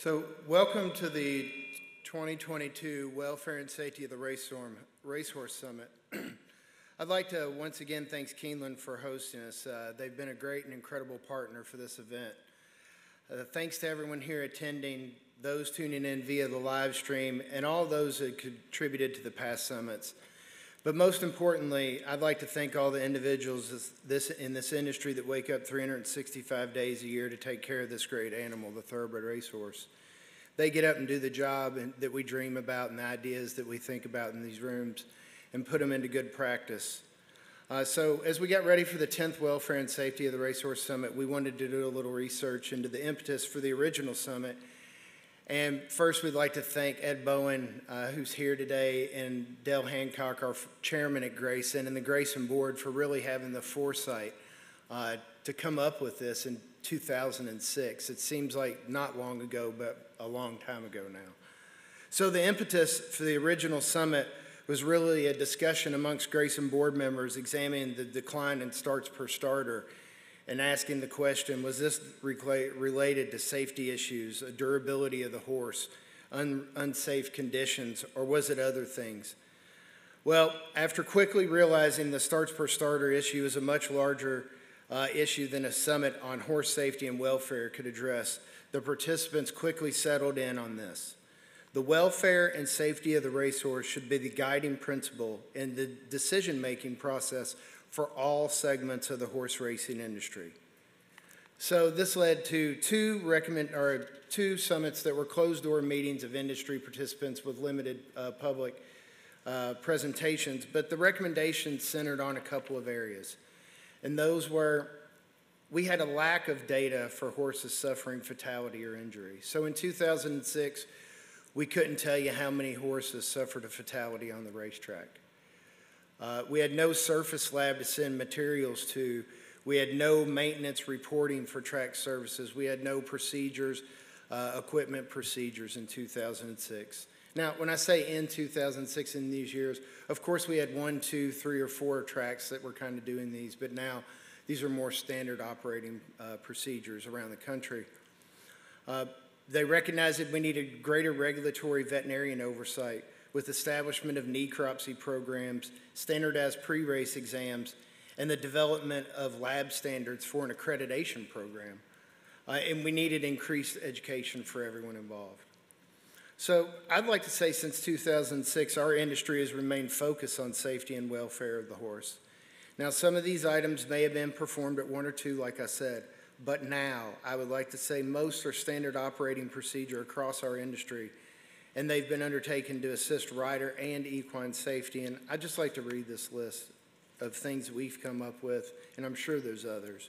So, welcome to the 2022 Welfare and Safety of the Racehorse Summit. I'd like to once again thank Keeneland for hosting us. Uh, they've been a great and incredible partner for this event. Uh, thanks to everyone here attending, those tuning in via the live stream, and all those that contributed to the past summits. But most importantly, I'd like to thank all the individuals this, in this industry that wake up 365 days a year to take care of this great animal, the thoroughbred racehorse. They get up and do the job and, that we dream about and the ideas that we think about in these rooms and put them into good practice. Uh, so, as we got ready for the 10th Welfare and Safety of the Racehorse Summit, we wanted to do a little research into the impetus for the original summit and first, we'd like to thank Ed Bowen, uh, who's here today, and Dell Hancock, our chairman at Grayson, and the Grayson board for really having the foresight uh, to come up with this in 2006. It seems like not long ago, but a long time ago now. So, the impetus for the original summit was really a discussion amongst Grayson board members examining the decline in starts per starter and asking the question was this related to safety issues, durability of the horse, un- unsafe conditions, or was it other things? Well, after quickly realizing the starts per starter issue is a much larger uh, issue than a summit on horse safety and welfare could address, the participants quickly settled in on this. The welfare and safety of the racehorse should be the guiding principle in the decision making process for all segments of the horse racing industry. So this led to two recommend or two summits that were closed door meetings of industry participants with limited uh, public uh, presentations, but the recommendations centered on a couple of areas. And those were we had a lack of data for horses suffering fatality or injury. So in 2006, we couldn't tell you how many horses suffered a fatality on the racetrack. Uh, we had no surface lab to send materials to. We had no maintenance reporting for track services. We had no procedures, uh, equipment procedures in 2006. Now, when I say in 2006 in these years, of course we had one, two, three, or four tracks that were kind of doing these, but now these are more standard operating uh, procedures around the country. Uh, they recognized that we needed greater regulatory veterinarian oversight with establishment of necropsy programs, standardized pre-race exams, and the development of lab standards for an accreditation program. Uh, and we needed increased education for everyone involved. So I'd like to say since 2006, our industry has remained focused on safety and welfare of the horse. Now, some of these items may have been performed at one or two, like I said, but now I would like to say most are standard operating procedure across our industry and they've been undertaken to assist rider and equine safety. And I'd just like to read this list of things we've come up with, and I'm sure there's others.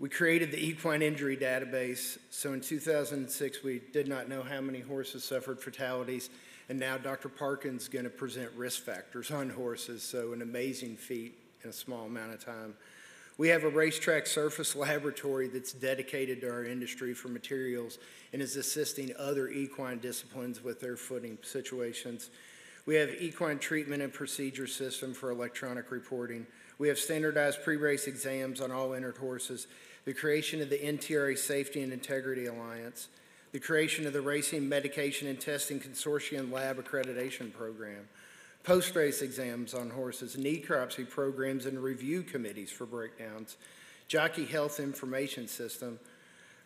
We created the equine injury database. So in 2006, we did not know how many horses suffered fatalities, and now Dr. Parkin's going to present risk factors on horses. So an amazing feat in a small amount of time. We have a racetrack surface laboratory that's dedicated to our industry for materials and is assisting other equine disciplines with their footing situations. We have equine treatment and procedure system for electronic reporting. We have standardized pre-race exams on all entered horses, the creation of the NTRA Safety and Integrity Alliance, the creation of the Racing Medication and Testing Consortium Lab Accreditation Program, post race exams on horses, necropsy programs and review committees for breakdowns, jockey health information system,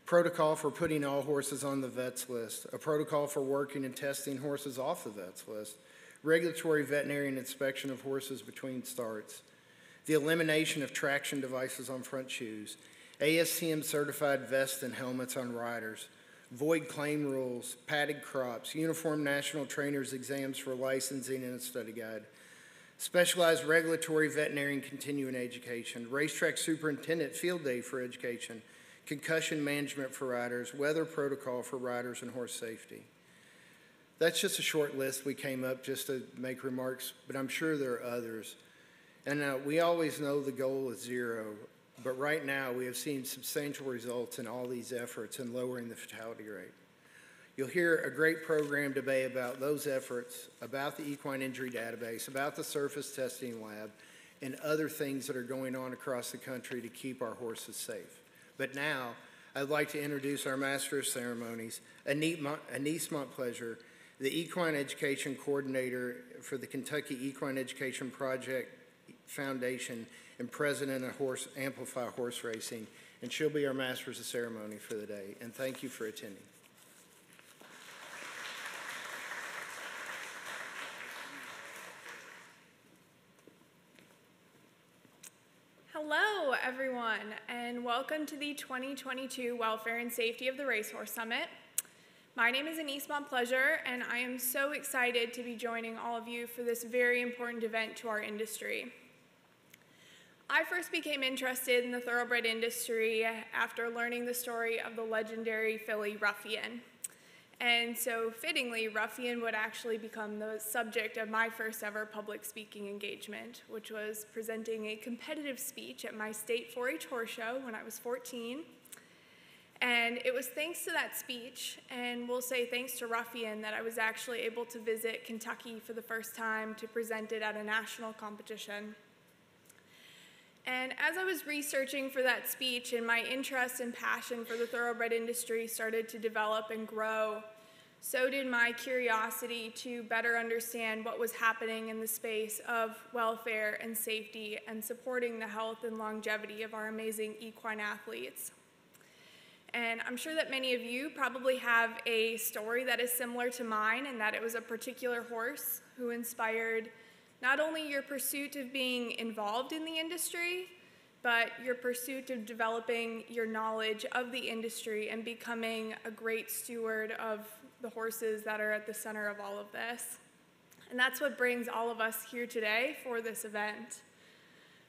protocol for putting all horses on the vets list, a protocol for working and testing horses off the vets list, regulatory veterinarian inspection of horses between starts, the elimination of traction devices on front shoes, ASTM certified vests and helmets on riders, void claim rules, padded crops, uniform national trainers exams for licensing and a study guide, specialized regulatory veterinarian continuing education, racetrack superintendent field day for education, concussion management for riders, weather protocol for riders, and horse safety. That's just a short list we came up just to make remarks, but I'm sure there are others. And uh, we always know the goal is zero, but right now, we have seen substantial results in all these efforts in lowering the fatality rate. You'll hear a great program today about those efforts, about the equine injury database, about the surface testing lab, and other things that are going on across the country to keep our horses safe. But now, I'd like to introduce our Master of Ceremonies, Annise Montplaisir, the Equine Education Coordinator for the Kentucky Equine Education Project Foundation and President of Horse Amplify Horse Racing, and she'll be our Masters of Ceremony for the day. And thank you for attending. Hello, everyone, and welcome to the 2022 Welfare and Safety of the Racehorse Summit. My name is Annise Montplaisir, and I am so excited to be joining all of you for this very important event to our industry. I first became interested in the thoroughbred industry after learning the story of the legendary filly Ruffian. And so, fittingly, Ruffian would actually become the subject of my first ever public speaking engagement, which was presenting a competitive speech at my state 4 H horse show when I was 14. And it was thanks to that speech, and we'll say thanks to Ruffian, that I was actually able to visit Kentucky for the first time to present it at a national competition. And as I was researching for that speech and my interest and passion for the thoroughbred industry started to develop and grow, so did my curiosity to better understand what was happening in the space of welfare and safety and supporting the health and longevity of our amazing equine athletes. And I'm sure that many of you probably have a story that is similar to mine, and that it was a particular horse who inspired not only your pursuit of being involved in the industry, but your pursuit of developing your knowledge of the industry and becoming a great steward of the horses that are at the center of all of this. And that's what brings all of us here today for this event.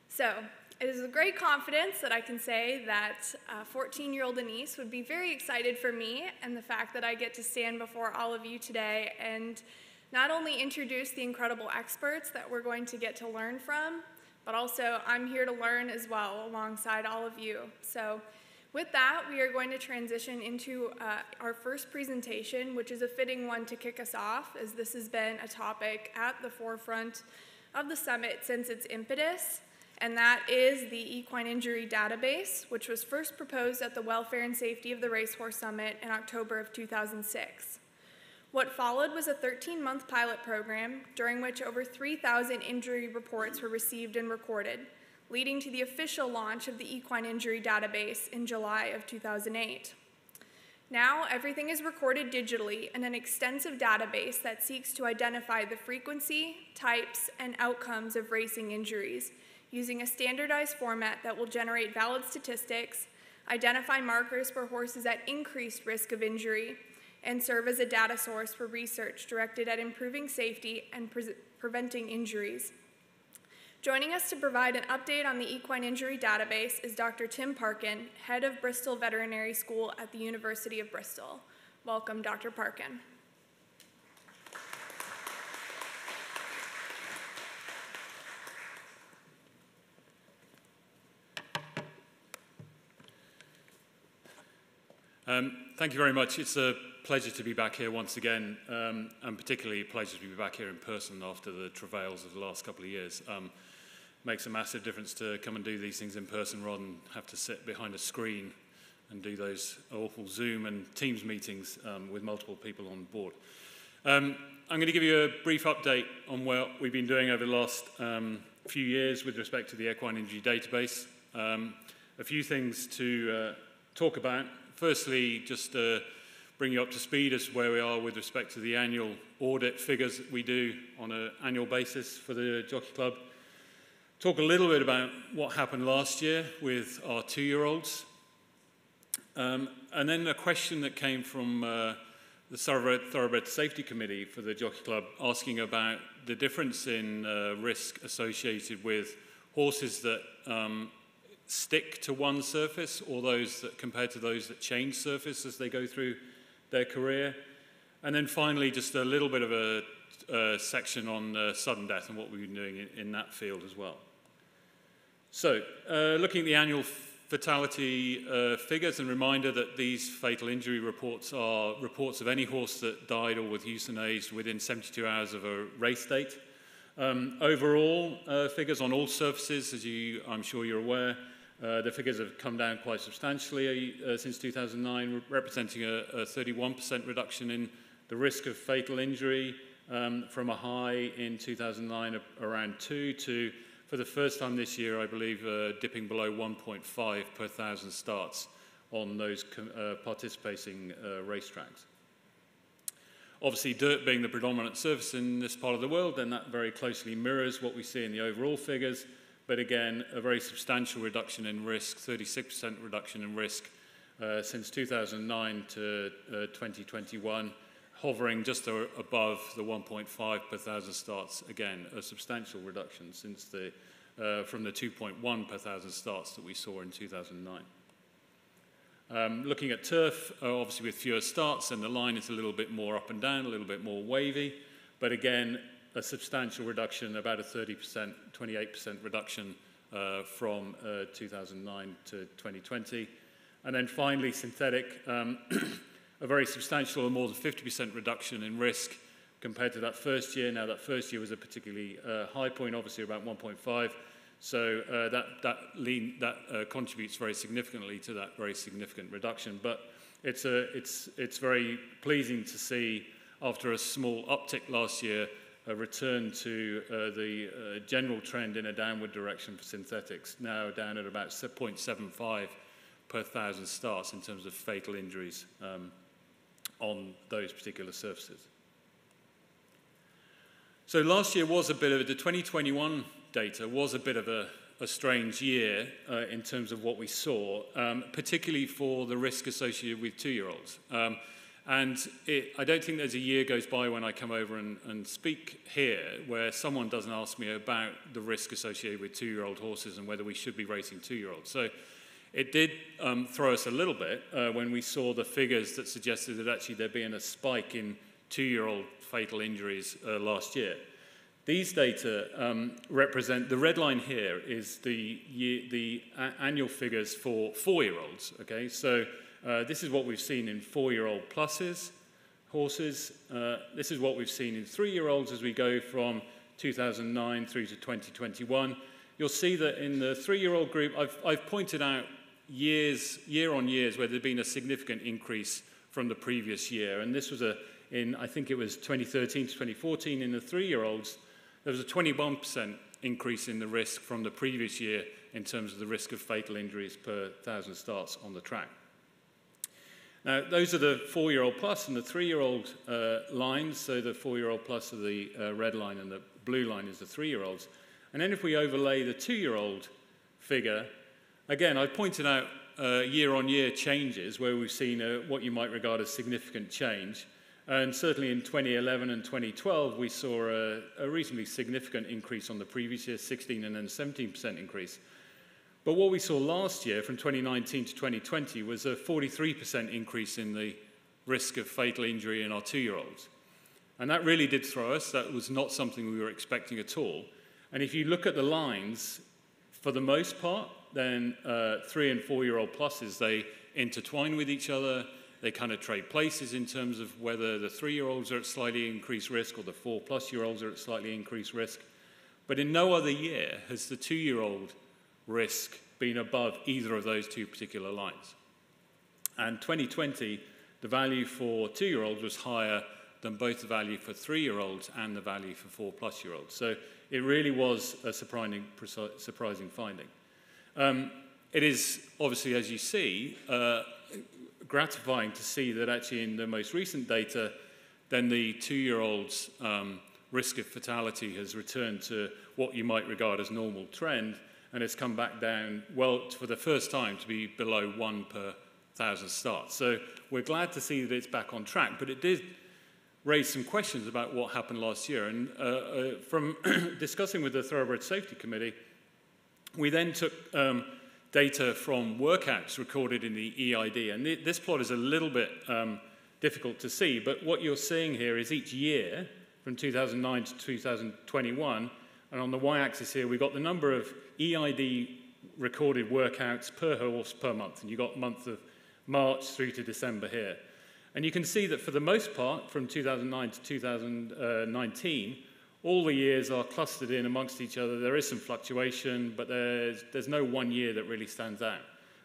So, it is with great confidence that I can say that uh, 14 year old Annise would be very excited for me and the fact that I get to stand before all of you today and not only introduce the incredible experts that we're going to get to learn from, but also I'm here to learn as well alongside all of you. So, with that, we are going to transition into uh, our first presentation, which is a fitting one to kick us off, as this has been a topic at the forefront of the summit since its impetus, and that is the Equine Injury Database, which was first proposed at the Welfare and Safety of the Racehorse Summit in October of 2006. What followed was a 13 month pilot program during which over 3,000 injury reports were received and recorded, leading to the official launch of the Equine Injury Database in July of 2008. Now, everything is recorded digitally in an extensive database that seeks to identify the frequency, types, and outcomes of racing injuries using a standardized format that will generate valid statistics, identify markers for horses at increased risk of injury, and serve as a data source for research directed at improving safety and pre preventing injuries. Joining us to provide an update on the equine injury database is Dr. Tim Parkin, head of Bristol Veterinary School at the University of Bristol. Welcome, Dr. Parkin. Um, thank you very much. It's a pleasure to be back here once again, um, and particularly a pleasure to be back here in person after the travails of the last couple of years. Um, makes a massive difference to come and do these things in person rather than have to sit behind a screen and do those awful Zoom and Teams meetings um, with multiple people on board. Um, I'm going to give you a brief update on what we've been doing over the last um, few years with respect to the equine injury database. Um, a few things to uh, talk about. Firstly, just uh, bring you up to speed as to where we are with respect to the annual audit figures that we do on an annual basis for the Jockey Club. Talk a little bit about what happened last year with our two year olds. Um, and then a question that came from uh, the Thoroughbred, Thoroughbred, Safety Committee for the Jockey Club asking about the difference in uh, risk associated with horses that um, stick to one surface or those that compared to those that change surface as they go through their career. And then finally, just a little bit of a, a section on uh, sudden death and what we've been doing in, in that field as well. So, uh, looking at the annual fatality uh, figures and reminder that these fatal injury reports are reports of any horse that died or was euthanized within 72 hours of a race date. Um, overall, uh, figures on all surfaces, as you, I'm sure you're aware, Uh, the figures have come down quite substantially uh, since 2009, representing a, a 31% reduction in the risk of fatal injury um, from a high in 2009 around 2 to, for the first time this year, I believe, uh, dipping below 1.5 per thousand starts on those uh, participating uh, racetracks. Obviously, dirt being the predominant surface in this part of the world, then that very closely mirrors what we see in the overall figures. But again, a very substantial reduction in risk, 36% reduction in risk uh, since 2009 to uh, 2021, hovering just above the 1.5 per thousand starts. Again, a substantial reduction since the, uh, from the 2.1 per thousand starts that we saw in 2009. Um, looking at turf, uh, obviously with fewer starts, and the line is a little bit more up and down, a little bit more wavy, but again, a substantial reduction, about a 30%, 28% reduction uh, from uh, 2009 to 2020. And then finally, synthetic, um, a very substantial, more than 50% reduction in risk compared to that first year. Now, that first year was a particularly uh, high point, obviously about 1.5. So uh, that, that, lean, that uh, contributes very significantly to that very significant reduction. But it's, a, it's, it's very pleasing to see, after a small uptick last year, a return to uh, the uh, general trend in a downward direction for synthetics, now down at about 0.75 per thousand starts in terms of fatal injuries um, on those particular surfaces. So last year was a bit of a, the 2021 data was a bit of a, a strange year uh, in terms of what we saw, um, particularly for the risk associated with two-year-olds. Um, and it, I don't think there's a year goes by when I come over and, and speak here where someone doesn't ask me about the risk associated with two-year-old horses and whether we should be racing two-year-olds. So it did um, throw us a little bit uh, when we saw the figures that suggested that actually there'd been a spike in two-year-old fatal injuries uh, last year. These data um, represent, the red line here is the, year, the annual figures for four-year-olds, okay? So uh, this is what we've seen in four-year-old pluses, horses. Uh, this is what we've seen in three-year-olds as we go from 2009 through to 2021. You'll see that in the three-year-old group, I've, I've pointed out years, year on years, where there'd been a significant increase from the previous year. And this was a, in, I think it was 2013 to 2014, in the three-year-olds, there was a 21% increase in the risk from the previous year in terms of the risk of fatal injuries per thousand starts on the track. Now, those are the four-year-old plus and the three-year-old uh, lines. So the four-year-old plus are the uh, red line and the blue line is the three-year-olds. And then if we overlay the two-year-old figure, again, I pointed out uh, year-on-year changes where we've seen a, what you might regard as significant change. And certainly in 2011 and 2012, we saw a, a, reasonably significant increase on the previous year, 16 and then 17% increase. But what we saw last year from 2019 to 2020 was a 43% increase in the risk of fatal injury in our two-year-olds. And that really did throw us. That was not something we were expecting at all. And if you look at the lines, for the most part, then uh, three and four-year-old pluses, they intertwine with each other. They kind of trade places in terms of whether the three year olds are at slightly increased risk or the four plus year olds are at slightly increased risk. But in no other year has the two year old risk being above either of those two particular lines. And 2020, the value for two year olds was higher than both the value for three year olds and the value for four plus year olds. So it really was a surprising, surprising finding. Um, it is obviously, as you see, uh, gratifying to see that actually in the most recent data, then the two-year-old's um, risk of fatality has returned to what you might regard as normal trend and it's come back down, well, for the first time to be below one per thousand starts. So we're glad to see that it's back on track, but it did raise some questions about what happened last year. And uh, uh, from discussing with the Thoroughbred Safety Committee, we then took um, data from workouts recorded in the EID. And th this plot is a little bit um, difficult to see, but what you're seeing here is each year from 2009 to 2021. And on the y-axis here, we've got the number of EID recorded workouts per horse per month. And you've got month of March through to December here. And you can see that for the most part, from 2009 to 2019, all the years are clustered in amongst each other. There is some fluctuation, but there's, there's no one year that really stands out,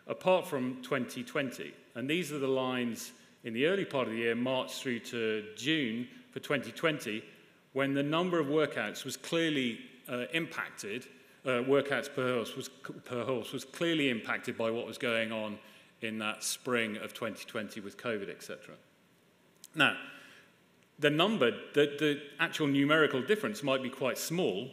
apart from 2020. And these are the lines in the early part of the year, March through to June for 2020, when the number of workouts was clearly uh, impacted, uh, workouts per horse, was, per horse was clearly impacted by what was going on in that spring of 2020 with COVID, etc. Now, the number, the, the actual numerical difference might be quite small,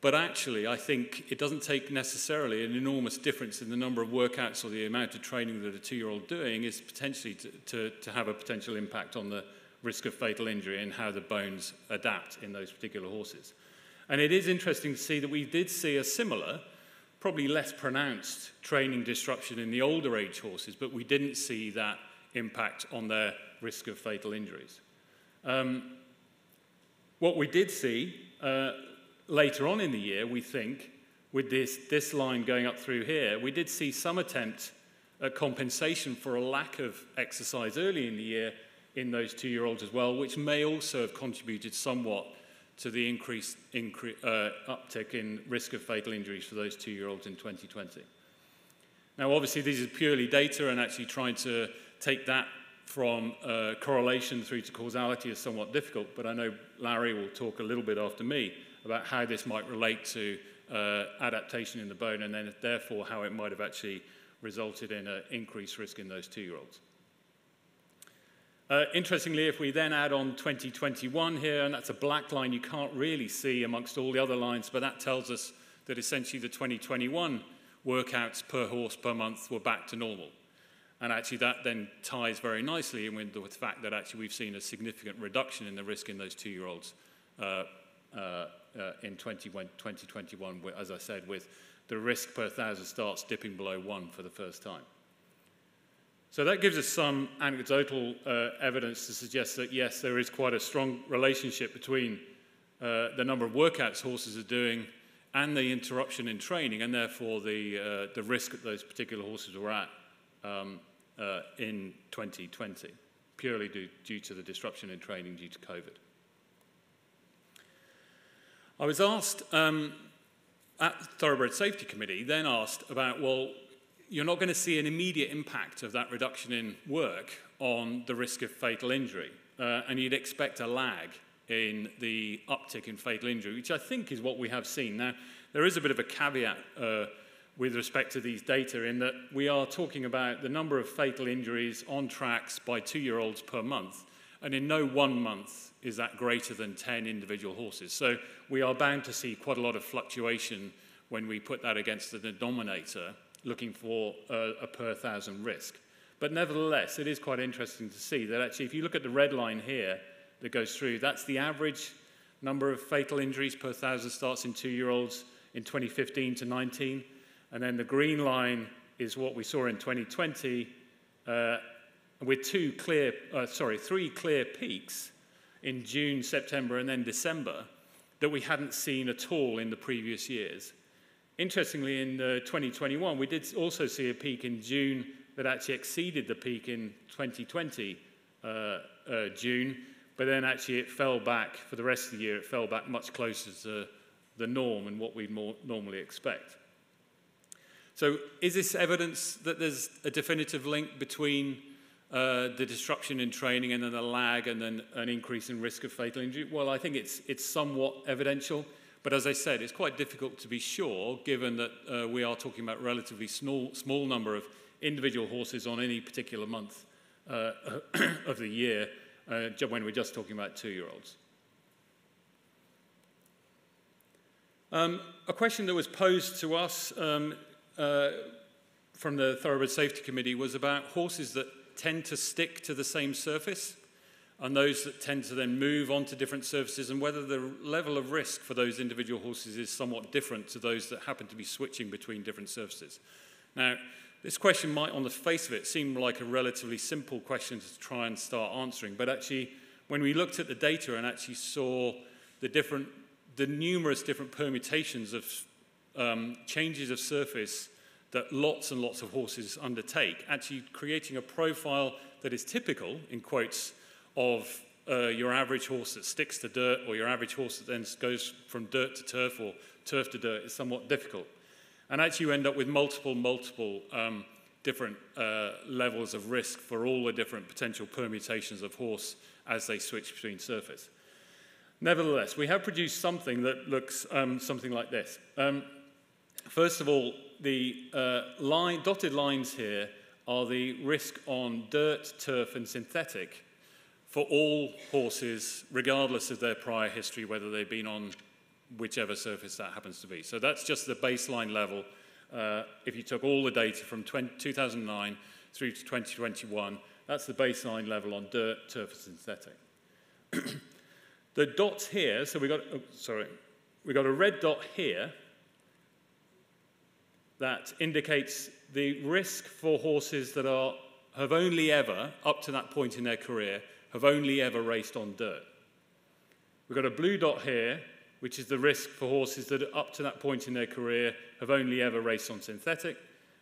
but actually, I think it doesn't take necessarily an enormous difference in the number of workouts or the amount of training that a two year old doing is potentially to, to, to, have a potential impact on the risk of fatal injury and how the bones adapt in those particular horses. And it is interesting to see that we did see a similar, probably less pronounced training disruption in the older age horses, but we didn't see that impact on their risk of fatal injuries. Um, what we did see uh, later on in the year, we think, with this, this line going up through here, we did see some attempt at compensation for a lack of exercise early in the year in those two year olds as well, which may also have contributed somewhat to the increased incre uh, uptick in risk of fatal injuries for those two year olds in 2020. Now, obviously, this is purely data, and actually trying to take that from uh, correlation through to causality is somewhat difficult, but I know Larry will talk a little bit after me about how this might relate to uh, adaptation in the bone and then therefore how it might have actually resulted in an increased risk in those two-year-olds. Uh, interestingly, if we then add on 2021 here, and that's a black line you can't really see amongst all the other lines, but that tells us that essentially the 2021 workouts per horse per month were back to normal. And actually that then ties very nicely in with the fact that actually we've seen a significant reduction in the risk in those two-year-olds uh, uh, uh, in 2021, as I said, with the risk per thousand starts dipping below one for the first time. So that gives us some anecdotal uh, evidence to suggest that yes, there is quite a strong relationship between uh, the number of workouts horses are doing and the interruption in training, and therefore the, uh, the risk that those particular horses were at um, uh, in 2020, purely due, due to the disruption in training due to COVID. I was asked um, at the Thoroughbred Safety Committee, then asked about, well, you're not going to see an immediate impact of that reduction in work on the risk of fatal injury. Uh, and you'd expect a lag in the uptick in fatal injury, which I think is what we have seen. Now, there is a bit of a caveat uh, with respect to these data in that we are talking about the number of fatal injuries on tracks by two year olds per month. And in no one month is that greater than 10 individual horses. So we are bound to see quite a lot of fluctuation when we put that against the denominator, looking for a, a per thousand risk. But nevertheless, it is quite interesting to see that actually, if you look at the red line here that goes through, that's the average number of fatal injuries per thousand starts in two year olds in 2015 to 19. And then the green line is what we saw in 2020. Uh, with two clear, uh, sorry, three clear peaks in June, September, and then December that we hadn't seen at all in the previous years. Interestingly, in uh, 2021, we did also see a peak in June that actually exceeded the peak in 2020 uh, uh, June, but then actually it fell back for the rest of the year, it fell back much closer to the norm and what we'd more normally expect. So, is this evidence that there's a definitive link between uh, the disruption in training and then a lag and then an increase in risk of fatal injury? Well, I think it's, it's somewhat evidential. But as I said, it's quite difficult to be sure given that uh, we are talking about relatively small, small number of individual horses on any particular month uh, of the year uh, when we're just talking about two-year-olds. Um, a question that was posed to us um, uh, from the Thoroughbred Safety Committee was about horses that tend to stick to the same surface and those that tend to then move on to different surfaces and whether the level of risk for those individual horses is somewhat different to those that happen to be switching between different surfaces. Now, this question might, on the face of it, seem like a relatively simple question to try and start answering, but actually, when we looked at the data and actually saw the different, the numerous different permutations of um, changes of surface that lots and lots of horses undertake, actually creating a profile that is typical, in quotes, of uh, your average horse that sticks to dirt or your average horse that then goes from dirt to turf or turf to dirt is somewhat difficult. And actually you end up with multiple, multiple um, different uh, levels of risk for all the different potential permutations of horse as they switch between surface. Nevertheless, we have produced something that looks um, something like this. Um, first of all, the uh, line, dotted lines here are the risk on dirt, turf, and synthetic for all horses, regardless of their prior history, whether they've been on whichever surface that happens to be. So that's just the baseline level. Uh, if you took all the data from 20, 2009 through to 2021, that's the baseline level on dirt, turf, and synthetic. the dots here, so we got, oh, sorry, we got a red dot here that indicates the risk for horses that are, have only ever, up to that point in their career, have only ever raced on dirt. We've got a blue dot here, which is the risk for horses that up to that point in their career have only ever raced on synthetic.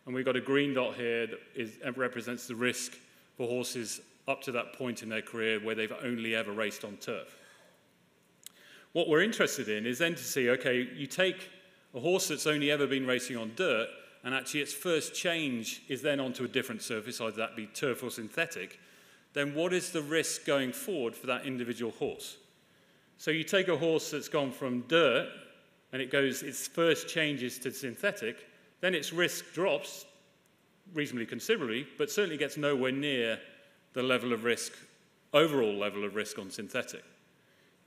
And we've got a green dot here that is, represents the risk for horses up to that point in their career where they've only ever raced on turf. What we're interested in is then to see, okay, you take a horse that's only ever been racing on dirt, and actually its first change is then onto a different surface, either that be turf or synthetic, then what is the risk going forward for that individual horse? So you take a horse that's gone from dirt and it goes, its first changes to synthetic, then its risk drops reasonably considerably, but certainly gets nowhere near the level of risk, overall level of risk on synthetic.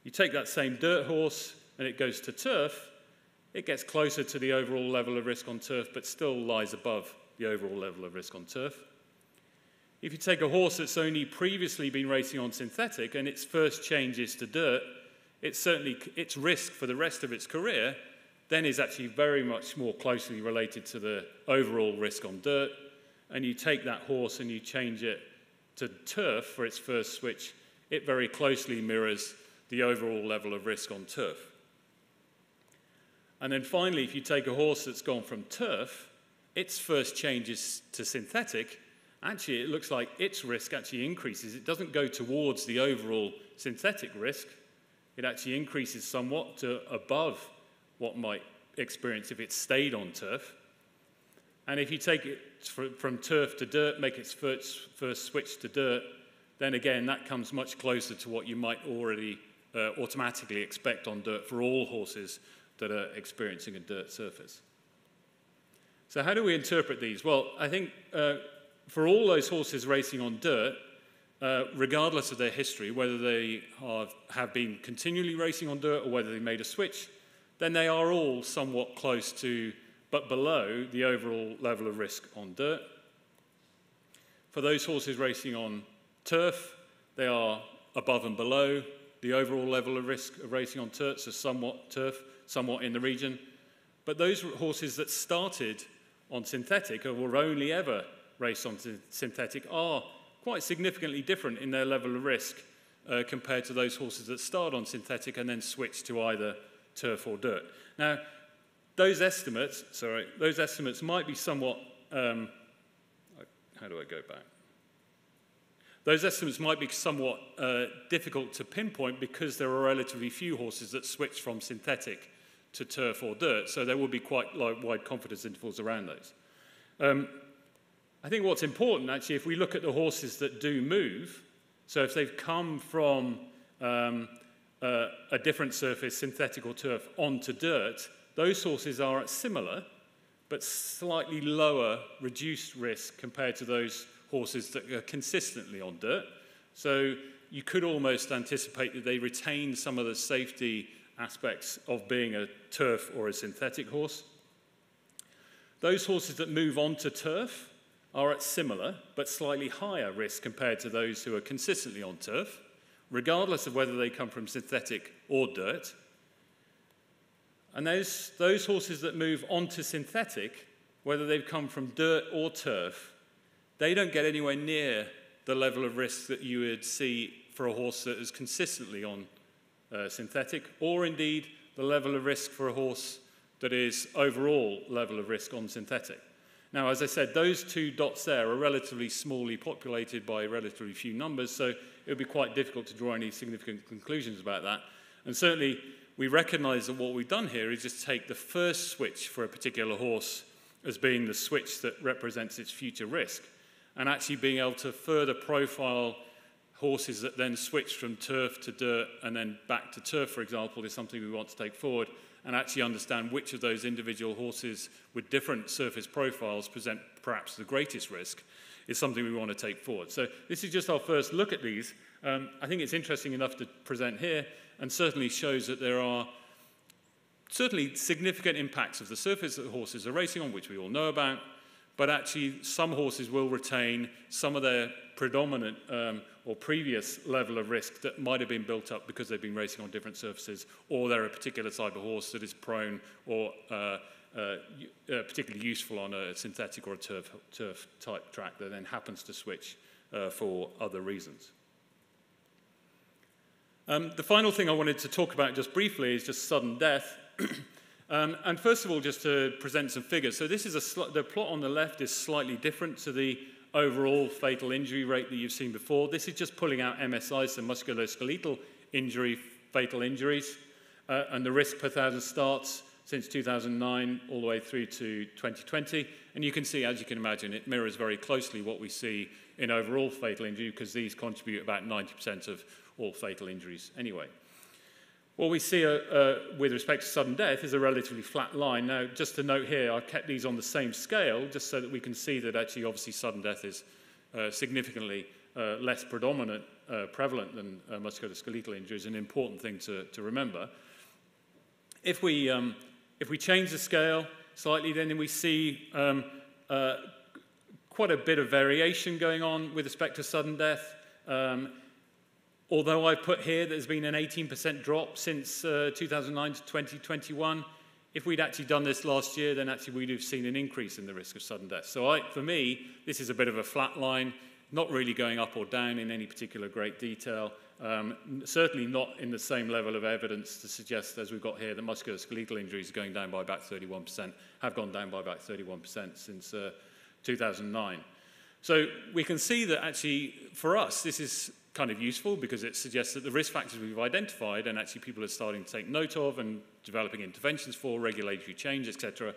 You take that same dirt horse and it goes to turf, it gets closer to the overall level of risk on turf, but still lies above the overall level of risk on turf. If you take a horse that's only previously been racing on synthetic and its first changes to dirt, it's certainly its risk for the rest of its career then is actually very much more closely related to the overall risk on dirt. And you take that horse and you change it to turf for its first switch, it very closely mirrors the overall level of risk on turf. And then finally, if you take a horse that's gone from turf, its first changes to synthetic, actually it looks like its risk actually increases. It doesn't go towards the overall synthetic risk. It actually increases somewhat to above what might experience if it stayed on turf. And if you take it from turf to dirt, make its first, first switch to dirt, then again, that comes much closer to what you might already uh, automatically expect on dirt for all horses that are experiencing a dirt surface. So, how do we interpret these? Well, I think uh, for all those horses racing on dirt, uh, regardless of their history, whether they have, have been continually racing on dirt or whether they made a switch, then they are all somewhat close to, but below, the overall level of risk on dirt. For those horses racing on turf, they are above and below the overall level of risk of racing on turf, so somewhat turf, somewhat in the region. But those horses that started on synthetic or were only ever raced on synthetic are quite significantly different in their level of risk uh, compared to those horses that start on synthetic and then switch to either turf or dirt. Now, those estimates, sorry, those estimates might be somewhat, um, how do I go back? Those estimates might be somewhat uh, difficult to pinpoint because there are relatively few horses that switch from synthetic to turf or dirt, so there will be quite like, wide confidence intervals around those. Um, I think what's important, actually, if we look at the horses that do move, so if they've come from um, uh, a different surface, synthetic or turf, onto dirt, those horses are at similar but slightly lower reduced risk compared to those horses that are consistently on dirt. So you could almost anticipate that they retain some of the safety aspects of being a turf or a synthetic horse. Those horses that move onto turf are at similar but slightly higher risk compared to those who are consistently on turf, regardless of whether they come from synthetic or dirt. And those, those horses that move onto synthetic, whether they've come from dirt or turf, they don't get anywhere near the level of risk that you would see for a horse that is consistently on uh, synthetic, or indeed the level of risk for a horse that is overall level of risk on synthetic. Now, as I said, those two dots there are relatively smallly populated by relatively few numbers, so it would be quite difficult to draw any significant conclusions about that. And certainly, we recognize that what we've done here is just take the first switch for a particular horse as being the switch that represents its future risk, and actually being able to further profile horses that then switch from turf to dirt and then back to turf, for example, is something we want to take forward and actually understand which of those individual horses with different surface profiles present perhaps the greatest risk is something we want to take forward. So this is just our first look at these. Um, I think it's interesting enough to present here and certainly shows that there are certainly significant impacts of the surface that the horses are racing on, which we all know about, but actually some horses will retain some of their predominant um, or previous level of risk that might have been built up because they've been racing on different surfaces, or they're a particular type of horse that is prone or uh, uh, uh, particularly useful on a synthetic or a turf, turf type track that then happens to switch uh, for other reasons. Um, the final thing I wanted to talk about just briefly is just sudden death. um, and first of all, just to present some figures. So this is a the plot on the left is slightly different to the overall fatal injury rate that you've seen before. This is just pulling out MSI, so musculoskeletal injury, fatal injuries, uh, and the risk per thousand starts since 2009 all the way through to 2020. And you can see, as you can imagine, it mirrors very closely what we see in overall fatal injury because these contribute about 90% of all fatal injuries anyway. What we see uh, uh, with respect to sudden death is a relatively flat line. Now, just to note here, I've kept these on the same scale just so that we can see that actually, obviously, sudden death is uh, significantly uh, less predominant, uh, prevalent than uh, musculoskeletal injuries, an important thing to, to remember. If we, um, if we change the scale slightly, then we see um, quite a bit of variation going on with respect to sudden death. Um, Although I've put here there's been an 18% drop since uh, 2009 to 2021, if we'd actually done this last year, then actually we'd have seen an increase in the risk of sudden death. So I, for me, this is a bit of a flat line, not really going up or down in any particular great detail. Um, certainly not in the same level of evidence to suggest, as we've got here, that musculoskeletal injuries are going down by about 31%, have gone down by about 31% since uh, 2009. So we can see that actually, for us, this is kind of useful because it suggests that the risk factors we've identified and actually people are starting to take note of and developing interventions for, regulatory change, etc.,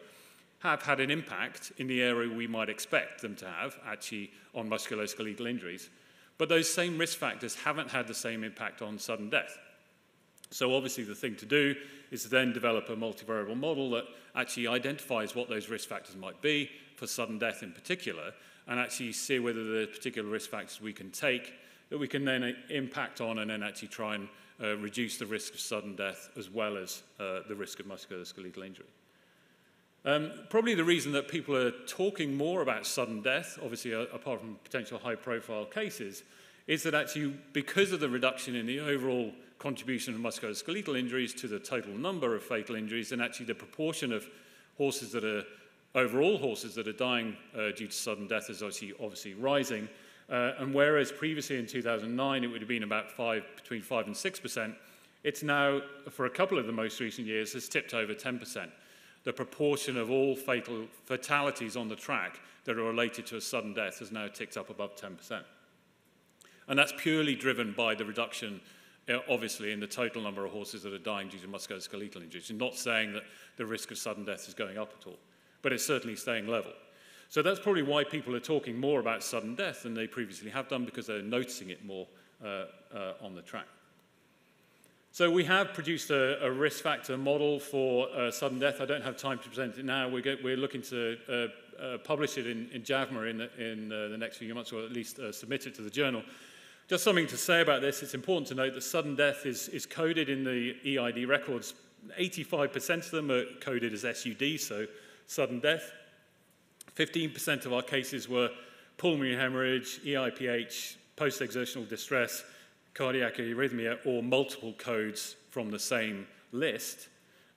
have had an impact in the area we might expect them to have, actually, on musculoskeletal injuries. But those same risk factors haven't had the same impact on sudden death. So obviously the thing to do is to then develop a multivariable model that actually identifies what those risk factors might be for sudden death in particular, and actually see whether the particular risk factors we can take that we can then uh, impact on and then actually try and uh, reduce the risk of sudden death as well as uh, the risk of musculoskeletal injury. Um, probably the reason that people are talking more about sudden death, obviously uh, apart from potential high profile cases, is that actually because of the reduction in the overall contribution of musculoskeletal injuries to the total number of fatal injuries and actually the proportion of horses that are overall horses that are dying uh, due to sudden death is obviously, obviously rising, uh, and whereas previously in 2009 it would have been about five, between 5 and 6%, it's now, for a couple of the most recent years, has tipped over 10%. The proportion of all fatal fatalities on the track that are related to a sudden death has now ticked up above 10%. And that's purely driven by the reduction, uh, obviously, in the total number of horses that are dying due to musculoskeletal injuries. I'm not saying that the risk of sudden death is going up at all, but it's certainly staying level. So that's probably why people are talking more about sudden death than they previously have done because they're noticing it more uh, uh, on the track. So we have produced a, a risk factor model for uh, sudden death. I don't have time to present it now. We're, we're looking to uh, uh, publish it in, in JAVMA in, the, uh, the next few months, or at least submit it to the journal. Just something to say about this, it's important to note that sudden death is, is coded in the EID records. 85% of them are coded as SUD, so sudden death. 15% of our cases were pulmonary hemorrhage, EIPH, post-exertional distress, cardiac arrhythmia, or multiple codes from the same list.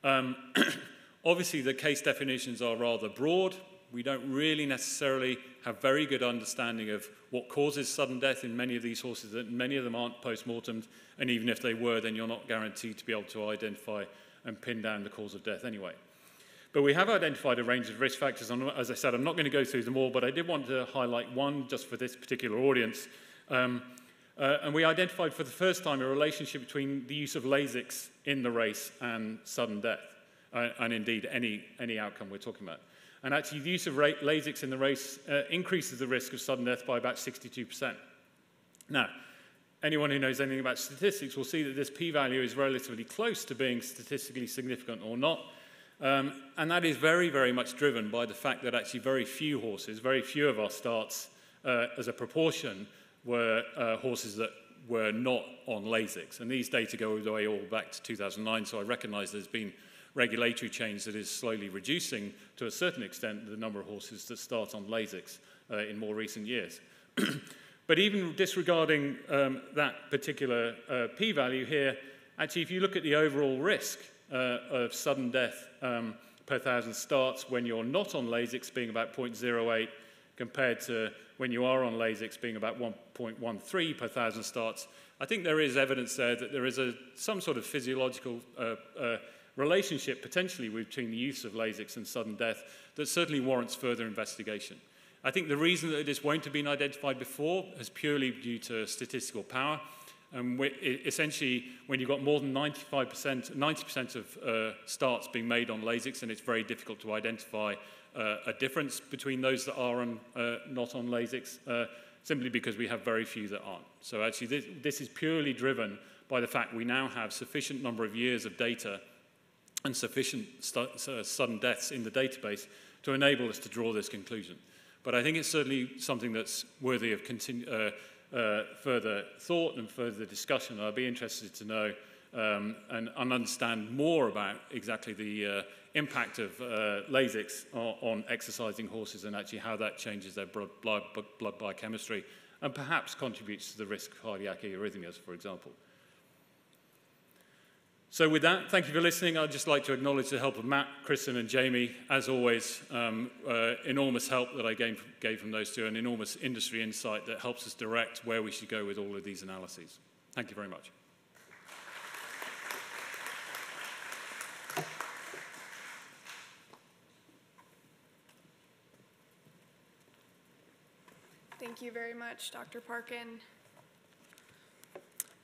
Um, obviously, the case definitions are rather broad. We don't really necessarily have very good understanding of what causes sudden death in many of these horses. And many of them aren't post-mortem, and even if they were, then you're not guaranteed to be able to identify and pin down the cause of death anyway. But we have identified a range of risk factors. And as I said, I'm not going to go through them all, but I did want to highlight one just for this particular audience. Um, uh, and we identified for the first time a relationship between the use of Lasix in the race and sudden death, uh, and indeed any, any outcome we're talking about. And actually, the use of Lasix in the race uh, increases the risk of sudden death by about 62%. Now, anyone who knows anything about statistics will see that this p-value is relatively close to being statistically significant or not. Um, and that is very, very much driven by the fact that actually very few horses, very few of our starts uh, as a proportion were uh, horses that were not on Lasix. And these data go all the way all back to 2009, so I recognize there's been regulatory change that is slowly reducing, to a certain extent, the number of horses that start on Lasix uh, in more recent years. but even disregarding um, that particular uh, p-value here, actually, if you look at the overall risk of sudden death um, per thousand starts when you're not on Lasix being about 0.08 compared to when you are on Lasix being about 1.13 per thousand starts, I think there is evidence there that there is a, some sort of physiological uh, uh, relationship potentially between the use of Lasix and sudden death that certainly warrants further investigation. I think the reason that this won't have been identified before is purely due to statistical power. And essentially, when you've got more than 95%, 90% of uh, starts being made on Lasix, and it's very difficult to identify uh, a difference between those that are on, uh, not on Lasix, uh, simply because we have very few that aren't. So actually, this, this is purely driven by the fact we now have sufficient number of years of data and sufficient uh, sudden deaths in the database to enable us to draw this conclusion. But I think it's certainly something that's worthy of continu- uh, further thought and further discussion. I'd be interested to know um, and, and, understand more about exactly the uh, impact of uh, Lasix on, on, exercising horses and actually how that changes their blood, blood, blood biochemistry and perhaps contributes to the risk of cardiac arrhythmias, for example. So with that, thank you for listening. I'd just like to acknowledge the help of Matt, Kristen, and Jamie. As always, um, uh, enormous help that I gave, gave from those two, and enormous industry insight that helps us direct where we should go with all of these analyses. Thank you very much. Thank you very much, Dr. Parkin.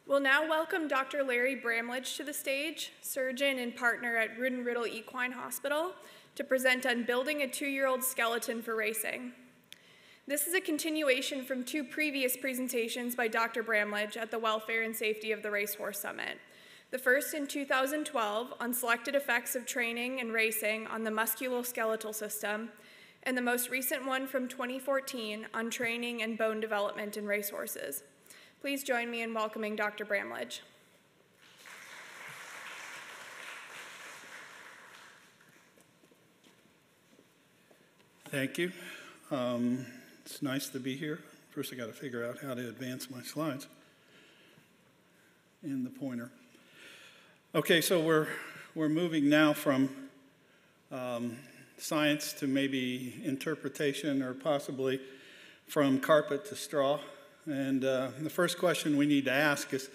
We'll now welcome Dr. Larry Bramlage to the stage, surgeon and partner at and Riddle Equine Hospital, to present on building a two-year-old skeleton for racing. This is a continuation from two previous presentations by Dr. Bramlage at the Welfare and Safety of the Racehorse Summit. The first in 2012 on selected effects of training and racing on the musculoskeletal system, and the most recent one from 2014 on training and bone development in racehorses. Please join me in welcoming Dr. Bramlage. Thank you. Um, it's nice to be here. First, I got to figure out how to advance my slides in the pointer. Okay, so we're we're moving now from um, science to maybe interpretation, or possibly from carpet to straw. And uh, the first question we need to ask is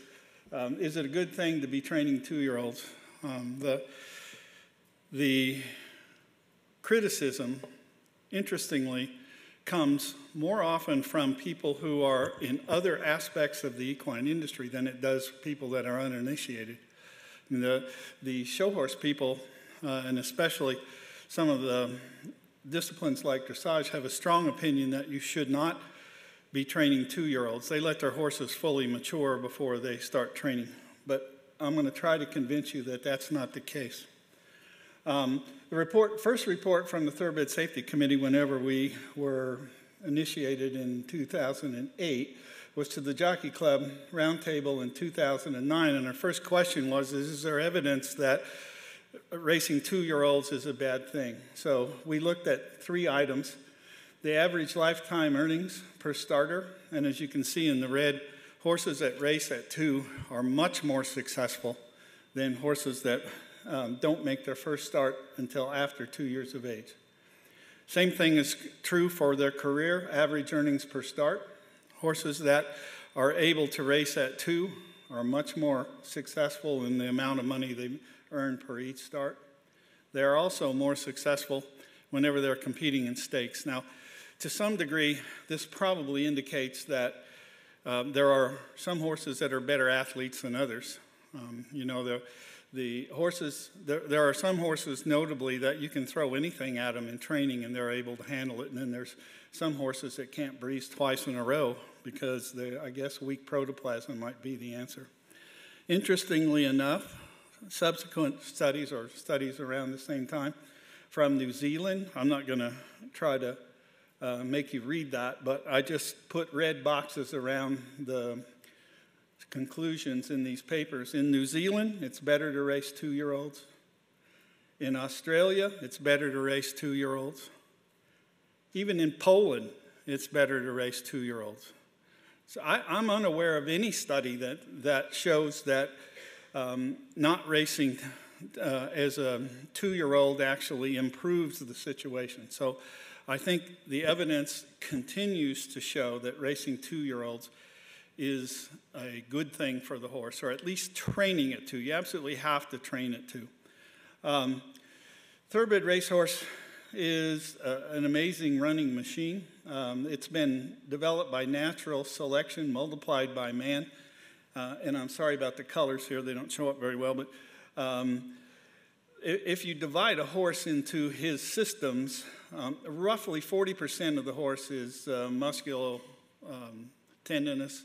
um, Is it a good thing to be training two year olds? Um, the, the criticism, interestingly, comes more often from people who are in other aspects of the equine industry than it does people that are uninitiated. the, the show horse people, uh, and especially some of the disciplines like dressage, have a strong opinion that you should not be training two year olds. They let their horses fully mature before they start training. But I'm going to try to convince you that that's not the case. Um, the report, first report from the Thoroughbred Safety Committee, whenever we were initiated in 2008, was to the Jockey Club Roundtable in 2009. And our first question was Is there evidence that racing two year olds is a bad thing? So we looked at three items the average lifetime earnings per starter. And as you can see in the red, horses that race at two are much more successful than horses that um, don't make their first start until after two years of age. Same thing is true for their career average earnings per start. Horses that are able to race at two are much more successful in the amount of money they earn per each start. They are also more successful whenever they're competing in stakes. Now, to some degree, this probably indicates that um, there are some horses that are better athletes than others. Um, you know, the, the horses, there, there, are some horses notably that you can throw anything at them in training and they're able to handle it. And then there's some horses that can't breeze twice in a row because they, I guess weak protoplasm might be the answer. Interestingly enough, subsequent studies or studies around the same time from New Zealand, I'm not going to try to uh, make you read that, but I just put red boxes around the conclusions in these papers. In New Zealand, it's better to race two year olds. In Australia, it's better to race two year olds. Even in Poland, it's better to race two year olds. So I, am unaware of any study that, that shows that um, not racing uh, as a two year old actually improves the situation. So I think the evidence continues to show that racing two year olds is a good thing for the horse, or at least training it to. You absolutely have to train it to. Um, Thoroughbred racehorse is a, an amazing running machine. Um, it's been developed by natural selection, multiplied by man. Uh, and I'm sorry about the colors here, they don't show up very well, but um, if you divide a horse into his systems, um, roughly 40% of the horse is uh, musculo um, tendinous.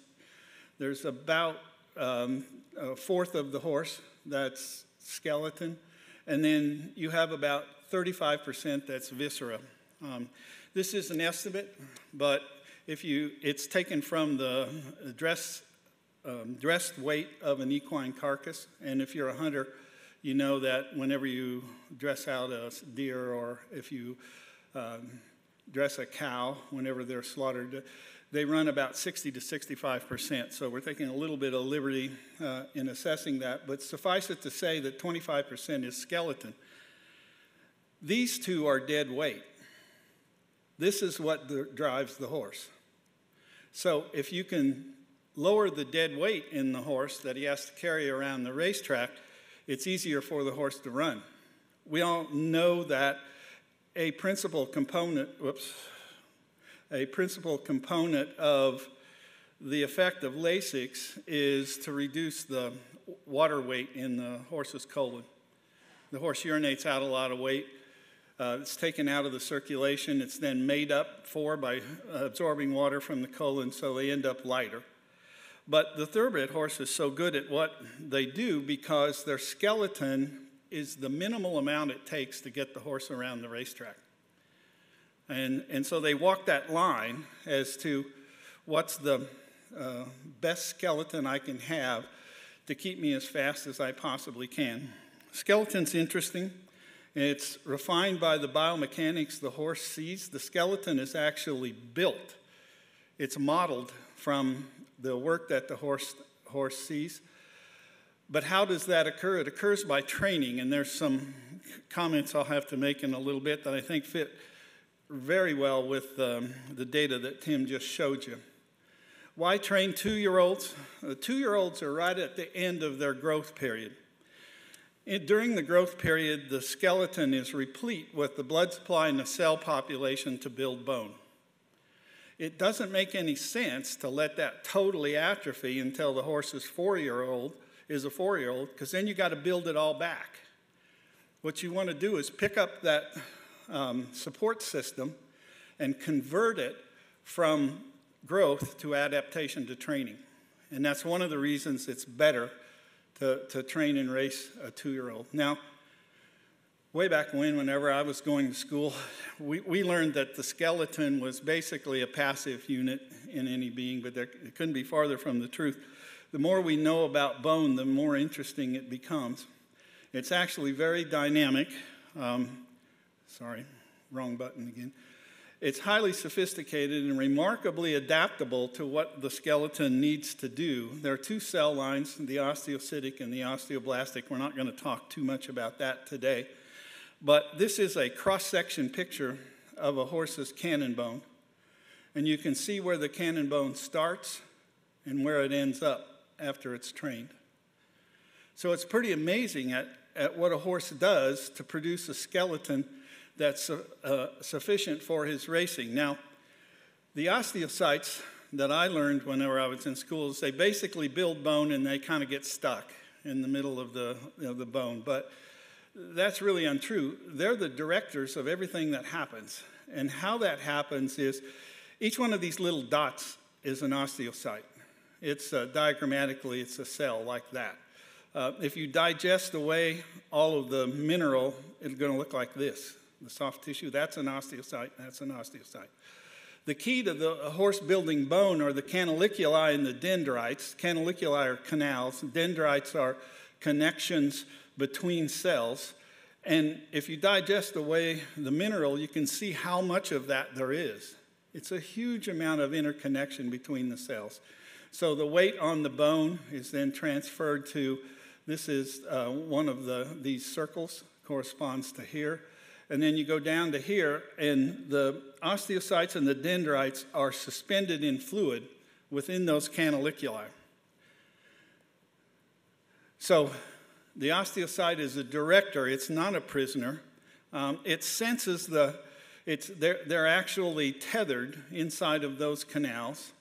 There's about um, a fourth of the horse that's skeleton. And then you have about 35% that's viscera. Um, this is an estimate, but if you, it's taken from the dress, um, dressed weight of an equine carcass. And if you're a hunter, you know that whenever you dress out a deer or if you um, dress a cow whenever they're slaughtered, they run about 60 to 65 percent. So we're taking a little bit of liberty uh, in assessing that, but suffice it to say that 25 percent is skeleton. These two are dead weight. This is what the, drives the horse. So if you can lower the dead weight in the horse that he has to carry around the racetrack, it's easier for the horse to run. We all know that a principal component, whoops, a principal component of the effect of Lasix is to reduce the water weight in the horse's colon. The horse urinates out a lot of weight. Uh, it's taken out of the circulation. It's then made up for by absorbing water from the colon, so they end up lighter. But the thoroughbred horse is so good at what they do because their skeleton is the minimal amount it takes to get the horse around the racetrack. And, and so they walk that line as to what's the uh, best skeleton I can have to keep me as fast as I possibly can. Skeleton's interesting. It's refined by the biomechanics the horse sees. The skeleton is actually built, it's modeled from the work that the horse, horse sees. But how does that occur? It occurs by training, and there's some comments I'll have to make in a little bit that I think fit very well with um, the data that Tim just showed you. Why train two year olds? The two year olds are right at the end of their growth period. during the growth period, the skeleton is replete with the blood supply and the cell population to build bone it doesn't make any sense to let that totally atrophy until the horse is four year old is a four year old, because then you got to build it all back. What you want to do is pick up that um, support system and convert it from growth to adaptation to training. And that's one of the reasons it's better to, to train and race a two year old. Now, way back when, whenever I was going to school, we, we learned that the skeleton was basically a passive unit in any being, but there, it couldn't be farther from the truth. The more we know about bone, the more interesting it becomes. It's actually very dynamic. Um, sorry, wrong button again. It's highly sophisticated and remarkably adaptable to what the skeleton needs to do. There are two cell lines, the osteocytic and the osteoblastic. We're not going to talk too much about that today. But this is a cross section picture of a horse's cannon bone. And you can see where the cannon bone starts and where it ends up after it's trained. So it's pretty amazing at, at what a horse does to produce a skeleton that's uh, sufficient for his racing. Now, the osteocytes that I learned whenever I was in schools, they basically build bone and they kind of get stuck in the middle of the, of the bone. But that's really untrue. They're the directors of everything that happens. And how that happens is each one of these little dots is an osteocyte. It's uh, diagrammatically, it's a cell like that. Uh, if you digest away all of the mineral, it's going to look like this. The soft tissue, that's an osteocyte, that's an osteocyte. The key to the horse building bone are the canaliculi and the dendrites. Canaliculi are canals, dendrites are connections between cells. And if you digest away the mineral, you can see how much of that there is. It's a huge amount of interconnection between the cells. So the weight on the bone is then transferred to this is uh, one of the, these circles, corresponds to here. And then you go down to here, and the osteocytes and the dendrites are suspended in fluid within those canaliculi. So the osteocyte is a director, it's not a prisoner. Um, it senses the, it's, they're, they're actually tethered inside of those canals,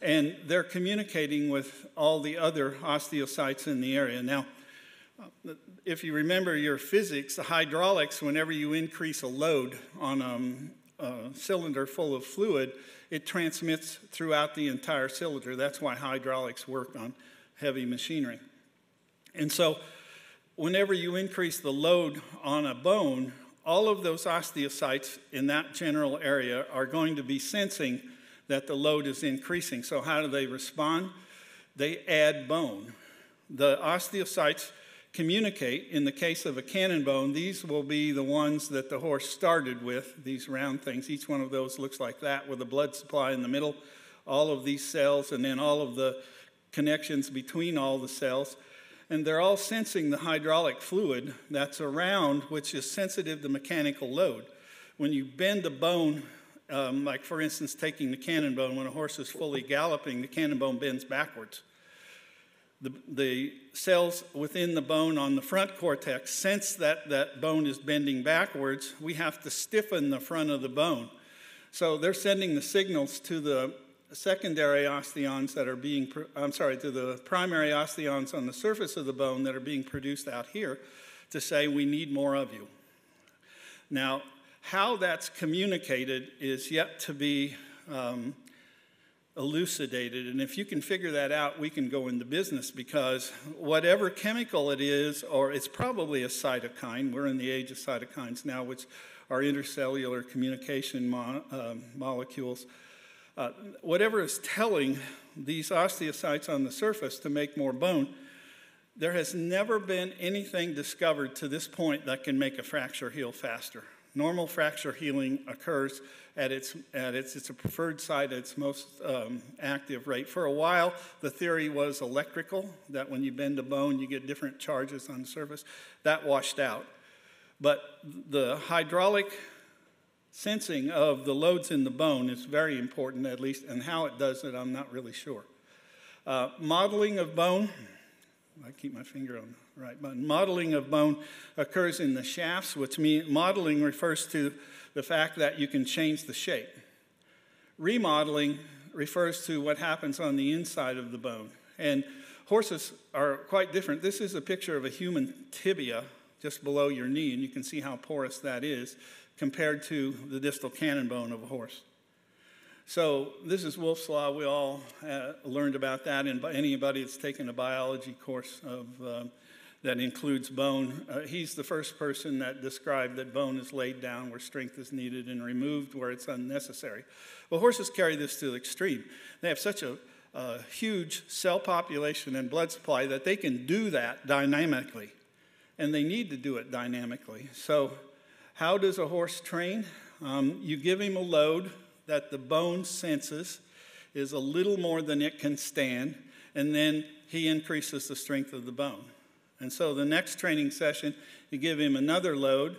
and they're communicating with all the other osteocytes in the area. Now, if you remember your physics, the hydraulics, whenever you increase a load on um, a cylinder full of fluid, it transmits throughout the entire cylinder. That's why hydraulics work on heavy machinery. And so, whenever you increase the load on a bone, all of those osteocytes in that general area are going to be sensing that the load is increasing. So, how do they respond? They add bone. The osteocytes communicate. In the case of a cannon bone, these will be the ones that the horse started with, these round things. Each one of those looks like that with a blood supply in the middle, all of these cells, and then all of the connections between all the cells and they're all sensing the hydraulic fluid that's around, which is sensitive to mechanical load. When you bend a bone, um, like for instance, taking the cannon bone, when a horse is fully galloping, the cannon bone bends backwards. The, the cells within the bone on the front cortex sense that that bone is bending backwards. We have to stiffen the front of the bone. So they're sending the signals to the secondary osteons that are being, I'm sorry, to the primary osteons on the surface of the bone that are being produced out here to say we need more of you. Now, how that's communicated is yet to be um, elucidated. And if you can figure that out, we can go into business because whatever chemical it is, or it's probably a cytokine, we're in the age of cytokines now, which are intercellular communication mo- um, molecules uh, whatever is telling these osteocytes on the surface to make more bone, there has never been anything discovered to this point that can make a fracture heal faster. Normal fracture healing occurs at its, at its, it's a preferred site at its most um, active rate. For a while, the theory was electrical, that when you bend a bone, you get different charges on the surface. That washed out. But the hydraulic sensing of the loads in the bone is very important, at least, and how it does it, I'm not really sure. Uh, modeling of bone, I keep my finger on right button. Modeling of bone occurs in the shafts, which mean modeling refers to the fact that you can change the shape. Remodeling refers to what happens on the inside of the bone. And horses are quite different. This is a picture of a human tibia just below your knee, and you can see how porous that is compared to the distal cannon bone of a horse. So this is Wolff's Law. We all uh, learned about that, and anybody that's taken a biology course of, uh, that includes bone, uh, he's the first person that described that bone is laid down where strength is needed and removed where it's unnecessary. Well, horses carry this to the extreme. They have such a, a huge cell population and blood supply that they can do that dynamically, and they need to do it dynamically. So how does a horse train? Um, you give him a load that the bone senses is a little more than it can stand, and then he increases the strength of the bone. And so the next training session, you give him another load,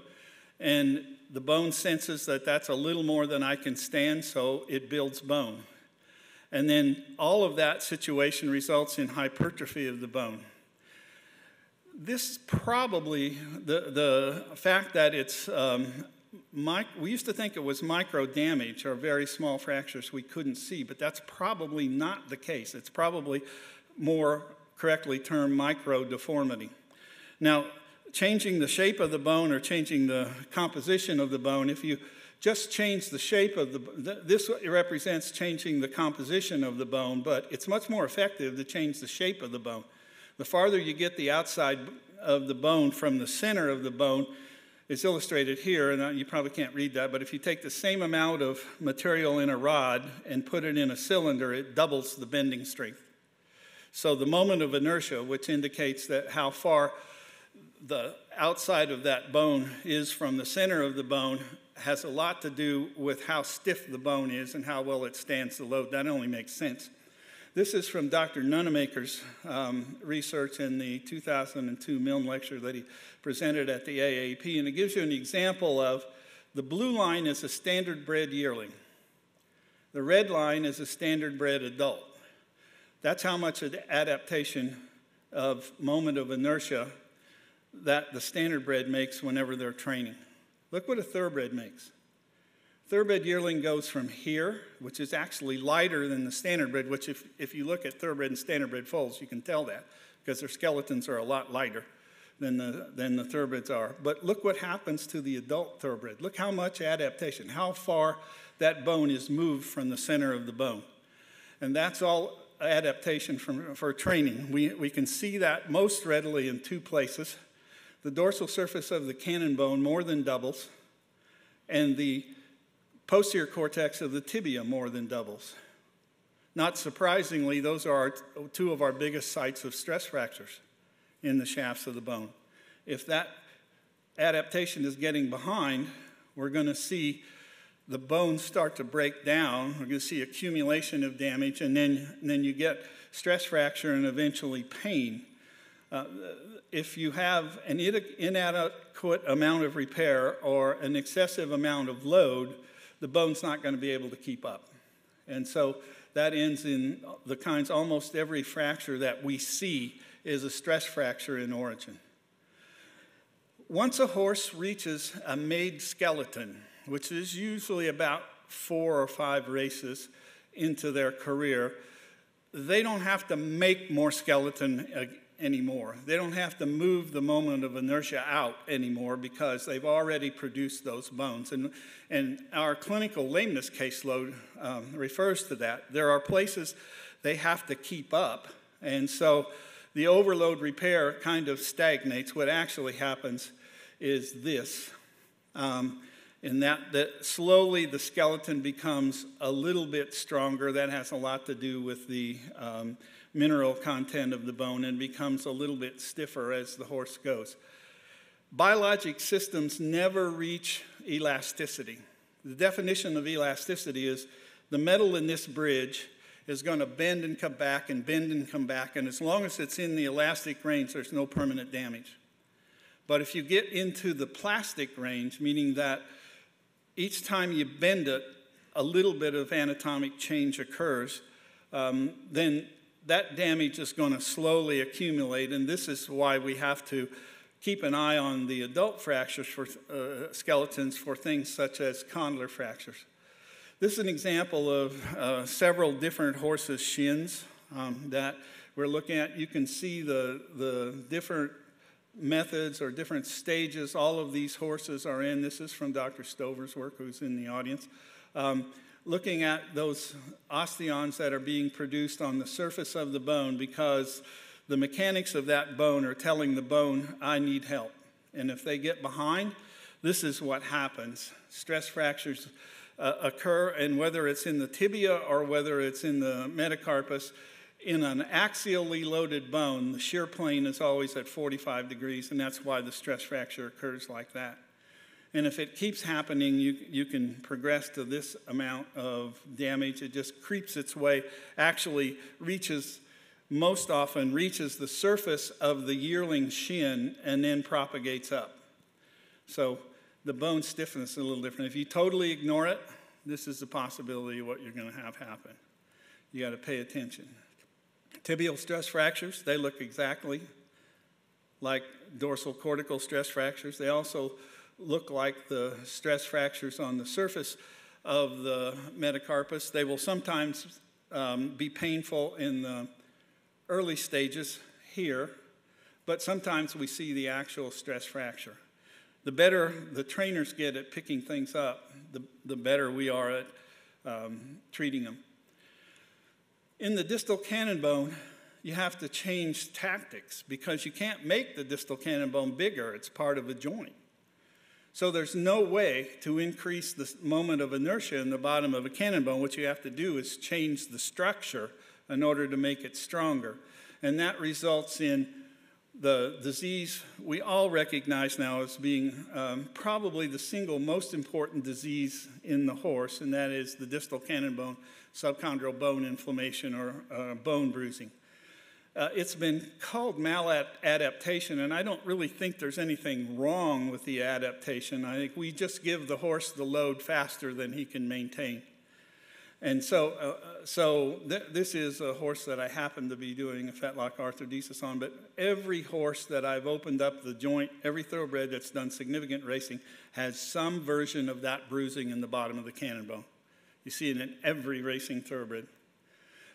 and the bone senses that that's a little more than I can stand, so it builds bone. And then all of that situation results in hypertrophy of the bone. this probably, the, the fact that it's, um, we used to think it was micro damage or very small fractures we couldn't see, but that's probably not the case. It's probably more correctly termed micro deformity. Now, changing the shape of the bone or changing the composition of the bone, if you just change the shape of the this represents changing the composition of the bone but it's much more effective to change the shape of the bone the farther you get the outside of the bone from the center of the bone it's illustrated here and you probably can't read that but if you take the same amount of material in a rod and put it in a cylinder it doubles the bending strength so the moment of inertia which indicates that how far the outside of that bone is from the center of the bone has a lot to do with how stiff the bone is and how well it stands the load. That only makes sense. This is from Dr. Nunamaker's um, research in the 2002 Milne lecture that he presented at the AAEP, and it gives you an example of the blue line is a standard bred yearling. The red line is a standard bred adult. That's how much of adaptation of moment of inertia that the standard bred makes whenever they're training. Look what a thoroughbred makes. Thoroughbred yearling goes from here, which is actually lighter than the standardbred, which, if, if you look at thoroughbred and standardbred foals, you can tell that because their skeletons are a lot lighter than the, than the thoroughbreds are. But look what happens to the adult thoroughbred. Look how much adaptation, how far that bone is moved from the center of the bone. And that's all adaptation from, for training. We, we can see that most readily in two places the dorsal surface of the cannon bone more than doubles, and the posterior cortex of the tibia more than doubles. Not surprisingly, those are our, two of our biggest sites of stress fractures in the shafts of the bone. If that adaptation is getting behind, we're going to see the bones start to break down. We're going to see accumulation of damage, and then, and then you get stress fracture and eventually pain. Uh, if you have an inadequate amount of repair or an excessive amount of load, the bone's not going to be able to keep up. And so that ends in the kinds, almost every fracture that we see is a stress fracture in origin. Once a horse reaches a made skeleton, which is usually about four or five races into their career, they don't have to make more skeleton anymore. They don't have to move the moment of inertia out anymore because they've already produced those bones. And, and our clinical lameness caseload um, refers to that. There are places they have to keep up. And so the overload repair kind of stagnates. What actually happens is this. Um, in that, that slowly the skeleton becomes a little bit stronger. That has a lot to do with the um, mineral content of the bone and becomes a little bit stiffer as the horse goes. Biologic systems never reach elasticity. The definition of elasticity is the metal in this bridge is going to bend and come back and bend and come back, and as long as it's in the elastic range, there's no permanent damage. But if you get into the plastic range, meaning that each time you bend it, a little bit of anatomic change occurs, um, then that damage is going to slowly accumulate, and this is why we have to keep an eye on the adult fractures for uh, skeletons for things such as condylar fractures. This is an example of uh, several different horses' shins um, that we're looking at. You can see the, the different methods or different stages all of these horses are in. This is from Dr. Stover's work, who's in the audience. Um, looking at those osteons that are being produced on the surface of the bone because the mechanics of that bone are telling the bone, I need help. And if they get behind, this is what happens. Stress fractures uh, occur, and whether it's in the tibia or whether it's in the metacarpus, in an axially loaded bone, the shear plane is always at 45 degrees, and that's why the stress fracture occurs like that. And if it keeps happening, you, you can progress to this amount of damage. It just creeps its way, actually reaches, most often, reaches the surface of the yearling shin and then propagates up. So the bone stiffness is a little different. If you totally ignore it, this is the possibility of what you're going to have happen. You got to pay attention. Tibial stress fractures, they look exactly like dorsal cortical stress fractures. They also look like the stress fractures on the surface of the metacarpus. They will sometimes um, be painful in the early stages here, but sometimes we see the actual stress fracture. The better the trainers get at picking things up, the, the better we are at um, treating them. In the distal cannon bone, you have to change tactics because you can't make the distal cannon bone bigger. It's part of a joint. So there's no way to increase the moment of inertia in the bottom of a cannon bone. What you have to do is change the structure in order to make it stronger. And that results in the disease we all recognize now as being um, probably the single most important disease in the horse, and that is the distal cannon bone, subchondral bone inflammation, or uh, bone bruising. Uh, it's been called maladaptation, and I don't really think there's anything wrong with the adaptation. I think we just give the horse the load faster than he can maintain. And so, uh, uh, so th- this is a horse that I happen to be doing a fetlock arthrodesis on, but every horse that I've opened up the joint, every thoroughbred that's done significant racing, has some version of that bruising in the bottom of the cannon bone. You see it in every racing thoroughbred.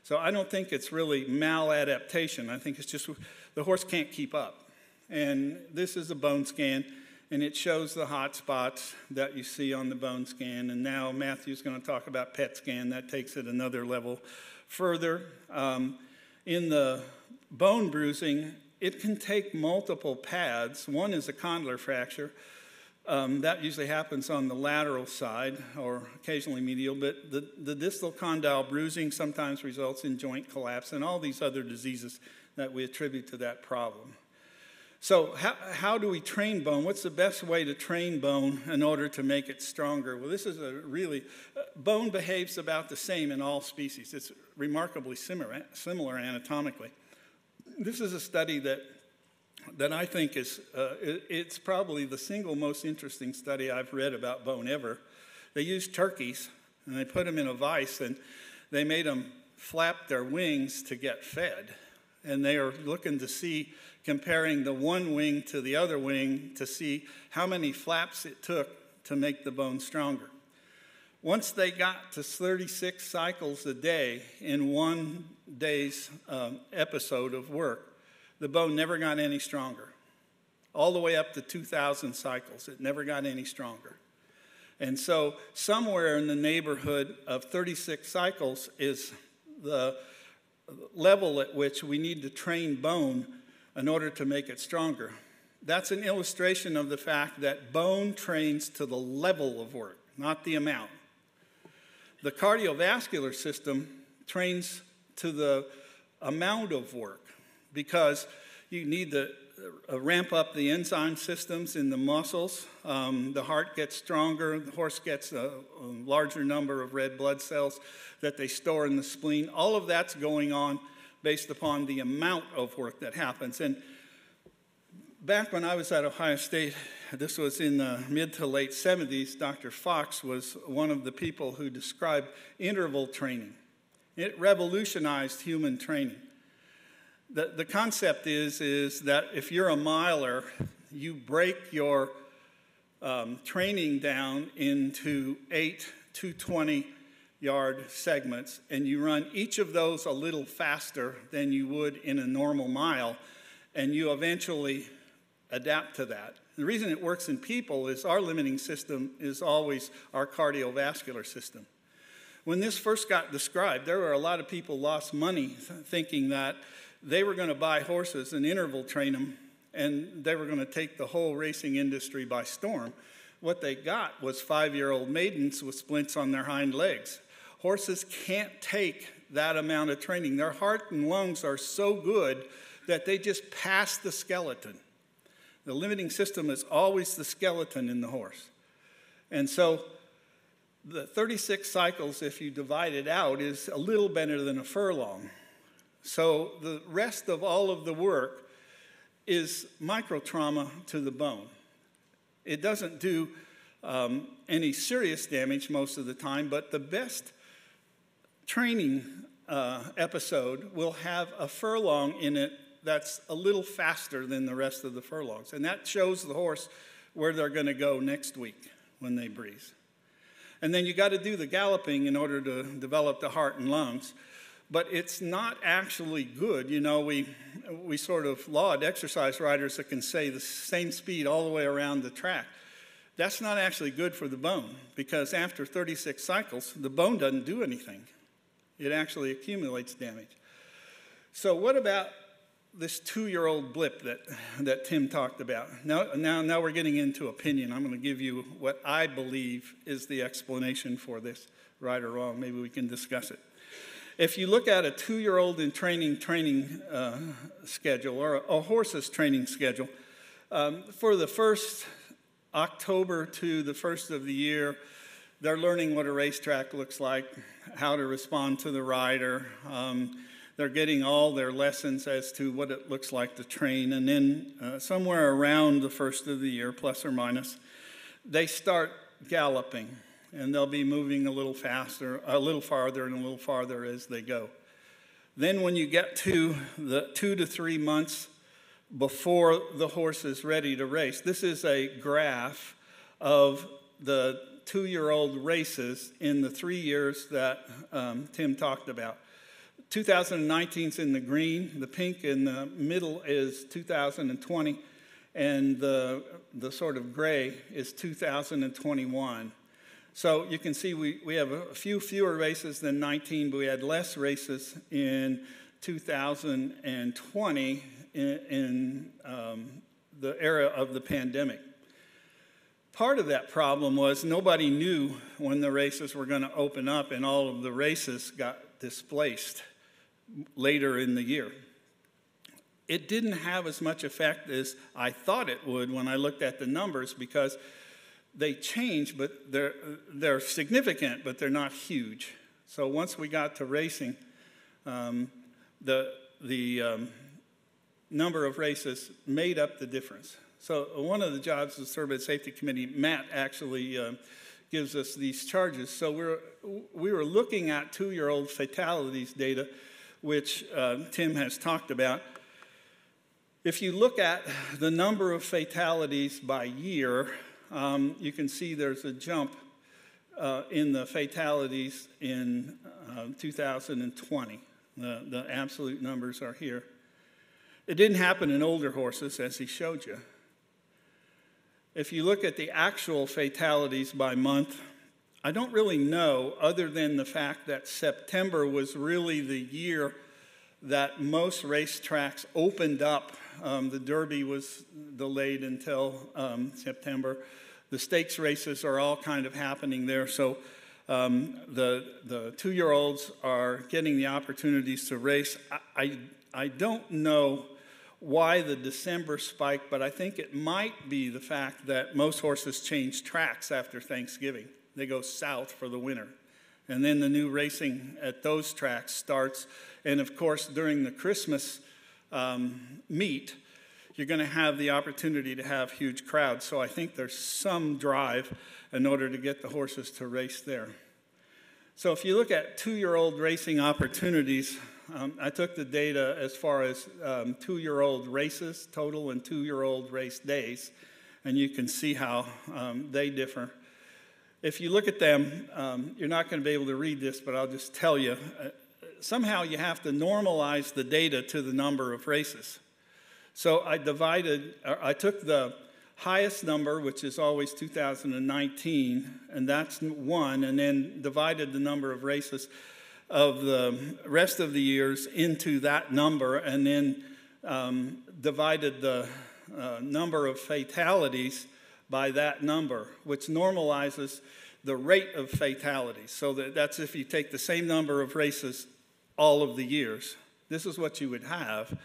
So I don't think it's really maladaptation. I think it's just the horse can't keep up. And this is a bone scan, and it shows the hot spots that you see on the bone scan. And now Mathieu's going to talk about PET scan. That takes it another level further. Um, in the bone bruising, it can take multiple pads. One is a condylar fracture. Um, that usually happens on the lateral side or occasionally medial, but the, the distal condyle bruising sometimes results in joint collapse and all these other diseases that we attribute to that problem. So, how, how do we train bone? What's the best way to train bone in order to make it stronger? Well, this is a really, uh, bone behaves about the same in all species. It's remarkably similar, similar anatomically. This is a study that that I think is, uh, it, it's probably the single most interesting study I've read about bone ever. They used turkeys and they put them in a vise and they made them flap their wings to get fed. And they are looking to see, comparing the one wing to the other wing to see how many flaps it took to make the bone stronger. Once they got to 36 cycles a day in one day's um, episode of work, the bone never got any stronger. All the way up to 2,000 cycles, it never got any stronger. And so, somewhere in the neighborhood of 36 cycles is the level at which we need to train bone in order to make it stronger. That's an illustration of the fact that bone trains to the level of work, not the amount. The cardiovascular system trains to the amount of work because you need to uh, ramp up the enzyme systems in the muscles. Um, the heart gets stronger, the horse gets a, a, larger number of red blood cells that they store in the spleen. All of that's going on based upon the amount of work that happens. And back when I was at Ohio State, this was in the mid to late 70s, Dr. Fox was one of the people who described interval training. It revolutionized human training the, the concept is, is that if you're a miler, you break your um, training down into eight 220 yard segments, and you run each of those a little faster than you would in a normal mile, and you eventually adapt to that. The reason it works in people is our limiting system is always our cardiovascular system. When this first got described, there were a lot of people lost money thinking that they were going to buy horses and interval train them, and they were going to take the whole racing industry by storm. What they got was five year old maidens with splints on their hind legs. Horses can't take that amount of training. Their heart and lungs are so good that they just pass the skeleton. The limiting system is always the skeleton in the horse. And so the 36 cycles, if you divide it out, is a little better than a furlong. So the rest of all of the work is micro trauma to the bone. It doesn't do um, any serious damage most of the time, but the best training uh, episode will have a furlong in it that's a little faster than the rest of the furlongs. And that shows the horse where they're going to go next week when they breeze. And then you got to do the galloping in order to develop the heart and lungs. But it's not actually good. You know, we, we sort of laud exercise riders that can say the same speed all the way around the track. That's not actually good for the bone because after 36 cycles, the bone doesn't do anything. It actually accumulates damage. So, what about this two year old blip that, that Tim talked about? Now, now, now we're getting into opinion. I'm going to give you what I believe is the explanation for this, right or wrong. Maybe we can discuss it. If you look at a two year old in training training uh, schedule or a, a, horse's training schedule, um, for the first October to the first of the year, they're learning what a racetrack looks like, how to respond to the rider. Um, they're getting all their lessons as to what it looks like to train. And then, uh, somewhere around the first of the year, plus or minus, they start galloping and they'll be moving a little faster, a little farther, and a little farther as they go. Then, when you get to the two to three months before the horse is ready to race, this is a graph of the two year old races in the three years that um, Tim talked about. 2019 is in the green, the pink in the middle is 2020, and the, the sort of gray is 2021. So you can see we, we have a few fewer races than 19, but we had less races in 2020 in, in um, the era of the pandemic. Part of that problem was nobody knew when the races were going to open up, and all of the races got displaced later in the year. It didn't have as much effect as I thought it would when I looked at the numbers because they change, but they're, they're significant, but they're not huge. So once we got to racing, um, the, the um, number of races made up the difference. So one of the jobs of the Safety Committee, Matt actually uh, gives us these charges. So we're, we were looking at two-year-old fatalities data, which uh, Tim has talked about. If you look at the number of fatalities by year, um, you can see there's a jump uh, in the fatalities in uh, 2020. The, the absolute numbers are here. It didn't happen in older horses, as he showed you. If you look at the actual fatalities by month, I don't really know, other than the fact that September was really the year that most racetracks opened up. Um, the Derby was delayed until um, September. The stakes races are all kind of happening there. So um, the, the two year olds are getting the opportunities to race. I, I, I don't know why the December spike, but I think it might be the fact that most horses change tracks after Thanksgiving. They go south for the winter. And then the new racing at those tracks starts. And of course, during the Christmas um, meet, you're going to have the opportunity to have huge crowds. So I think there's some drive in order to get the horses to race there. So if you look at two year old racing opportunities, um, I took the data as far as um, two year old races total and two year old race days, and you can see how um, they differ. If you look at them, um, you're not going to be able to read this, but I'll just tell you. Somehow you have to normalize the data to the number of races. So I divided, I took the highest number, which is always 2019, and that's one, and then divided the number of races of the rest of the years into that number, and then um, divided the uh, number of fatalities by that number, which normalizes the rate of fatalities. So that, that's if you take the same number of races all of the years. This is what you would have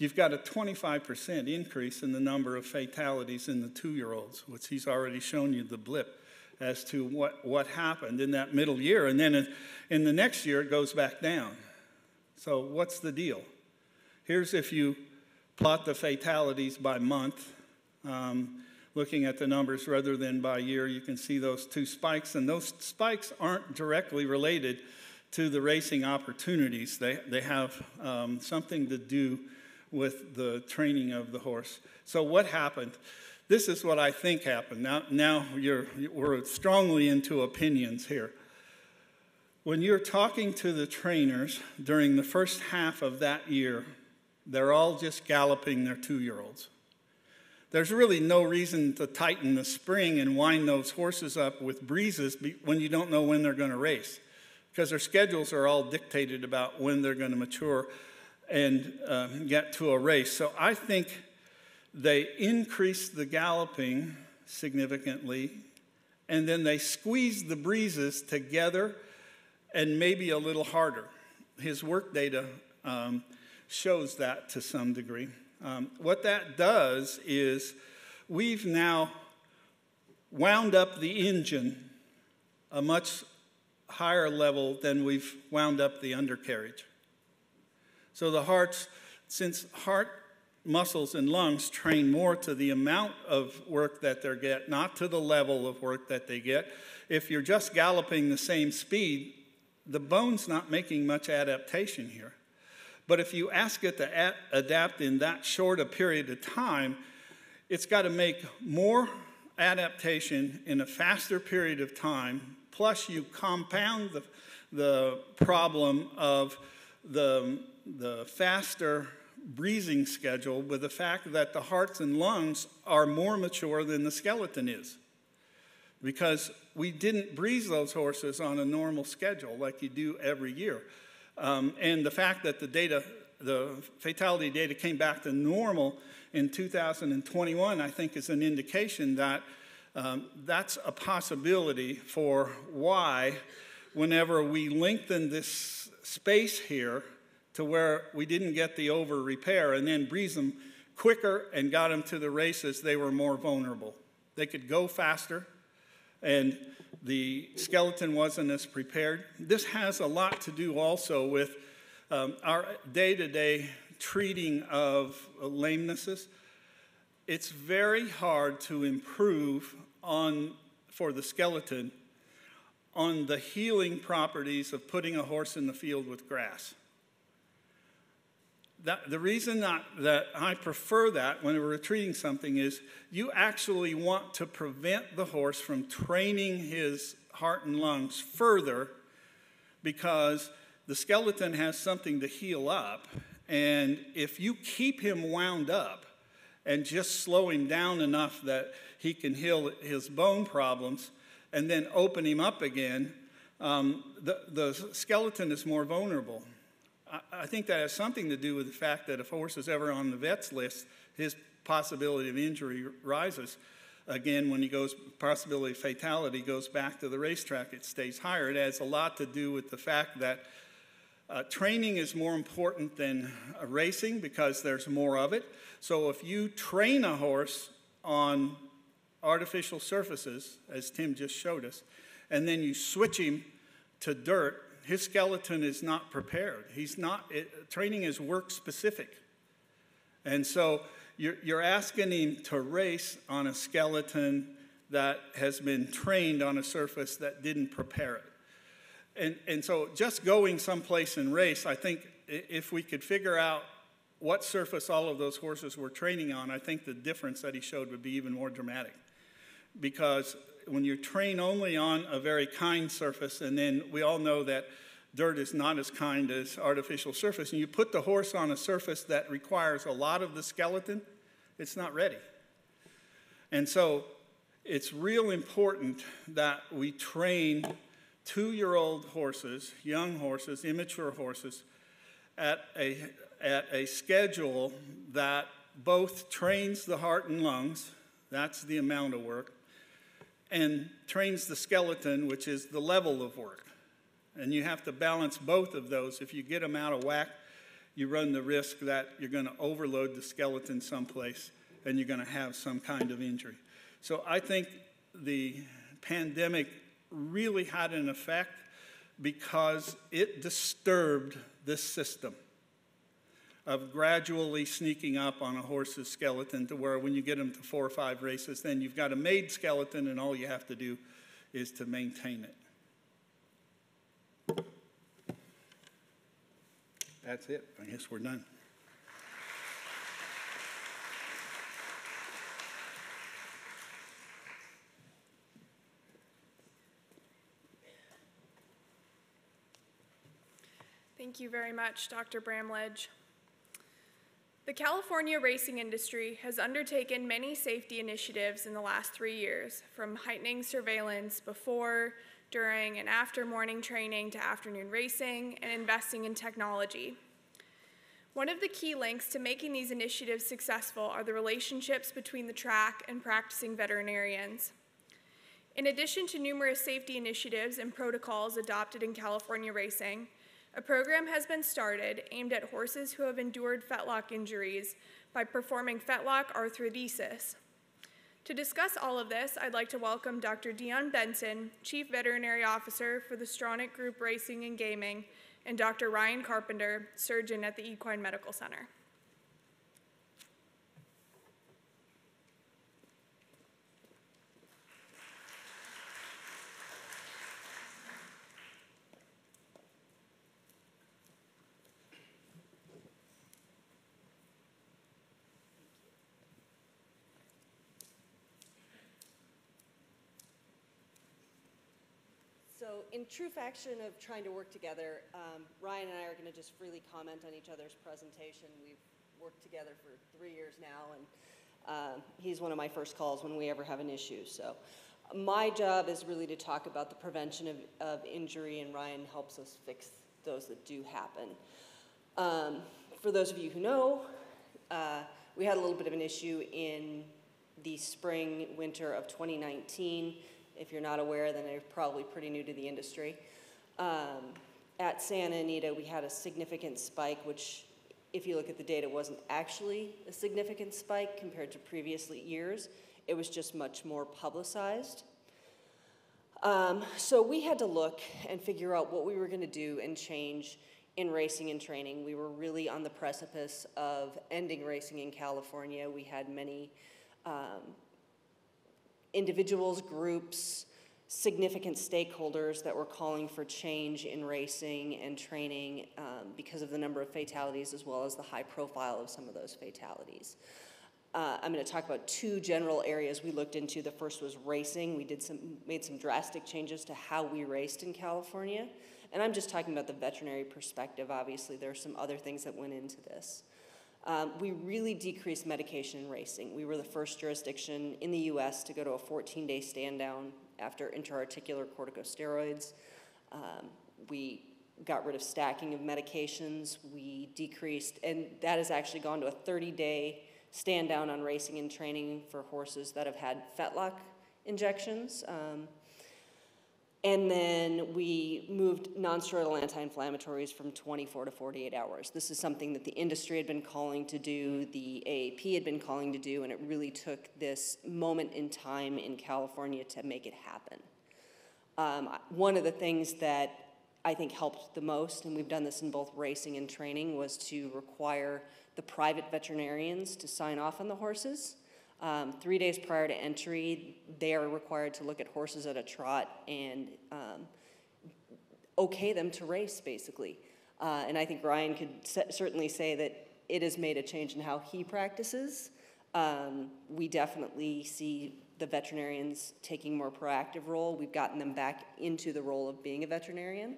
you've got a 25% increase in the number of fatalities in the two year olds, which he's already shown you the blip as to what, what happened in that middle year. And then in, the next year, it goes back down. So, what's the deal? Here's if you plot the fatalities by month, um, looking at the numbers rather than by year, you can see those two spikes. And those spikes aren't directly related to the racing opportunities, they, they have um, something to do with the training of the horse. So, what happened? This is what I think happened. Now, now you're, we're strongly into opinions here. When you're talking to the trainers during the first half of that year, they're all just galloping their two year olds. There's really no reason to tighten the spring and wind those horses up with breezes when you don't know when they're going to race, because their schedules are all dictated about when they're going to mature and uh, get to a race. So I think they increase the galloping significantly, and then they squeeze the breezes together and maybe a little harder. His work data um, shows that to some degree. Um, what that does is we've now wound up the engine a much higher level than we've wound up the undercarriage. So the heart's, since heart muscles and lungs train more to the amount of work that they get, not to the level of work that they get. If you're just galloping the same speed, the bone's not making much adaptation here. But if you ask it to adapt in that short a period of time, it's got to make more adaptation in a faster period of time. Plus, you compound the, the problem of the, the faster breezing schedule with the fact that the hearts and lungs are more mature than the skeleton is because we didn't breeze those horses on a normal schedule like you do every year. Um, and the fact that the data, the fatality data came back to normal in 2021, I think is an indication that um, that's a possibility for why, whenever we lengthen this space here to where we didn't get the over repair and then breeze them quicker and got them to the races, they were more vulnerable. They could go faster, and the skeleton wasn't as prepared. This has a lot to do also with um, our day to day treating of lamenesses. It's very hard to improve on, for the skeleton on the healing properties of putting a horse in the field with grass that, the reason that, that I prefer that when we're treating something is you actually want to prevent the horse from training his heart and lungs further because the skeleton has something to heal up. And if you keep him wound up and just slow him down enough that he can heal his bone problems and then open him up again, um, the, the skeleton is more vulnerable. I think that has something to do with the fact that if a horse is ever on the vet's list, his possibility of injury rises. Again, when he goes, possibility of fatality goes back to the racetrack, it stays higher. It has a lot to do with the fact that uh, training is more important than uh, racing because there's more of it. So if you train a horse on artificial surfaces, as Tim just showed us, and then you switch him to dirt, his skeleton is not prepared. He's not, it, training is work specific. And so you're, you're asking him to race on a skeleton that has been trained on a surface that didn't prepare it. And, and so just going someplace and race, I think if we could figure out what surface all of those horses were training on, I think the difference that he showed would be even more dramatic. Because when you train only on a very kind surface, and then we all know that dirt is not as kind as artificial surface, and you put the horse on a surface that requires a lot of the skeleton, it's not ready. And so it's real important that we train two year old horses, young horses, immature horses, at a, at a schedule that both trains the heart and lungs, that's the amount of work, and trains the skeleton, which is the level of work. And you have to balance both of those. If you get them out of whack, you run the risk that you're going to overload the skeleton someplace and you're going to have some kind of injury. So I think the pandemic really had an effect because it disturbed this system of gradually sneaking up on a horse's skeleton to where when you get them to four or five races, then you've got a made skeleton, and all you have to do is to maintain it. That's it. I guess we're done. Thank you very much, Dr. Bramlage. The California racing industry has undertaken many safety initiatives in the last three years, from heightening surveillance before, during, and after morning training to afternoon racing, and investing in technology. One of the key links to making these initiatives successful are the relationships between the track and practicing veterinarians. In addition to numerous safety initiatives and protocols adopted in California racing, a program has been started aimed at horses who have endured fetlock injuries by performing fetlock arthrodesis. To discuss all of this, I'd like to welcome Dr. Dionne Benson, Chief Veterinary Officer for the Stronach Group Racing and Gaming, and Dr. Ryan Carpenter, Surgeon at the Equine Medical Center. So in true fashion of trying to work together, um, Ryan and I are going to just freely comment on each other's presentation. We've worked together for three years now, and uh, he's one of my first calls when we ever have an issue. So my job is really to talk about the prevention of, of injury, and Ryan helps us fix those that do happen. Um, for those of you who know, uh, we had a little bit of an issue in the spring, winter of 2019 if you're not aware, then you're probably pretty new to the industry. Um, at Santa Anita, we had a significant spike, which, if you look at the data, wasn't actually a significant spike compared to previous years. It was just much more publicized. Um, so we had to look and figure out what we were going to do and change in racing and training. We were really on the precipice of ending racing in California. We had many um, individuals, groups, significant stakeholders that were calling for change in racing and training um, because of the number of fatalities as well as the high profile of some of those fatalities. Uh, I'm going to talk about two general areas we looked into. The first was racing. We did some, made some drastic changes to how we raced in California. And I'm just talking about the veterinary perspective. Obviously, there are some other things that went into this. Um, we really decreased medication in racing. We were the first jurisdiction in the US to go to a 14 day stand down after intra-articular corticosteroids. Um, we got rid of stacking of medications. We decreased, and that has actually gone to a 30 day stand down on racing and training for horses that have had fetlock injections. Um, and then we moved nonsteroidal anti-inflammatories from 24 to 48 hours. This is something that the industry had been calling to do, the AAEP had been calling to do, and it really took this moment in time in California to make it happen. Um, one of the things that I think helped the most, and we've done this in both racing and training, was to require the private veterinarians to sign off on the horses. Um, three days prior to entry, they are required to look at horses at a trot and um, okay them to race, basically. Uh, and I think Ryan could certainly say that it has made a change in how he practices. Um, we definitely see the veterinarians taking more proactive role. We've gotten them back into the role of being a veterinarian.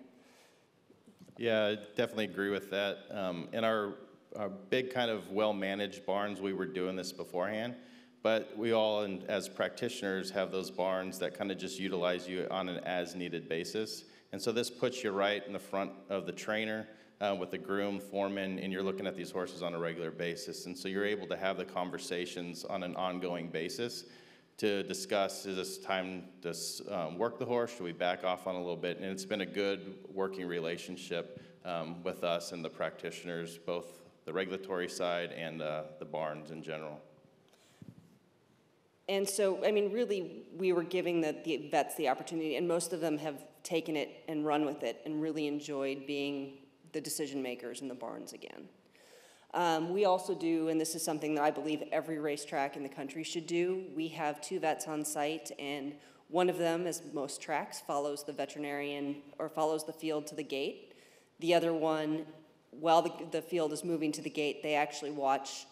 Yeah, I definitely agree with that. Um, in our, our big kind of well-managed barns, we were doing this beforehand. But we all, as practitioners, have those barns that kind of just utilize you on an as needed basis. And so this puts you right in the front of the trainer uh, with the groom, foreman, and you're looking at these horses on a regular basis. And so you're able to have the conversations on an ongoing basis to discuss is this time to um, work the horse? Should we back off on a little bit? And it's been a good working relationship um, with us and the practitioners, both the regulatory side and uh, the barns in general. And so, I mean, really, we were giving the, the vets the opportunity, and most of them have taken it and run with it and really enjoyed being the decision makers in the barns again. Um, we also do, and this is something that I believe every racetrack in the country should do, we have two vets on site, and one of them, as most tracks, follows the veterinarian or follows the field to the gate. The other one, while the, the field is moving to the gate, they actually watch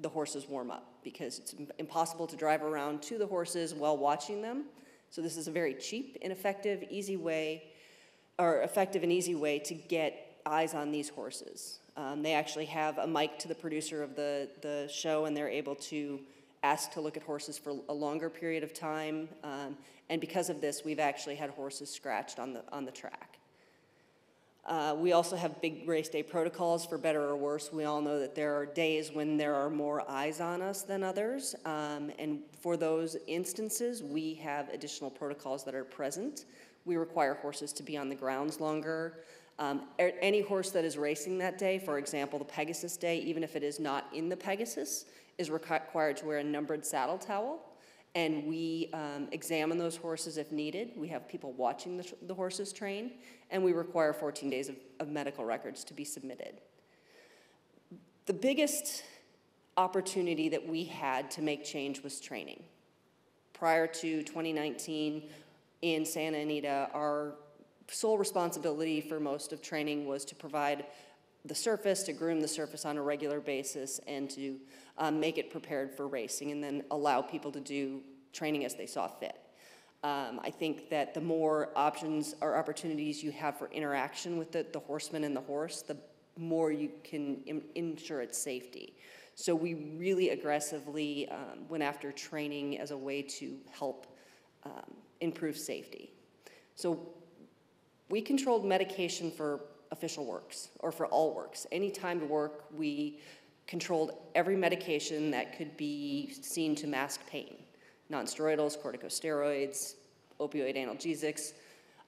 the horses warm up because it's impossible to drive around to the horses while watching them. So this is a very cheap and effective, easy way, or effective and easy way to get eyes on these horses. Um, they actually have a mic to the producer of the, the show, and they're able to ask to look at horses for a longer period of time. Um, and because of this, we've actually had horses scratched on the, on the track. Uh, we also have big race day protocols for better or worse. We all know that there are days when there are more eyes on us than others. Um, and for those instances, we have additional protocols that are present. We require horses to be on the grounds longer. Um, any horse that is racing that day, for example, the Pegasus Day, even if it is not in the Pegasus, is required to wear a numbered saddle towel. And we um, examine those horses if needed. We have people watching the, the horses train, and we require 14 days of, of medical records to be submitted. The biggest opportunity that we had to make change was training. Prior to 2019, in Santa Anita, our sole responsibility for most of training was to provide the surface, to groom the surface on a regular basis, and to um, make it prepared for racing, and then allow people to do training as they saw fit. Um, I think that the more options or opportunities you have for interaction with the, the horseman and the horse, the more you can Im- ensure its safety. So we really aggressively um, went after training as a way to help um, improve safety. So we controlled medication for official works or for all works. Any time to work, we controlled every medication that could be seen to mask pain nonsteroidals, corticosteroids, opioid analgesics.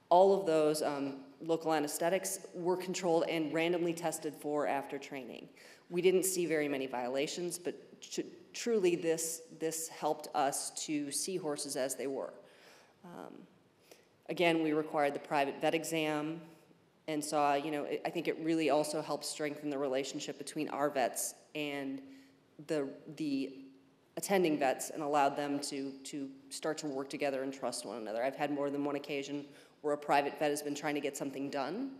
All of those um, local anesthetics were controlled and randomly tested for after training. We didn't see very many violations, but truly this, this helped us to see horses as they were. Um, again, we required the private vet exam and saw, you know, I think it really also helped strengthen the relationship between our vets and the, the attending vets and allowed them to, to start to work together and trust one another. I've had more than one occasion where a private vet has been trying to get something done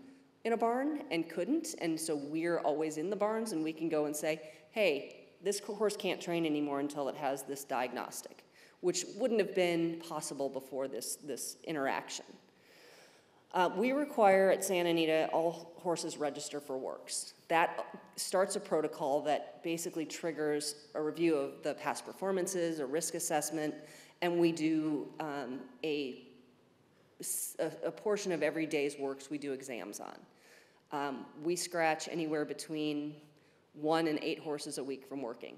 in a barn and couldn't, and so we're always in the barns and we can go and say, hey, this horse can't train anymore until it has this diagnostic which wouldn't have been possible before this, this interaction. Uh, we require at Santa Anita all horses register for works. That starts a protocol that basically triggers a review of the past performances, a risk assessment, and we do um, a, a, portion of every day's works we do exams on. Um, we scratch anywhere between one and eight horses a week from working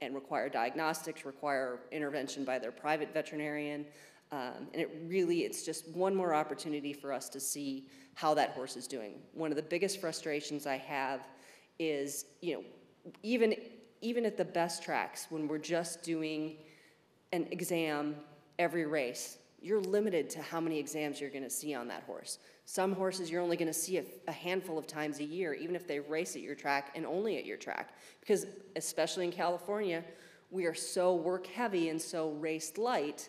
and require diagnostics, require intervention by their private veterinarian. Um, and it really, it's just one more opportunity for us to see how that horse is doing. One of the biggest frustrations I have is, you know, even, even at the best tracks, when we're just doing an exam every race, you're limited to how many exams you're going to see on that horse. Some horses you're only going to see a, a, handful of times a year, even if they race at your track and only at your track. Because, especially in California, we are so work heavy and so race light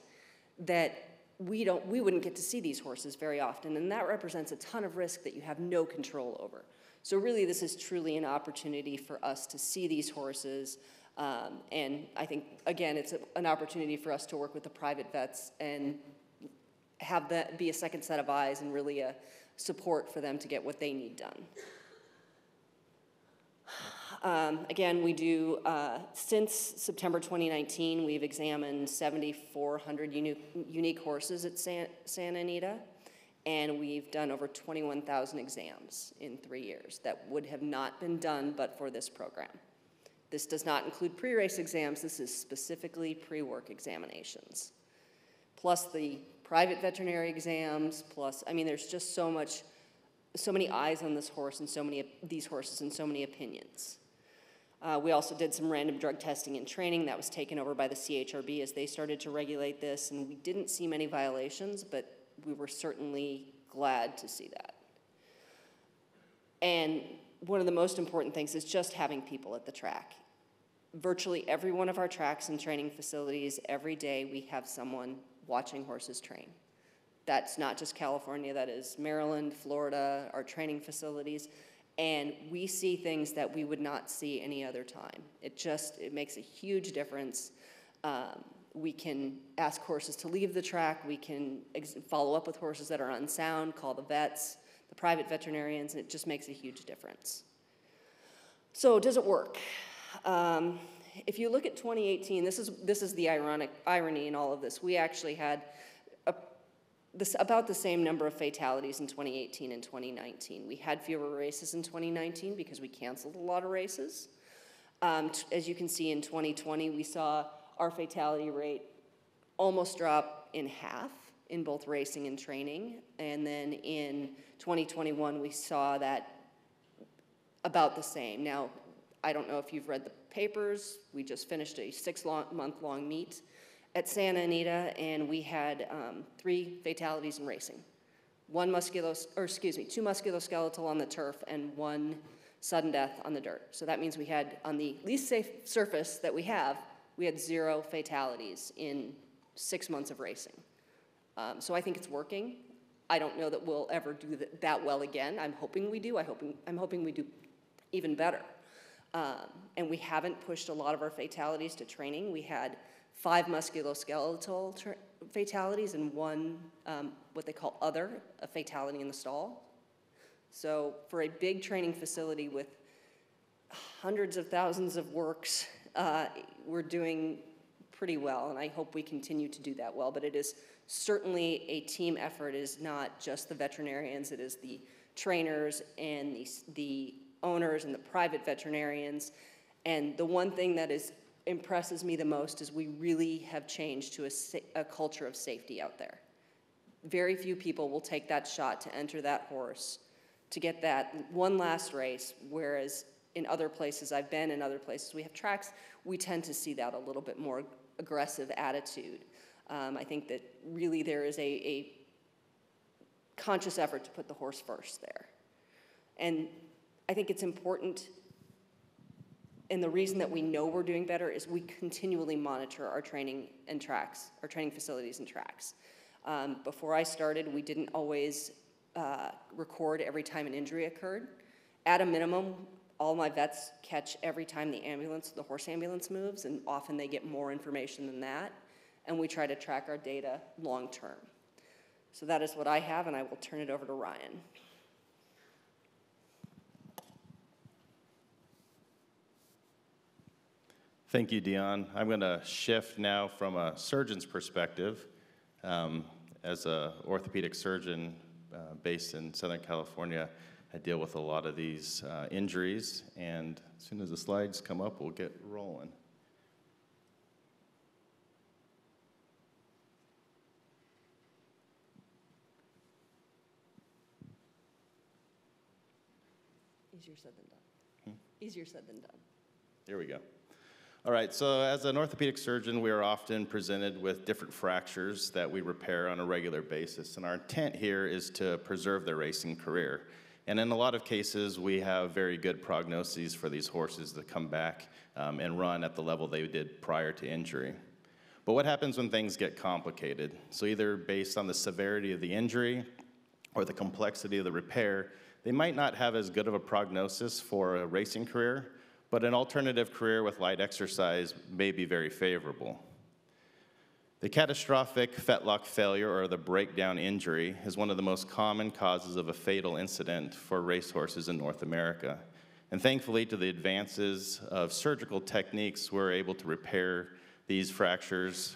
that we, don't, we wouldn't get to see these horses very often. And that represents a ton of risk that you have no control over. So, really, this is truly an opportunity for us to see these horses. Um, and I think, again, it's a, an opportunity for us to work with the private vets and have that be a second set of eyes and really a support for them to get what they need done. Um, again, we do, uh, since September 2019, we've examined 7,400 uni- unique horses at San- Santa Anita, and we've done over 21,000 exams in three years that would have not been done but for this program. This does not include pre race exams, this is specifically pre work examinations. Plus the private veterinary exams, plus, I mean, there's just so much, so many eyes on this horse and so many, these horses and so many opinions. Uh, we also did some random drug testing and training that was taken over by the CHRB as they started to regulate this, and we didn't see many violations, but we were certainly glad to see that. And one of the most important things is just having people at the track. Virtually every one of our tracks and training facilities, every day we have someone watching horses train. That's not just California, that is Maryland, Florida, our training facilities. And we see things that we would not see any other time. It just, it makes a huge difference. Um, we can ask horses to leave the track. We can follow up with horses that are unsound, call the vets. the private veterinarians, and it just makes a huge difference. So does it work? Um, if you look at 2018, this is, this is the ironic irony in all of this. We actually had this, about the same number of fatalities in 2018 and 2019. We had fewer races in 2019 because we canceled a lot of races. Um, as you can see in 2020, we saw our fatality rate almost drop in half in both racing and training. And then in 2021, we saw that about the same. Now, I don't know if you've read the papers. We just finished a six-month-long meet at Santa Anita, and we had um, three fatalities in racing. One musculos, or excuse me, two musculoskeletal on the turf and one sudden death on the dirt. So that means we had, on the least safe surface that we have, we had zero fatalities in six months of racing. Um, so I think it's working. I don't know that we'll ever do that, well again. I'm hoping we do. I hoping, I'm hoping we do even better. Um, and we haven't pushed a lot of our fatalities to training. We had five musculoskeletal fatalities and one, um, what they call other, a fatality in the stall. So for a big training facility with hundreds of thousands of works, uh, we're doing pretty well, and I hope we continue to do that well. But it is certainly a team effort. It is not just the veterinarians. It is the trainers and the, the owners and the private veterinarians. And the one thing that is impresses me the most is we really have changed to a, a culture of safety out there. Very few people will take that shot to enter that horse to get that one last race, whereas in other places I've been, in other places we have tracks, we tend to see that a little bit more aggressive attitude. Um, I think that really there is a, a conscious effort to put the horse first there. And I think it's important, and the reason that we know we're doing better is we continually monitor our training and tracks, our training facilities and tracks. Um, before I started, we didn't always uh, record every time an injury occurred. At a minimum, all my vets catch every time the ambulance, the horse ambulance moves, and often they get more information than that. And we try to track our data long term. So that is what I have, and I will turn it over to Ryan. Thank you, Dionne. I'm going to shift now from a surgeon's perspective. Um, as an orthopedic surgeon uh, based in Southern California, I deal with a lot of these uh, injuries, and as soon as the slides come up, we'll get rolling. Easier said than done. Hmm? Easier said than done. Here we go. All right, so as an orthopedic surgeon, we are often presented with different fractures that we repair on a regular basis. And our intent here is to preserve their racing career. And in a lot of cases, we have very good prognoses for these horses to come back um, and run at the level they did prior to injury. But what happens when things get complicated? So, either based on the severity of the injury or the complexity of the repair, they might not have as good of a prognosis for a racing career but an alternative career with light exercise may be very favorable. The catastrophic fetlock failure or the breakdown injury is one of the most common causes of a fatal incident for racehorses in North America. And thankfully, to the advances of surgical techniques, we're able to repair these fractures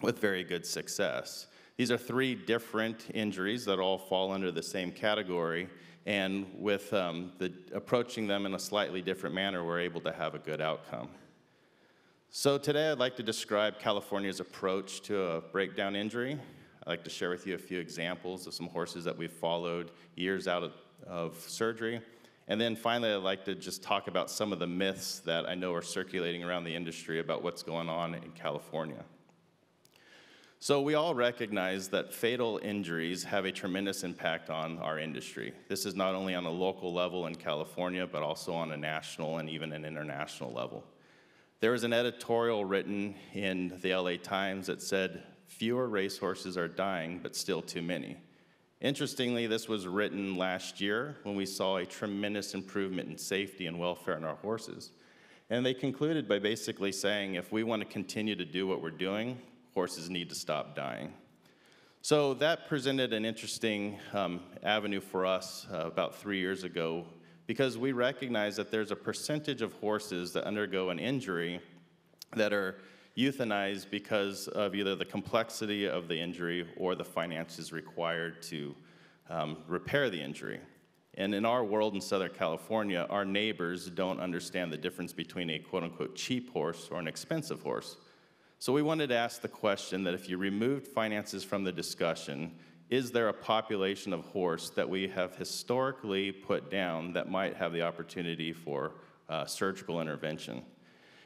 with very good success. These are three different injuries that all fall under the same category, and with um, the, approaching them in a slightly different manner, we're able to have a good outcome. So today I'd like to describe California's approach to a breakdown injury. I'd like to share with you a few examples of some horses that we've followed years out of, of surgery. And then finally, I'd like to just talk about some of the myths that I know are circulating around the industry about what's going on in California. So, we all recognize that fatal injuries have a tremendous impact on our industry. This is not only on a local level in California, but also on a national and even an international level. There was an editorial written in the LA Times that said, Fewer racehorses are dying, but still too many. Interestingly, this was written last year when we saw a tremendous improvement in safety and welfare in our horses. And they concluded by basically saying if we want to continue to do what we're doing, horses need to stop dying. So that presented an interesting um, avenue for us uh, about three years ago because we recognize that there's a percentage of horses that undergo an injury that are euthanized because of either the complexity of the injury or the finances required to um, repair the injury. And in our world in Southern California, our neighbors don't understand the difference between a quote unquote cheap horse or an expensive horse. So we wanted to ask the question that if you removed finances from the discussion, is there a population of horse that we have historically put down that might have the opportunity for uh, surgical intervention?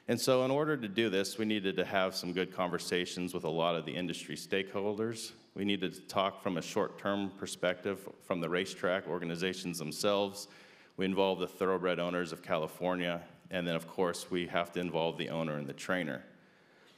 And so, in order to do this, we needed to have some good conversations with a lot of the industry stakeholders. We needed to talk from a short term perspective from the racetrack organizations themselves. We involved the thoroughbred owners of California. And then, of course, we have to involve the owner and the trainer.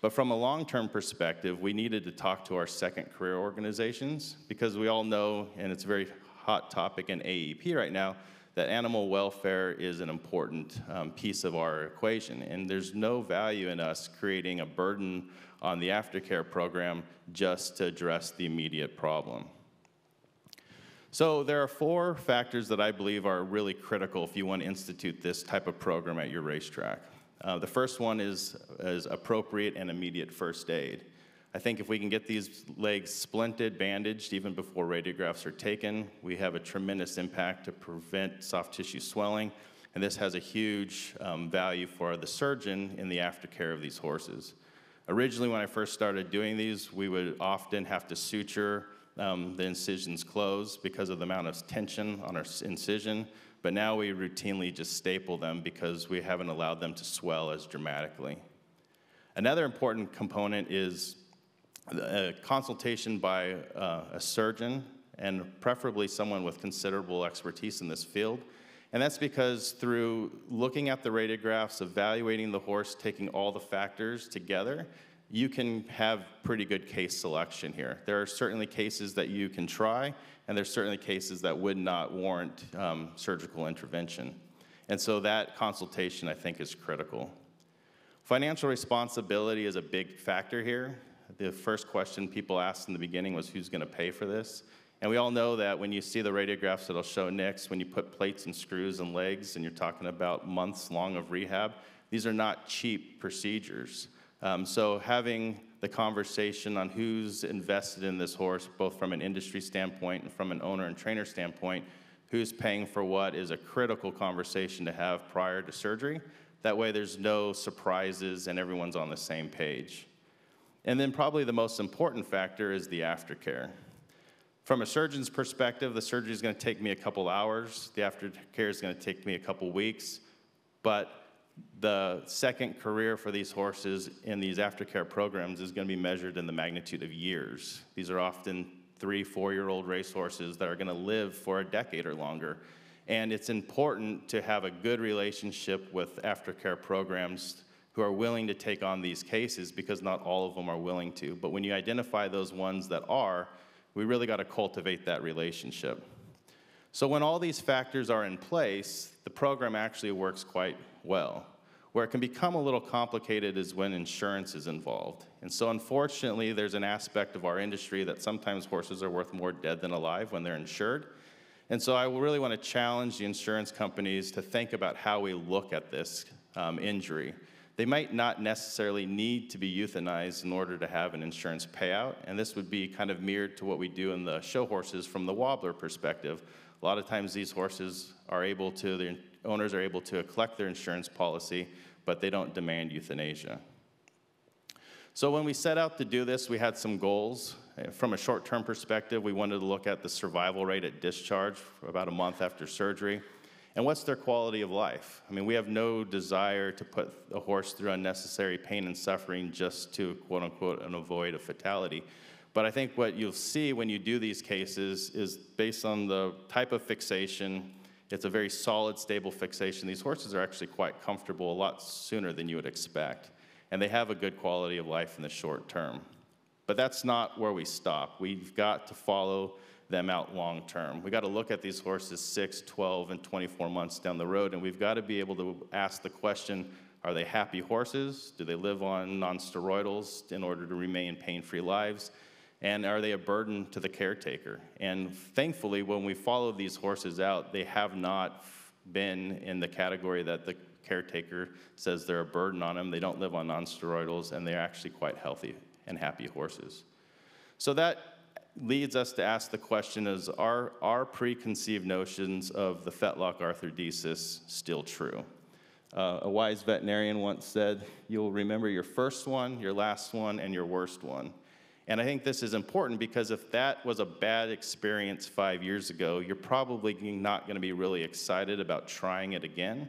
But from a long term perspective, we needed to talk to our second career organizations because we all know, and it's a very hot topic in AAEP right now, that animal welfare is an important um, piece of our equation. And there's no value in us creating a burden on the aftercare program just to address the immediate problem. So there are four factors that I believe are really critical if you want to institute this type of program at your racetrack. Uh, the first one is, is appropriate and immediate first aid. I think if we can get these legs splinted, bandaged, even before radiographs are taken, we have a tremendous impact to prevent soft tissue swelling. And this has a huge um, value for the surgeon in the aftercare of these horses. Originally, when I first started doing these, we would often have to suture um, the incisions closed because of the amount of tension on our incision. But now we routinely just staple them because we haven't allowed them to swell as dramatically. Another important component is a consultation by uh, a surgeon and preferably someone with considerable expertise in this field. And that's because through looking at the radiographs, evaluating the horse, taking all the factors together, you can have pretty good case selection here. There are certainly cases that you can try, and there's certainly cases that would not warrant um, surgical intervention. And so that consultation, I think, is critical. Financial responsibility is a big factor here. The first question people asked in the beginning was who's going to pay for this? And we all know that when you see the radiographs that I'll show next, when you put plates and screws and legs and you're talking about months long of rehab, these are not cheap procedures. Um, so having the conversation on who's invested in this horse, both from an industry standpoint and from an owner and trainer standpoint, who's paying for what is a critical conversation to have prior to surgery. That way there's no surprises and everyone's on the same page. And then, probably the most important factor is the aftercare. From a surgeon's perspective, the surgery is going to take me a couple hours, the aftercare is going to take me a couple weeks, but the second career for these horses in these aftercare programs is going to be measured in the magnitude of years. These are often three, four year old racehorses that are going to live for a decade or longer. And it's important to have a good relationship with aftercare programs who are willing to take on these cases because not all of them are willing to. But when you identify those ones that are, we really got to cultivate that relationship. So when all these factors are in place, the program actually works quite well. Where it can become a little complicated is when insurance is involved. And so unfortunately, there's an aspect of our industry that sometimes horses are worth more dead than alive when they're insured. And so I really want to challenge the insurance companies to think about how we look at this um, injury they might not necessarily need to be euthanized in order to have an insurance payout. And this would be kind of mirrored to what we do in the show horses from the wobbler perspective. A lot of times these horses are able to, the owners are able to collect their insurance policy, but they don't demand euthanasia. So when we set out to do this, we had some goals. Uh, from a short-term perspective, we wanted to look at the survival rate at discharge about a month after surgery. And what's their quality of life? I mean, we have no desire to put a horse through unnecessary pain and suffering just to, quote unquote, and avoid a fatality. But I think what you'll see when you do these cases is based on the type of fixation, it's a very solid, stable fixation. These horses are actually quite comfortable a lot sooner than you would expect. And they have a good quality of life in the short term. But that's not where we stop. We've got to follow them out long term. We've got to look at these horses 6, 12, and 24 months down the road, and we've got to be able to ask the question are they happy horses? Do they live on non steroidals in order to remain pain free lives? And are they a burden to the caretaker? And thankfully, when we follow these horses out, they have not been in the category that the caretaker says they're a burden on them. They don't live on nonsteroidals, and they're actually quite healthy and happy horses. So that leads us to ask the question is are our preconceived notions of the fetlock arthrodesis still true? Uh, a wise veterinarian once said, You'll remember your first one, your last one, and your worst one. And I think this is important because if that was a bad experience five years ago, you're probably not going to be really excited about trying it again.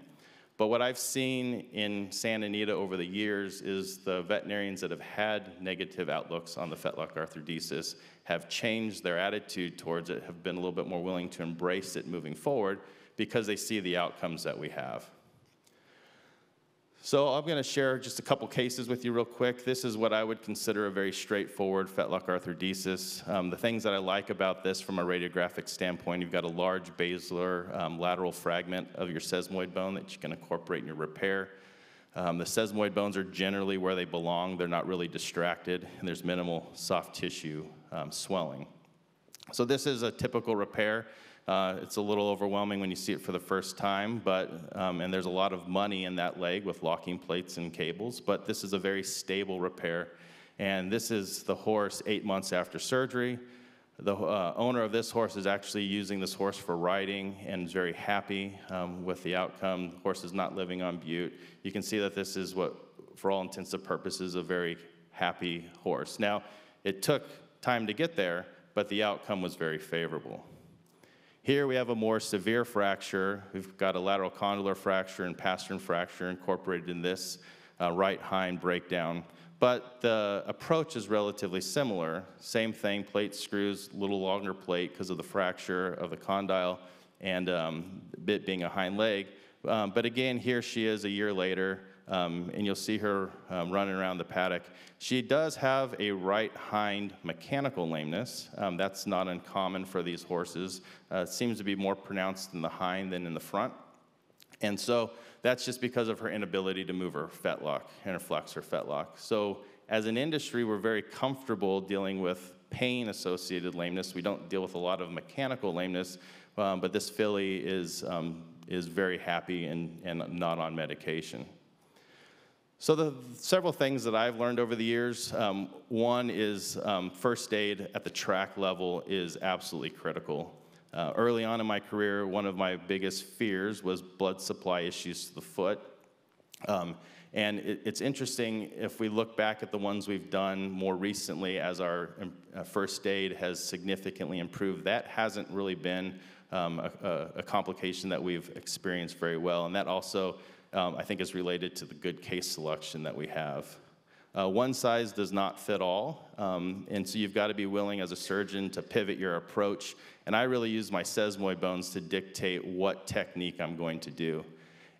But what I've seen in Santa Anita over the years is the veterinarians that have had negative outlooks on the fetlock arthrodesis have changed their attitude towards it, have been a little bit more willing to embrace it moving forward because they see the outcomes that we have. So I'm going to share just a couple cases with you real quick. This is what I would consider a very straightforward fetlock arthrodesis. Um, the things that I like about this from a radiographic standpoint, you've got a large basilar um, lateral fragment of your sesamoid bone that you can incorporate in your repair. Um, the sesamoid bones are generally where they belong. They're not really distracted, and there's minimal soft tissue um, swelling. So this is a typical repair. Uh, it's a little overwhelming when you see it for the first time, but um, and there's a lot of money in that leg with locking plates and cables. But this is a very stable repair, and this is the horse eight months after surgery. The uh, owner of this horse is actually using this horse for riding and is very happy um, with the outcome. The horse is not living on Bute. You can see that this is what, for all intents and purposes, a very happy horse. Now, it took time to get there, but the outcome was very favorable. Here we have a more severe fracture. We've got a lateral condylar fracture and pastern fracture incorporated in this uh, right hind breakdown. But the approach is relatively similar. Same thing, plate screws, little longer plate because of the fracture of the condyle and um, bit being a hind leg. Um, but again, here she is a year later um, and you'll see her um, running around the paddock. She does have a right hind mechanical lameness. Um, that's not uncommon for these horses. Uh, it seems to be more pronounced in the hind than in the front. And so that's just because of her inability to move her fetlock and her flex her fetlock. So as an industry, we're very comfortable dealing with pain associated lameness. We don't deal with a lot of mechanical lameness, um, but this filly is, um, is very happy and, and not on medication. So the several things that I've learned over the years, um, one is um, first aid at the track level is absolutely critical. Uh, early on in my career, one of my biggest fears was blood supply issues to the foot. Um, and it, it's interesting if we look back at the ones we've done more recently as our um, uh, first aid has significantly improved, that hasn't really been um, a, a, complication that we've experienced very well. And that also um, I think is related to the good case selection that we have. Uh, one size does not fit all, um, and so you've got to be willing as a surgeon to pivot your approach. And I really use my sesamoid bones to dictate what technique I'm going to do.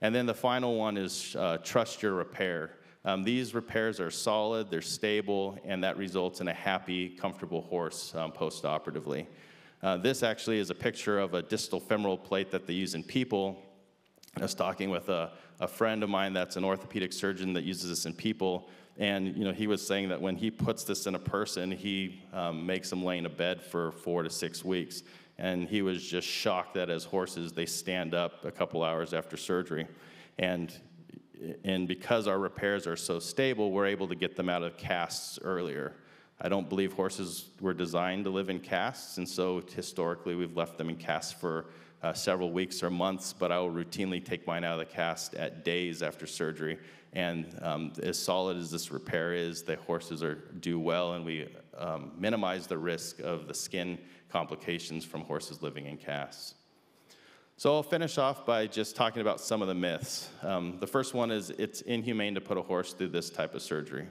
And then the final one is uh, trust your repair. Um, these repairs are solid, they're stable, and that results in a happy, comfortable horse um, post-operatively. Uh, this actually is a picture of a distal femoral plate that they use in people. I was talking with a, a friend of mine that's an orthopedic surgeon that uses this in people, and you know he was saying that when he puts this in a person, he um, makes them lay in a bed for four to six weeks, and he was just shocked that as horses they stand up a couple hours after surgery, and and because our repairs are so stable, we're able to get them out of casts earlier. I don't believe horses were designed to live in casts, and so historically we've left them in casts for uh, several weeks or months, but I will routinely take mine out of the cast at days after surgery. And um, as solid as this repair is, the horses are do well, and we um, minimize the risk of the skin complications from horses living in casts. So I'll finish off by just talking about some of the myths. Um, the first one is it's inhumane to put a horse through this type of surgery.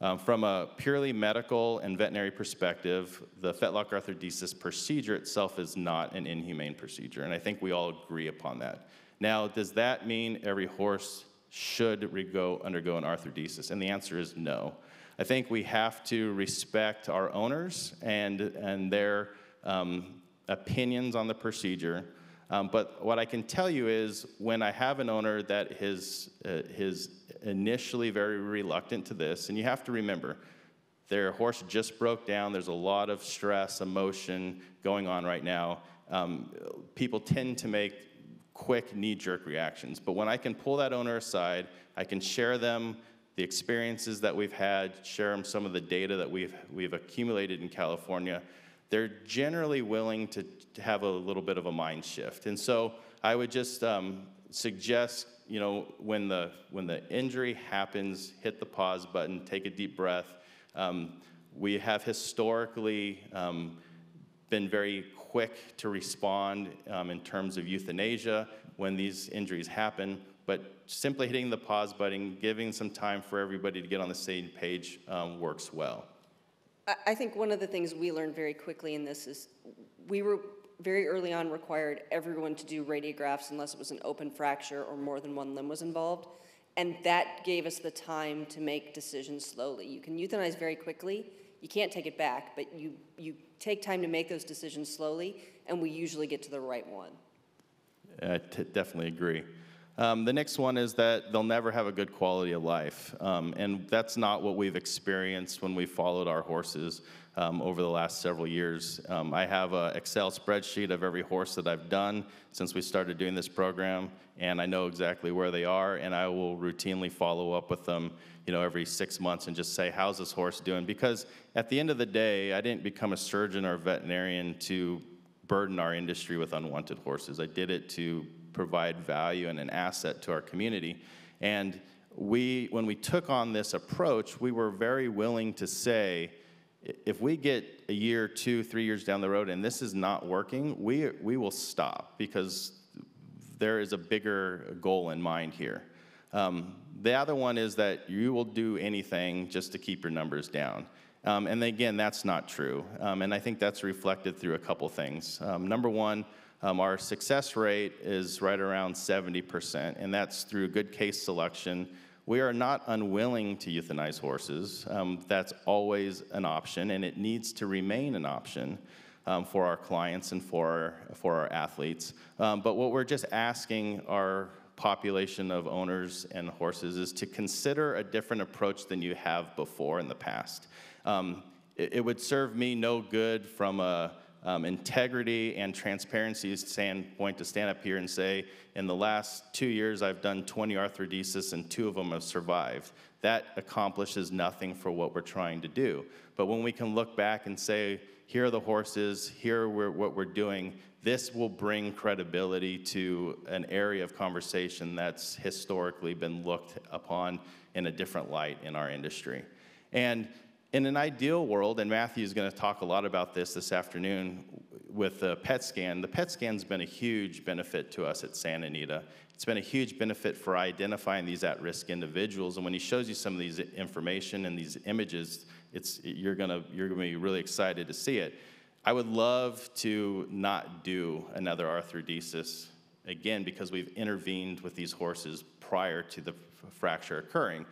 Um, from a purely medical and veterinary perspective, the fetlock arthrodesis procedure itself is not an inhumane procedure, and I think we all agree upon that. Now, does that mean every horse should go, undergo an arthrodesis? And the answer is no. I think we have to respect our owners and, and their um, opinions on the procedure. Um, but what I can tell you is when I have an owner that is, uh, is initially very reluctant to this, and you have to remember, Their horse just broke down. There's a lot of stress, emotion going on right now. Um, people tend to make quick knee jerk reactions. But when I can pull that owner aside, I can share them the experiences that we've had, share them some of the data that we've, we've accumulated in California, they're generally willing to, to have a little bit of a mind shift. And so I would just um, suggest, you know, when the, when the injury happens, hit the pause button, take a deep breath. Um, we have historically um, been very quick to respond um, in terms of euthanasia when these injuries happen, but simply hitting the pause button, giving some time for everybody to get on the same page um, works well. I, I think one of the things we learned very quickly in this is we were very early on required everyone to do radiographs unless it was an open fracture or more than one limb was involved. And that gave us the time to make decisions slowly. You can euthanize very quickly. You can't take it back, but you, you take time to make those decisions slowly, and we usually get to the right one. I definitely agree. Um, the next one is that they'll never have a good quality of life. Um, and that's not what we've experienced when we followed our horses um, over the last several years. Um, I have an Excel spreadsheet of every horse that I've done since we started doing this program, and I know exactly where they are, and I will routinely follow up with them you know, every six months and just say, how's this horse doing? Because at the end of the day, I didn't become a surgeon or a veterinarian to burden our industry with unwanted horses. I did it to provide value and an asset to our community. And we, when we took on this approach, we were very willing to say, if we get a year, two, three years down the road and this is not working, we, we will stop because there is a bigger goal in mind here. Um, the other one is that you will do anything just to keep your numbers down. Um, and again, that's not true. Um, and I think that's reflected through a couple things. Um, number one, um, our success rate is right around 70%, and that's through good case selection. We are not unwilling to euthanize horses. Um, that's always an option, and it needs to remain an option um, for our clients and for our, for our athletes. Um, but what we're just asking our population of owners and horses is to consider a different approach than you have before in the past. Um, it, it would serve me no good from a um, integrity and transparency is standpoint to stand up here and say, in the last two years, I've done 20 arthrodesis and two of them have survived. That accomplishes nothing for what we're trying to do. But when we can look back and say, here are the horses, here are what we're doing, this will bring credibility to an area of conversation that's historically been looked upon in a different light in our industry. And in an ideal world, and Mathieu is going to talk a lot about this this afternoon with the PET scan, the PET scan's been a huge benefit to us at Santa Anita. It's been a huge benefit for identifying these at-risk individuals. And when he shows you some of these information and these images, it's, you're going to you're going to be really excited to see it. I would love to not do another arthrodesis again because we've intervened with these horses prior to the fracture occurring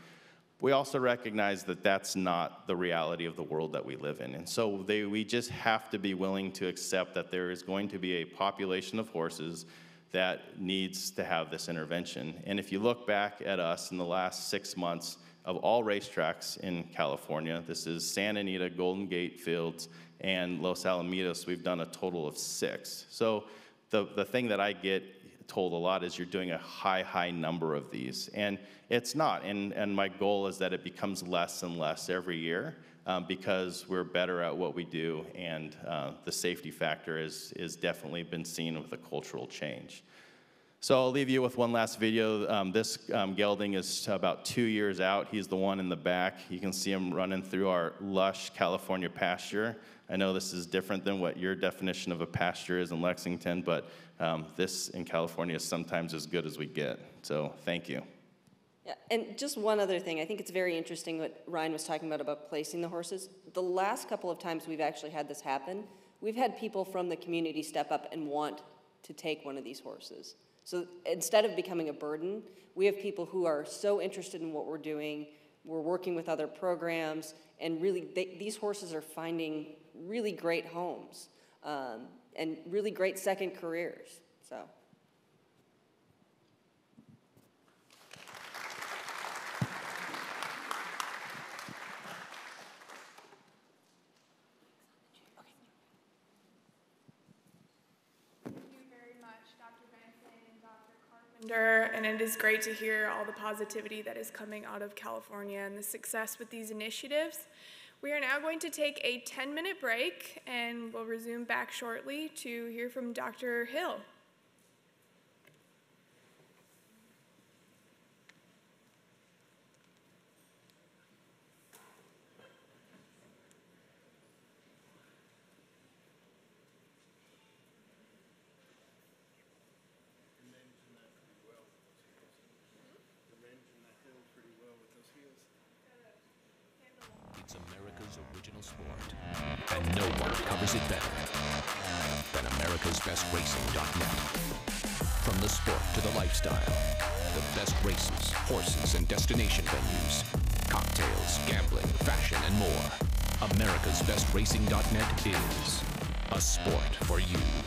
we also recognize that that's not the reality of the world that we live in. And so they, we just have to be willing to accept that there is going to be a population of horses that needs to have this intervention. And if you look back at us in the last six months of all racetracks in California, this is Santa Anita, Golden Gate Fields, and Los Alamitos, we've done a total of six. So the, the thing that I get told a lot is you're doing a high, high number of these. And it's not. And, and my goal is that it becomes less and less every year um, because we're better at what we do. And uh, the safety factor is, is definitely been seen with a cultural change. So I'll leave you with one last video. Um, this um, gelding is about two years out. He's the one in the back. You can see him running through our lush California pasture. I know this is different than what your definition of a pasture is in Lexington, but um, this in California is sometimes as good as we get. So thank you. Yeah, and just one other thing, I think it's very interesting what Ryan was talking about about placing the horses. The last couple of times we've actually had this happen, we've had people from the community step up and want to take one of these horses. So instead of becoming a burden, we have people who are so interested in what we're doing, we're working with other programs, and really they, these horses are finding really great homes um, and really great second careers. So. and it is great to hear all the positivity that is coming out of California and the success with these initiatives. We are now going to take a 10 minute break and we'll resume back shortly to hear from Dr. Hill. sport for you.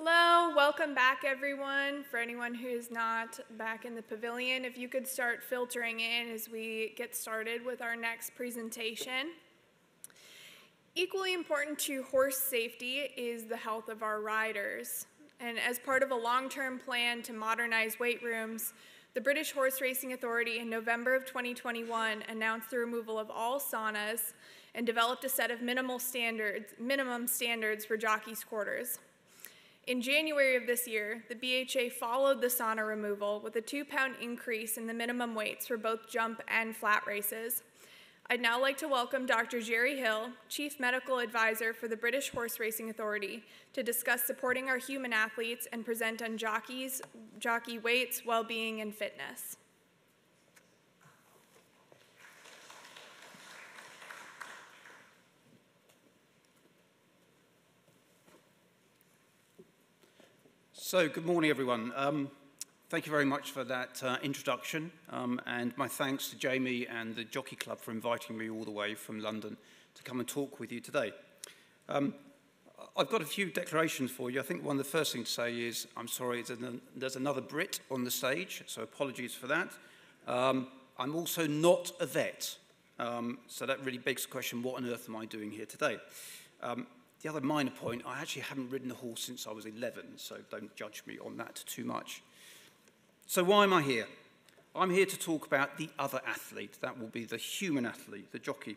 Hello, welcome back, everyone. For anyone who's not back in the pavilion, if you could start filtering in as we get started with our next presentation. Equally important to horse safety is the health of our riders. And as part of a long term plan to modernize weight rooms, the British Horseracing Authority in November of 2021 announced the removal of all saunas and developed a set of minimal standards, minimum standards for jockeys' quarters. In January of this year, the BHA followed the sauna removal with a two pound increase in the minimum weights for both jump and flat races. I'd now like to welcome Dr. Jerry Hill, Chief Medical Advisor for the British Horseracing Authority, to discuss supporting our human athletes and present on jockeys, jockey weights, well-being, and fitness. So, good morning, everyone. Um, Thank you very much for that uh, introduction, um, and my thanks to Jamie and the Jockey Club for inviting me all the way from London to come and talk with you today. Um, I've got a few declarations for you. I think one of the first things to say is I'm sorry, there's another Brit on the stage, so apologies for that. Um, I'm also not a vet, um, so that really begs the question, what on earth am I doing here today? Um, the other minor point, I actually haven't ridden a horse since I was 11, so don't judge me on that too much. So, why am I here? I'm here to talk about the other athlete. That will be the human athlete, the jockey.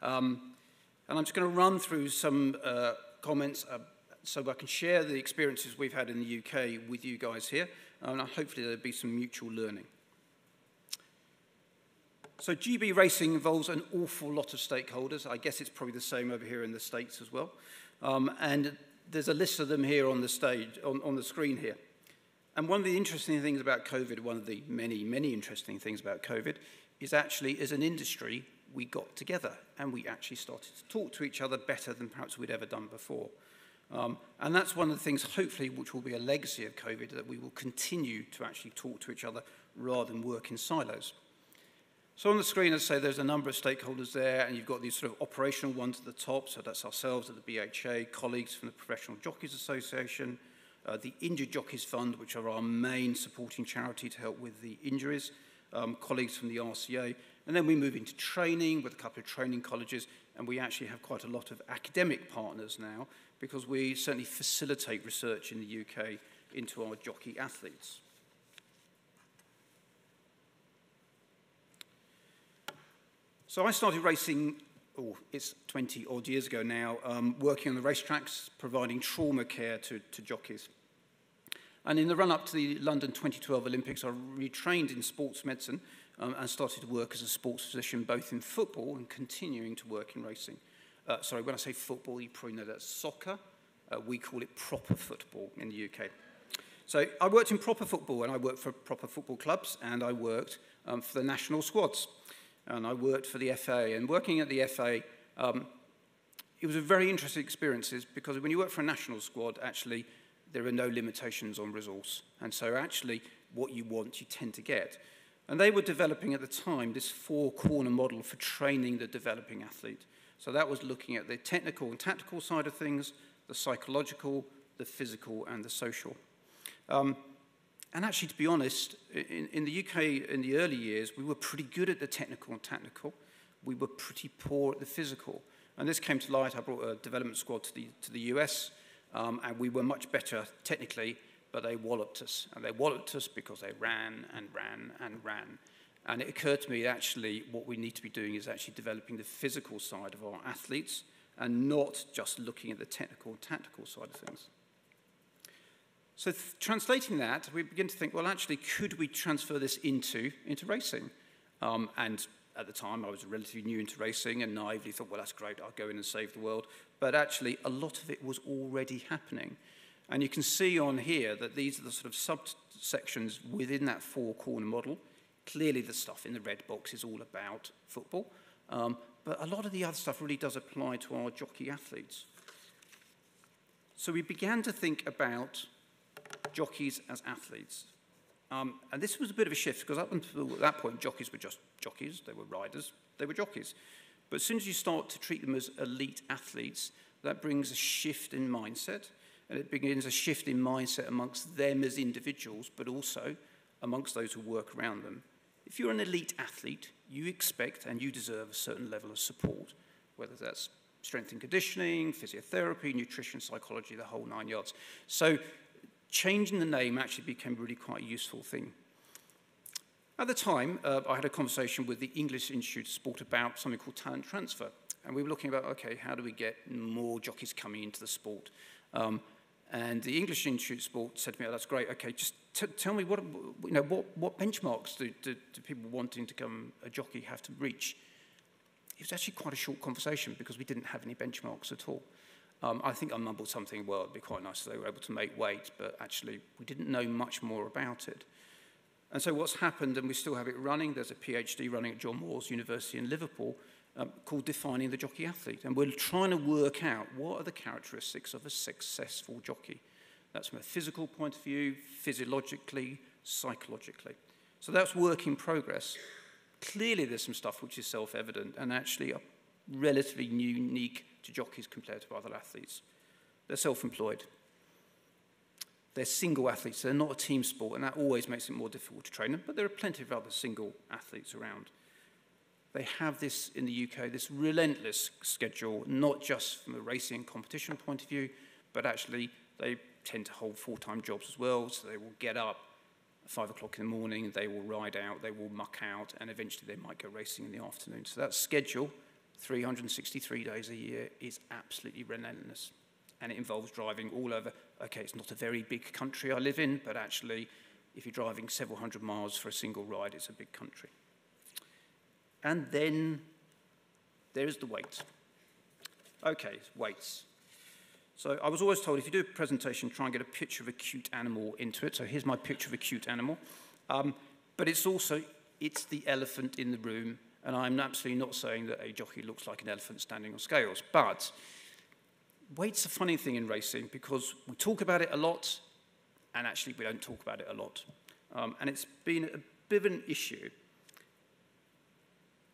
Um, and I'm just going to run through some uh, comments uh, so I can share the experiences we've had in the UK with you guys here, and hopefully there'll be some mutual learning. So GB racing involves an awful lot of stakeholders. I guess it's probably the same over here in the States as well. Um, and there's a list of them here on the stage, on, on the screen here. And one of the interesting things about COVID, one of the many, many interesting things about COVID, is actually as an industry, we got together and we actually started to talk to each other better than perhaps we'd ever done before. Um, and that's one of the things, hopefully, which will be a legacy of COVID, that we will continue to actually talk to each other rather than work in silos. So on the screen, as I say, there's a number of stakeholders there, and you've got these sort of operational ones at the top. So that's ourselves at the BHA, colleagues from the Professional Jockeys Association, uh, the Injured Jockeys Fund, which are our main supporting charity to help with the injuries, um, colleagues from the RCA, and then we move into training with a couple of training colleges, and we actually have quite a lot of academic partners now because we certainly facilitate research in the UK into our jockey athletes. So I started racing oh, it's 20 odd years ago now, um, working on the racetracks, providing trauma care to, to jockeys. And in the run up to the London 2012 Olympics, I retrained in sports medicine um, and started to work as a sports physician both in football and continuing to work in racing. Uh, sorry, when I say football, you probably know that's soccer. Uh, we call it proper football in the UK. So I worked in proper football and I worked for proper football clubs and I worked um, for the national squads and I worked for the FA. And working at the FA, um, it was a very interesting experience because when you work for a national squad, actually, there are no limitations on resource. And so actually, what you want, you tend to get. And they were developing at the time this four-corner model for training the developing athlete. So that was looking at the technical and tactical side of things, the psychological, the physical, and the social. Um, and actually, to be honest, in, in the UK in the early years, we were pretty good at the technical and tactical. We were pretty poor at the physical. And this came to light. I brought a development squad to the, to the US, um, and we were much better technically, but they walloped us. And they walloped us because they ran and ran and ran. And it occurred to me actually what we need to be doing is actually developing the physical side of our athletes and not just looking at the technical and tactical side of things. So translating that, we begin to think, well, actually, could we transfer this into, into racing? Um, and at the time, I was relatively new into racing and naively thought, well, that's great, I'll go in and save the world. But actually, a lot of it was already happening. And you can see on here that these are the sort of subsections within that four-corner model. Clearly, the stuff in the red box is all about football. Um, but a lot of the other stuff really does apply to our jockey athletes. So we began to think about jockeys as athletes. Um, and this was a bit of a shift because up until that point, jockeys were just jockeys, they were riders, they were jockeys. But as soon as you start to treat them as elite athletes, that brings a shift in mindset. And it begins a shift in mindset amongst them as individuals, but also amongst those who work around them. If you're an elite athlete, you expect and you deserve a certain level of support, whether that's strength and conditioning, physiotherapy, nutrition, psychology, the whole nine yards. So changing the name actually became really quite a useful thing. At the time, uh, I had a conversation with the English Institute of Sport about something called talent transfer. And we were looking about, okay, how do we get more jockeys coming into the sport? Um, and the English Institute of Sport said to me, oh, that's great, okay, just tell me what, you know, what, what benchmarks do, do, do people wanting to become a jockey have to reach? It was actually quite a short conversation because we didn't have any benchmarks at all. Um, I think I mumbled something, well, it'd be quite nice if they were able to make weight, but actually we didn't know much more about it. And so what's happened, and we still have it running, there's a PhD running at John Moores University in Liverpool um, called Defining the Jockey Athlete. And we're trying to work out what are the characteristics of a successful jockey. That's from a physical point of view, physiologically, psychologically. So that's work in progress. Clearly there's some stuff which is self-evident and actually a relatively unique to jockeys compared to other athletes. They're self-employed. They're single athletes, they're not a team sport, and that always makes it more difficult to train them, but there are plenty of other single athletes around. They have this in the UK, this relentless schedule, not just from a racing and competition point of view, but actually they tend to hold full-time jobs as well, so they will get up at five o'clock in the morning, they will ride out, they will muck out, and eventually they might go racing in the afternoon. So that schedule, 363 days a year, is absolutely relentless. And it involves driving all over. Okay, it's not a very big country I live in, but actually, if you're driving several hundred miles for a single ride, it's a big country. And then there's the weight. Okay, weights. So I was always told if you do a presentation, try and get a picture of a cute animal into it. So here's my picture of a cute animal. Um, but it's also, it's the elephant in the room. And I'm absolutely not saying that a jockey looks like an elephant standing on scales. But weight's a funny thing in racing because we talk about it a lot, and actually we don't talk about it a lot. Um, and it's been a bit of an issue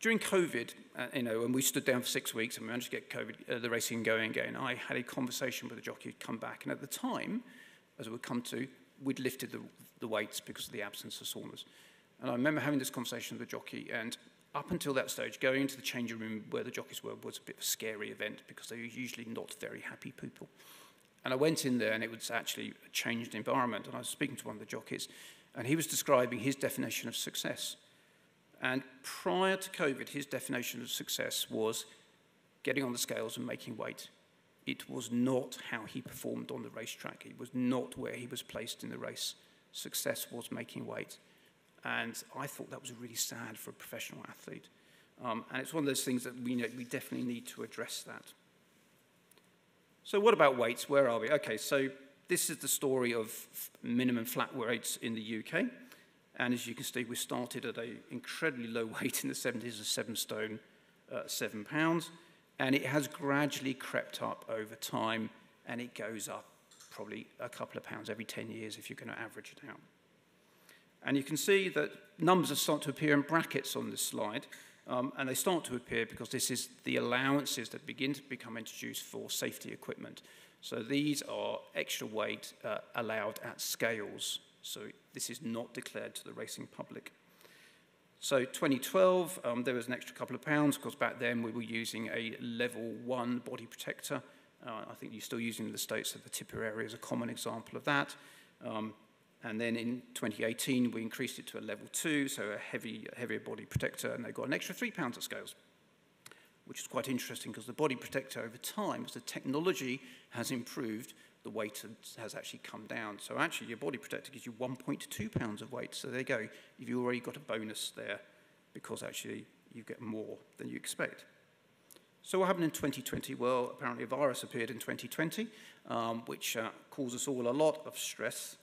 during COVID, uh, you know, when we stood down for six weeks and we managed to get COVID, uh, the racing going again, I had a conversation with a jockey who'd come back. And at the time, as it would come to, we'd lifted the, the weights because of the absence of saunas. And I remember having this conversation with the jockey, and up until that stage, going into the changing room where the jockeys were was a bit of a scary event because they were usually not very happy people. And I went in there, and it was actually a changed environment. And I was speaking to one of the jockeys, and he was describing his definition of success. And prior to COVID, his definition of success was getting on the scales and making weight. It was not how he performed on the racetrack. It was not where he was placed in the race. Success was making weight. And I thought that was really sad for a professional athlete. Um, and it's one of those things that we, know, we definitely need to address that. So what about weights? Where are we? Okay, so this is the story of minimum flat weights in the UK. And as you can see, we started at an incredibly low weight in the 70s of seven stone, uh, seven pounds. And it has gradually crept up over time, and it goes up probably a couple of pounds every 10 years if you're going to average it out. And you can see that numbers started to appear in brackets on this slide. Um, and they start to appear because this is the allowances that begin to become introduced for safety equipment. So these are extra weight uh, allowed at scales so this is not declared to the racing public. So 2012, um, there was an extra couple of pounds because back then we were using a level one body protector. Uh, I think you're still using in the States, so the Tipperary is a common example of that. Um, And then in 2018, we increased it to a level two, so a heavy, heavier body protector, and they got an extra three pounds of scales, which is quite interesting because the body protector over time, as the technology has improved, the weight has actually come down. So actually, your body protector gives you 1.2 pounds of weight. So there you go. You've already got a bonus there because actually you get more than you expect. So what happened in 2020? Well, apparently a virus appeared in 2020, um, which uh, caused us all a lot of stress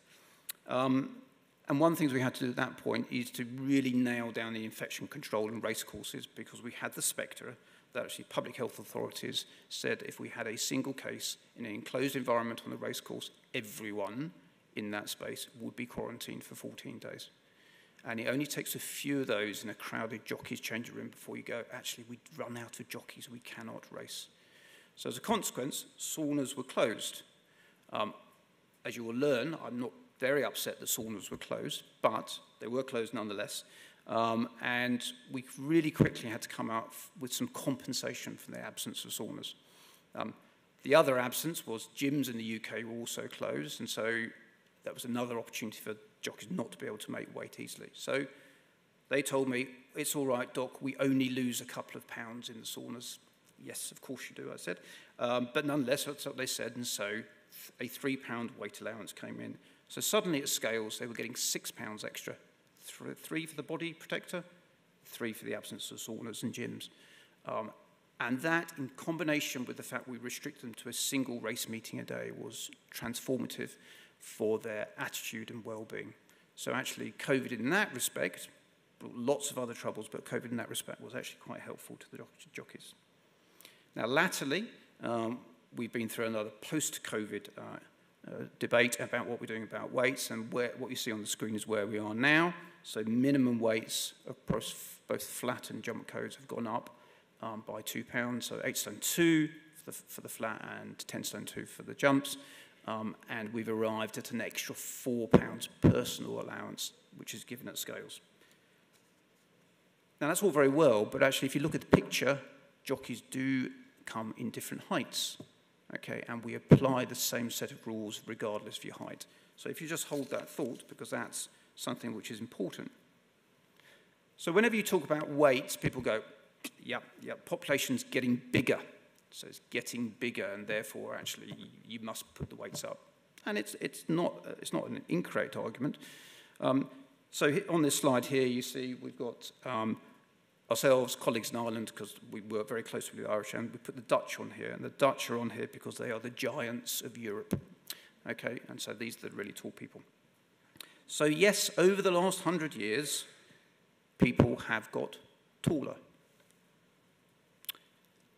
Um, and one of the things we had to do at that point is to really nail down the infection control in race courses because we had the spectre that actually public health authorities said if we had a single case in an enclosed environment on the racecourse, everyone in that space would be quarantined for 14 days. And it only takes a few of those in a crowded jockey's changing room before you go, actually, we run out of jockeys, we cannot race. So as a consequence, saunas were closed. Um, as you will learn, I'm not very upset that saunas were closed, but they were closed nonetheless. Um, and we really quickly had to come out with some compensation for the absence of saunas. Um, the other absence was gyms in the UK were also closed, and so that was another opportunity for jockeys not to be able to make weight easily. So they told me, it's all right, Doc, we only lose a couple of pounds in the saunas. Yes, of course you do, I said. Um, but nonetheless, that's what they said, and so a three pound weight allowance came in. So suddenly at scales, they were getting six pounds extra. Three for the body protector, three for the absence of saunas and gyms. Um, and that, in combination with the fact we restrict them to a single race meeting a day, was transformative for their attitude and well-being. So actually, COVID in that respect, lots of other troubles, but COVID in that respect was actually quite helpful to the jockeys. Now, latterly, um, we've been through another post-COVID uh, uh, debate about what we're doing about weights, and where, what you see on the screen is where we are now. So minimum weights across both flat and jump codes have gone up um, by two pounds, so eight stone two for the, for the flat and 10 stone two for the jumps. Um, and we've arrived at an extra four pounds personal allowance, which is given at scales. Now that's all very well, but actually if you look at the picture, jockeys do come in different heights, okay, and we apply the same set of rules regardless of your height. So if you just hold that thought, because that's something which is important. So whenever you talk about weights, people go, yeah, yeah, population's getting bigger. So it's getting bigger, and therefore, actually, you must put the weights up. And it's, it's, not, it's not an incorrect argument. Um, so on this slide here, you see we've got um, ourselves, colleagues in Ireland, because we work very closely with the Irish, and we put the Dutch on here. And the Dutch are on here because they are the giants of Europe. Okay, and so these are the really tall people. So yes, over the last hundred years, people have got taller.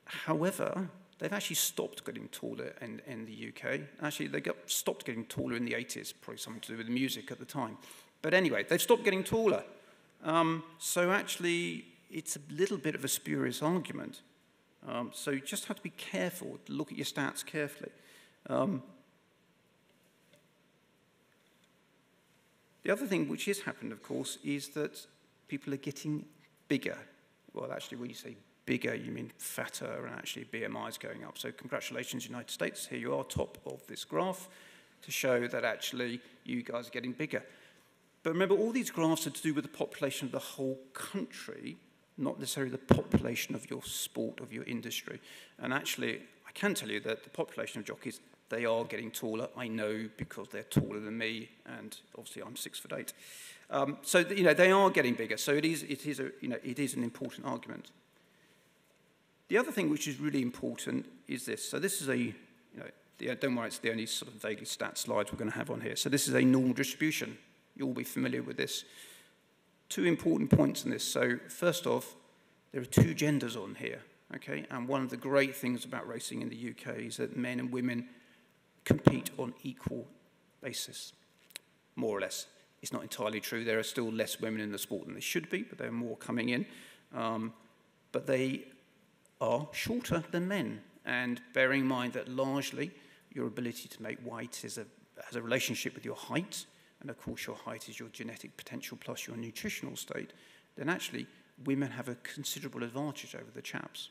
However, they've actually stopped getting taller in, in the UK. Actually, they got stopped getting taller in the 80s, probably something to do with the music at the time. But anyway, they've stopped getting taller. Um, so actually, it's a little bit of a spurious argument. Um, so you just have to be careful, look at your stats carefully. Um, the other thing which has happened, of course, is that people are getting bigger. Well, actually, when you say bigger, you mean fatter, and actually BMI is going up. So congratulations, United States. Here you are, top of this graph, to show that actually you guys are getting bigger. But remember, all these graphs are to do with the population of the whole country, not necessarily the population of your sport, of your industry. And actually, I can tell you that the population of jockeys, they are getting taller. I know because they're taller than me, and obviously I'm six foot eight. Um, so, you know, they are getting bigger. So it is, it, is a, you know, it is an important argument. The other thing which is really important is this. So this is a, you know, the, don't worry, it's the only sort of vaguely stat slides we're going to have on here. So this is a normal distribution. You'll be familiar with this. Two important points in this. So first off, there are two genders on here, okay? And one of the great things about racing in the UK is that men and women compete on equal basis, more or less. It's not entirely true. There are still less women in the sport than there should be, but there are more coming in. Um, but they are shorter than men. And bearing in mind that largely your ability to make weight a, has a relationship with your height, and of course your height is your genetic potential plus your nutritional state, then actually women have a considerable advantage over the chaps.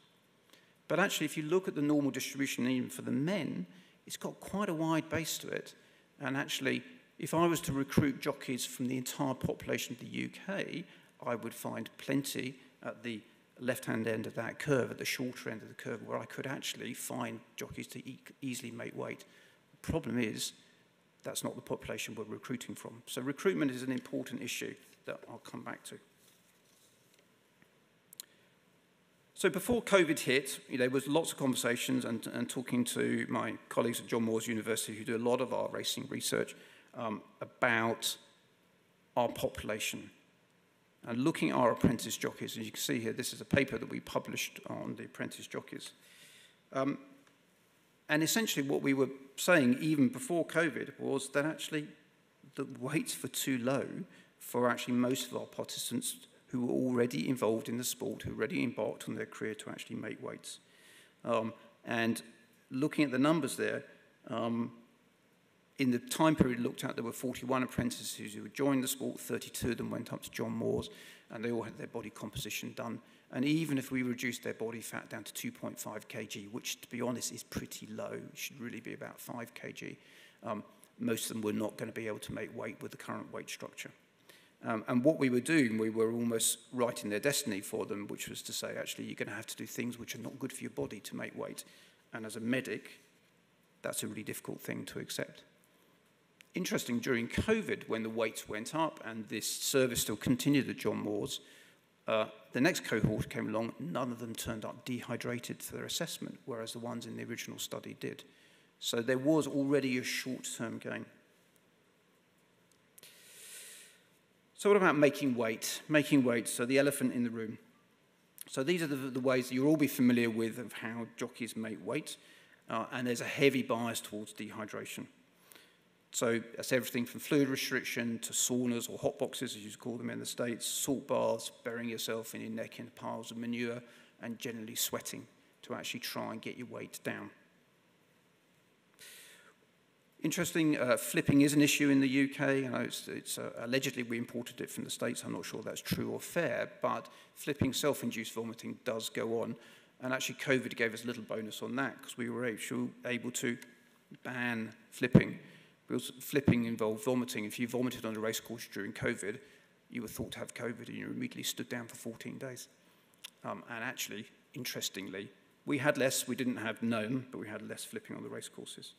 But actually, if you look at the normal distribution even for the men, it's got quite a wide base to it. And actually, if I was to recruit jockeys from the entire population of the UK, I would find plenty at the left-hand end of that curve, at the shorter end of the curve, where I could actually find jockeys to e easily make weight. The problem is, that's not the population we're recruiting from. So recruitment is an important issue that I'll come back to. So before COVID hit, you know, there was lots of conversations and, and talking to my colleagues at John Moores University who do a lot of our racing research um, about our population and looking at our apprentice jockeys, as you can see here, this is a paper that we published on the apprentice jockeys. Um, And essentially, what we were saying even before COVID was that actually the weights were too low for actually most of our participants who were already involved in the sport, who already embarked on their career to actually make weights. Um, and looking at the numbers there, um, in the time period looked at, there were 41 apprentices who had joined the sport, 32 of them went up to John Moore's, and they all had their body composition done And even if we reduce their body fat down to 2.5 kg, which to be honest is pretty low, it should really be about 5 kg, um, most of them were not going to be able to make weight with the current weight structure. Um, and what we were doing, we were almost writing their destiny for them, which was to say, actually, you're going to have to do things which are not good for your body to make weight. And as a medic, that's a really difficult thing to accept. Interesting, during COVID, when the weights went up and this service still continued at John Moores, uh, the next cohort came along, none of them turned up dehydrated for their assessment, whereas the ones in the original study did. So there was already a short-term gain. So what about making weight? Making weight, so the elephant in the room. So these are the, the ways you'll all be familiar with of how jockeys make weight, uh, and there's a heavy bias towards dehydration. So that's everything from fluid restriction to saunas or hot boxes, as you call them in the States, salt baths, burying yourself in your neck in piles of manure, and generally sweating to actually try and get your weight down. Interesting, uh, flipping is an issue in the UK. You know, it's, it's uh, allegedly we imported it from the States. I'm not sure that's true or fair, but flipping self-induced vomiting does go on. And actually COVID gave us a little bonus on that because we were able to ban flipping. Because flipping involved vomiting. If you vomited on a race course during COVID, you were thought to have COVID and you immediately stood down for 14 days. Um, and actually, interestingly, we had less, we didn't have known, but we had less flipping on the race courses.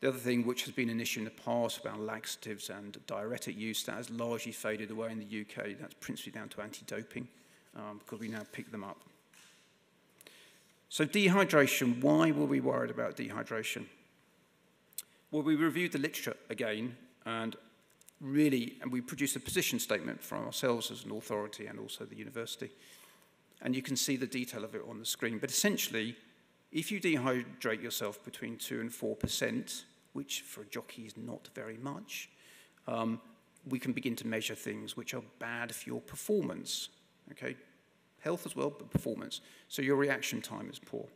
The other thing which has been an issue in the past about laxatives and diuretic use, that has largely faded away in the UK. That's principally down to anti-doping um, because we now pick them up. So dehydration, why were we worried about dehydration? Well, we reviewed the literature again and really, and we produced a position statement from ourselves as an authority and also the university. And you can see the detail of it on the screen. But essentially, if you dehydrate yourself between 2 and 4%, which for a jockey is not very much, um, we can begin to measure things which are bad for your performance. Okay, health as well, but performance. So your reaction time is poor.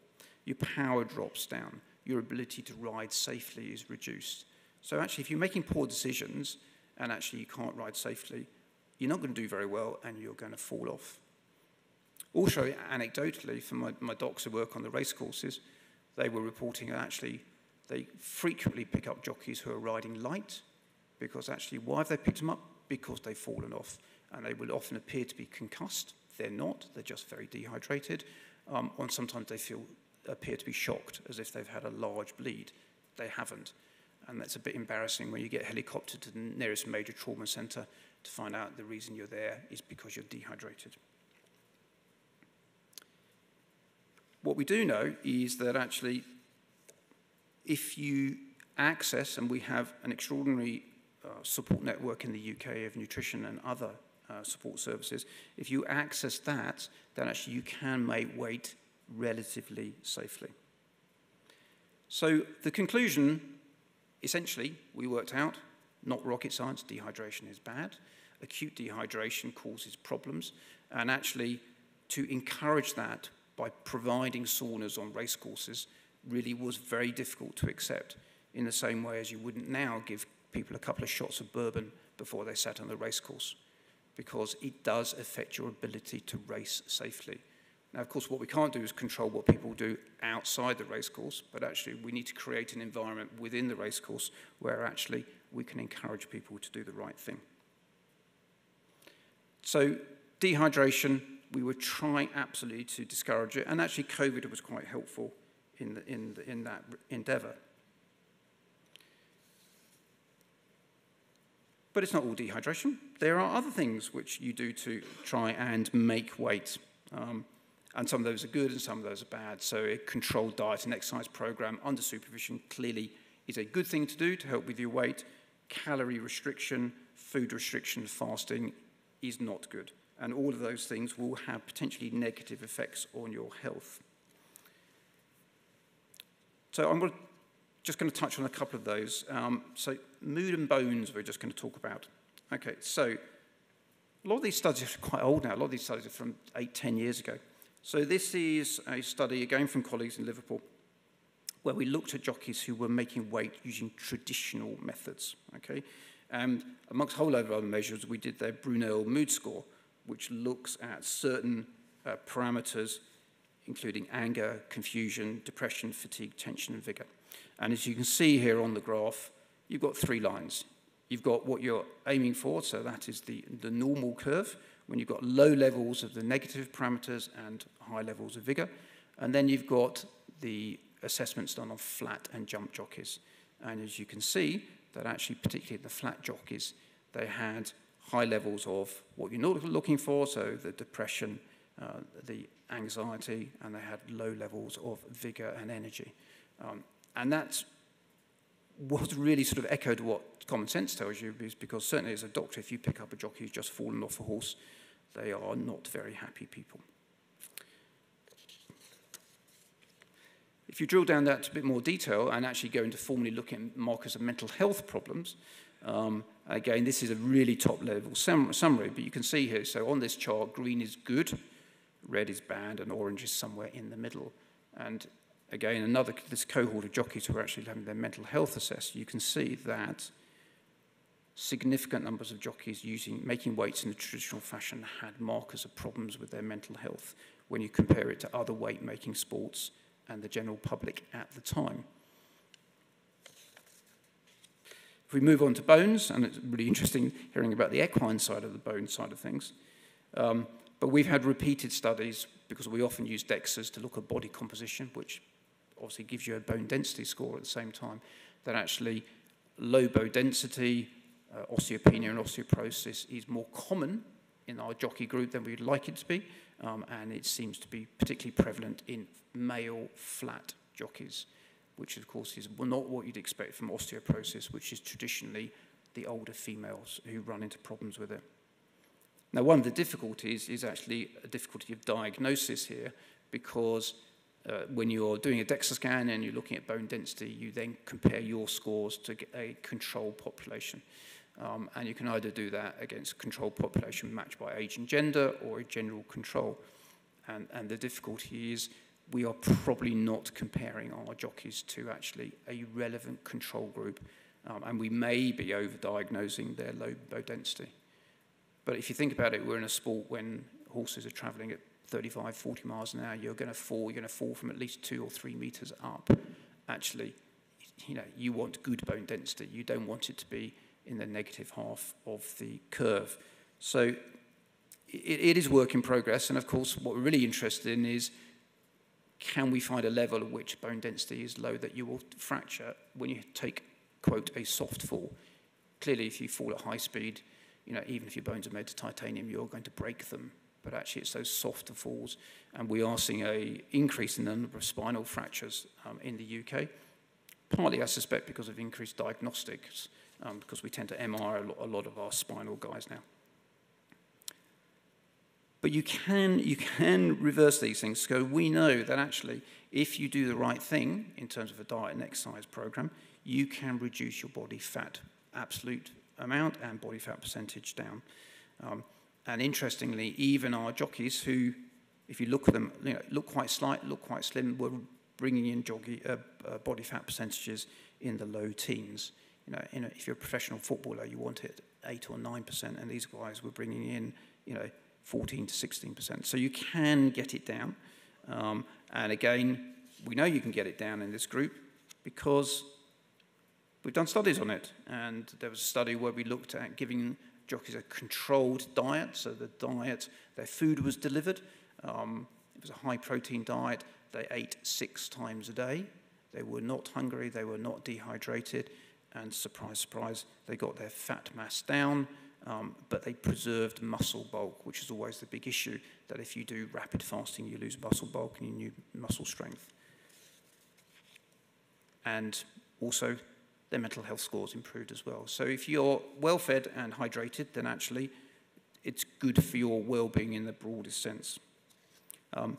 Your power drops down. Your ability to ride safely is reduced. So actually, if you're making poor decisions and actually you can't ride safely, you're not going to do very well and you're going to fall off. Also, anecdotally, from my, my docs who work on the race courses, they were reporting that actually they frequently pick up jockeys who are riding light because actually, why have they picked them up? Because they've fallen off and they will often appear to be concussed. They're not, they're just very dehydrated. Um, and sometimes they feel, appear to be shocked as if they've had a large bleed. They haven't. And that's a bit embarrassing when you get helicoptered to the nearest major trauma centre to find out the reason you're there is because you're dehydrated. What we do know is that actually, if you access, and we have an extraordinary uh, support network in the UK of nutrition and other uh, support services, if you access that, then actually you can make weight relatively safely. So the conclusion, essentially, we worked out, not rocket science, dehydration is bad. Acute dehydration causes problems. And actually, to encourage that by providing saunas on racecourses really was very difficult to accept in the same way as you wouldn't now give people a couple of shots of bourbon before they sat on the racecourse because it does affect your ability to race safely. Now, of course, what we can't do is control what people do outside the racecourse, but actually we need to create an environment within the racecourse where actually we can encourage people to do the right thing. So dehydration, we were trying absolutely to discourage it, and actually COVID was quite helpful in, the, in, the, in that endeavor. But it's not all dehydration. There are other things which you do to try and make weight. Um, and some of those are good and some of those are bad. So a controlled diet and exercise program under supervision clearly is a good thing to do to help with your weight. Calorie restriction, food restriction, fasting is not good. And all of those things will have potentially negative effects on your health. So I'm just going to touch on a couple of those. Um, so mood and bones we're just going to talk about. Okay, so a lot of these studies are quite old now. A lot of these studies are from eight, ten years ago. So this is a study, again from colleagues in Liverpool, where we looked at jockeys who were making weight using traditional methods. Okay? And amongst a whole load of other measures, we did their Brunel mood score, which looks at certain uh, parameters, including anger, confusion, depression, fatigue, tension, and vigor. And as you can see here on the graph, you've got three lines. You've got what you're aiming for, so that is the, the normal curve, when you've got low levels of the negative parameters and high levels of vigor. And then you've got the assessments done on flat and jump jockeys. And as you can see, that actually particularly the flat jockeys, they had high levels of what you're not looking for, so the depression, uh, the anxiety, and they had low levels of vigor and energy. Um, and that's what really sort of echoed what common sense tells you, is because certainly as a doctor, if you pick up a jockey who's just fallen off a horse, they are not very happy people. If you drill down that to a bit more detail and actually go into formally looking at markers of mental health problems, um, again, this is a really top level sum summary, but you can see here, so on this chart, green is good, red is bad, and orange is somewhere in the middle. And again, another, this cohort of jockeys who are actually having their mental health assessed, you can see that significant numbers of jockeys using, making weights in the traditional fashion had markers of problems with their mental health when you compare it to other weight-making sports and the general public at the time. If we move on to bones, and it's really interesting hearing about the equine side of the bone side of things, um, but we've had repeated studies because we often use DEXAs to look at body composition, which obviously gives you a bone density score at the same time, that actually low bone density, uh, osteopenia and osteoporosis is more common in our jockey group than we'd like it to be, um, and it seems to be particularly prevalent in male flat jockeys, which of course is not what you'd expect from osteoporosis, which is traditionally the older females who run into problems with it. Now, one of the difficulties is actually a difficulty of diagnosis here because uh, when you're doing a DEXA scan and you're looking at bone density, you then compare your scores to a control population. Um, and you can either do that against control population matched by age and gender or a general control. And, and the difficulty is we are probably not comparing our jockeys to actually a relevant control group. Um, and we may be overdiagnosing their low bone density. But if you think about it, we're in a sport when horses are traveling at 35, 40 miles an hour, you're going to fall, you're going to fall from at least two or three meters up. Actually, you know, you want good bone density. You don't want it to be in the negative half of the curve. So it, it is work in progress. And of course, what we're really interested in is can we find a level at which bone density is low that you will fracture when you take, quote, a soft fall? Clearly, if you fall at high speed, you know, even if your bones are made of titanium, you're going to break them. But actually, it's those softer falls. And we are seeing an increase in the number of spinal fractures um, in the UK, partly, I suspect, because of increased diagnostics um, because we tend to MR a lot, a lot of our spinal guys now. But you can, you can reverse these things. So we know that actually, if you do the right thing in terms of a diet and exercise program, you can reduce your body fat absolute amount and body fat percentage down. Um, and interestingly, even our jockeys who, if you look at them, you know, look quite slight, look quite slim, were bringing in uh, uh, body fat percentages in the low teens. You know, know, if you're a professional footballer, you want it eight or nine percent, and these guys were bringing in, you know, 14 to 16 percent. So you can get it down. Um, and again, we know you can get it down in this group because we've done studies on it. And there was a study where we looked at giving jockeys a controlled diet. So the diet, their food was delivered. Um, it was a high protein diet. They ate six times a day. They were not hungry. They were not dehydrated and surprise, surprise, they got their fat mass down, um, but they preserved muscle bulk, which is always the big issue, that if you do rapid fasting, you lose muscle bulk and you lose muscle strength. And also, their mental health scores improved as well. So if you're well-fed and hydrated, then actually it's good for your well-being in the broadest sense. Um,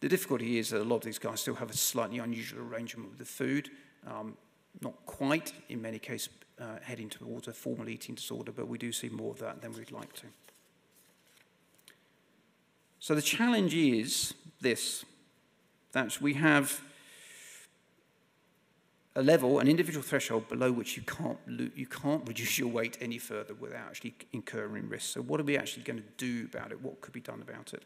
the difficulty is that a lot of these guys still have a slightly unusual arrangement with the food. Um, not quite, in many cases, uh, heading towards a formal eating disorder, but we do see more of that than we'd like to. So the challenge is this, that we have a level, an individual threshold below which you can't, you can't reduce your weight any further without actually incurring risk. So what are we actually going to do about it? What could be done about it?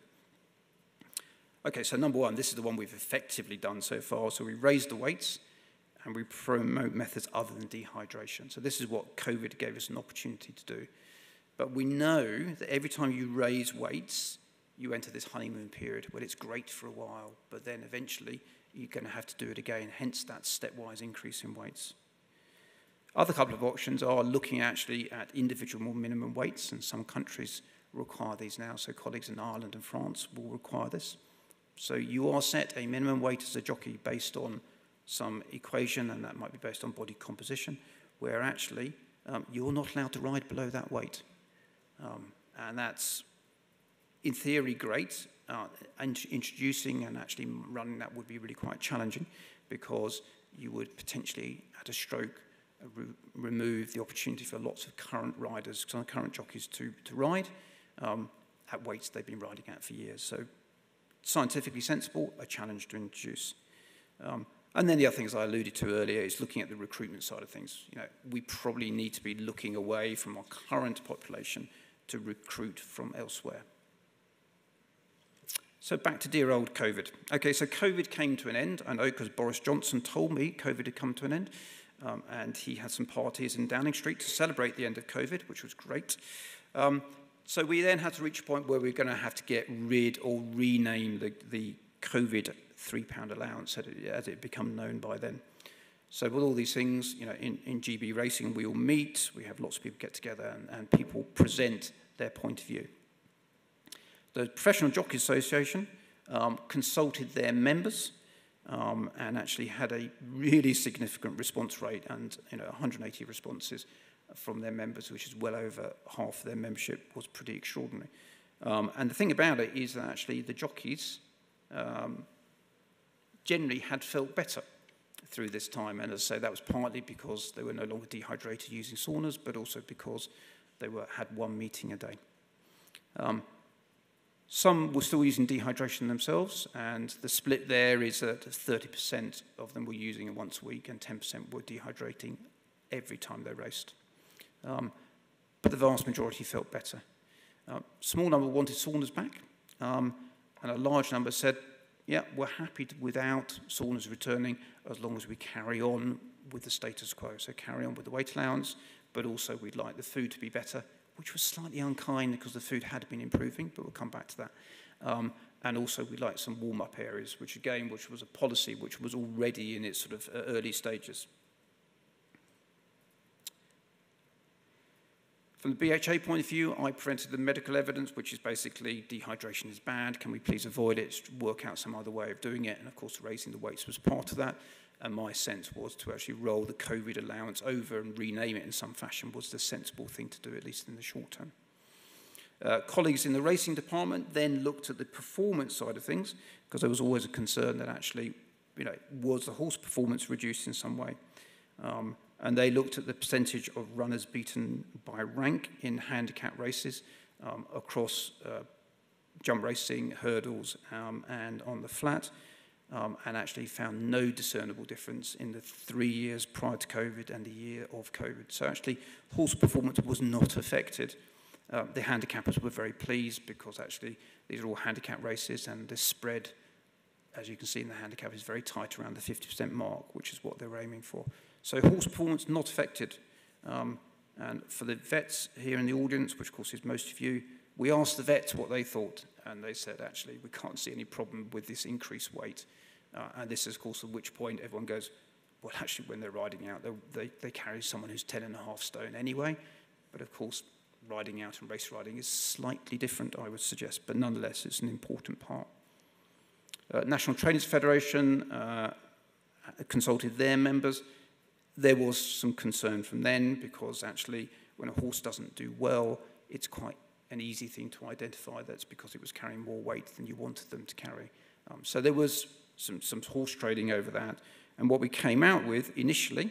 Okay, so number one, this is the one we've effectively done so far. So we raise the weights and we promote methods other than dehydration. So this is what COVID gave us an opportunity to do. But we know that every time you raise weights, you enter this honeymoon period where it's great for a while, but then eventually you're going to have to do it again, hence that stepwise increase in weights. Other couple of options are looking actually at individual minimum weights, and some countries require these now. So colleagues in Ireland and France will require this. So you are set a minimum weight as a jockey based on some equation, and that might be based on body composition, where actually um, you're not allowed to ride below that weight. Um, and that's, in theory, great. Uh, and introducing and actually running that would be really quite challenging because you would potentially, at a stroke, uh, re remove the opportunity for lots of current riders, current jockeys to, to ride um, at weights they've been riding at for years. So scientifically sensible, a challenge to introduce. Um, and then the other things I alluded to earlier is looking at the recruitment side of things. You know, we probably need to be looking away from our current population to recruit from elsewhere. So back to dear old COVID. Okay, so COVID came to an end. I know because Boris Johnson told me COVID had come to an end. Um, and he had some parties in Downing Street to celebrate the end of COVID, which was great. Um, so we then had to reach a point where we are going to have to get rid or rename the, the COVID £3 allowance as it, as it become known by then. So with all these things, you know, in, in GB racing, we all meet, we have lots of people get together and, and people present their point of view. The Professional Jockey Association um, consulted their members um, and actually had a really significant response rate and you know 180 responses from their members, which is well over half their membership, was pretty extraordinary. Um, and the thing about it is that actually the jockeys um, generally had felt better through this time. And as I say, that was partly because they were no longer dehydrated using saunas, but also because they were, had one meeting a day. Um, some were still using dehydration themselves, and the split there is that 30% of them were using it once a week and 10% were dehydrating every time they raced. Um, but the vast majority felt better. Uh, small number wanted saunas back, um, and a large number said, yeah, we're happy without saunas returning as long as we carry on with the status quo. So carry on with the weight allowance, but also we'd like the food to be better, which was slightly unkind because the food had been improving, but we'll come back to that. Um, and also we liked some warm-up areas, which again, which was a policy which was already in its sort of uh, early stages. From the BHA point of view, I presented the medical evidence, which is basically dehydration is bad. Can we please avoid it? Work out some other way of doing it. And of course, raising the weights was part of that. And my sense was to actually roll the COVID allowance over and rename it in some fashion was the sensible thing to do, at least in the short term. Uh, colleagues in the racing department then looked at the performance side of things because there was always a concern that actually, you know, was the horse performance reduced in some way? Um, and they looked at the percentage of runners beaten by rank in handicap races um, across uh, jump racing, hurdles, um, and on the flat, um, and actually found no discernible difference in the three years prior to COVID and the year of COVID. So actually, horse performance was not affected. Uh, the handicappers were very pleased because actually these are all handicap races and the spread, as you can see in the handicap, is very tight around the 50% mark, which is what they're aiming for. So horse performance not affected. Um, and for the vets here in the audience, which of course is most of you, we asked the vets what they thought, and they said, actually, we can't see any problem with this increased weight. Uh, and this is, of course, at which point everyone goes, well, actually, when they're riding out, they, they, carry someone who's 10 and a half stone anyway. But of course, riding out and race riding is slightly different, I would suggest, but nonetheless, it's an important part. Uh, National Trainers Federation uh, consulted their members there was some concern from then because actually when a horse doesn't do well, it's quite an easy thing to identify that's because it was carrying more weight than you wanted them to carry. Um, so there was some, some horse trading over that. And what we came out with initially,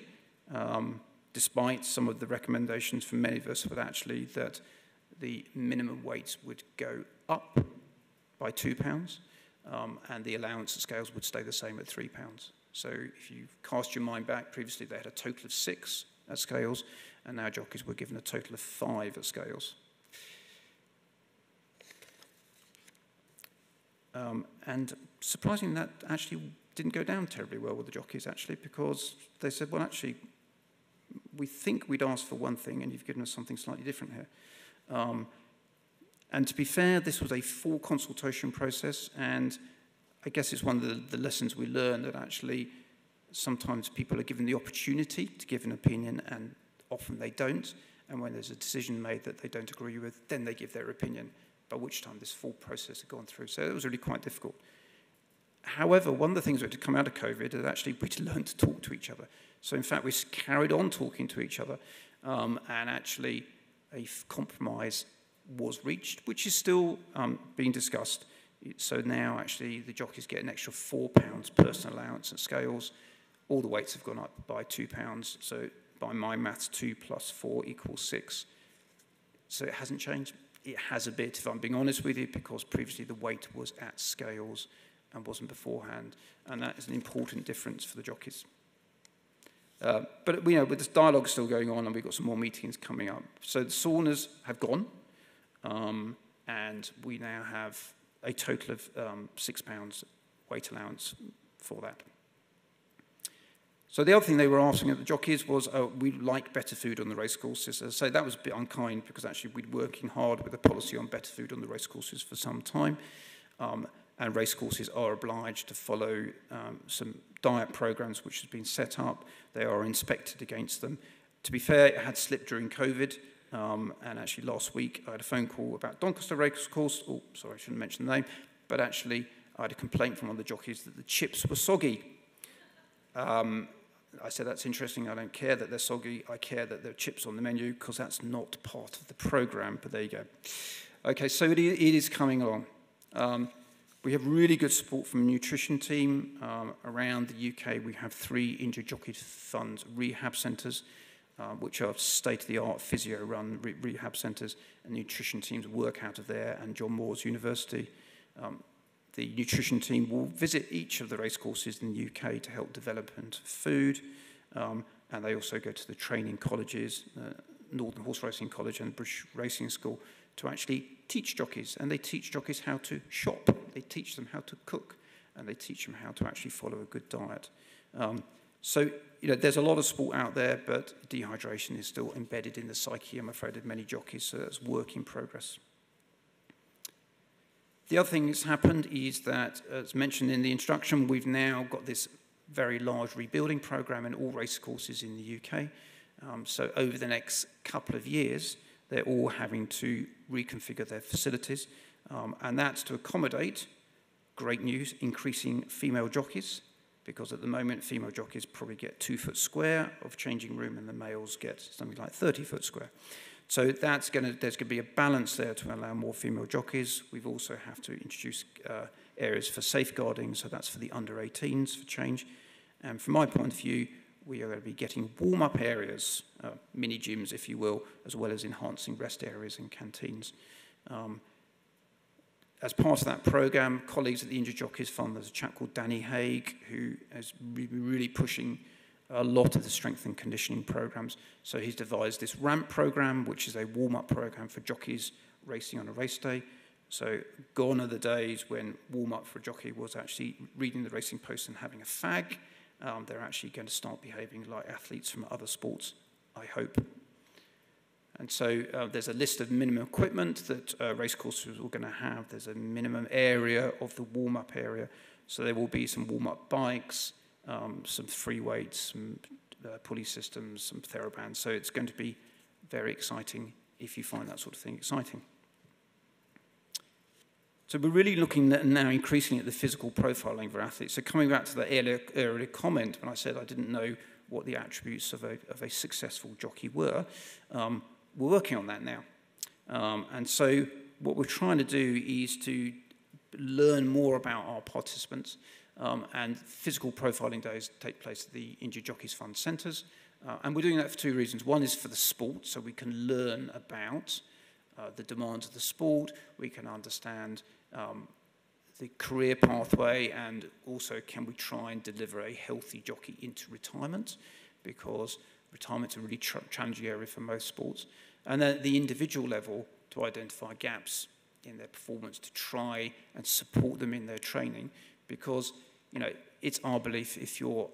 um, despite some of the recommendations from many of us, was actually that the minimum weights would go up by two pounds um, and the allowance at scales would stay the same at three pounds. So if you cast your mind back, previously they had a total of six at scales, and now jockeys were given a total of five at scales. Um, and surprising that actually didn't go down terribly well with the jockeys, actually, because they said, well, actually, we think we'd asked for one thing, and you've given us something slightly different here. Um, and to be fair, this was a full consultation process, and I guess it's one of the, the lessons we learned that actually sometimes people are given the opportunity to give an opinion, and often they don't. And when there's a decision made that they don't agree with, then they give their opinion, by which time this full process had gone through. So it was really quite difficult. However, one of the things that had come out of COVID is actually we'd learned to talk to each other. So in fact, we carried on talking to each other, um, and actually a compromise was reached, which is still um, being discussed. So now actually the jockeys get an extra four pounds personal allowance at scales. All the weights have gone up by two pounds. So by my maths, two plus four equals six. So it hasn't changed. It has a bit, if I'm being honest with you, because previously the weight was at scales and wasn't beforehand. And that is an important difference for the jockeys. Uh, but you know, with this dialogue still going on, and we've got some more meetings coming up. So the saunas have gone, um, and we now have a total of um, six pounds weight allowance for that. So the other thing they were asking at the jockeys was, oh, we'd like better food on the racecourses. So that was a bit unkind because actually we'd working hard with a policy on better food on the racecourses for some time. Um, and racecourses are obliged to follow um, some diet programs which has been set up. They are inspected against them. To be fair, it had slipped during COVID. Um, and actually last week I had a phone call about Doncaster Racecourse. Oh, sorry, I shouldn't mention the name. But actually I had a complaint from one of the jockeys that the chips were soggy. Um, I said, that's interesting. I don't care that they're soggy. I care that there are chips on the menu because that's not part of the program. But there you go. Okay, so it, is coming along. Um, we have really good support from a nutrition team. Um, around the UK, we have three injured jockey funds rehab centres, uh, which are state-of-the-art physio-run re rehab centres, and nutrition teams work out of there, and John Moores University. Um, The nutrition team will visit each of the racecourses in the UK to help development of food. Um, and they also go to the training colleges, uh, Northern Horse Racing College and British Racing School, to actually teach jockeys. And they teach jockeys how to shop. They teach them how to cook. And they teach them how to actually follow a good diet. Um, so, you know, there's a lot of sport out there, but dehydration is still embedded in the psyche, I'm afraid, of many jockeys. So that's work in progress. The other thing that's happened is that, as mentioned in the instruction, we've now got this very large rebuilding program in all race courses in the UK. Um, so over the next couple of years, they're all having to reconfigure their facilities. Um, and that's to accommodate, great news, increasing female jockeys, because at the moment female jockeys probably get two foot square of changing room and the males get something like 30 foot square. So that's to, there's going to be a balance there to allow more female jockeys. We've also have to introduce uh, areas for safeguarding, so that's for the under 18s for change. And from my point of view, we are going to be getting warm-up areas, uh, mini gyms, if you will, as well as enhancing rest areas and canteens. Um, as part of that program, colleagues at the Injured Jockeys Fund, there's a chap called Danny Haig who is really pushing a lot of the strength and conditioning programs. So he's devised this RAMP program, which is a warm-up program for jockeys racing on a race day. So gone are the days when warm-up for a jockey was actually reading the racing post and having a fag. Um, they're actually going to start behaving like athletes from other sports, I hope. And so uh, there's a list of minimum equipment that uh, racecourses are going to have. There's a minimum area of the warm-up area. So there will be some warm-up bikes, um, some free weights, some uh, pulley systems, some TheraBand. So it's going to be very exciting if you find that sort of thing exciting. So we're really looking now increasingly at the physical profiling of our athletes. So coming back to that earlier, earlier comment when I said I didn't know what the attributes of a, of a successful jockey were, um, we're working on that now. Um, and so what we're trying to do is to learn more about our participants, um, and physical profiling days take place at the Injured Jockeys Fund centres. Uh, and we're doing that for two reasons. One is for the sport, so we can learn about uh, the demands of the sport. We can understand um, the career pathway and also can we try and deliver a healthy jockey into retirement because retirement's a really ch challenging area for most sports. And then at the individual level to identify gaps in their performance to try and support them in their training because, you know, it's our belief if you're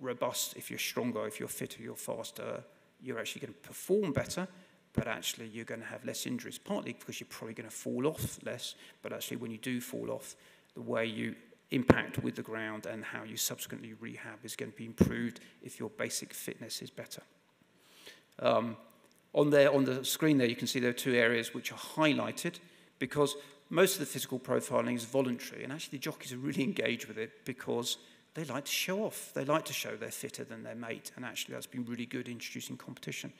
robust, if you're stronger, if you're fitter, you're faster, you're actually going to perform better, but actually you're going to have less injuries, partly because you're probably going to fall off less, but actually when you do fall off, the way you impact with the ground and how you subsequently rehab is going to be improved if your basic fitness is better. Um, on, there, on the screen there, you can see there are two areas which are highlighted because most of the physical profiling is voluntary, and actually jockeys are really engaged with it because they like to show off. They like to show they're fitter than their mate, and actually that's been really good introducing competition.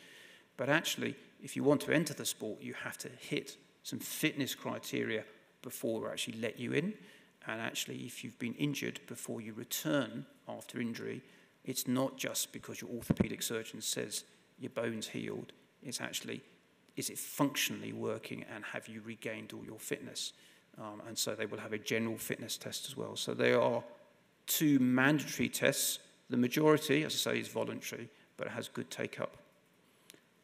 But actually, if you want to enter the sport, you have to hit some fitness criteria before we actually let you in. And actually, if you've been injured before you return after injury, it's not just because your orthopedic surgeon says your bone's healed. It's actually is it functionally working and have you regained all your fitness? Um, and so they will have a general fitness test as well. So there are two mandatory tests. The majority, as I say, is voluntary, but it has good take up.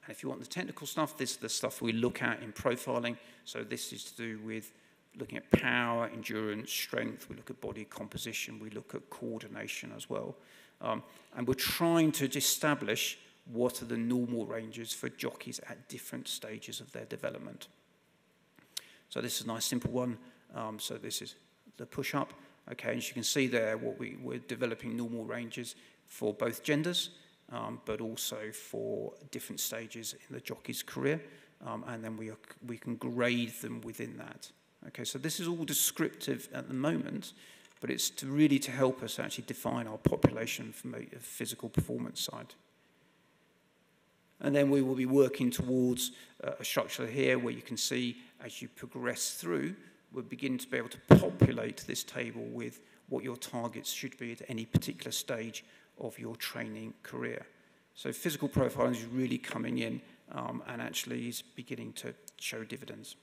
And if you want the technical stuff, this is the stuff we look at in profiling. So this is to do with looking at power, endurance, strength. We look at body composition. We look at coordination as well. Um, and we're trying to establish what are the normal ranges for jockeys at different stages of their development. So this is a nice simple one. Um, so this is the push-up. Okay, as you can see there, what we, we're developing normal ranges for both genders, um, but also for different stages in the jockey's career. Um, and then we, are, we can grade them within that. Okay, so this is all descriptive at the moment, but it's to really to help us actually define our population from a physical performance side. And then we will be working towards uh, a structure here where you can see as you progress through, we'll begin to be able to populate this table with what your targets should be at any particular stage of your training career. So physical profiling is really coming in um, and actually is beginning to show dividends.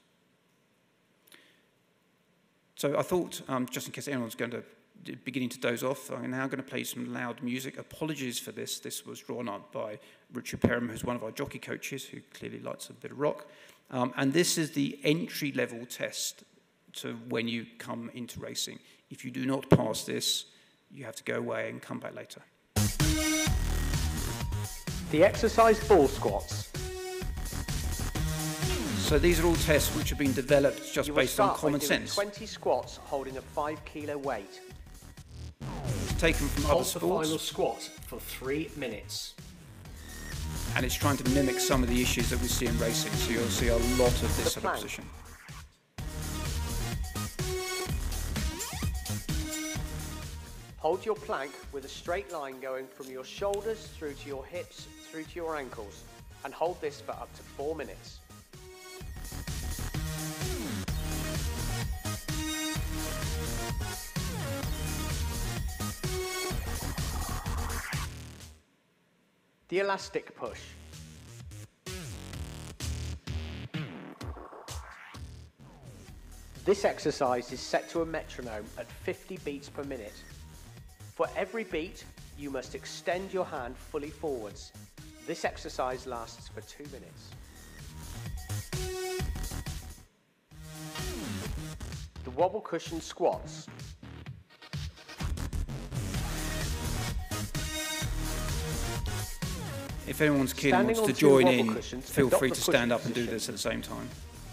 So I thought, um, just in case anyone's going to beginning to doze off, I'm now going to play some loud music. Apologies for this. This was drawn up by Richard Perham, who's one of our jockey coaches, who clearly likes a bit of rock. Um, and this is the entry-level test to when you come into racing. If you do not pass this, you have to go away and come back later. The exercise ball squats so these are all tests which have been developed just based on common sense. 20 squats holding a 5 kilo weight. Taken from Hold other sports. the final squat for 3 minutes. And it's trying to mimic some of the issues that we see in racing. So you'll see a lot of this sort of position. Hold your plank with a straight line going from your shoulders through to your hips, through to your ankles, and hold this for up to four minutes. The elastic push. This exercise is set to a metronome at 50 beats per minute. For every beat, you must extend your hand fully forwards. This exercise lasts for two minutes. The wobble cushion squats. If anyone's keen and wants to join in, feel free to stand up and do this at the same time.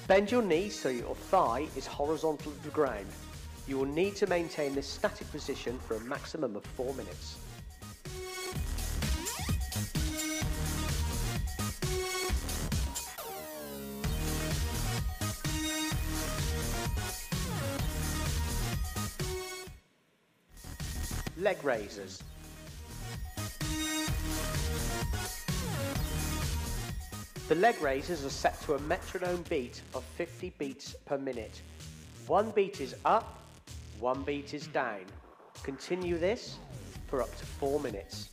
Bend your knee so your thigh is horizontal to the ground. You will need to maintain this static position for a maximum of four minutes. Leg raisers. The leg raises are set to a metronome beat of 50 beats per minute. One beat is up, one beat is down. Continue this for up to four minutes.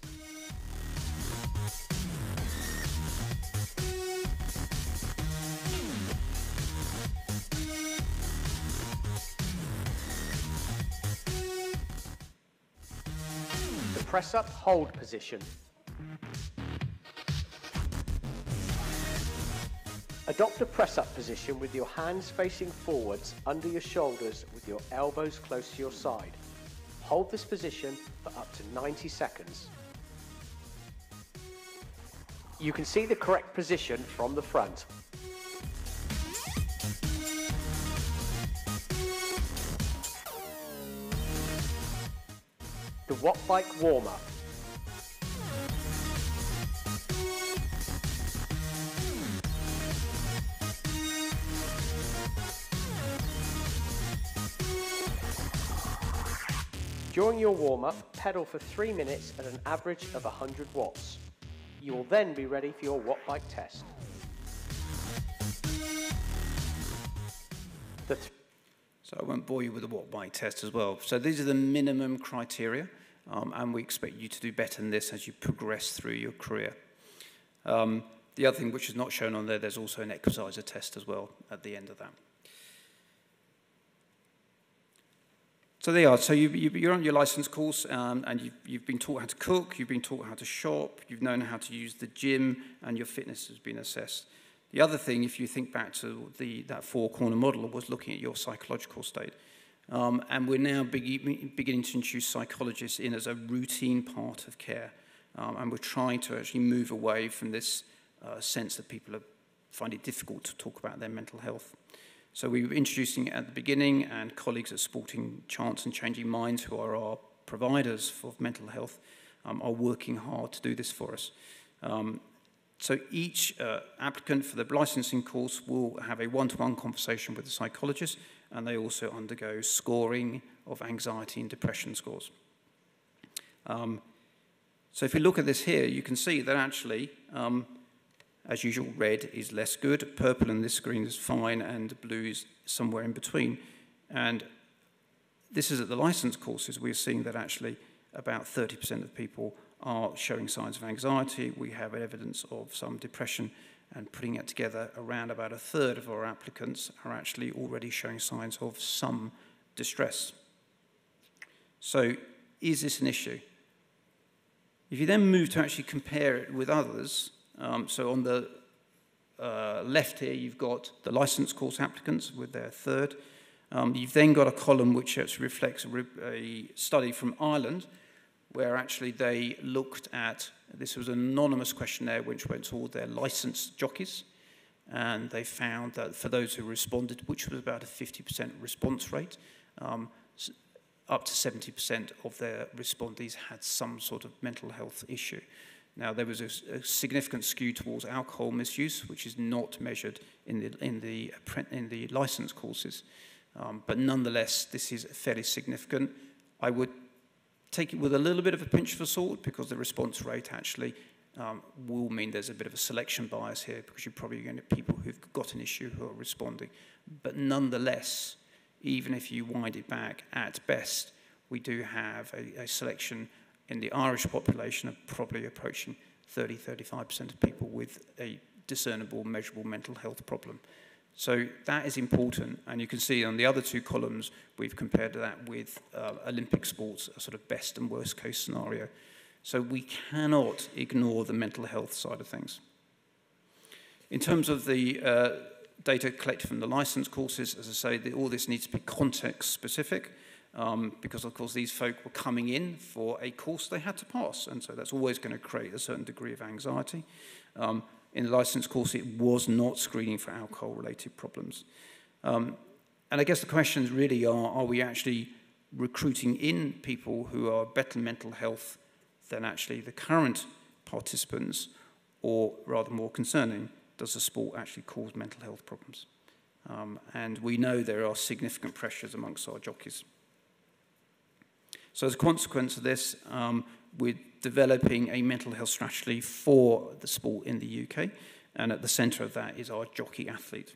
The press up hold position. Adopt a press up position with your hands facing forwards under your shoulders with your elbows close to your side. Hold this position for up to 90 seconds. You can see the correct position from the front. The Watt Bike warm-up. During your warm-up, pedal for 3 minutes at an average of 100 watts. You will then be ready for your Watt Bike test. Th So I won't bore you with the Watt Bike test as well. So these are the minimum criteria, um, and we expect you to do better than this as you progress through your career. Um, the other thing which is not shown on there, there's also an exerciser test as well at the end of that. So they are. So you, you, you're on your license course um, and you've, you've been taught how to cook, you've been taught how to shop, you've known how to use the gym, and your fitness has been assessed. The other thing, if you think back to the, that four-corner model, was looking at your psychological state. Um, and we're now be beginning to introduce psychologists in as a routine part of care. Um, and we're trying to actually move away from this uh, sense that people are, find it difficult to talk about their mental health. So we were introducing it at the beginning, and colleagues at Sporting Chance and Changing Minds, who are our providers for mental health, um, are working hard to do this for us. Um, so each uh, applicant for the licensing course will have a one-to-one -one conversation with the psychologist, and they also undergo scoring of anxiety and depression scores. Um, so if you look at this here, you can see that actually um, as usual, red is less good, purple in this screen is fine, and blue is somewhere in between. And this is at the license courses, we're seeing that actually about 30% of people are showing signs of anxiety. We have evidence of some depression, and putting it together, around about a third of our applicants are actually already showing signs of some distress. So, is this an issue? If you then move to actually compare it with others, um, so on the uh, left here, you've got the license course applicants with their third. Um, you've then got a column which reflects a, a study from Ireland, where actually they looked at, this was an anonymous questionnaire which went to all their licensed jockeys, and they found that for those who responded, which was about a 50% response rate, um, up to 70% of their respondees had some sort of mental health issue. Now, there was a, a, significant skew towards alcohol misuse, which is not measured in the, in the, in the license courses. Um, but nonetheless, this is fairly significant. I would take it with a little bit of a pinch of salt because the response rate actually um, will mean there's a bit of a selection bias here because you're probably going to people who've got an issue who are responding. But nonetheless, even if you wind it back, at best, we do have a, a selection in the Irish population are probably approaching 30, 35% of people with a discernible, measurable mental health problem. So that is important, and you can see on the other two columns, we've compared that with uh, Olympic sports, a sort of best and worst case scenario. So we cannot ignore the mental health side of things. In terms of the uh, data collected from the license courses, as I say, the, all this needs to be context specific um, because of course these folk were coming in for a course they had to pass, and so that's always going to create a certain degree of anxiety. Um, in the license course, it was not screening for alcohol-related problems. Um, and I guess the questions really are, are we actually recruiting in people who are better mental health than actually the current participants, or rather more concerning, does the sport actually cause mental health problems? Um, and we know there are significant pressures amongst our jockeys. So as a consequence of this, um, we're developing a mental health strategy for the sport in the UK, and at the centre of that is our jockey athlete.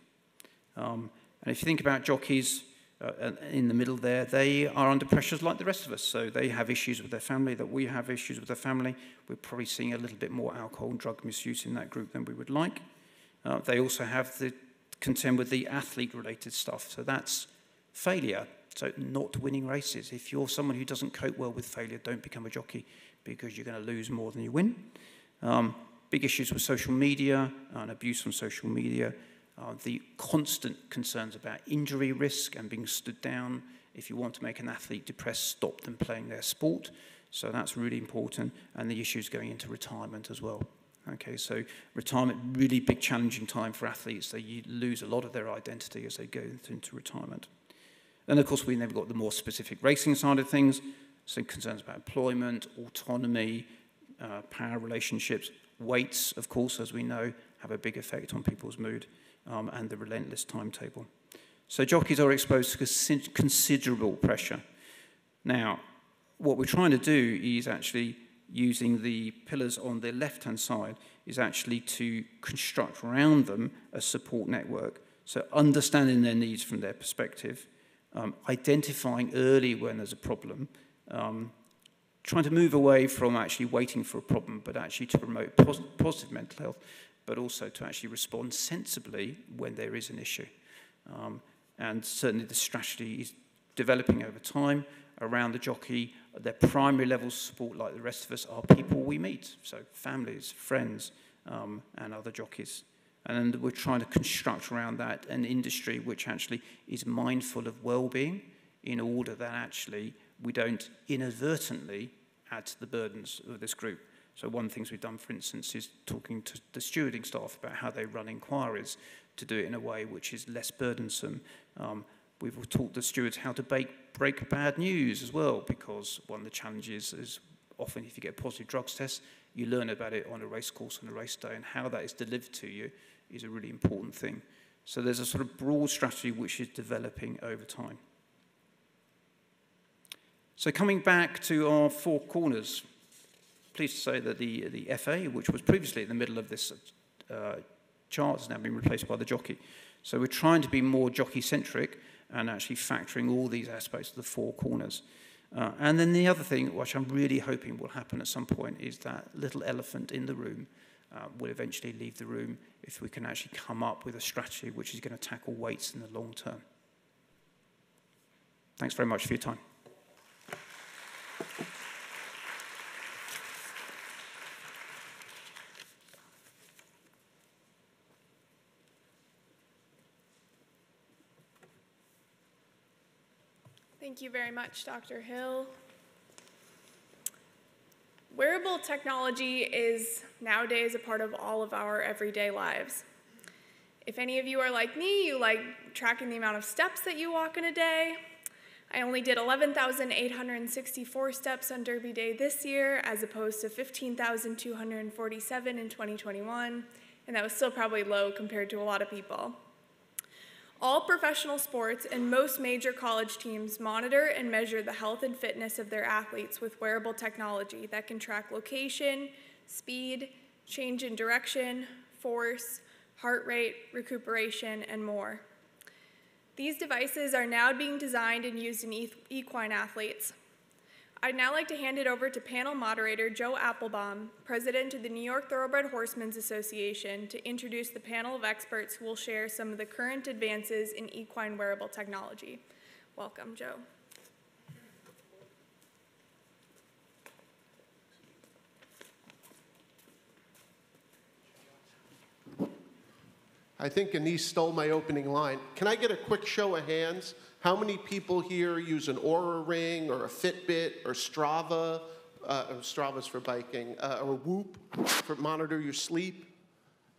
Um, and if you think about jockeys uh, in the middle there, they are under pressures like the rest of us. So they have issues with their family, that we have issues with their family. We're probably seeing a little bit more alcohol and drug misuse in that group than we would like. Uh, they also have the contend with the athlete-related stuff. So that's failure, so not winning races. If you're someone who doesn't cope well with failure, don't become a jockey because you're going to lose more than you win. Um, big issues with social media and abuse on social media. Uh, the constant concerns about injury risk and being stood down. If you want to make an athlete depressed, stop them playing their sport. So that's really important. And the issues going into retirement as well. Okay, so retirement, really big challenging time for athletes. They lose a lot of their identity as they go into retirement. And of course, we then got the more specific racing side of things, so concerns about employment, autonomy, uh, power relationships, weights, of course, as we know, have a big effect on people's mood, um, and the relentless timetable. So jockeys are exposed to considerable pressure. Now, what we're trying to do is actually using the pillars on the left-hand side is actually to construct around them a support network. So understanding their needs from their perspective, um, identifying early when there's a problem, um, trying to move away from actually waiting for a problem, but actually to promote pos positive mental health, but also to actually respond sensibly when there is an issue. Um, and certainly the strategy is developing over time around the jockey. Their primary level support, like the rest of us, are people we meet, so families, friends, um, and other jockeys. And we're trying to construct around that an industry which actually is mindful of well-being in order that actually we don't inadvertently add to the burdens of this group. So one of the things we've done, for instance, is talking to the stewarding staff about how they run inquiries to do it in a way which is less burdensome. Um, we've taught the stewards how to break, break bad news as well, because one of the challenges is often if you get a positive drugs test, you learn about it on a race course on a race day, and how that is delivered to you is a really important thing. So there's a sort of broad strategy which is developing over time. So coming back to our four corners, pleased to say that the, the FA, which was previously in the middle of this uh, chart, has now been replaced by the jockey. So we're trying to be more jockey-centric and actually factoring all these aspects of the four corners. Uh, and then the other thing, which I'm really hoping will happen at some point, is that little elephant in the room uh, will eventually leave the room if we can actually come up with a strategy which is going to tackle weights in the long term. Thanks very much for your time. Thank you very much, Dr. Hill. Wearable technology is nowadays a part of all of our everyday lives. If any of you are like me, you like tracking the amount of steps that you walk in a day. I only did 11,864 steps on Derby Day this year, as opposed to 15,247 in 2021, and that was still probably low compared to a lot of people. All professional sports and most major college teams monitor and measure the health and fitness of their athletes with wearable technology that can track location, speed, change in direction, force, heart rate, recuperation, and more. These devices are now being designed and used in equine athletes. I'd now like to hand it over to panel moderator Joe Appelbaum, president of the New York Thoroughbred Horsemen's Association, to introduce the panel of experts who will share some of the current advances in equine wearable technology. Welcome, Joe. I think Annise stole my opening line. Can I get a quick show of hands how many people here use an Oura Ring or a Fitbit or Strava? Uh, Strava's for biking, uh, or Whoop for monitor your sleep,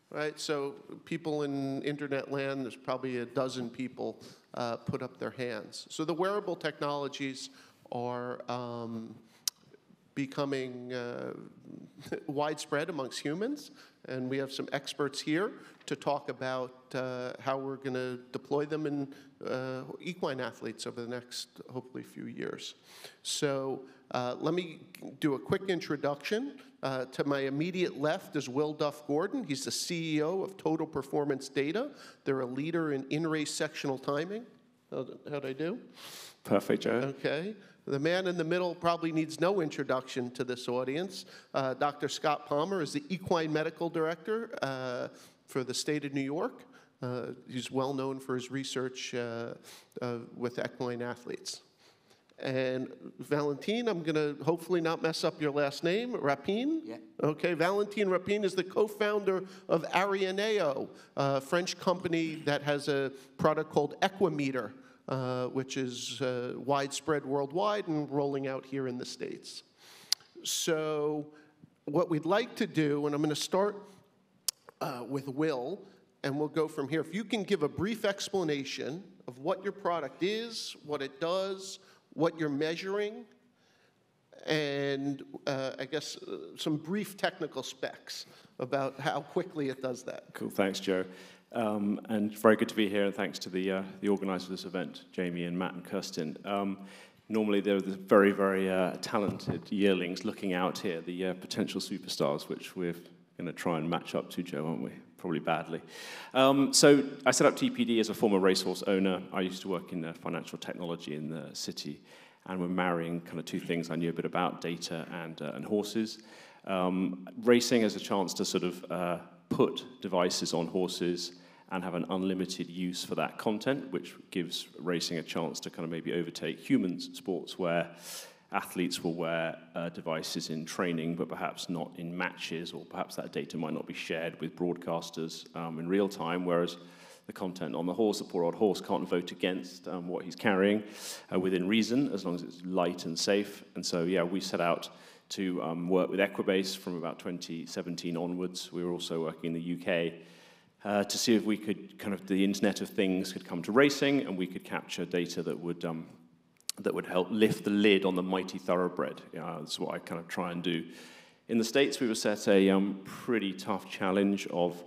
right? So people in internet land, there's probably a dozen people uh, put up their hands. So the wearable technologies are um, becoming uh, widespread amongst humans, and we have some experts here to talk about uh, how we're going to deploy them in uh, equine athletes over the next, hopefully, few years. So uh, let me do a quick introduction. Uh, to my immediate left is Will Duff Gordon. He's the CEO of Total Performance Data. They're a leader in in-race sectional timing. How'd, I do? Perfect, Joe. Okay. The man in the middle probably needs no introduction to this audience. Uh, Dr. Scott Palmer is the Equine Medical Director uh, for the state of New York. Uh, he's well known for his research uh, uh, with equine athletes. And Valentine, I'm going to hopefully not mess up your last name, Rapine. Yeah. Okay, Valentine Rapine is the co-founder of Arioneo, a French company that has a product called Equimeter, uh, which is uh, widespread worldwide and rolling out here in the States. So what we'd like to do, and I'm going to start uh, with Will, and we'll go from here. If you can give a brief explanation of what your product is, what it does, what you're measuring, and uh, I guess uh, some brief technical specs about how quickly it does that. Cool, thanks, Joe. Um, and very good to be here, and thanks to the, uh, the organisers of this event, Jamie and Matt and Kirsten. Um, normally, they're the very, very uh, talented yearlings looking out here, the uh, potential superstars, which we're going to try and match up to, Joe, aren't we? Probably badly. Um, so I set up TPD as a former racehorse owner. I used to work in financial technology in the city, and we're marrying kind of two things I knew a bit about, data and, uh, and horses. Um, racing has a chance to sort of uh, put devices on horses and have an unlimited use for that content, which gives racing a chance to kind of maybe overtake human sports where athletes will wear uh, devices in training, but perhaps not in matches, or perhaps that data might not be shared with broadcasters um, in real time, whereas the content on the horse, the poor old horse can't vote against um, what he's carrying uh, within reason, as long as it's light and safe. And so, yeah, we set out to um, work with Equibase from about 2017 onwards. We were also working in the UK uh, to see if we could kind of the Internet of Things could come to racing and we could capture data that would um, that would help lift the lid on the mighty thoroughbred. Uh, that's what I kind of try and do. In the States, we were set a um, pretty tough challenge of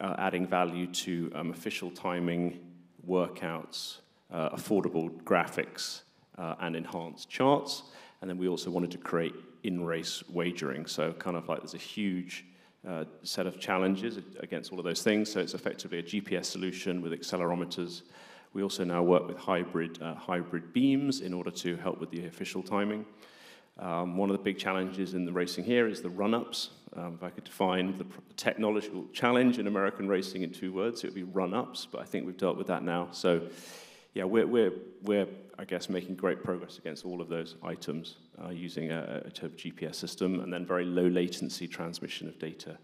uh, adding value to um, official timing, workouts, uh, affordable graphics, uh, and enhanced charts. And then we also wanted to create in-race wagering. So kind of like there's a huge uh, set of challenges against all of those things. So it's effectively a GPS solution with accelerometers. We also now work with hybrid, uh, hybrid beams in order to help with the official timing. Um, one of the big challenges in the racing here is the run-ups. Um, if I could define the technological challenge in American racing in two words, it would be run-ups, but I think we've dealt with that now. So, yeah, we're, we're, we're I guess, making great progress against all of those items uh, using a, a GPS system and then very low latency transmission of data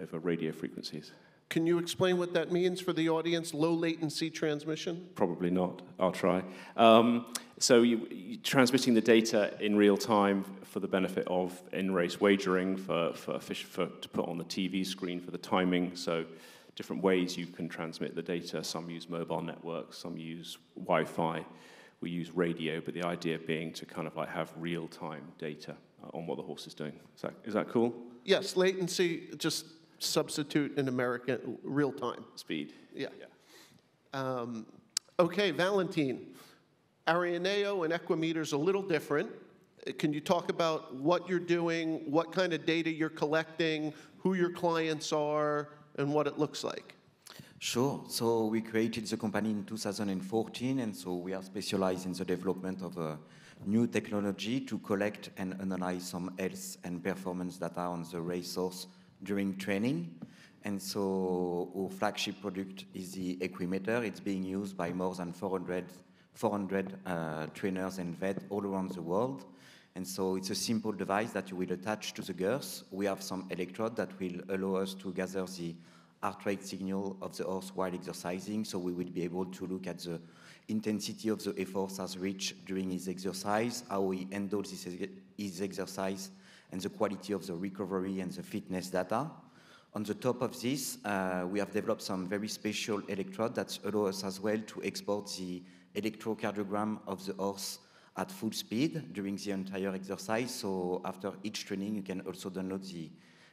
over radio frequencies. Can you explain what that means for the audience, low latency transmission? Probably not. I'll try. Um, so you, you, transmitting the data in real time for the benefit of in-race wagering, for, for, for, to put on the TV screen for the timing. So different ways you can transmit the data. Some use mobile networks, some use Wi-Fi. We use radio, but the idea being to kind of like have real-time data on what the horse is doing. Is that, is that cool? Yes, latency, just substitute in American real time. Speed. Yeah. yeah. Um, okay, Valentine. Arioneo and Equimeter is a little different. Can you talk about what you're doing, what kind of data you're collecting, who your clients are, and what it looks like? Sure. So we created the company in 2014, and so we are specialized in the development of a new technology to collect and analyze some health and performance data on the racehorse during training. And so our flagship product is the Equimeter. It's being used by more than 400, 400 uh, trainers and vets all around the world. And so it's a simple device that you will attach to the girth. We have some electrode that will allow us to gather the heart rate signal of the horse while exercising. So we will be able to look at the intensity of the effort has reached during his exercise, how he handles his, his exercise, and the quality of the recovery and the fitness data. On the top of this, uh, we have developed some very special electrode that allow us as well to export the electrocardiogram of the horse at full speed during the entire exercise. So after each training, you can also download the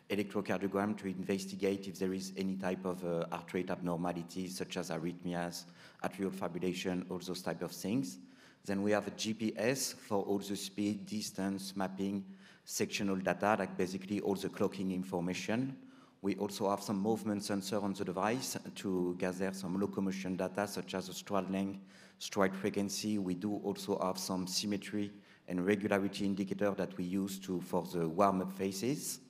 electrocardiogram to investigate if there is any type of uh, heart rate abnormalities such as arrhythmias, atrial fibrillation, all those type of things. Then we have a GPS for all the speed, distance, mapping, sectional data, like basically all the clocking information. We also have some movement sensor on the device to gather some locomotion data, such as the stride length, stride frequency. We do also have some symmetry and regularity indicator that we use to, for the warm-up phases.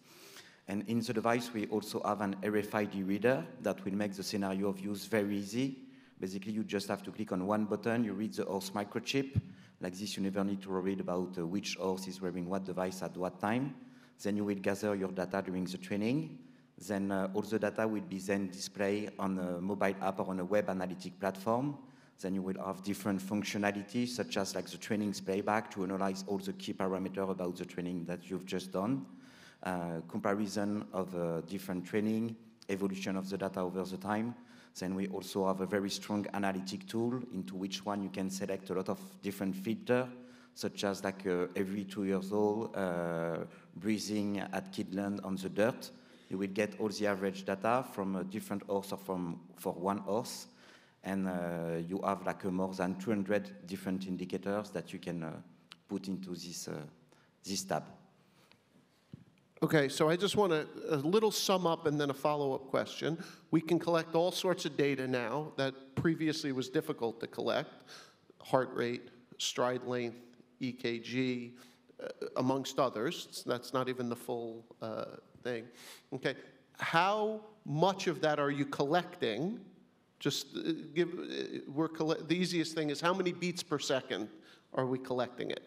And in the device, we also have an RFID reader that will make the scenario of use very easy. Basically, you just have to click on one button, you read the horse microchip, Like this, you never need to worry about uh, which horse is wearing what device at what time. Then you will gather your data during the training. Then uh, all the data will be then displayed on a mobile app or on a web analytic platform. Then you will have different functionalities, such as like the training's playback to analyze all the key parameters about the training that you've just done, uh, comparison of uh, different training, evolution of the data over the time. Then we also have a very strong analytic tool into which one you can select a lot of different filters, such as like uh, every two years old, uh, breezing at Keeneland on the dirt. You will get all the average data from a different horse or from for one horse and uh, you have like uh, more than 200 different indicators that you can uh, put into this, this tab. Okay, so I just want a, a little sum up and then a follow-up question. We can collect all sorts of data now that previously was difficult to collect, heart rate, stride length, EKG, uh, amongst others. That's not even the full uh, thing. Okay, how much of that are you collecting just uh, give, uh, we're the easiest thing is how many beats per second are we collecting it?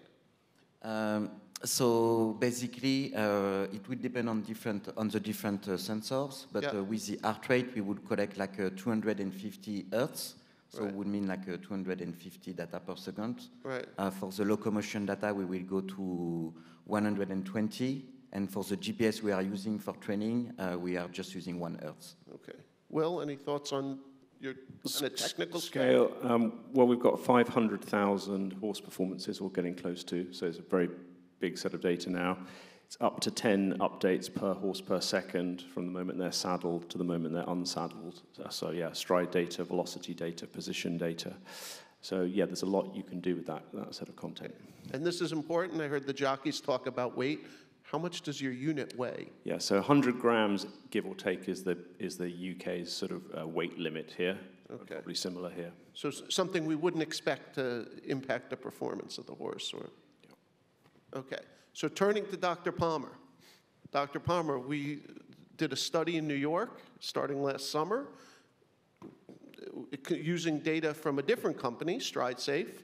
Um, so basically, uh, it will depend on different on the different uh, sensors. But yeah. uh, with the heart rate, we would collect like 250 hertz. So right. it would mean like 250 data per second. Right. for the locomotion data, we will go to 120. And for the GPS we are using for training, we are just using one hertz. Okay. Will, any thoughts on your on a technical scale? Um, well, we've got 500,000 horse performances or getting close to, so it's a very big set of data now. It's up to 10 updates per horse per second from the moment they're saddled to the moment they're unsaddled. So, yeah, stride data, velocity data, position data. So, yeah, there's a lot you can do with that, that set of content. And this is important. I heard the jockeys talk about weight. How much does your unit weigh? Yeah, so 100 grams, give or take, is the, is the UK's sort of uh, weight limit here. Okay. Probably similar here. So something we wouldn't expect to impact the performance of the horse, or? Okay. So turning to Dr. Palmer. Dr. Palmer, we did a study in New York starting last summer uh, using data from a different company, StrideSafe.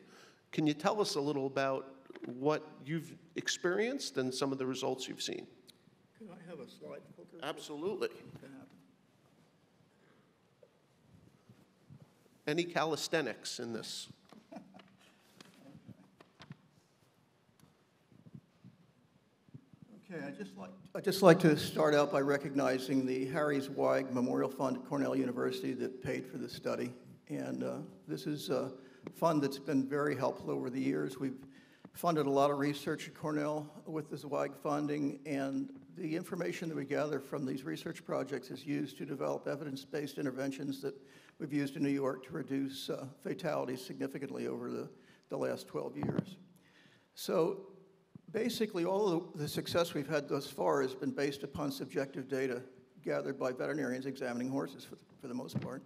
Can you tell us a little about what you've experienced and some of the results you've seen. Can I have a slide filter? Absolutely. Any calisthenics in this? Okay, I just like I just like to start out by recognizing the Harry Zweig Memorial Fund at Cornell University that paid for this study, and uh, this is a fund that's been very helpful over the years. We've funded a lot of research at Cornell with the Zweig funding, and the information that we gather from these research projects is used to develop evidence-based interventions that we've used in New York to reduce uh, fatalities significantly over the, the last 12 years. So basically, all of the success we've had thus far has been based upon subjective data gathered by veterinarians examining horses for, for the most part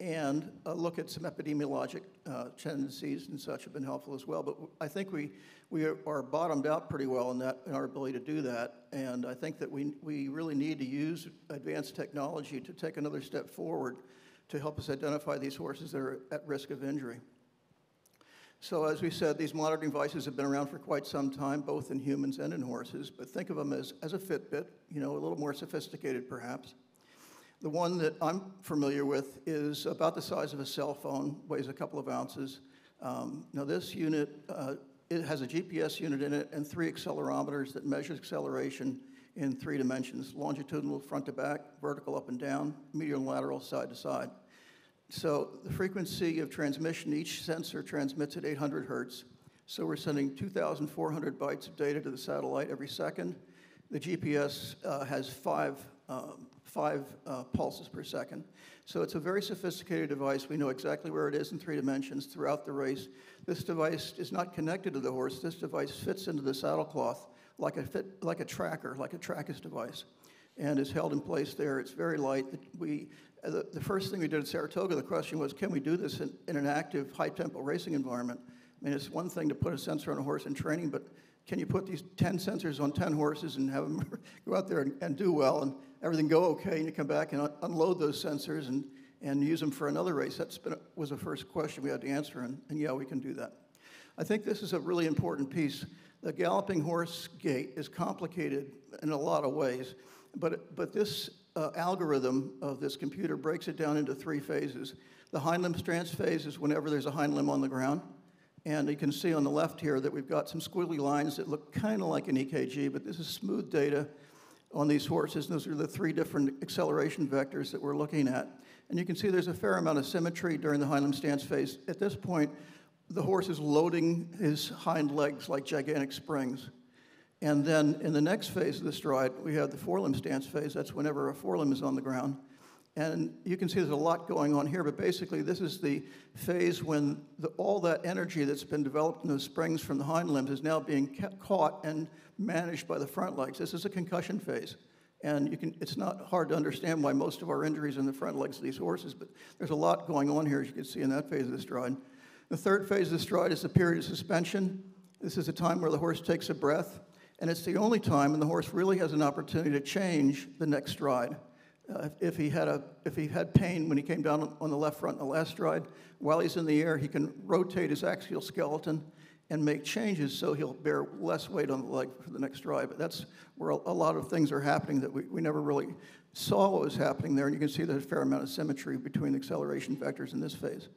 and a look at some epidemiologic uh, tendencies and such have been helpful as well. But I think we, we are bottomed out pretty well in, that, in our ability to do that. And I think that we, we really need to use advanced technology to take another step forward to help us identify these horses that are at risk of injury. So as we said, these monitoring devices have been around for quite some time, both in humans and in horses, but think of them as, as a Fitbit, you know, a little more sophisticated perhaps. The one that I'm familiar with is about the size of a cell phone, weighs a couple of ounces. Um, now this unit, uh, it has a GPS unit in it and three accelerometers that measure acceleration in three dimensions, longitudinal front to back, vertical up and down, medial and lateral side to side. So the frequency of transmission, each sensor transmits at 800 hertz. So we're sending 2,400 bytes of data to the satellite every second. The GPS uh, has five um, five uh, pulses per second. So it's a very sophisticated device. We know exactly where it is in three dimensions throughout the race. This device is not connected to the horse. This device fits into the saddle cloth like a, fit, like a tracker, like a Trakus device, and is held in place there. It's very light. We, the, the, first thing we did at Saratoga, the question was, can we do this in, in an active, high-tempo racing environment? I mean, it's one thing to put a sensor on a horse in training, but can you put these 10 sensors on 10 horses and have them go out there and, and do well? And everything go okay, and you come back and un unload those sensors and, and use them for another race? That's was the first question we had to answer, and, and yeah, we can do that. I think this is a really important piece. The galloping horse gait is complicated in a lot of ways, but, but this uh, algorithm of this computer breaks it down into three phases. The hind limb stance phase is whenever there's a hind limb on the ground. And you can see on the left here that we've got some squiggly lines that look kind of like an EKG, but this is smooth data on these horses. Those are the three different acceleration vectors that we're looking at. And you can see there's a fair amount of symmetry during the hind limb stance phase. At this point, the horse is loading his hind legs like gigantic springs. And then in the next phase of the stride, we have the forelimb stance phase. That's whenever a forelimb is on the ground. And you can see there's a lot going on here, but basically this is the phase when the, all that energy that's been developed in those springs from the hind limbs is now being kept, caught and managed by the front legs. This is a concussion phase. And you can, it's not hard to understand why most of our injuries in the front legs of these horses, but there's a lot going on here, as you can see in that phase of the stride. The third phase of the stride is the period of suspension. This is a time where the horse takes a breath and it's the only time when the horse really has an opportunity to change the next stride. Uh, if, if, he had a, if he had pain when he came down on the left front in the last stride, while he's in the air, he can rotate his axial skeleton and make changes so he'll bear less weight on the leg for the next stride. But that's where a, a lot of things are happening that we, we never really saw what was happening there. And you can see there's a fair amount of symmetry between the acceleration vectors in this phase.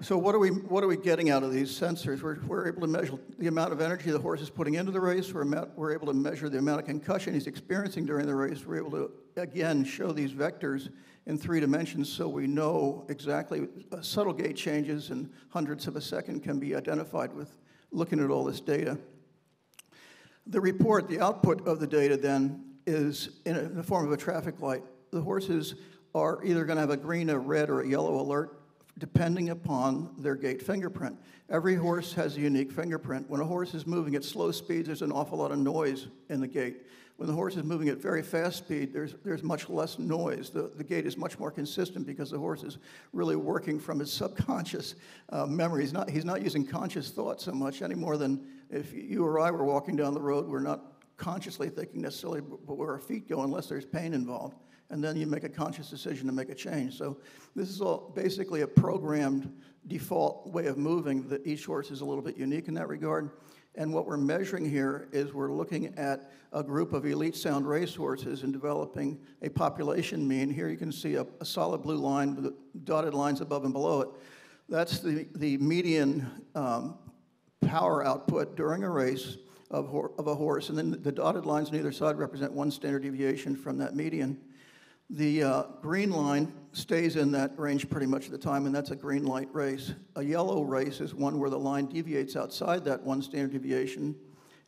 So what are we what are we getting out of these sensors? We're, we're able to measure the amount of energy the horse is putting into the race. We're, we're able to measure the amount of concussion he's experiencing during the race. We're able to again show these vectors in three dimensions so we know exactly uh, subtle gait changes in hundredths of a second can be identified with looking at all this data. The report, the output of the data then is in, a, in the form of a traffic light. The horses are either going to have a green, a red, or a yellow alert depending upon their gait fingerprint. Every horse has a unique fingerprint. When a horse is moving at slow speeds, there's an awful lot of noise in the gait. When the horse is moving at very fast speed, there's, there's much less noise. The, the gait is much more consistent because the horse is really working from his subconscious uh, memory. He's not, he's not using conscious thought so much any more than if you or I were walking down the road, we're not consciously thinking necessarily where our feet go unless there's pain involved and then you make a conscious decision to make a change. So this is all basically a programmed default way of moving that each horse is a little bit unique in that regard. And what we're measuring here is we're looking at a group of elite sound race horses and developing a population mean. Here you can see a, a solid blue line with dotted lines above and below it. That's the, the median um, power output during a race of, of a horse. And then the dotted lines on either side represent one standard deviation from that median. The uh, green line stays in that range pretty much of the time, and that's a green light race. A yellow race is one where the line deviates outside that one standard deviation,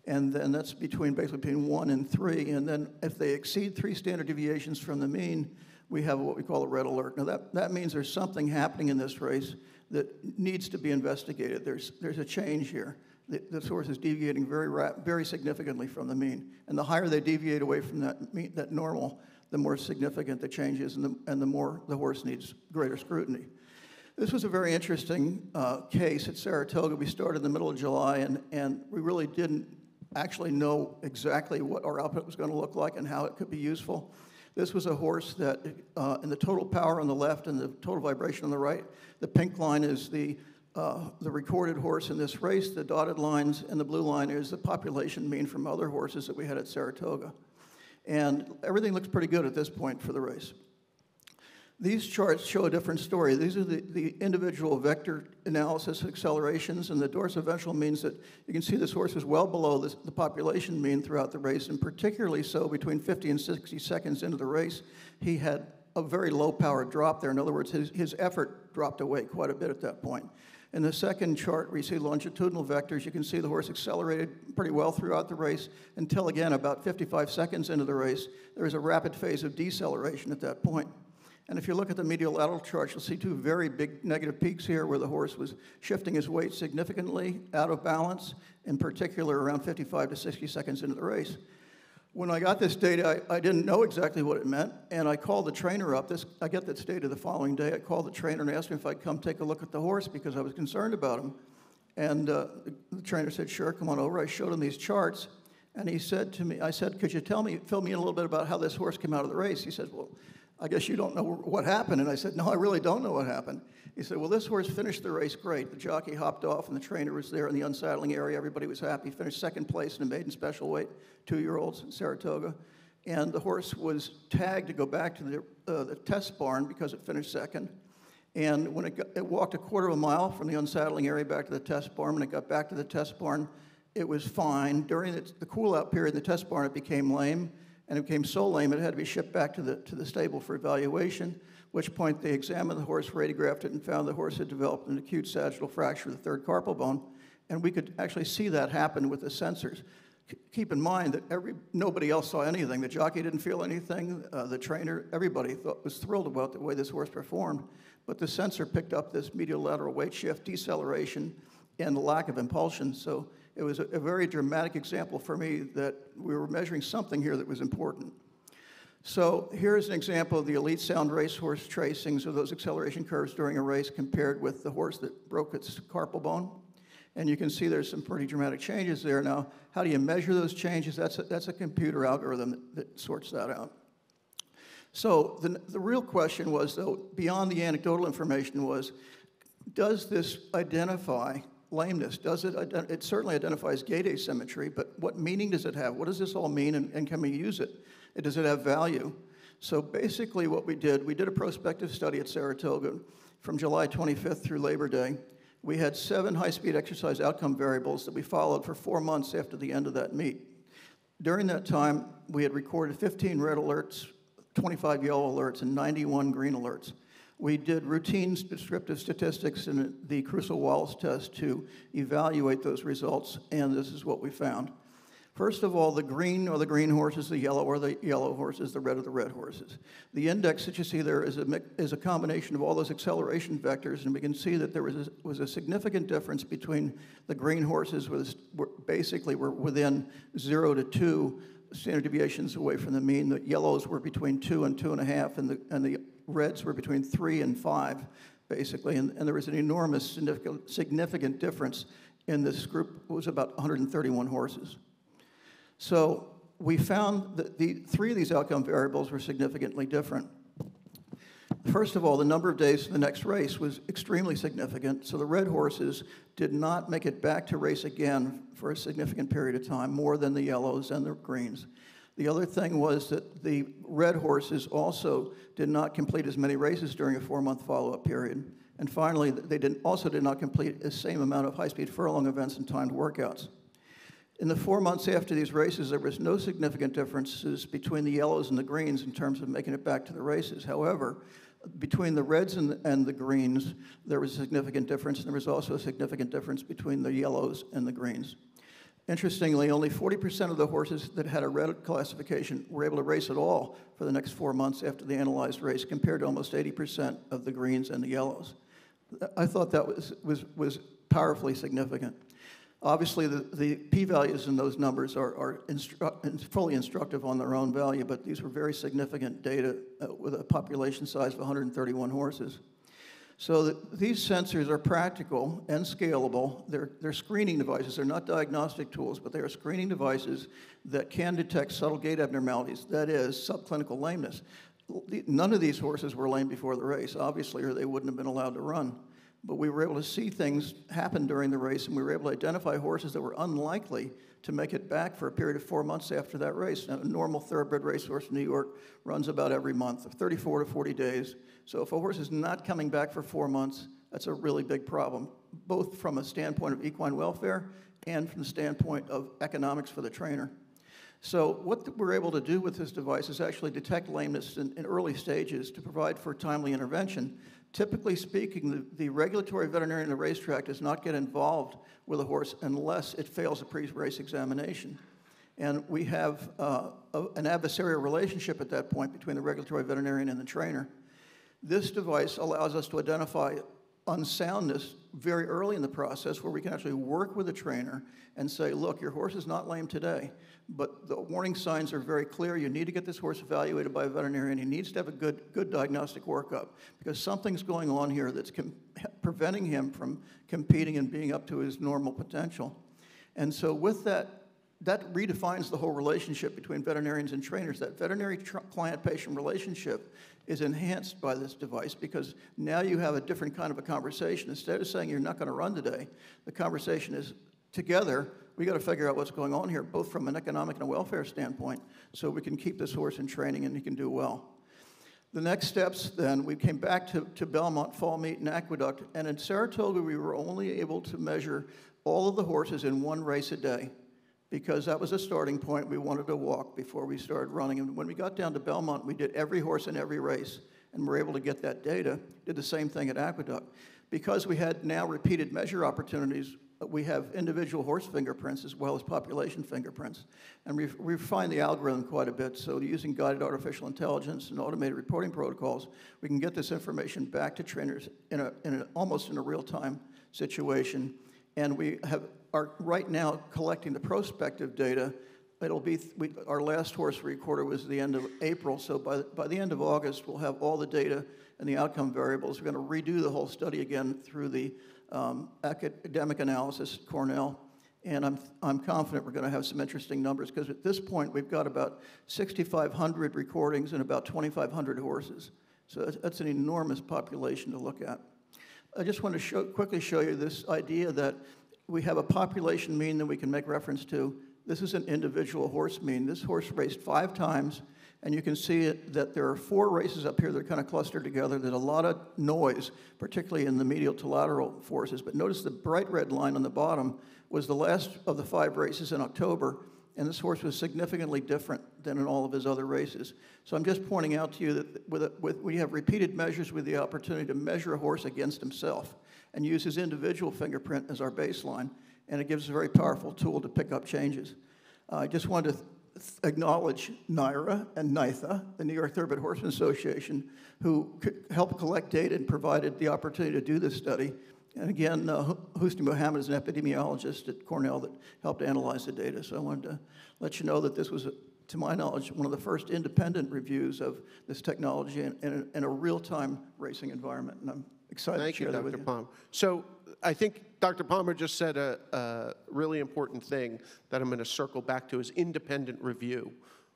and then that's between basically between one and three. And then if they exceed three standard deviations from the mean, we have what we call a red alert. Now that, that means there's something happening in this race that needs to be investigated. There's, there's a change here. The, the source is deviating very, very significantly from the mean. And the higher they deviate away from that, mean, that normal, the more significant the change is and the, and the more the horse needs greater scrutiny. This was a very interesting uh, case at Saratoga. We started in the middle of July, and, and we really didn't actually know exactly what our output was going to look like and how it could be useful. This was a horse that, uh, in the total power on the left and the total vibration on the right, the pink line is the, uh, the recorded horse in this race. The dotted lines and the blue line is the population mean from other horses that we had at Saratoga. And everything looks pretty good at this point for the race. These charts show a different story. These are the, the individual vector analysis accelerations, and the dorsoventral means that you can see this horse is well below this, the population mean throughout the race, and particularly so between 50 and 60 seconds into the race, he had a very low power drop there. In other words, his, his effort dropped away quite a bit at that point. In the second chart, you see longitudinal vectors, you can see the horse accelerated pretty well throughout the race until, again, about 55 seconds into the race, there is a rapid phase of deceleration at that point. And if you look at the medial lateral chart, you'll see two very big negative peaks here where the horse was shifting his weight significantly out of balance, in particular around 55 to 60 seconds into the race. When I got this data, I, I, didn't know exactly what it meant, and I called the trainer up. This, I get this data the following day. I called the trainer and asked him if I'd come take a look at the horse because I was concerned about him. And uh, the trainer said, sure, come on over. I showed him these charts, and he said to me, I said, could you tell me, fill me in a little bit about how this horse came out of the race? He said, well, I guess you don't know what happened. And I said, No, I really don't know what happened. He said, Well, this horse finished the race great. The jockey hopped off, and the trainer was there in the unsaddling area. Everybody was happy. Finished second place in a maiden special weight, two year olds in Saratoga. And the horse was tagged to go back to the, uh, the test barn because it finished second. And when it, got, it walked a quarter of a mile from the unsaddling area back to the test barn, when it got back to the test barn, it was fine. During the, the cool out period in the test barn, it became lame and it became so lame it had to be shipped back to the, to the stable for evaluation, which point they examined the horse, radiographed it, and found the horse had developed an acute sagittal fracture of the third carpal bone. And we could actually see that happen with the sensors. C- keep in mind that every, nobody else saw anything. The jockey didn't feel anything. Uh, the trainer, everybody thought, was thrilled about the way this horse performed. But the sensor picked up this medial lateral weight shift, deceleration, and the lack of impulsion. So it was a, a very dramatic example for me that we were measuring something here that was important. So here's an example of the elite sound racehorse tracings of those acceleration curves during a race compared with the horse that broke its carpal bone. And you can see there's some pretty dramatic changes there. Now, how do you measure those changes? That's a, that's a computer algorithm that, that sorts that out. So the, the real question was, though, beyond the anecdotal information was, does this identify lameness? Does it, it certainly identifies gait asymmetry, but what meaning does it have? What does this all mean, and, and can we use it? And does it have value? So basically, what we did, we did a prospective study at Saratoga from July 25th through Labor Day. We had seven high speed exercise outcome variables that we followed for four months after the end of that meet. During that time, we had recorded 15 red alerts, 25 yellow alerts, and 91 green alerts. We did routine descriptive statistics in the Kruskal-Wallis test to evaluate those results, and this is what we found. First of all, the green are the green horses, the yellow are the yellow horses, the red are the red horses. The index that you see there is a, is a combination of all those acceleration vectors, and we can see that there was a, was a significant difference between the green horses, was, were basically were within zero to two standard deviations away from the mean. The yellows were between two and two and a half, and the, and the reds were between three and five, basically, and, and there was an enormous significant, significant difference in this group. It was about 131 horses. So we found that the three of these outcome variables were significantly different. First of all, the number of days to the next race was extremely significant. So the red horses did not make it back to race again for a significant period of time, more than the yellows and the greens. The other thing was that the red horses also did not complete as many races during a four-month follow-up period. And finally, they did, also did not complete the same amount of high-speed furlong events and timed workouts. In the four months after these races, there was no significant differences between the yellows and the greens in terms of making it back to the races. However, between the reds and, and the greens, there was a significant difference, and there was also a significant difference between the yellows and the greens. Interestingly, only 40% of the horses that had a red classification were able to race at all for the next four months after the analyzed race, compared to almost 80% of the greens and the yellows. I thought that was, was, was powerfully significant. Obviously, the, the p-values in those numbers are, are instru fully instructive on their own value, but these were very significant data uh, with a population size of 131 horses. So the, these sensors are practical and scalable. They're, they're screening devices. They're not diagnostic tools, but they are screening devices that can detect subtle gait abnormalities, that is, subclinical lameness. None of these horses were lame before the race, obviously, or they wouldn't have been allowed to run. But we were able to see things happen during the race, and we were able to identify horses that were unlikely to make it back for a period of four months after that race. Now, a normal thoroughbred racehorse in New York runs about every month, 34 to 40 days. So if a horse is not coming back for four months, that's a really big problem, both from a standpoint of equine welfare and from the standpoint of economics for the trainer. So what we're able to do with this device is actually detect lameness in, in early stages to provide for timely intervention. Typically speaking, the, the, regulatory veterinarian in the racetrack does not get involved with a horse unless it fails a pre-race examination. And we have uh, a, an adversarial relationship at that point between the regulatory veterinarian and the trainer. This device allows us to identify unsoundness very early in the process where we can actually work with a trainer and say, look, your horse is not lame today, but the warning signs are very clear. You need to get this horse evaluated by a veterinarian. He needs to have a good, good diagnostic workup because something's going on here that's preventing him from competing and being up to his normal potential. And so with that that redefines the whole relationship between veterinarians and trainers. That veterinary client-patient relationship is enhanced by this device because now you have a different kind of a conversation. Instead of saying you're not going to run today, the conversation is together, we got to figure out what's going on here, both from an economic and a welfare standpoint, so we can keep this horse in training and he can do well. The next steps then, we came back to, to Belmont, Fall Meet, and Aqueduct, and in Saratoga, we were only able to measure all of the horses in one race a day because that was a starting point. We wanted to walk before we started running. And when we got down to Belmont, we did every horse in every race and were able to get that data. Did the same thing at Aqueduct. Because we had now repeated measure opportunities, uh, we have individual horse fingerprints as well as population fingerprints. And we've refined the algorithm quite a bit. So using guided artificial intelligence and automated reporting protocols, we can get this information back to trainers in, a, in a, almost in a real-time situation. And we have are right now collecting the prospective data. It'll be, we, our last horse recorder was the end of April, so by, by the end of August, we'll have all the data and the outcome variables. We're going to redo the whole study again through the um, academic analysis at Cornell. And I'm, I'm confident we're going to have some interesting numbers because at this point we've got about 6,500 recordings and about 2,500 horses. So that's, that's, an enormous population to look at. I just want to show, quickly show you this idea that we have a population mean that we can make reference to. This is an individual horse mean. This horse raced five times, and you can see that there are four races up here that are kind of clustered together. There's a lot of noise, particularly in the medial to lateral forces. But notice the bright red line on the bottom was the last of the five races in October, and this horse was significantly different than in all of his other races. So I'm just pointing out to you that with a, with, we have repeated measures with the opportunity to measure a horse against himself and use his individual fingerprint as our baseline, and it gives us a very powerful tool to pick up changes. Uh, I just wanted to acknowledge NYRA and NYTHA, the New York Thoroughbred Horseman Association, who helped collect data and provided the opportunity to do this study. And again, uh, Hussni Mohammed is an epidemiologist at Cornell that helped analyze the data. So I wanted to let you know that this was, to my knowledge, one of the first independent reviews of this technology in, in a, a real-time racing environment. And I'm excited Thank to share you, that with Dr. you. Palmer. So I think Dr. Palmer just said a, a really important thing that I'm going to circle back to is independent review,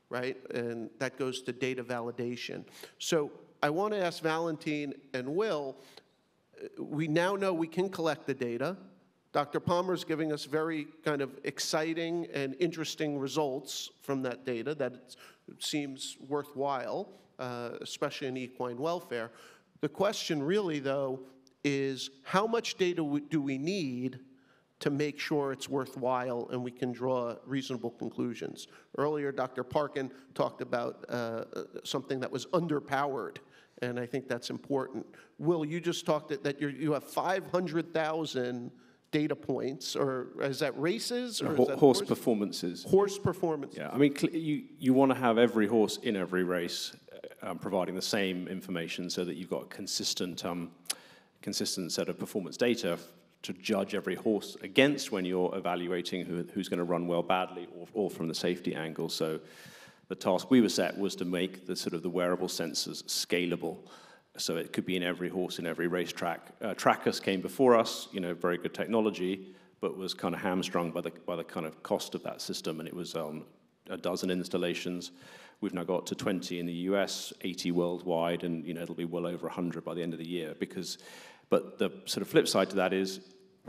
right? And that goes to data validation. So I want to ask Valentine and Will, uh, we now know we can collect the data. Dr. Palmer is giving us very kind of exciting and interesting results from that data that it seems worthwhile, uh, especially in equine welfare. The question really, though, is how much data do we need to make sure it's worthwhile and we can draw reasonable conclusions? Earlier, Dr. Parkin talked about uh, something that was underpowered, and I think that's important. Will, you just talked that, that you have 500,000 data points, or is that races? Or is that horse performances. Horse performances. Yeah, I mean, you, you want to have every horse in every race um, providing the same information so that you've got a consistent, um, consistent set of performance data to judge every horse against when you're evaluating who, who's going to run well badly or, or from the safety angle. So the task we were set was to make the sort of the wearable sensors scalable. So it could be in every horse in every racetrack. Uh, Trakus came before us, you know, very good technology, but was kind of hamstrung by the, by the kind of cost of that system. And it was on a dozen installations. We've now got to 20 in the US, 80 worldwide, and you know it'll be well over 100 by the end of the year. Because, but the sort of flip side to that is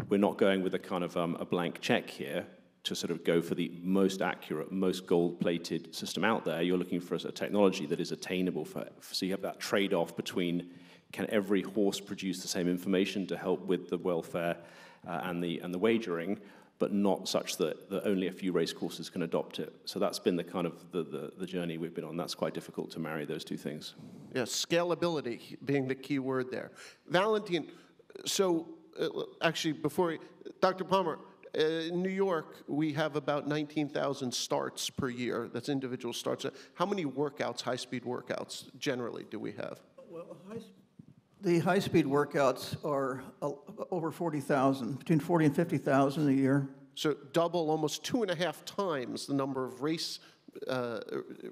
we're not going with a kind of um, a blank check here to sort of go for the most accurate, most gold-plated system out there. You're looking for a technology that is attainable for. So you have that trade-off between can every horse produce the same information to help with the welfare uh, and the and the wagering, but not such that, that only a few race courses can adopt it. So that's been the kind of the, the, the journey we've been on. That's quite difficult to marry those two things. Yeah, scalability being the key word there. Valentine, so uh, actually, before, Dr. Palmer, uh, in New York, we have about 19,000 starts per year. That's individual starts. How many workouts, high-speed workouts, generally do we have? Well, high, the high-speed workouts are uh, over 40,000, between 40 and 50,000 a year. So double, almost two and a half times the number of race. Uh,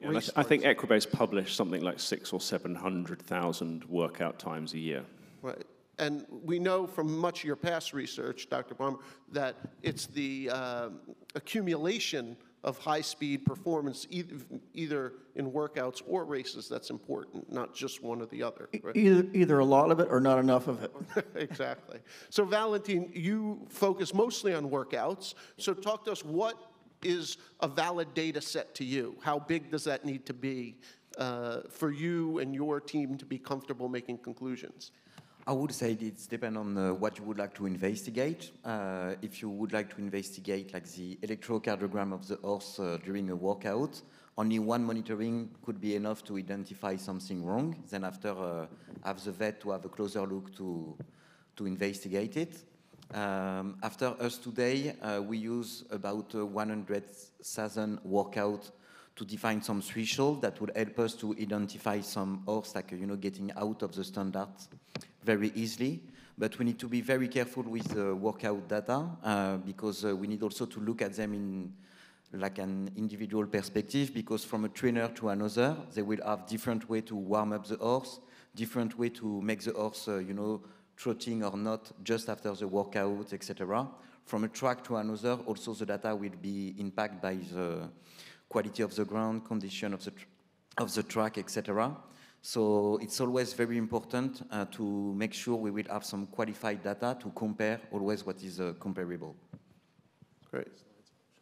yeah, race I, I think Equibase published something like six or seven hundred thousand workout times a year. Right. And we know from much of your past research, Dr. Palmer, that it's the uh, accumulation of high-speed performance, either, either in workouts or races, that's important, not just one or the other. right? Either, either a lot of it or not enough of it. exactly. So, Valentin, you focus mostly on workouts. So, talk to us what is a valid data set to you? How big does that need to be uh, for you and your team to be comfortable making conclusions? I would say it depends on uh, what you would like to investigate. Uh, if you would like to investigate like the electrocardiogram of the horse uh, during a workout, only one monitoring could be enough to identify something wrong. Then after, uh, have the vet to have a closer look to, to investigate it. Um, after us today, uh, we use about uh, 100,000 workout to define some threshold that would help us to identify some horse like, you know, getting out of the standard very easily. But we need to be very careful with the workout data uh, because uh, we need also to look at them in like an individual perspective because from a trainer to another, they will have different way to warm up the horse, different way to make the horse, uh, you know, trotting or not just after the workout, etc. From a track to another, also the data will be impacted by the quality of the ground, condition of the, of the track, etc. So it's always very important uh, to make sure we will have some qualified data to compare always what is uh, comparable. Great.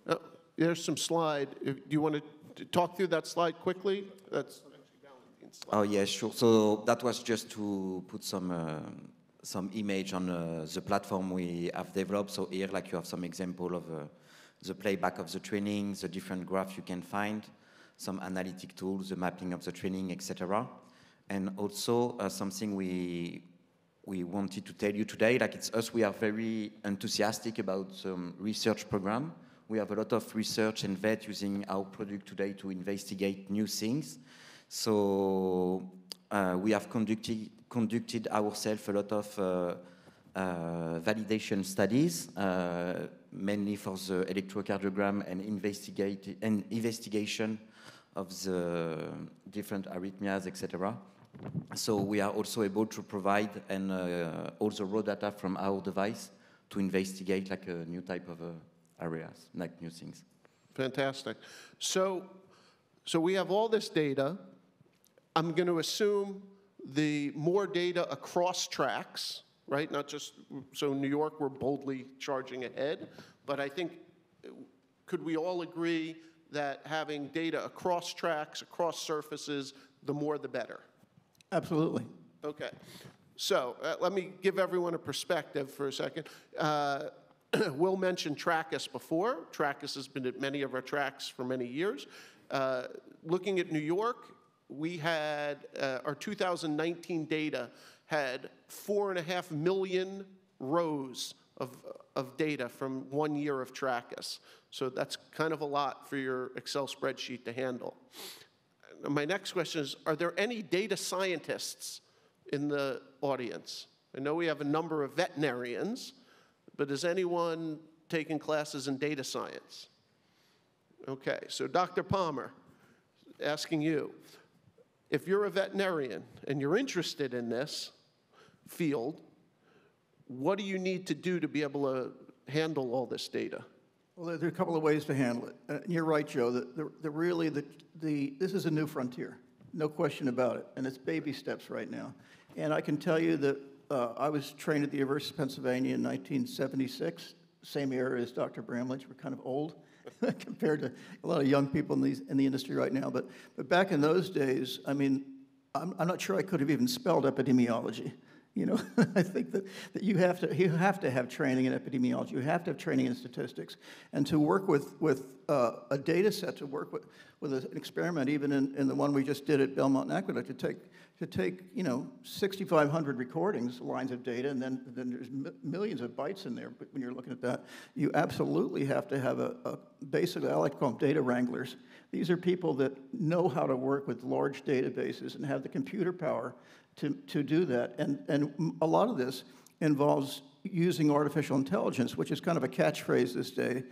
Uh, there's some slide. Do you want to talk through that slide quickly? That's Oh yeah, sure. So that was just to put some uh, some image on uh, the platform we have developed. So here, like you have some example of uh, the playback of the training, the different graphs you can find, some analytic tools, the mapping of the training, etc. And also uh, something we we wanted to tell you today, like it's us, we are very enthusiastic about some research program. We have a lot of research and vet using our product today to investigate new things. So uh, we have conducted, conducted ourselves a lot of uh, uh, validation studies, uh, mainly for the electrocardiogram and, investigate, and investigation of the different arrhythmias, etc. So we are also able to provide and uh, the raw data from our device to investigate like a new type of uh, areas, like new things. Fantastic. So, so we have all this data. I'm going to assume the more data across tracks, right? Not just, so New York, we're boldly charging ahead, but I think, could we all agree that having data across tracks, across surfaces, the more the better? Absolutely. Okay. So uh, let me give everyone a perspective for a second. Uh, Will mentioned Trakus before. Trakus has been at many of our tracks for many years. Uh, looking at New York, we had uh, our 2019 data had four and a half million rows of, of data from one year of Trakus. So that's kind of a lot for your Excel spreadsheet to handle. My next question is, are there any data scientists in the audience? I know we have a number of veterinarians, but is anyone taking classes in data science? Okay, so Dr. Palmer, asking you, if you're a veterinarian and you're interested in this field, what do you need to do to be able to handle all this data? Well, there are a couple of ways to handle it. Uh, you're right, Joe. The, the, the really, the, the, this is a new frontier, no question about it, and it's baby steps right now. And I can tell you that uh, I was trained at the University of Pennsylvania in 1976, same era as Dr. Bramlage. We're kind of old compared to a lot of young people in, these, in the industry right now. But, but back in those days, I mean, I'm, I'm not sure I could have even spelled epidemiology. You know, I think that, that you, have to, you have to have training in epidemiology. You have to have training in statistics. And to work with, with uh, a data set, to work with, with an experiment, even in, in the one we just did at Belmont and Aqueduct, to take, to take you know, 6,500 recordings, lines of data, and then, then there's millions of bytes in there. When you're looking at that, you absolutely have to have a, a basically, I like to call them data wranglers. These are people that know how to work with large databases and have the computer power to, to do that. And, and a lot of this involves using artificial intelligence, which is kind of a catchphrase this day.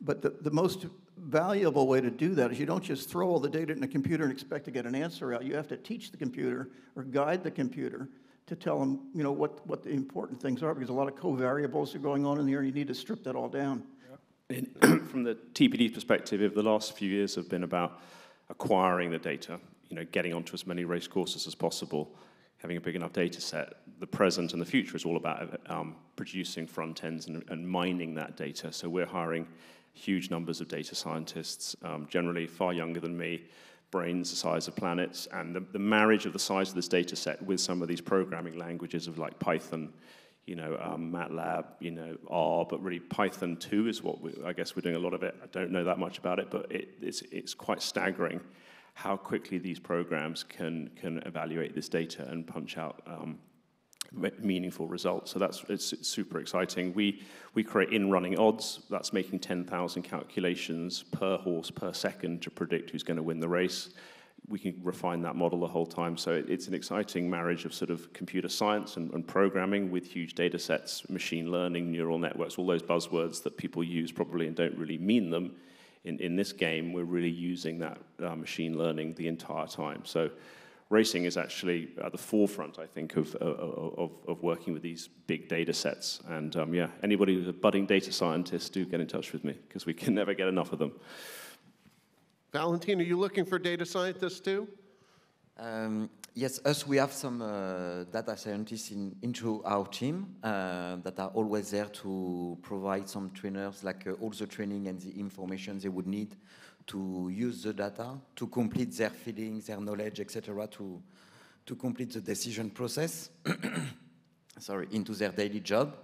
But the, the most valuable way to do that is you don't just throw all the data in a computer and expect to get an answer out. You have to teach the computer or guide the computer to tell them, you know, what, what the important things are because a lot of covariables are going on in there and you need to strip that all down. In, from the TPD perspective, the last few years have been about acquiring the data, you know, getting onto as many race courses as possible, having a big enough data set. The present and the future is all about um, producing front ends and, and, mining that data. So we're hiring huge numbers of data scientists, um, generally far younger than me, brains the size of planets, and the, the marriage of the size of this data set with some of these programming languages of like Python, you know, um, MATLAB, you know, R, but really Python 2 is what we, I guess we're doing a lot of it. I don't know that much about it, but it, it's, it's quite staggering how quickly these programs can, can evaluate this data and punch out um, meaningful results. So that's it's, it's super exciting. We, we create in-running odds. That's making 10,000 calculations per horse per second to predict who's going to win the race. We can refine that model the whole time. So it, it's an exciting marriage of sort of computer science and, and programming with huge data sets, machine learning, neural networks, all those buzzwords that people use probably and don't really mean them. In, in this game, we're really using that uh, machine learning the entire time. So racing is actually at the forefront, I think, of, of, of working with these big data sets. And um, yeah, anybody who's a budding data scientist, do get in touch with me because we can never get enough of them. Valentin, are you looking for data scientists too? Um, yes, us, we have some uh, data scientists in, into our team uh, that are always there to provide some trainers, like uh, all the training and the information they would need to use the data, to complete their feelings, their knowledge, etc., to, to complete the decision process, sorry, into their daily job.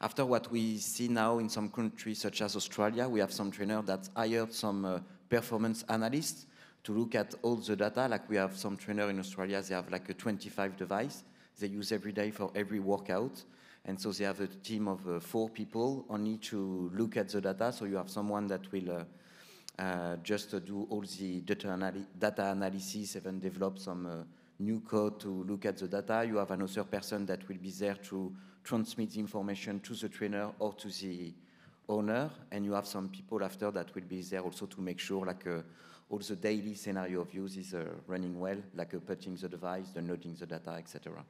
After what we see now in some countries such as Australia, we have some trainers that hired some uh, performance analysts to look at all the data. Like we have some trainer in Australia, they have like a 25 device they use every day for every workout. And so they have a team of uh, four people only to look at the data. So you have someone that will uh, uh, just to do all the data, data analysis, even develop some uh, new code to look at the data. You have another person that will be there to transmit the information to the trainer or to the owner, and you have some people after that will be there also to make sure like uh, all the daily scenario of use is uh, running well, like uh, putting the device, downloading the data, etc. I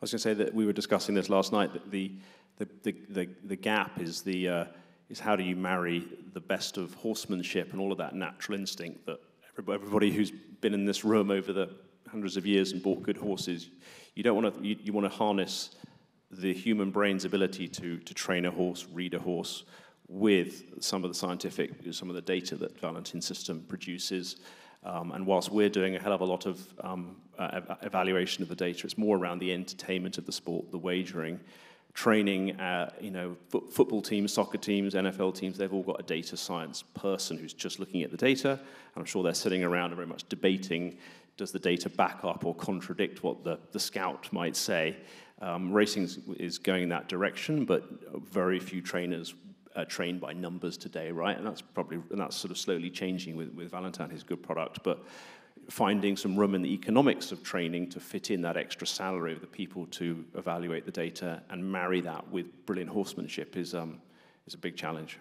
was going to say that we were discussing this last night. That the the the the, the gap is the uh, is how do you marry the best of horsemanship and all of that natural instinct that everybody who's been in this room over the hundreds of years and bought good horses, you don't want to, you, you want to harness the human brain's ability to, to train a horse, read a horse, with some of the scientific, some of the data that Valentin's system produces. Um, and whilst we're doing a hell of a lot of um, uh, evaluation of the data, it's more around the entertainment of the sport, the wagering, training, uh, you know, football teams, soccer teams, NFL teams, they've all got a data science person who's just looking at the data. And I'm sure they're sitting around and very much debating, does the data back up or contradict what the, the scout might say? Um, racing is going in that direction, but very few trainers are trained by numbers today, right? And that's probably, and that's sort of slowly changing with, with Valentin, his good product. But finding some room in the economics of training to fit in that extra salary of the people to evaluate the data and marry that with brilliant horsemanship is, um, is a big challenge.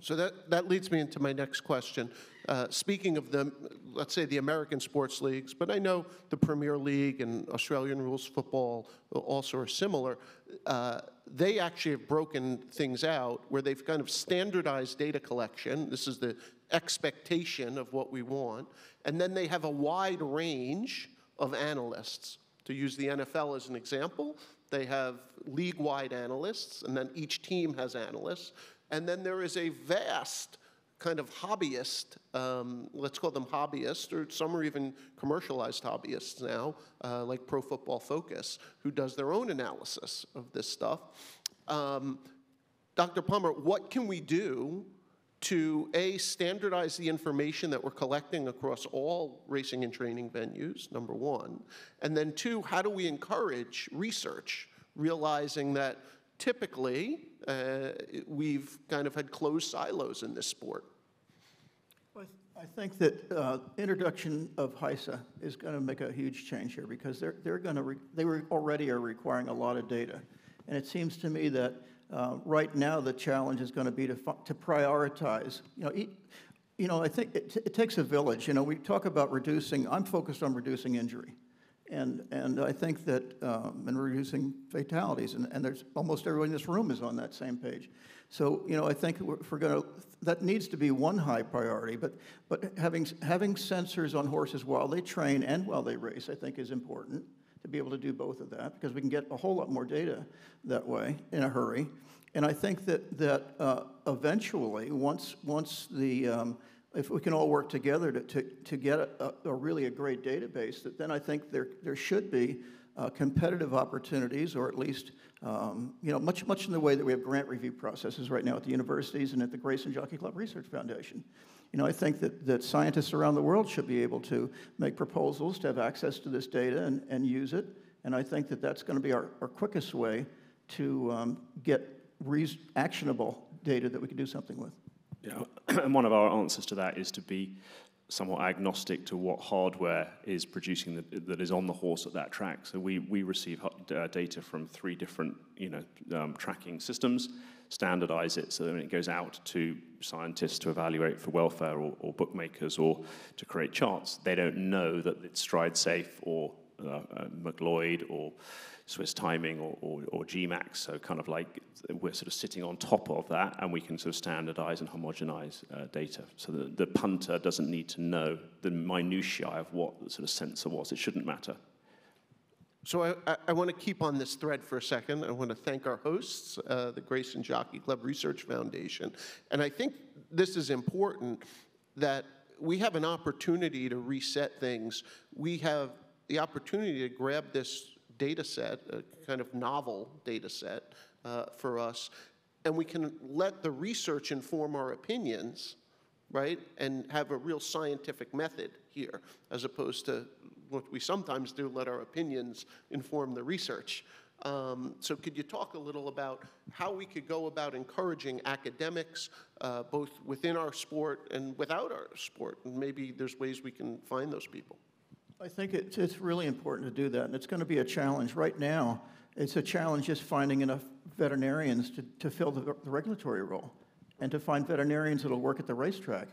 So that, that leads me into my next question. Uh, speaking of the, let's say the American sports leagues, but I know the Premier League and Australian rules football also are similar. Uh, they actually have broken things out where they've kind of standardized data collection. This is the expectation of what we want. And then they have a wide range of analysts. To use the NFL as an example, they have league wide analysts, and then each team has analysts. And then there is a vast kind of hobbyist, um, let's call them hobbyists, or some are even commercialized hobbyists now, uh, like Pro Football Focus, who does their own analysis of this stuff. Um, Dr. Palmer, what can we do to A, standardize the information that we're collecting across all racing and training venues, number one, and then two, how do we encourage research, realizing that typically uh, we've kind of had closed silos in this sport? I think that uh, introduction of HISA is going to make a huge change here because they're, they're going to, they were already are requiring a lot of data. And it seems to me that uh, right now, the challenge is going to be to, to prioritize. You know, you know, I think it, it takes a village. You know, we talk about reducing. I'm focused on reducing injury, And, and I think that, um, and reducing fatalities, and, and there's, almost everyone in this room is on that same page. So, you know, I think we're gonna, that needs to be one high priority, but, but having, having sensors on horses while they train and while they race, I think is important to be able to do both of that, because we can get a whole lot more data that way in a hurry. And I think that, that uh, eventually, once, once the, um, if we can all work together to, to, to get a, a really a great database, that then I think there, there should be uh, competitive opportunities, or at least, um, you know, much, much in the way that we have grant review processes right now at the universities and at the Grayson Jockey Club Research Foundation. You know, I think that, that scientists around the world should be able to make proposals to have access to this data and, and use it. And I think that that's going to be our, our quickest way to um, get actionable data that we can do something with. Yeah, and one of our answers to that is to be somewhat agnostic to what hardware is producing the, that is on the horse at that track. So we, we receive uh, data from three different you know, um, tracking systems, standardize it so that it goes out to scientists to evaluate for welfare or, or bookmakers or to create charts, they don't know that it's stride safe or uh, uh, McLeod or Swiss timing or, or, or, GMAX. So kind of like we're sort of sitting on top of that and we can sort of standardize and homogenize uh, data. So the, the punter doesn't need to know the minutiae of what the sort of sensor was. It shouldn't matter. So I, I, I want to keep on this thread for a second. I want to thank our hosts, uh, the Grayson Jockey Club Research Foundation. And I think this is important that we have an opportunity to reset things. We have the opportunity to grab this data set, a kind of novel data set uh, for us, and we can let the research inform our opinions, right, and have a real scientific method here, as opposed to what we sometimes do, let our opinions inform the research. Um, so could you talk a little about how we could go about encouraging academics, uh, both within our sport and without our sport? And maybe there's ways we can find those people. I think it's, it's really important to do that, and it's going to be a challenge. Right now, it's a challenge just finding enough veterinarians to, to fill the, the regulatory role and to find veterinarians that'll work at the racetrack.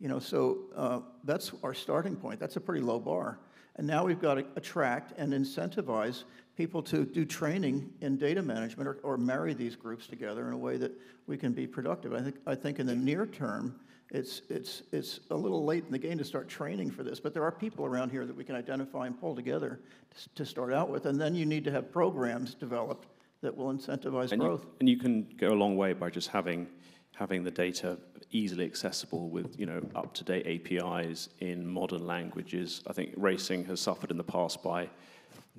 You know, so uh, that's our starting point. That's a pretty low bar. And now we've got to attract and incentivize people to do training in data management or, or marry these groups together in a way that we can be productive. I think, I think in the near term, it's, it's, it's a little late in the game to start training for this, but there are people around here that we can identify and pull together to, to start out with. And then you need to have programs developed that will incentivize and growth. You, and you can go a long way by just having, having the data easily accessible with you know, up-to-date APIs in modern languages. I think racing has suffered in the past by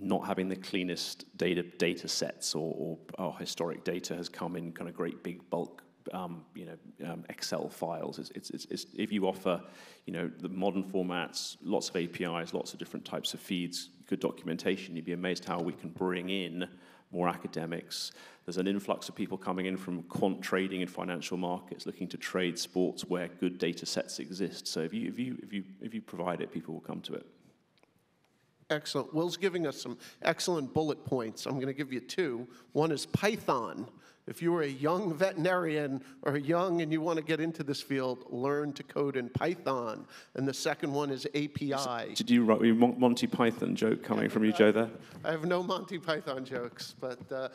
not having the cleanest data, data sets or, or our historic data has come in kind of great big bulk um, you know, um, Excel files. It's, it's, it's, if you offer, you know, the modern formats, lots of APIs, lots of different types of feeds, good documentation, you'd be amazed how we can bring in more academics. There's an influx of people coming in from quant trading and financial markets looking to trade sports where good data sets exist. So if you, if you, if you, if you provide it, people will come to it. Excellent. Will's giving us some excellent bullet points. I'm going to give you two. One is Python. If you are a young veterinarian or young and you want to get into this field, learn to code in Python. And the second one is API. Did you write a Monty Python joke coming from you, Joe, there? I have no Monty Python jokes, but uh,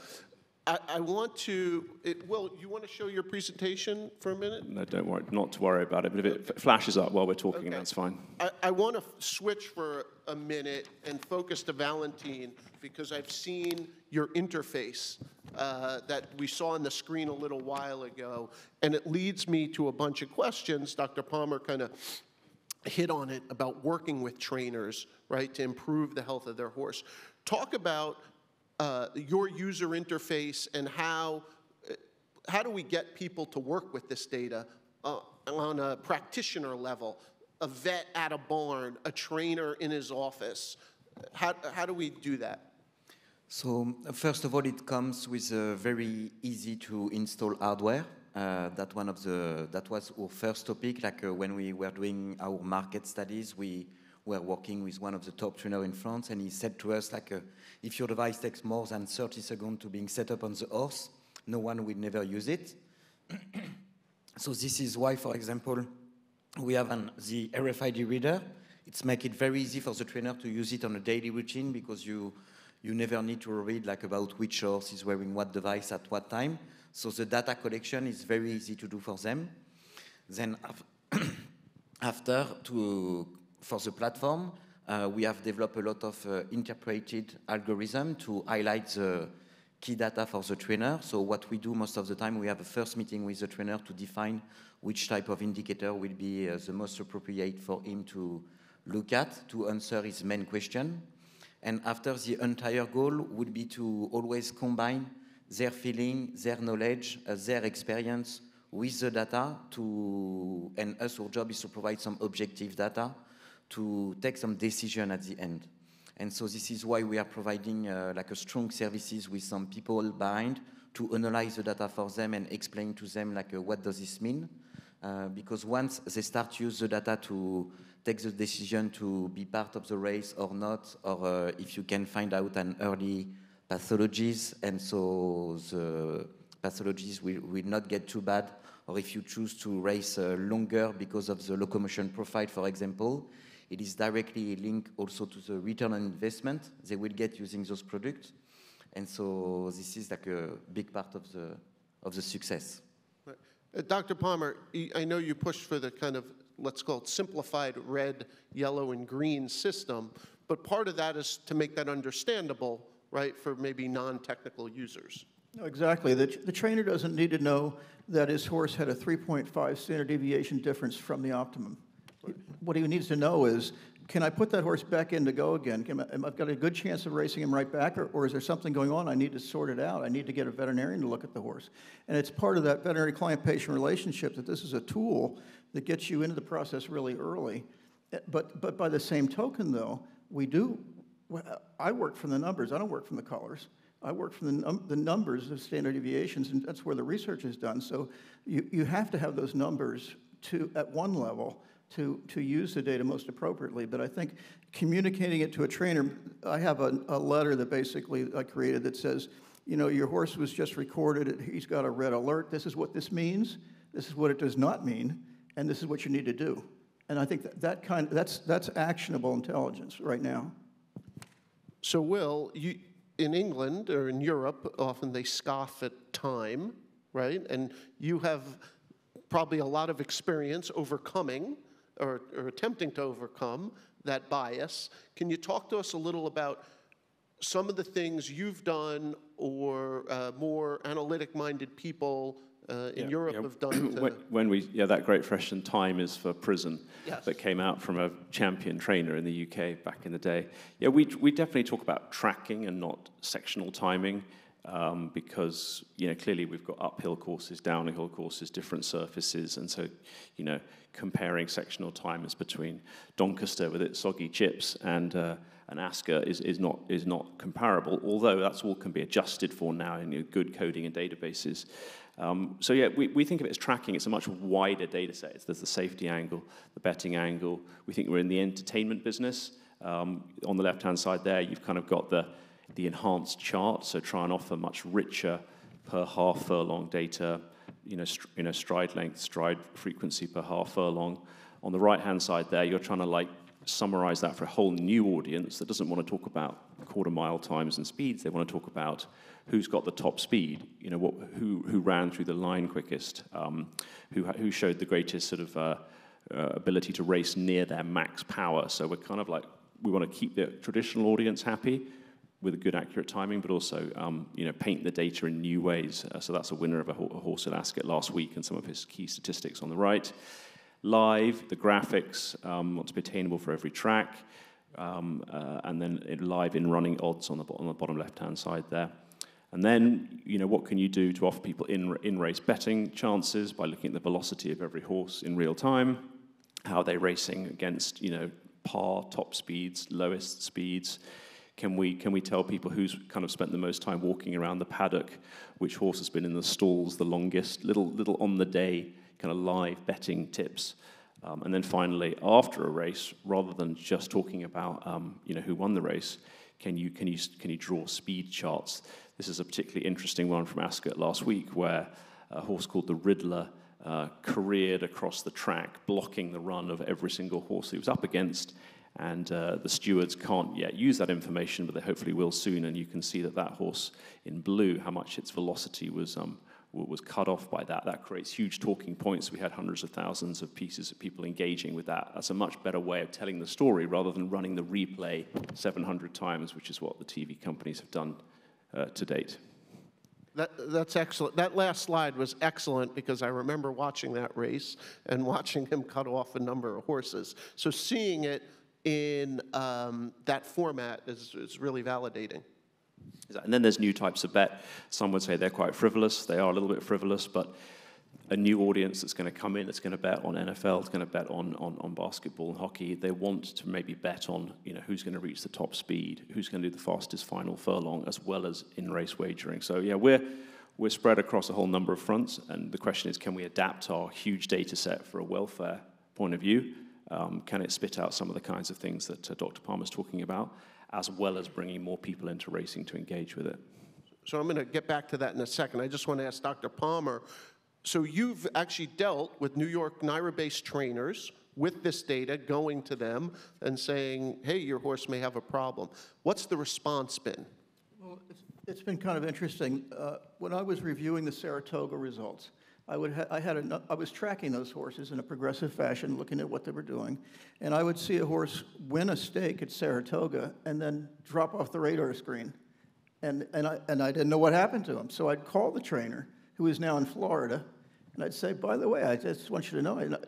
I, I, want to, it, Will, you want to show your presentation for a minute? No, don't worry, not to worry about it, but if it flashes up while we're talking, okay. that's fine. I, I want to switch for a minute and focus to Valentine because I've seen your interface uh, that we saw on the screen a little while ago, and it leads me to a bunch of questions. Dr. Palmer kind of hit on it about working with trainers, right, to improve the health of their horse. Talk about uh, your user interface and how, uh, how do we get people to work with this data uh, on a practitioner level, a vet at a barn, a trainer in his office? How, how do we do that? So first of all, it comes with a very easy to install hardware. Uh, that one of the that was our first topic. Like uh, when we were doing our market studies, we were working with one of the top trainers in France, and he said to us like, uh, if your device takes more than 30 seconds to being set up on the horse, no one will never use it. so this is why, for example, we have an, the RFID reader It's make it very easy for the trainer to use it on a daily routine because you, you never need to read like about which horse is wearing what device at what time. So the data collection is very easy to do for them. Then after, to, for the platform, uh, we have developed a lot of uh, interpreted algorithm to highlight the key data for the trainer. So what we do most of the time, we have a first meeting with the trainer to define which type of indicator will be uh, the most appropriate for him to look at to answer his main question. And after the entire goal would be to always combine their feeling, their knowledge, uh, their experience with the data to, and us, our job is to provide some objective data to take some decision at the end. And so this is why we are providing uh, like a strong services with some people behind to analyze the data for them and explain to them like uh, what does this mean. Uh, because once they start use the data to take the decision to be part of the race or not, or uh, if you can find out an early pathologies, and so the pathologies will, will not get too bad, or if you choose to race uh, longer because of the locomotion profile, for example, it is directly linked also to the return on investment they will get using those products. And so this is like a big part of the, of the success. Uh, Dr. Palmer, I know you pushed for the kind of, let's call it simplified red, yellow, and green system, but part of that is to make that understandable, right, for maybe non-technical users. No, exactly. The, the trainer doesn't need to know that his horse had a 3.5 standard deviation difference from the optimum. What he needs to know is, can I put that horse back in to go again? I, I've got a good chance of racing him right back, or, or is there something going on? I need to sort it out. I need to get a veterinarian to look at the horse. And it's part of that veterinary client-patient relationship that this is a tool that gets you into the process really early. Eh, but, but by the same token, though, we do, I work from the numbers. I don't work from the colors. I work from the, num the numbers of standard deviations, and that's where the research is done. So you, you have to have those numbers to, at one level to, to use the data most appropriately. But I think communicating it to a trainer, I have a, a letter that basically I created that says, you know, your horse was just recorded, he's got a red alert, this is what this means, this is what it does not mean, and this is what you need to do. And I think that, that kind, that's, that's actionable intelligence right now. So, Will, you, in England or in Europe, often they scoff at time, right? And you have probably a lot of experience overcoming or, or attempting to overcome that bias. Can you talk to us a little about some of the things you've done or uh, more analytic minded people uh, in yeah, Europe yeah. have done? when, when, we, yeah, that great fresh time is for prison yes. that came out from a champion trainer in the UK back in the day. Yeah, we, we definitely talk about tracking and not sectional timing um, because you know clearly we've got uphill courses, downhill courses, different surfaces, and so you know comparing sectional timers between Doncaster with its soggy chips and uh, Asker is, is not is not comparable. Although that's all can be adjusted for now in good coding and databases. Um, so yeah, we, we think of it as tracking. It's a much wider data set. There's the safety angle, the betting angle. We think we're in the entertainment business. Um, on the left-hand side there, you've kind of got the the enhanced chart, so try and offer much richer per half furlong data, you know, you know, stride length, stride frequency per half furlong. On the right-hand side there, you're trying to like summarize that for a whole new audience that doesn't want to talk about quarter mile times and speeds. They want to talk about who's got the top speed, you know, what, who, who ran through the line quickest, um, who, who showed the greatest sort of uh, uh, ability to race near their max power. So we're kind of like, we want to keep the traditional audience happy, with a good accurate timing, but also um, you know paint the data in new ways. Uh, so that's a winner of a, a horse at Ascot last week, and some of his key statistics on the right. Live, the graphics um, want to be attainable for every track, um, uh, and then live in running odds on the, on the bottom left-hand side there. And then, you know, what can you do to offer people in, in race betting chances by looking at the velocity of every horse in real time? How are they racing against, you know, par, top speeds, lowest speeds? Can we, can we tell people who's kind of spent the most time walking around the paddock, which horse has been in the stalls the longest, little, little on the day kind of live betting tips. Um, and then finally, after a race, rather than just talking about um, you know, who won the race, can you, can, you, can you draw speed charts? This is a particularly interesting one from Ascot last week, where a horse called the Ridler uh, careered across the track, blocking the run of every single horse he was up against and uh, the stewards can't yet use that information, but they hopefully will soon. And you can see that that horse in blue, how much its velocity was um, was cut off by that. That creates huge talking points. We had hundreds of thousands of pieces of people engaging with that. That's a much better way of telling the story rather than running the replay 700 times, which is what the TV companies have done uh, to date. That, that's excellent. That last slide was excellent because I remember watching that race and watching him cut off a number of horses. So seeing it in um, that format is, is really validating. And then there's new types of bet. Some would say they're quite frivolous. They are a little bit frivolous, but a new audience that's going to come in, that's going to bet on NFL, that's going to bet on, on, on basketball and hockey. They want to maybe bet on, you know, who's going to reach the top speed, who's going to do the fastest final furlong, as well as in-race wagering. So yeah, we're we're spread across a whole number of fronts, and the question is, can we adapt our huge data set for a welfare point of view? Um, can it spit out some of the kinds of things that uh, Dr. Palmer's talking about, as well as bringing more people into racing to engage with it? So I'm going to get back to that in a second. I just want to ask Dr. Palmer, so you've actually dealt with New York NYRA-based trainers with this data, going to them and saying, hey, your horse may have a problem. What's the response been? Well, it's, it's been kind of interesting. Uh, when I was reviewing the Saratoga results, I, would ha- I, had a, I was tracking those horses in a progressive fashion, looking at what they were doing, and I would see a horse win a stake at Saratoga and then drop off the radar screen. And, and, I, and I didn't know what happened to him. So I'd call the trainer, who is now in Florida, and I'd say, by the way, I just want you to know,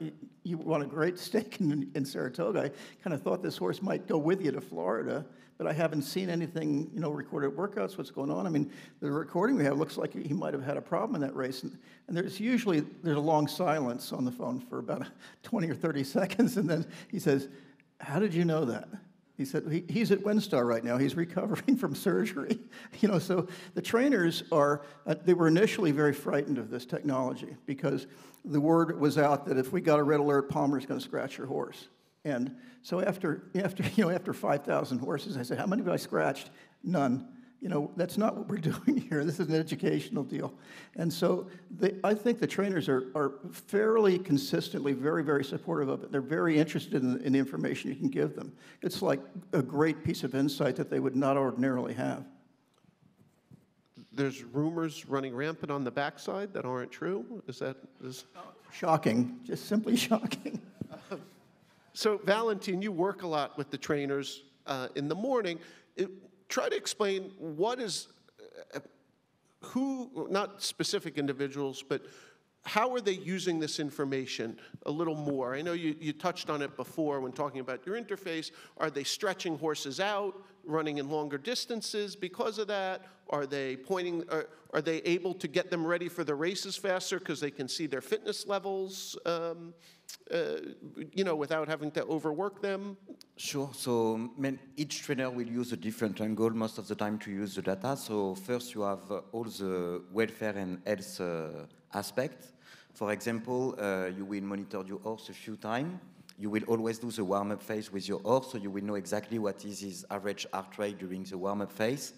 you won a great stake in, in Saratoga. I kind of thought this horse might go with you to Florida, but I haven't seen anything, you know, recorded workouts, what's going on. I mean, the recording we have looks like he might have had a problem in that race. And, and there's usually, there's a long silence on the phone for about 20 or 30 seconds, and then he says, how did you know that? He said he, he's at WinStar right now. He's recovering from surgery. You know, so the trainers are, uh, they were initially very frightened of this technology because the word was out that if we got a red alert, Palmer's going to scratch your horse. And so after, after, you know, after 5,000 horses, I said, how many have I scratched? None you know, that's not what we're doing here. This is an educational deal. And so they, I think the trainers are, are fairly consistently very, very supportive of it. They're very interested in, in the information you can give them. It's like a great piece of insight that they would not ordinarily have. There's rumors running rampant on the backside that aren't true. Is that is shocking? Just simply shocking. so, Valentin, you work a lot with the trainers uh, in the morning. It, try to explain what is, uh, who, not specific individuals, but how are they using this information a little more? I know you, you touched on it before when talking about your interface. Are they stretching horses out, running in longer distances because of that? Are they pointing, are, are they able to get them ready for the races faster because they can see their fitness levels, um, uh, you know, without having to overwork them? Sure. So each trainer will use a different angle most of the time to use the data. So first you have uh, all the welfare and health uh, aspect. For example, uh, you will monitor your horse a few times. You will always do the warm-up phase with your horse, so you will know exactly what is his average heart rate during the warm-up phase.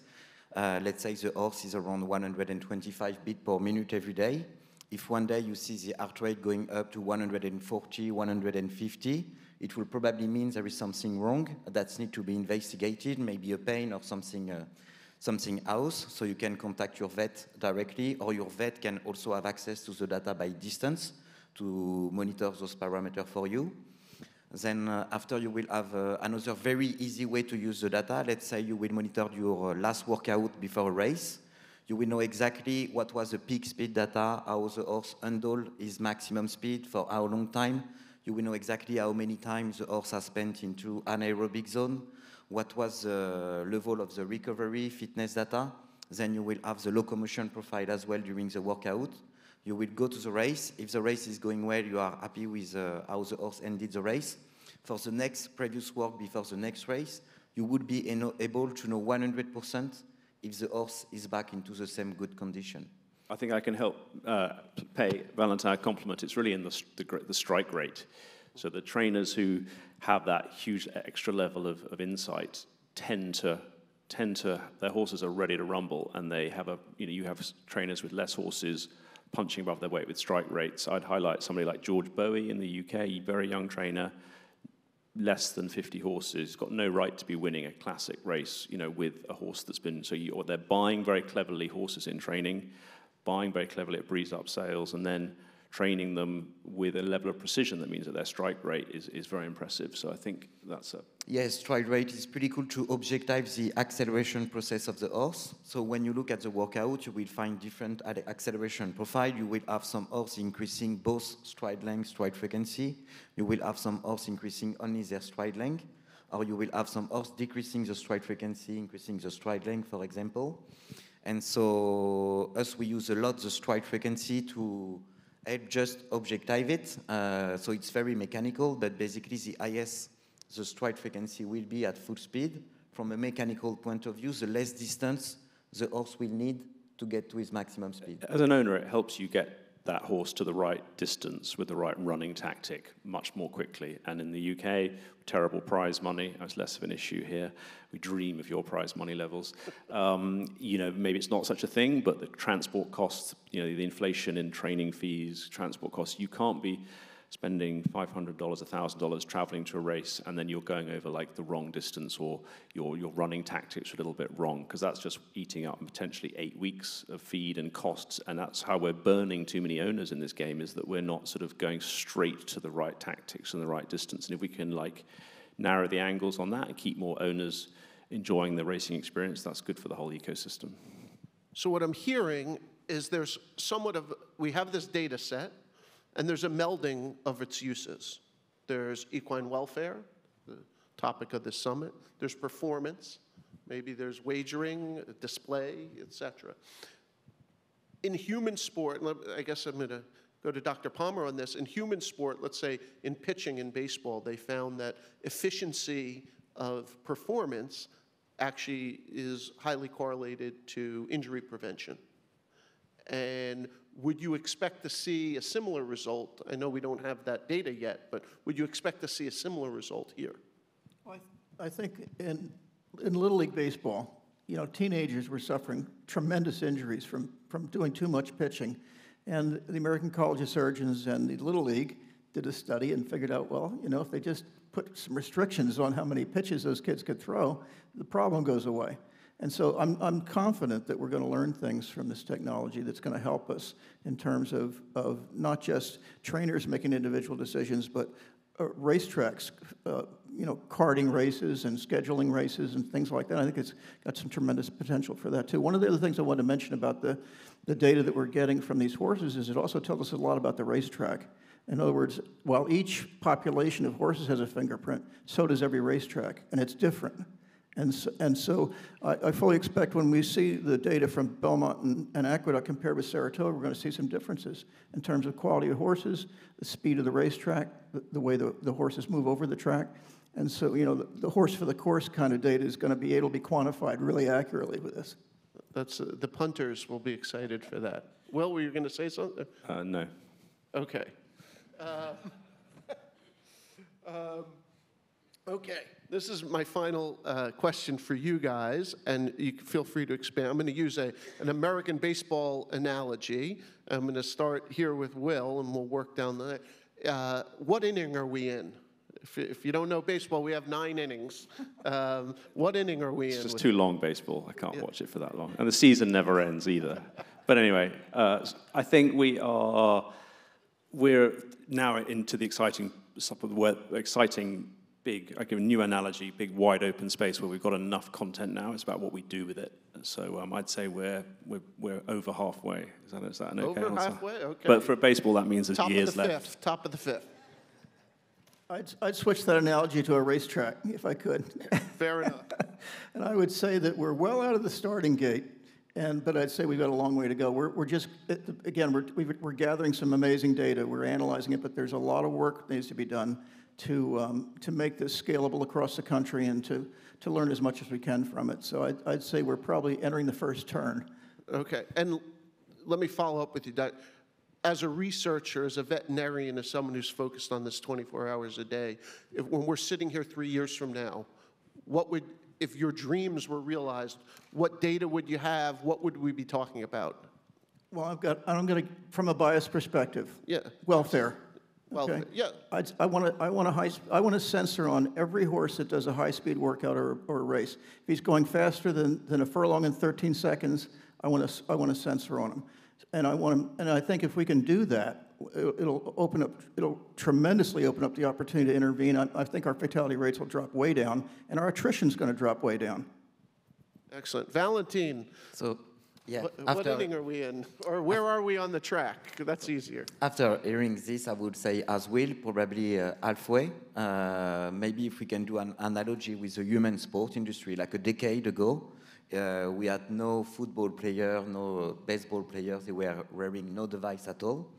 Uh, let's say the horse is around 125 beats per minute every day. If one day you see the heart rate going up to 140, 150, it will probably mean there is something wrong that needs to be investigated, maybe a pain or something uh, something else, so you can contact your vet directly, or your vet can also have access to the data by distance to monitor those parameters for you. Then uh, after you will have uh, another very easy way to use the data. Let's say you will monitor your uh, last workout before a race. You will know exactly what was the peak speed data, how the horse handled his maximum speed, for how long time. You will know exactly how many times the horse has spent into anaerobic zone, what was the level of the recovery fitness data. Then you will have the locomotion profile as well during the workout. You will go to the race. If the race is going well, you are happy with uh, how the horse ended the race. For the next previous work before the next race, you would be able to know 100% if the horse is back into the same good condition. I think I can help uh, pay Valentine a compliment. It's really in the, the, the strike rate. So the trainers who have that huge extra level of, of insight tend to tend to their horses are ready to rumble and they have a you know you have trainers with less horses punching above their weight with strike rates. I'd highlight somebody like george Boughey in the uk very young trainer less than 50 horses, got no right to be winning a classic race, you know, with a horse that's been, so you, or they're buying very cleverly horses in training, buying very cleverly at breeze up sales, and then training them with a level of precision that means that their strike rate is, is very impressive. So I think that's a... Yes, strike rate is pretty cool to objective the acceleration process of the horse. So when you look at the workout, you will find different acceleration profile. You will have some horse increasing both stride length, stride frequency. You will have some horse increasing only their stride length. Or you will have some horse decreasing the stride frequency, increasing the stride length, for example. And so us, we use a lot the stride frequency to just objective it. Uh, so it's very mechanical, but basically the IS, the stride frequency will be at full speed. From a mechanical point of view, the less distance the horse will need to get to his maximum speed. As an owner, it helps you get that horse to the right distance with the right running tactic much more quickly. And in the UK, terrible prize money, that's less of an issue here. We dream of your prize money levels. Um, you know, maybe it's not such a thing, but the transport costs, you know, the inflation in training fees, transport costs, you can't be spending $500, $1,000 traveling to a race, and then you're going over like the wrong distance or your, your running tactics are a little bit wrong, because that's just eating up potentially eight weeks of feed and costs. And that's how we're burning too many owners in this game, is that we're not sort of going straight to the right tactics and the right distance. And if we can like narrow the angles on that and keep more owners enjoying the racing experience, that's good for the whole ecosystem. So what I'm hearing is there's somewhat of, we have this data set, and there's a melding of its uses. There's equine welfare, the topic of the summit. There's performance. Maybe there's wagering, display, etc. In human sport, I guess I'm going to go to Dr. Palmer on this. In human sport, let's say in pitching in baseball, they found that efficiency of performance actually is highly correlated to injury prevention. And would you expect to see a similar result? I know we don't have that data yet, but would you expect to see a similar result here? Well, I, I think in, in Little League Baseball, you know, teenagers were suffering tremendous injuries from, from doing too much pitching. And the American College of Surgeons and the Little League did a study and figured out, well, you know, if they just put some restrictions on how many pitches those kids could throw, the problem goes away. And so I'm, I'm confident that we're going to learn things from this technology that's going to help us in terms of, of not just trainers making individual decisions, but uh, racetracks, uh, you know, carding races and scheduling races and things like that. I think it's got some tremendous potential for that too. One of the other things I wanted to mention about the, the data that we're getting from these horses is it also tells us a lot about the racetrack. In other words, while each population of horses has a fingerprint, so does every racetrack, and it's different. And so, and so I, I, fully expect when we see the data from Belmont and, and Aqueduct compared with Saratoga, we're going to see some differences in terms of quality of horses, the speed of the racetrack, the, the way the, the horses move over the track. And so, you know, the, the, horse for the course kind of data is going to be able to be quantified really accurately with this. That's, uh, the punters will be excited for that. Will, were you going to say something? Uh, no. Okay. Uh, um, okay. This is my final uh, question for you guys, and you feel free to expand. I'm going to use a, an American baseball analogy. I'm going to start here with Will, and we'll work down the. Uh, what inning are we in? If, if, you don't know baseball, we have nine innings. Um, what inning are we it's in? It's just too long baseball. I can't yeah. watch it for that long, and the season never ends either. but anyway, uh, I think we are. We're now into the exciting, exciting big, I give a new analogy, big wide open space where we've got enough content now. It's about what we do with it. So um, I'd say we're, we're, we're over halfway. Is that, is that an okay over answer? halfway, okay. But for baseball, that means there's top years of the left. Fifth, top of the fifth. I'd, I'd switch that analogy to a racetrack if I could. Fair enough. and I would say that we're well out of the starting gate. And, but I'd say we've got a long way to go. We're, we're just, again, we're, we're gathering some amazing data. We're analyzing it, but there's a lot of work that needs to be done to, um, to make this scalable across the country and to, to learn as much as we can from it. So I'd, I'd say we're probably entering the first turn. Okay, and let me follow up with you, Doc. As a researcher, as a veterinarian, as someone who's focused on this 24 hours a day, if, when we're sitting here three years from now, what would, if your dreams were realized, what data would you have? What would we be talking about? Well, I've got, I'm going to, from a bias perspective, yeah. welfare Well, Okay. yeah, I'd- I want to, I want a high, I want a sensor on every horse that does a high-speed workout or, or a race. If he's going faster than, than a furlong in 13 seconds, I want a, I want a sensor on him. And I want him, and I think if we can do that, it'll, it'll open up, it'll tremendously open up the opportunity to intervene. I, I think our fatality rates will drop way down, and our attrition's going to drop way down. excellent. Valentine, So, yeah, what, what after, inning are we in? Or where are we on the track? That's easier. after hearing this, I would say as well, probably uh, halfway. Uh, maybe if we can do an analogy with the human sport industry, like a decade ago, uh, we had no football player, no baseball players. They were wearing no device at all.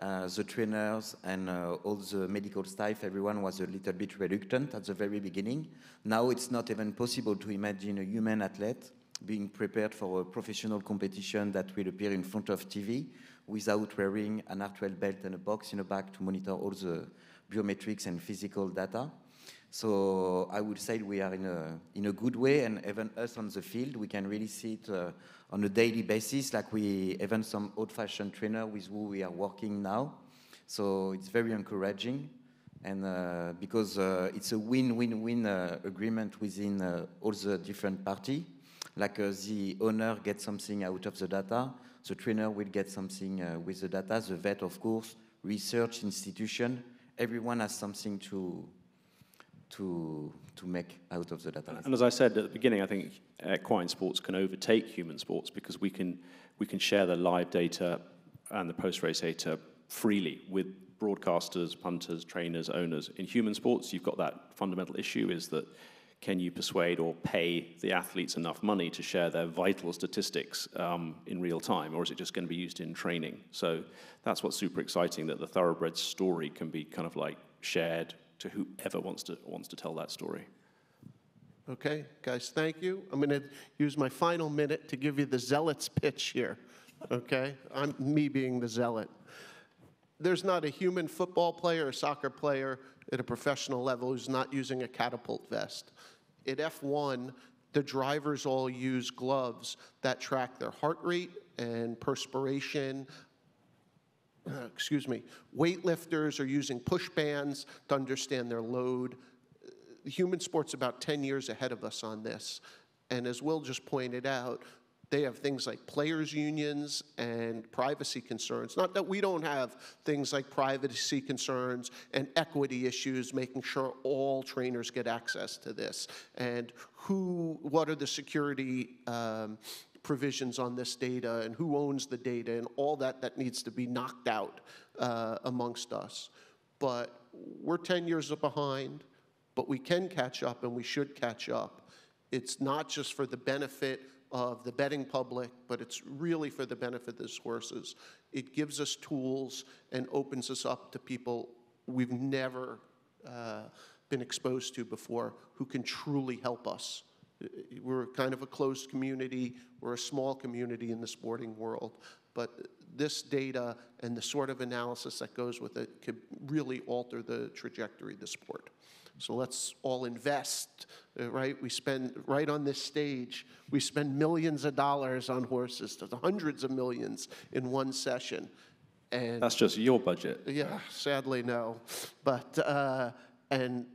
Uh, the trainers and uh, all the medical staff, everyone was a little bit reluctant at the very beginning. Now it's not even possible to imagine a human athlete being prepared for a professional competition that will appear in front of TV without wearing an heart rate belt and a box in the back to monitor all the biometrics and physical data. So I would say we are in a, in a good way, and even us on the field, we can really see it uh, on a daily basis, like we, even some old-fashioned trainer with who we are working now. So it's very encouraging, and uh, because uh, it's a win-win-win uh, agreement within uh, all the different parties. Like uh, the owner gets something out of the data, the trainer will get something uh, with the data, the vet, of course, research institution, everyone has something to, to, to make out of the data. And as I said at the beginning, I think equine sports can overtake human sports because we can, we can share the live data and the post-race data freely with broadcasters, punters, trainers, owners. In human sports, you've got that fundamental issue is that can you persuade or pay the athletes enough money to share their vital statistics um, in real time, or is it just going to be used in training? So that's what's super exciting, that the thoroughbred story can be kind of like shared to whoever wants to, wants to tell that story. Okay, guys, thank you. I'm going to use my final minute to give you the zealot's pitch here. Okay, I'm me being the zealot. There's not a human football player or soccer player at a professional level who's not using a catapult vest. At F1, the drivers all use gloves that track their heart rate and perspiration. Excuse me. Weightlifters are using push bands to understand their load human sports about 10 years ahead of us on this. And as Will just pointed out, they have things like players' unions and privacy concerns. Not that we don't have things like privacy concerns and equity issues, making sure all trainers get access to this. And who, what are the security um, provisions on this data and who owns the data and all that that needs to be knocked out uh, amongst us. But we're 10 years behind but we can catch up and we should catch up. It's not just for the benefit of the betting public, but it's really for the benefit of these horses. It gives us tools and opens us up to people we've never uh, been exposed to before who can truly help us. We're kind of a closed community, we're a small community in the sporting world, but this data and the sort of analysis that goes with it could really alter the trajectory of the sport. So let's all invest, uh, right? We spend, right on this stage, we spend millions of dollars on horses, the hundreds of millions in one session. And That's just your budget. yeah, sadly, no. But, uh, and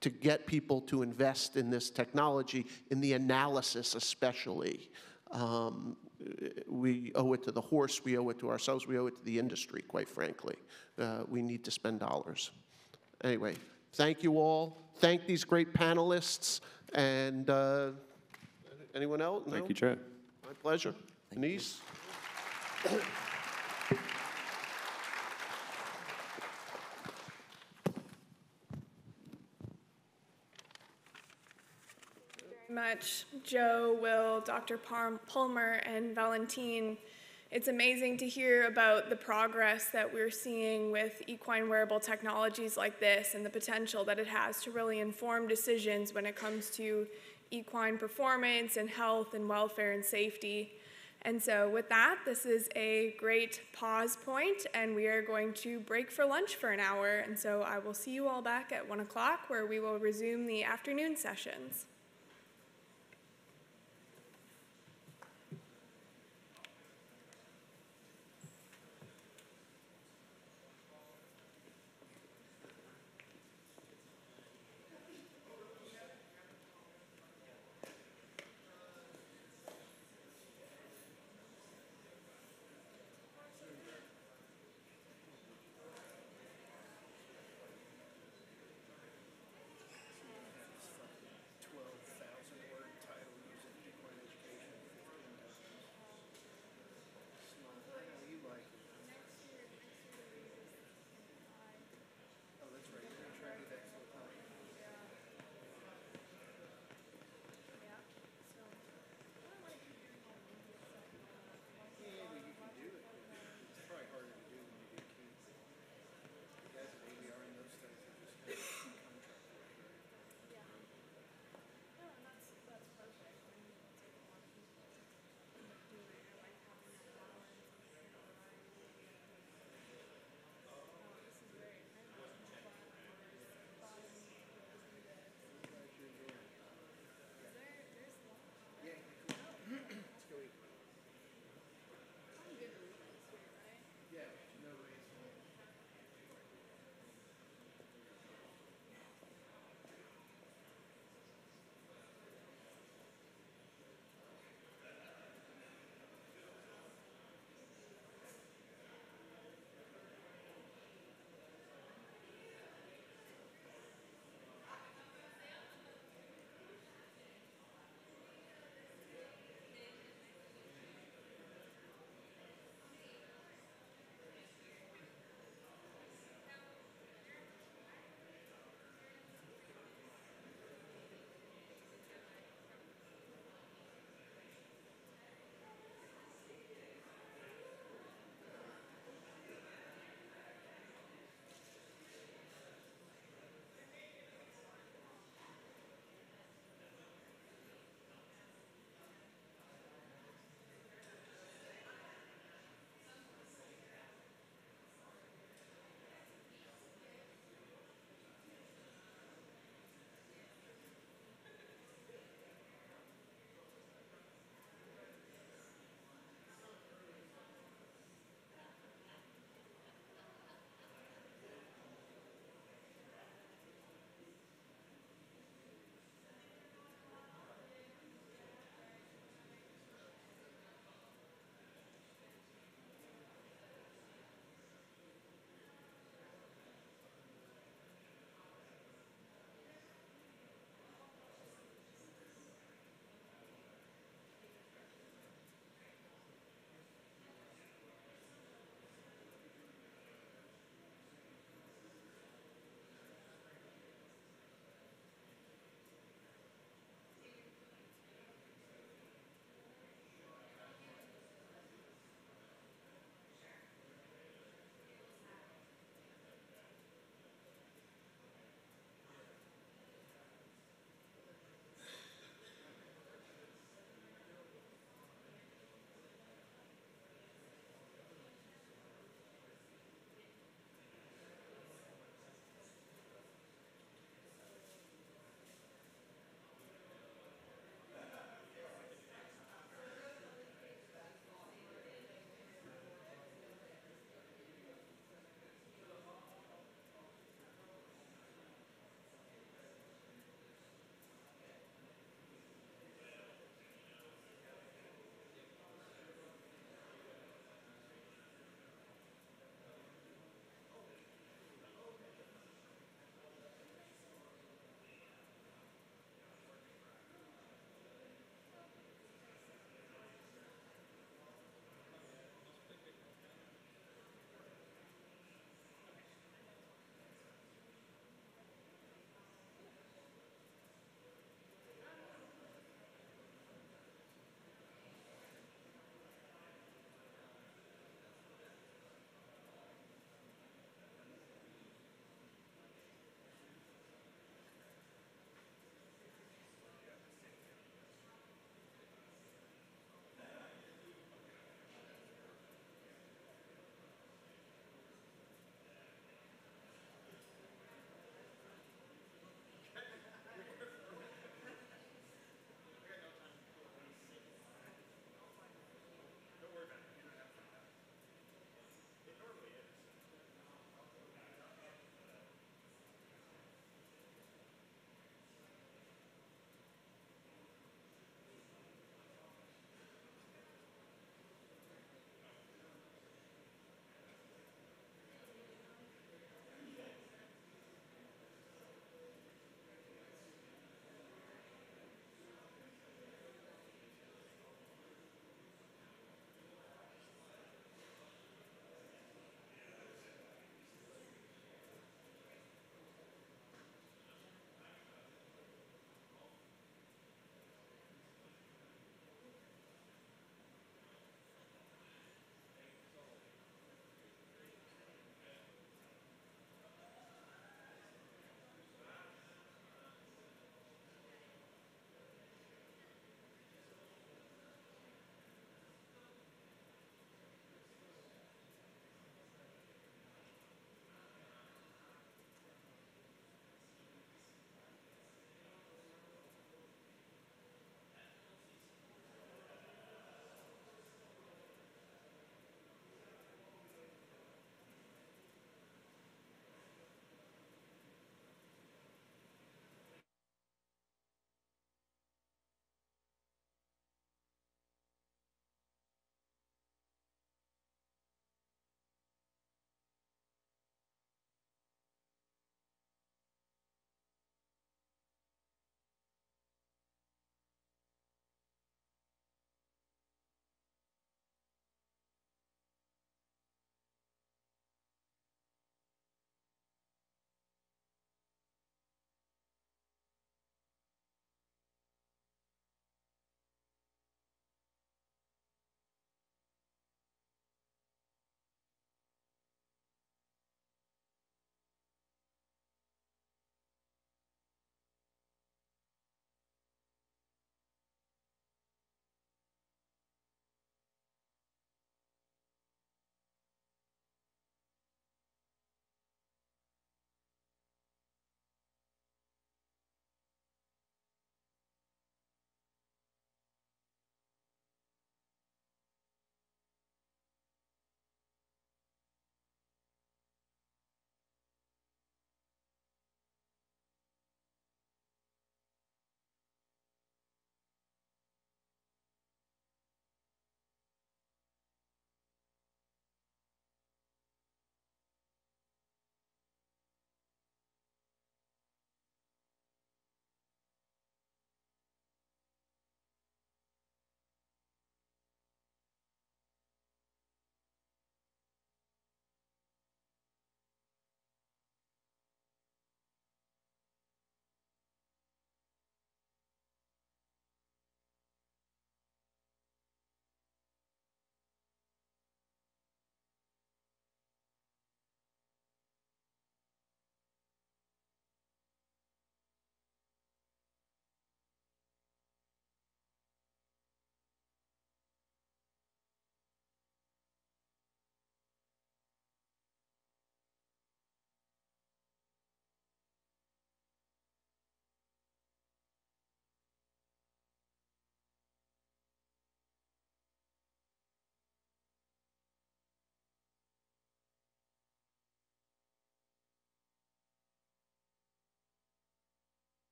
to get people to invest in this technology, in the analysis especially, um, we owe it to the horse, we owe it to ourselves, we owe it to the industry, quite frankly. Uh, we need to spend dollars. Anyway, thank you all. Thank these great panelists. And uh, anyone else? Thank No? you, Chair. My pleasure. Annise? Thank you very much, Joe, Will, Dr. Palmer, and Valentine. It's amazing to hear about the progress that we're seeing with equine wearable technologies like this and the potential that it has to really inform decisions when it comes to equine performance and health and welfare and safety. And so, with that, this is a great pause point, and we are going to break for lunch for an hour. And so, I will see you all back at 1 o'clock where we will resume the afternoon sessions.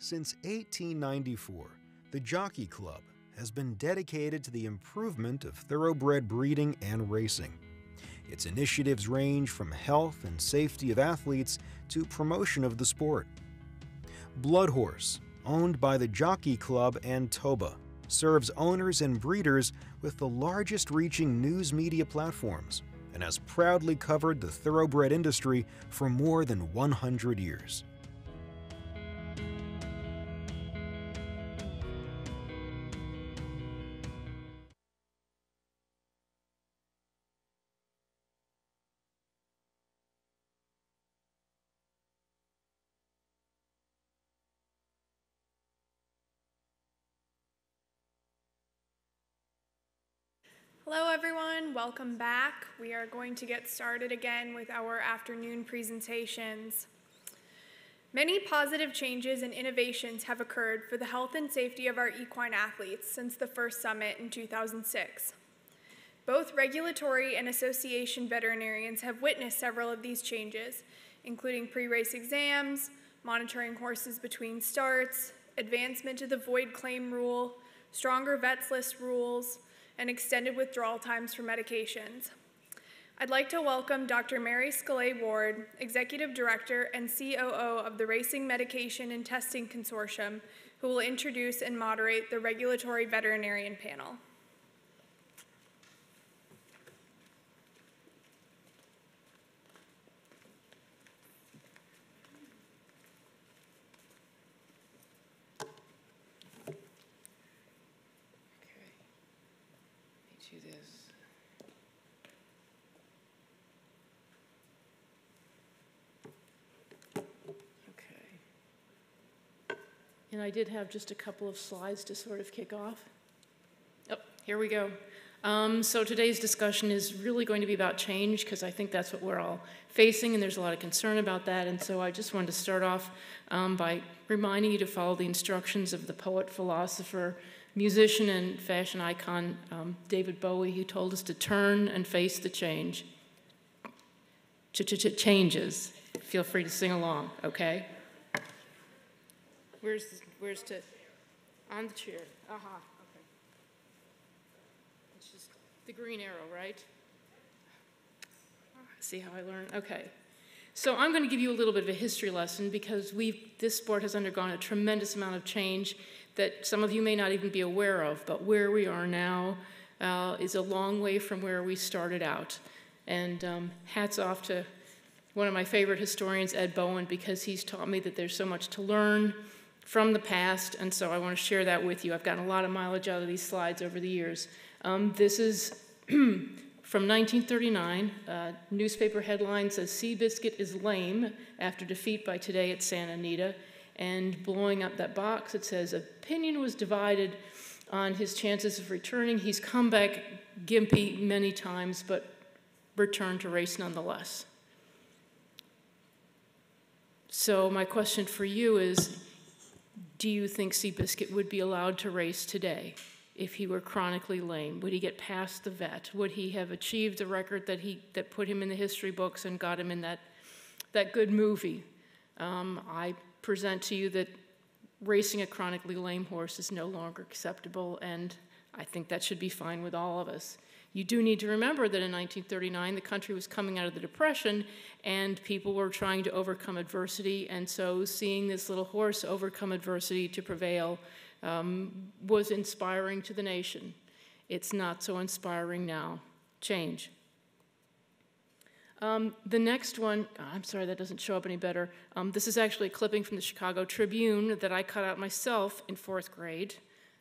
Since 1894, the Jockey Club has been dedicated to the improvement of thoroughbred breeding and racing. Its initiatives range from health and safety of athletes to promotion of the sport. Bloodhorse, owned by the Jockey Club and TOBA, serves owners and breeders with the largest reaching news media platforms and has proudly covered the thoroughbred industry for more than 100 years. Hello, everyone. Welcome back. We are going to get started again with our afternoon presentations. Many positive changes and innovations have occurred for the health and safety of our equine athletes since the first summit in 2006. Both regulatory and association veterinarians have witnessed several of these changes, including pre-race exams, monitoring horses between starts, advancement to the void claim rule, stronger vets list rules, and extended withdrawal times for medications. I'd like to welcome Dr. Mary Scollay Ward, Executive Director and COO of the Racing Medication and Testing Consortium, who will introduce and moderate the Regulatory Veterinarian Panel. And I did have just a couple of slides to sort of kick off. Oh, here we go. Um, so today's discussion is really going to be about change because I think that's what we're all facing, and there's a lot of concern about that. And so I just wanted to start off um, by reminding you to follow the instructions of the poet, philosopher, musician, and fashion icon um, David Bowie, who told us to turn and face the change. Ch -ch -ch Changes. Feel free to sing along, okay? Where's the, where's to on the chair? Aha. Uh-huh. Okay. It's just the green arrow, right? See how I learn? Okay. So I'm going to give you a little bit of a history lesson because we this sport has undergone a tremendous amount of change that some of you may not even be aware of. But where we are now uh, is a long way from where we started out. And um, hats off to one of my favorite historians, Ed Bowen, because he's taught me that there's so much to learn from the past, and so I want to share that with you. I've gotten a lot of mileage out of these slides over the years. Um, this is from 1939. Uh, newspaper headline says Seabiscuit is lame after defeat by today at Santa Anita. And blowing up that box, it says opinion was divided on his chances of returning. He's come back gimpy many times, but returned to race nonetheless. So, my question for you is do you think Seabiscuit would be allowed to race today if he were chronically lame? Would he get past the vet? Would he have achieved the record that, he, that put him in the history books and got him in that, that good movie? Um, I present to you that racing a chronically lame horse is no longer acceptable, and I think that should be fine with all of us. You do need to remember that in 1939, the country was coming out of the Depression and people were trying to overcome adversity. And so seeing this little horse overcome adversity to prevail um, was inspiring to the nation. It's not so inspiring now. Change. Um, the next one, oh, I'm sorry, that doesn't show up any better. Um, this is actually a clipping from the Chicago Tribune that I cut out myself in fourth grade.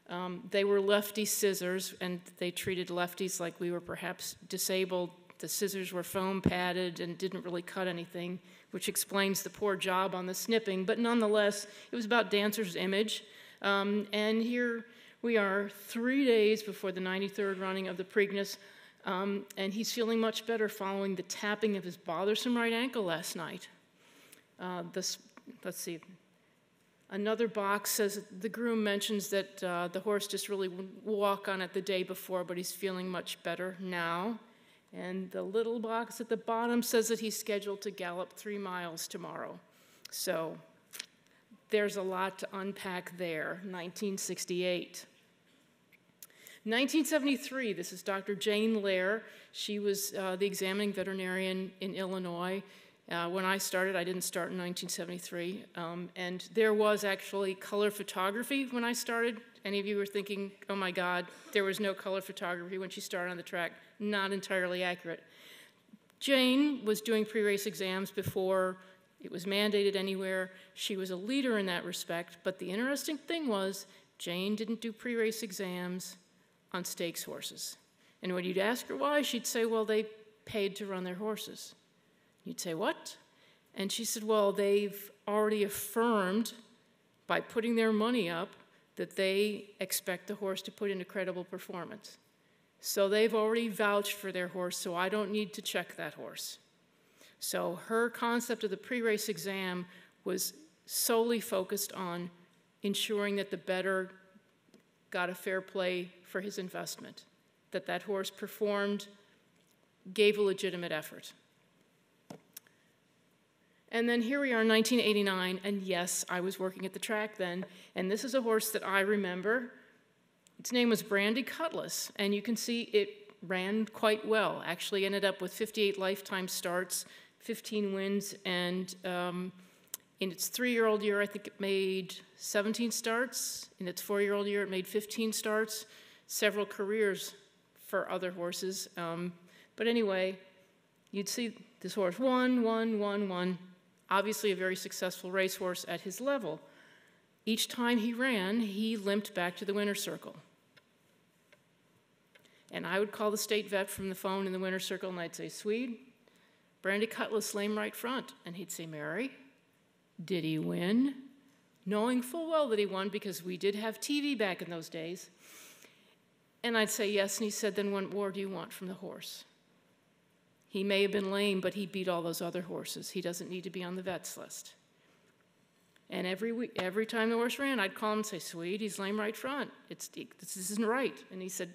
Um, they were lefty scissors, and they treated lefties like we were perhaps disabled. The scissors were foam padded and didn't really cut anything, which explains the poor job on the snipping. But nonetheless, it was about Dancer's Image. Um, and here we are, three days before the 93rd running of the Preakness, um, and he's feeling much better following the tapping of his bothersome right ankle last night. Uh, this, let's see, Another box says the groom mentions that uh, the horse just really walk on it the day before, but he's feeling much better now. And the little box at the bottom says that he's scheduled to gallop three miles tomorrow. So there's a lot to unpack there. 1968. 1973, this is Dr. Jane Lair. She was uh, the examining veterinarian in Illinois. Uh, when I started, I didn't start in 1973, um, and there was actually color photography when I started. Any of you were thinking, oh my God, there was no color photography when she started on the track? Not entirely accurate. Jane was doing pre race exams before it was mandated anywhere. She was a leader in that respect, but the interesting thing was Jane didn't do pre race exams on stakes horses. And when you'd ask her why, she'd say, well, they paid to run their horses. You'd say, what? And she said, well, they've already affirmed by putting their money up that they expect the horse to put in a credible performance. So they've already vouched for their horse, so I don't need to check that horse. So her concept of the pre race exam was solely focused on ensuring that the better got a fair play for his investment, that that horse performed, gave a legitimate effort. And then here we are in 1989, and yes, I was working at the track then, and this is a horse that I remember. Its name was Brandy Cutlass, and you can see it ran quite well. Actually, ended up with 58 lifetime starts, 15 wins, and um, in its three year old year, I think it made 17 starts. In its four year old year, it made 15 starts, several careers for other horses. Um, but anyway, you'd see this horse one, one, one, one. Obviously, a very successful racehorse at his level. Each time he ran, he limped back to the winner's circle. And I would call the state vet from the phone in the winner's circle and I'd say, Swede, Brandy Cutlass lame right front. And he'd say, Mary, did he win? Knowing full well that he won because we did have TV back in those days. And I'd say yes, and he said, Then what more do you want from the horse? He may have been lame, but he beat all those other horses. He doesn't need to be on the vet's list. And every week, every time the horse ran, I'd call him and say, Sweet, he's lame right front. It's, this isn't right. And he said,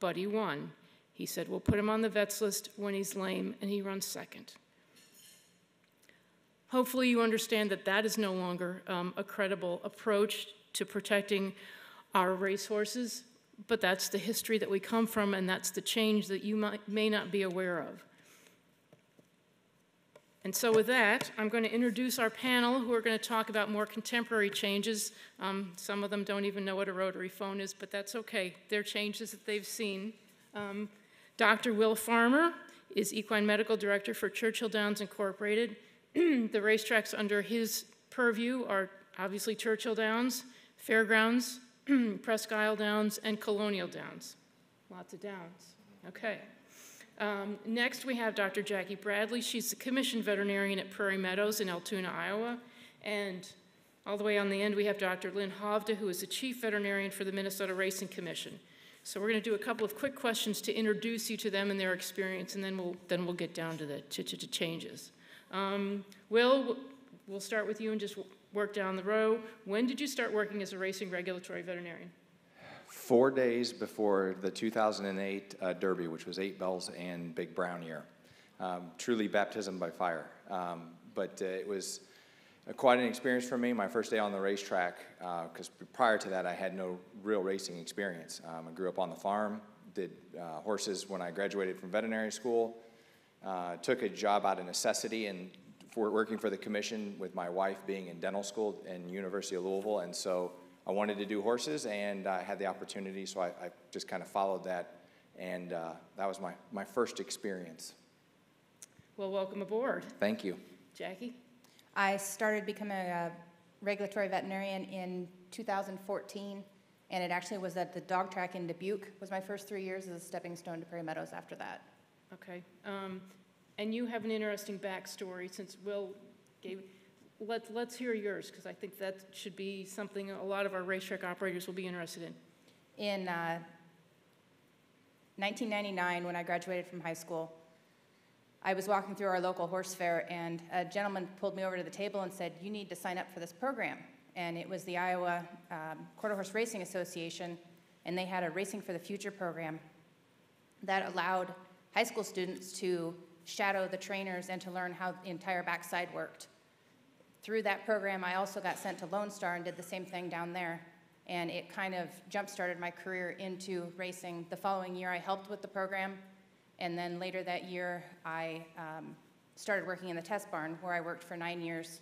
But he won. He said, We'll put him on the vet's list when he's lame, and he runs second. Hopefully, you understand that that is no longer um, a credible approach to protecting our racehorses, but that's the history that we come from, and that's the change that you might, may not be aware of. And so, with that, I'm going to introduce our panel who are going to talk about more contemporary changes. Um, some of them don't even know what a rotary phone is, but that's okay. They're changes that they've seen. Um, Dr. Will Farmer is Equine Medical Director for Churchill Downs Incorporated. the racetracks under his purview are obviously Churchill Downs, Fairgrounds, Presque Isle Downs, and Colonial Downs. Lots of downs. Okay. Um, next, we have Dr. Jackie Bradley. She's the commissioned veterinarian at Prairie Meadows in Altoona, Iowa. And all the way on the end, we have Dr. Lynn Hovda, who is the chief veterinarian for the Minnesota Racing Commission. So we're going to do a couple of quick questions to introduce you to them and their experience, and then we'll, then we'll get down to the changes. Um, Will, we'll start with you and just work down the row. When did you start working as a racing regulatory veterinarian? Four days before the 2008 uh, Derby, which was Eight Belles and Big Brown year. Um, truly baptism by fire. Um, but uh, it was quite an experience for me, my first day on the racetrack, because uh, prior to that I had no real racing experience. Um, I grew up on the farm, did uh, horses when I graduated from veterinary school, uh, took a job out of necessity and for working for the commission with my wife being in dental school in University of Louisville, and so I wanted to do horses and I had the opportunity, so I, I just kind of followed that, and uh, that was my, my first experience. Well, welcome aboard. Thank you. Jackie? I started becoming a regulatory veterinarian in 2014, and it actually was at the dog track in Dubuque was my first three years as a stepping stone to Prairie Meadows after that. Okay. Um, and you have an interesting backstory since Will gave. Let, let's hear yours because I think that should be something a lot of our racetrack operators will be interested in. In uh, 1999, when I graduated from high school, I was walking through our local horse fair, and a gentleman pulled me over to the table and said, You need to sign up for this program. And it was the Iowa um, Quarter Horse Racing Association, and they had a Racing for the Future program that allowed high school students to shadow the trainers and to learn how the entire backside worked. Through that program, I also got sent to Lone Star and did the same thing down there. And it kind of jump-started my career into racing. The following year, I helped with the program. And then later that year, I um, started working in the test barn where I worked for nine years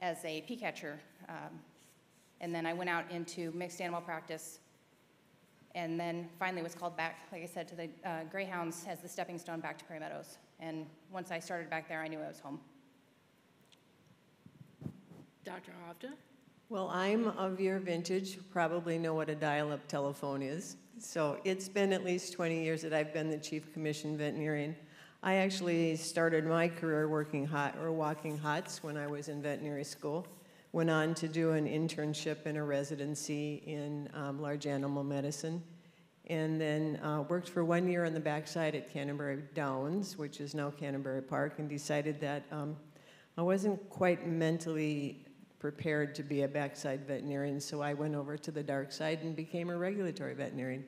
as a pee catcher. Um, and then I went out into mixed animal practice and then finally was called back, like I said, to the uh, Greyhounds as the stepping stone back to Prairie Meadows. And once I started back there, I knew I was home. Dr. Hovda? Well, I'm of your vintage, probably know what a dial-up telephone is. So it's been at least 20 years that I've been the chief commission veterinarian. I actually started my career working hot or walking HOTS when I was in veterinary school. Went on to do an internship and a residency in um, large animal medicine. And then uh, worked for one year on the backside at Canterbury Downs, which is now Canterbury Park, and decided that um, I wasn't quite mentally prepared to be a backside veterinarian, so I went over to the dark side and became a regulatory veterinarian.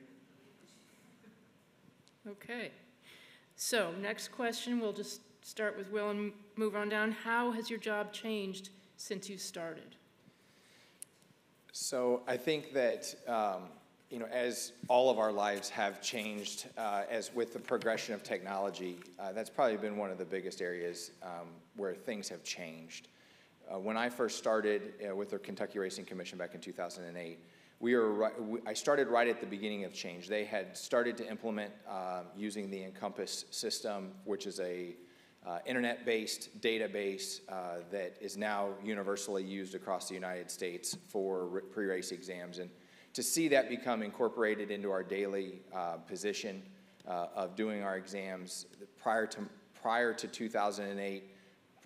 Okay. So, next question, we'll just start with Will and move on down. How has your job changed since you started? So I think that um, you know, as all of our lives have changed, uh, as with the progression of technology, uh, that's probably been one of the biggest areas um, where things have changed. Uh, when I first started uh, with the Kentucky Racing Commission back in 2008, we were right, we, I started right at the beginning of change. They had started to implement um, using the InCompass system, which is a uh, internet-based database uh, that is now universally used across the United States for pre-race exams. And to see that become incorporated into our daily uh, position uh, of doing our exams prior to, prior to 2008,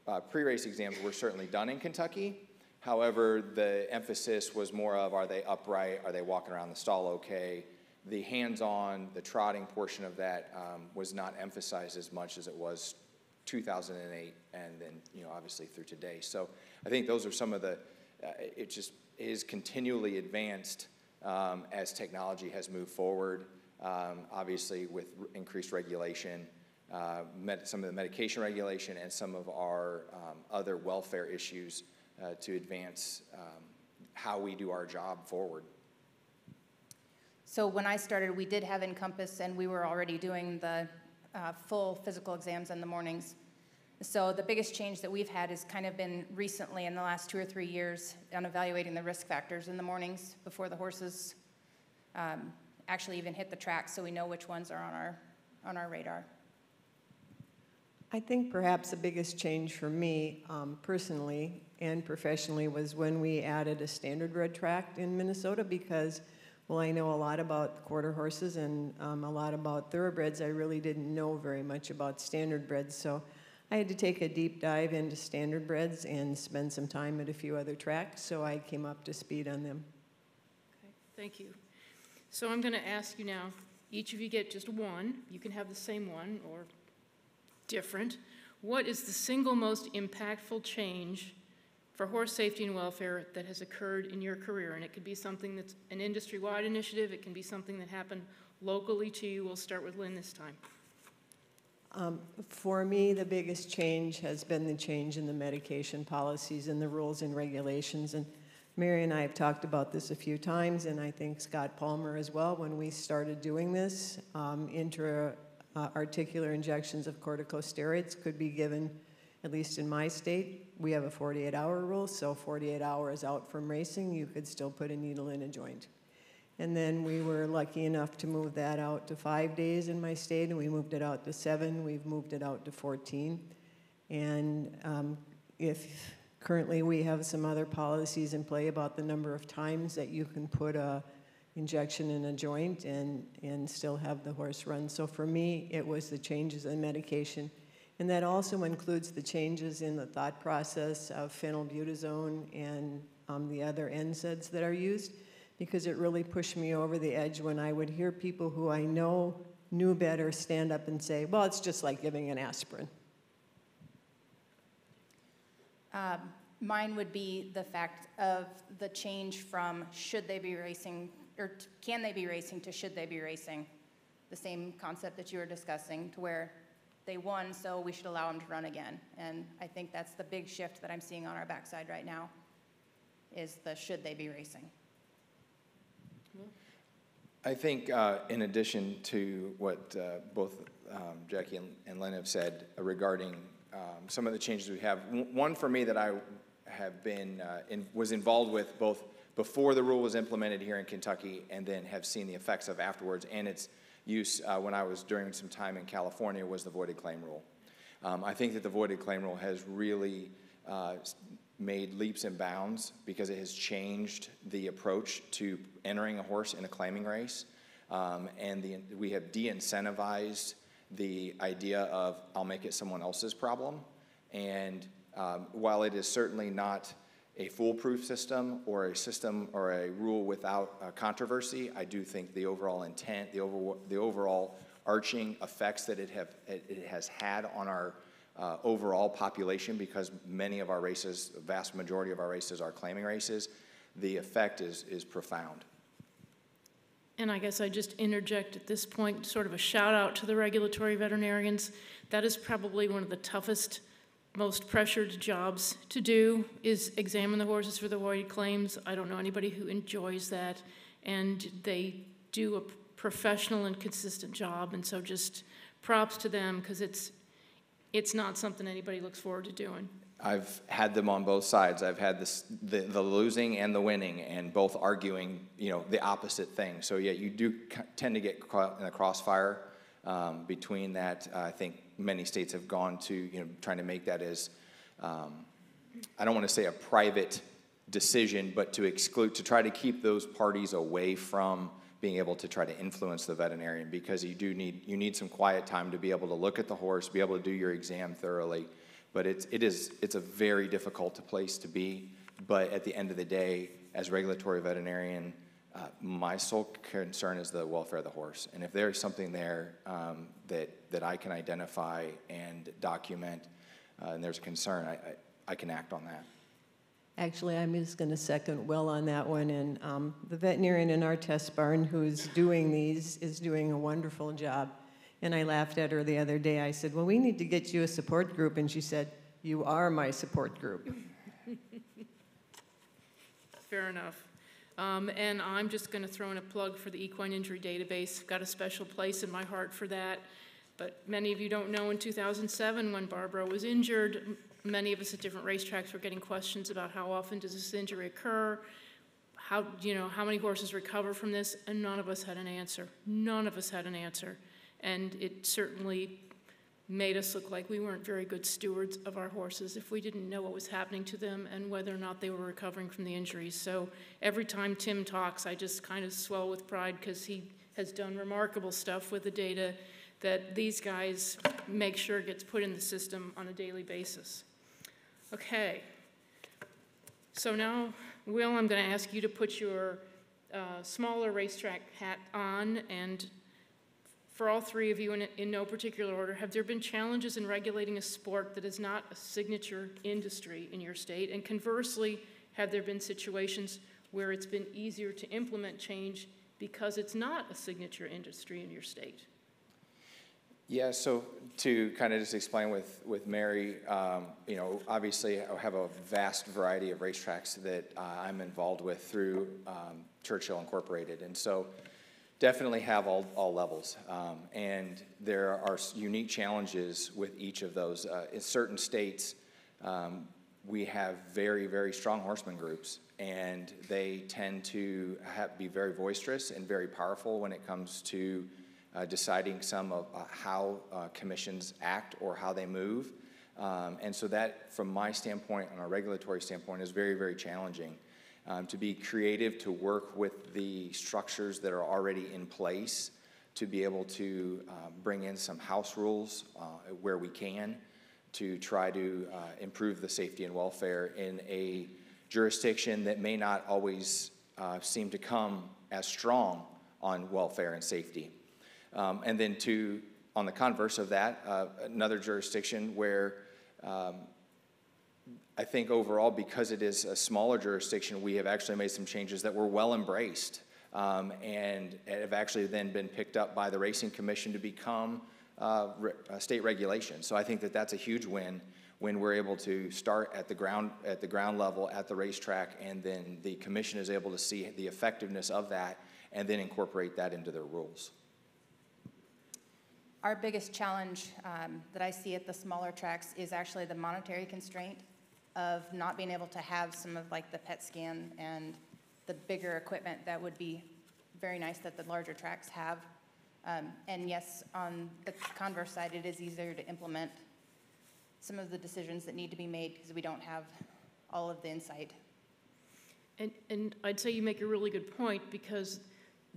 uh, pre-race exams were certainly done in Kentucky. However, the emphasis was more of are they upright, are they walking around the stall okay? The hands-on, the trotting portion of that um, was not emphasized as much as it was 2008 and then, you know, obviously through today. So I think those are some of the, uh, it just is continually advanced um, as technology has moved forward, um, obviously with increased regulation, uh, some of the medication regulation, and some of our um, other welfare issues uh, to advance um, how we do our job forward. So when I started, we did have InCompass, and we were already doing the uh, full physical exams in the mornings. So the biggest change that we've had has kind of been recently in the last two or three years on evaluating the risk factors in the mornings before the horses um, actually even hit the track so we know which ones are on our, on our radar. I think perhaps the biggest change for me um, personally and professionally was when we added a standard bred track in Minnesota because, well, I know a lot about quarter horses and um, a lot about thoroughbreds. I really didn't know very much about standard breds, so I had to take a deep dive into standard breds and spend some time at a few other tracks, so I came up to speed on them. Okay, thank you. So I'm going to ask you now, each of you get just one. You can have the same one or different. What is the single most impactful change for horse safety and welfare that has occurred in your career? And it could be something that's an industry-wide initiative. It can be something that happened locally to you. We'll start with Lynn this time. Um, for me, the biggest change has been the change in the medication policies and the rules and regulations. And Mary and I have talked about this a few times, and I think Scott Palmer as well. When we started doing this, um, intra-articular uh, injections of corticosteroids could be given, at least in my state. We have a 48-hour rule, so 48 hours out from racing, you could still put a needle in a joint. And then we were lucky enough to move that out to five days in my state, and we moved it out to seven. We've moved it out to 14. And um, if currently we have some other policies in play about the number of times that you can put a injection in a joint and, and still have the horse run. So for me, it was the changes in medication. And that also includes the changes in the thought process of phenylbutazone and um, the other NSAIDs that are used because it really pushed me over the edge when I would hear people who I know knew better stand up and say, well, it's just like giving an aspirin. Um, mine would be the fact of the change from should they be racing, or can they be racing to should they be racing. The same concept that you were discussing, to where they won, so we should allow them to run again. And I think that's the big shift that I'm seeing on our backside right now, is the should they be racing? I think uh, in addition to what uh, both um, Jackie and, and Lynn have said regarding um, some of the changes we have, one for me that I have been, uh, in, was involved with both before the rule was implemented here in Kentucky and then have seen the effects of afterwards and its use uh, when I was during some time in California was the voided claim rule. Um, I think that the voided claim rule has really uh, made leaps and bounds because it has changed the approach to entering a horse in a claiming race. Um, and the, we have de incentivized the idea of I'll make it someone else's problem. And um, while it is certainly not a foolproof system or a system or a rule without uh, controversy, I do think the overall intent, the, over, the overall arching effects that it, have, it, it has had on our uh, overall population, because many of our races, vast majority of our races are claiming races, the effect is, is profound. And I guess I just interject at this point, sort of a shout out to the regulatory veterinarians. That is probably one of the toughest, most pressured jobs to do is examine the horses for the void claims. I don't know anybody who enjoys that, and they do a professional and consistent job. And so just props to them because it's it's not something anybody looks forward to doing. I've had them on both sides. I've had this, the, the losing and the winning, and both arguing, you know, the opposite thing. So yeah, you do tend to get caught in the crossfire um, between that. Uh, I think many states have gone to, you know, trying to make that as, um, I don't want to say a private decision, but to exclude, to try to keep those parties away from being able to try to influence the veterinarian because you do need you need some quiet time to be able to look at the horse, be able to do your exam thoroughly. But it's it is it's a very difficult place to be. But at the end of the day, as regulatory veterinarian, uh, my sole concern is the welfare of the horse. And if there's something there um, that that I can identify and document, uh, and there's a concern, I, I, I can act on that. Actually, I'm just going to second Will on that one. And um, the veterinarian in our test barn who's doing these is doing a wonderful job. And I laughed at her the other day. I said, Well, we need to get you a support group. And she said, You are my support group. Fair enough. Um, and I'm just going to throw in a plug for the equine injury database. Got a special place in my heart for that. But many of you don't know in 2007, when Barbara was injured, many of us at different racetracks were getting questions about how often does this injury occur, how, you know, how many horses recover from this, and none of us had an answer. None of us had an answer. And it certainly made us look like we weren't very good stewards of our horses if we didn't know what was happening to them and whether or not they were recovering from the injuries. So every time Tim talks, I just kind of swell with pride because he has done remarkable stuff with the data that these guys make sure gets put in the system on a daily basis. Okay. So now, Will, I'm going to ask you to put your uh, smaller racetrack hat on. And for all three of you, in, in no particular order, have there been challenges in regulating a sport that is not a signature industry in your state? And conversely, have there been situations where it's been easier to implement change because it's not a signature industry in your state? Yeah, so to kind of just explain with, with Mary, um, you know, obviously I have a vast variety of racetracks that uh, I'm involved with through um, Churchill Incorporated. And so definitely have all, all levels. Um, and there are unique challenges with each of those. Uh, in certain states, um, we have very, very strong horseman groups, and they tend to have, be very boisterous and very powerful when it comes to uh, deciding some of uh, how uh, commissions act or how they move. Um, and so that, from my standpoint, on a regulatory standpoint, is very, very challenging. Um, to be creative, to work with the structures that are already in place, to be able to uh, bring in some house rules uh, where we can, to try to uh, improve the safety and welfare in a jurisdiction that may not always seem to come as strong on welfare and safety. Um, and then to, on the converse of that, uh, another jurisdiction where um, I think overall, because it is a smaller jurisdiction, we have actually made some changes that were well embraced um, and have actually then been picked up by the Racing Commission to become uh, re- uh, state regulation. So I think that that's a huge win when we're able to start at the ground at the ground level at the racetrack, and then the commission is able to see the effectiveness of that, and then incorporate that into their rules. Our biggest challenge um, that I see at the smaller tracks is actually the monetary constraint of not being able to have some of like the PET scan and the bigger equipment that would be very nice that the larger tracks have. Um, and yes, on the converse side, it is easier to implement some of the decisions that need to be made because we don't have all of the insight. And, and I'd say you make a really good point because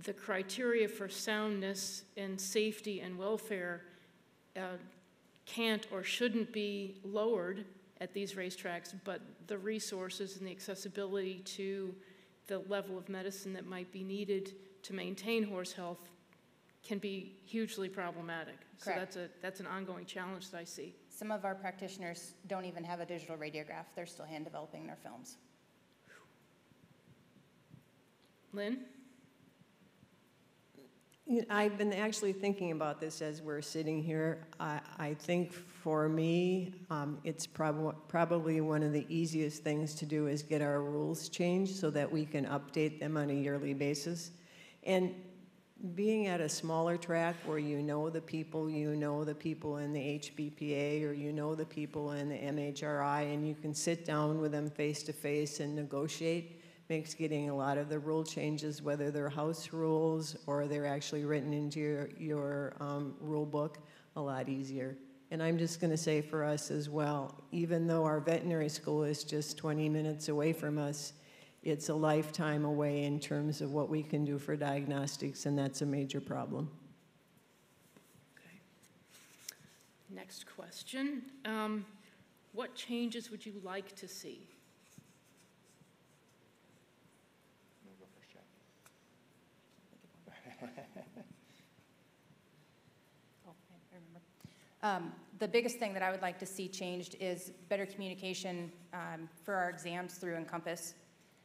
the criteria for soundness and safety and welfare uh, can't or shouldn't be lowered at these racetracks, but the resources and the accessibility to the level of medicine that might be needed to maintain horse health can be hugely problematic. So Correct. that's a that's an ongoing challenge that I see. Some of our practitioners don't even have a digital radiograph. They're still hand developing their films. Lynn? I've been actually thinking about this as we're sitting here. I, I think for me, um, it's prob- probably one of the easiest things to do is get our rules changed so that we can update them on a yearly basis. And being at a smaller track where you know the people, you know the people in the HBPA or you know the people in the MHRI, and you can sit down with them face to face and negotiate makes getting a lot of the rule changes, whether they're house rules or they're actually written into your, your um, rule book, a lot easier. And I'm just going to say for us as well, even though our veterinary school is just 20 minutes away from us, it's a lifetime away in terms of what we can do for diagnostics, and that's a major problem. Okay. Next question. Um, what changes would you like to see? Um, the biggest thing that I would like to see changed is better communication um, for our exams through InCompass.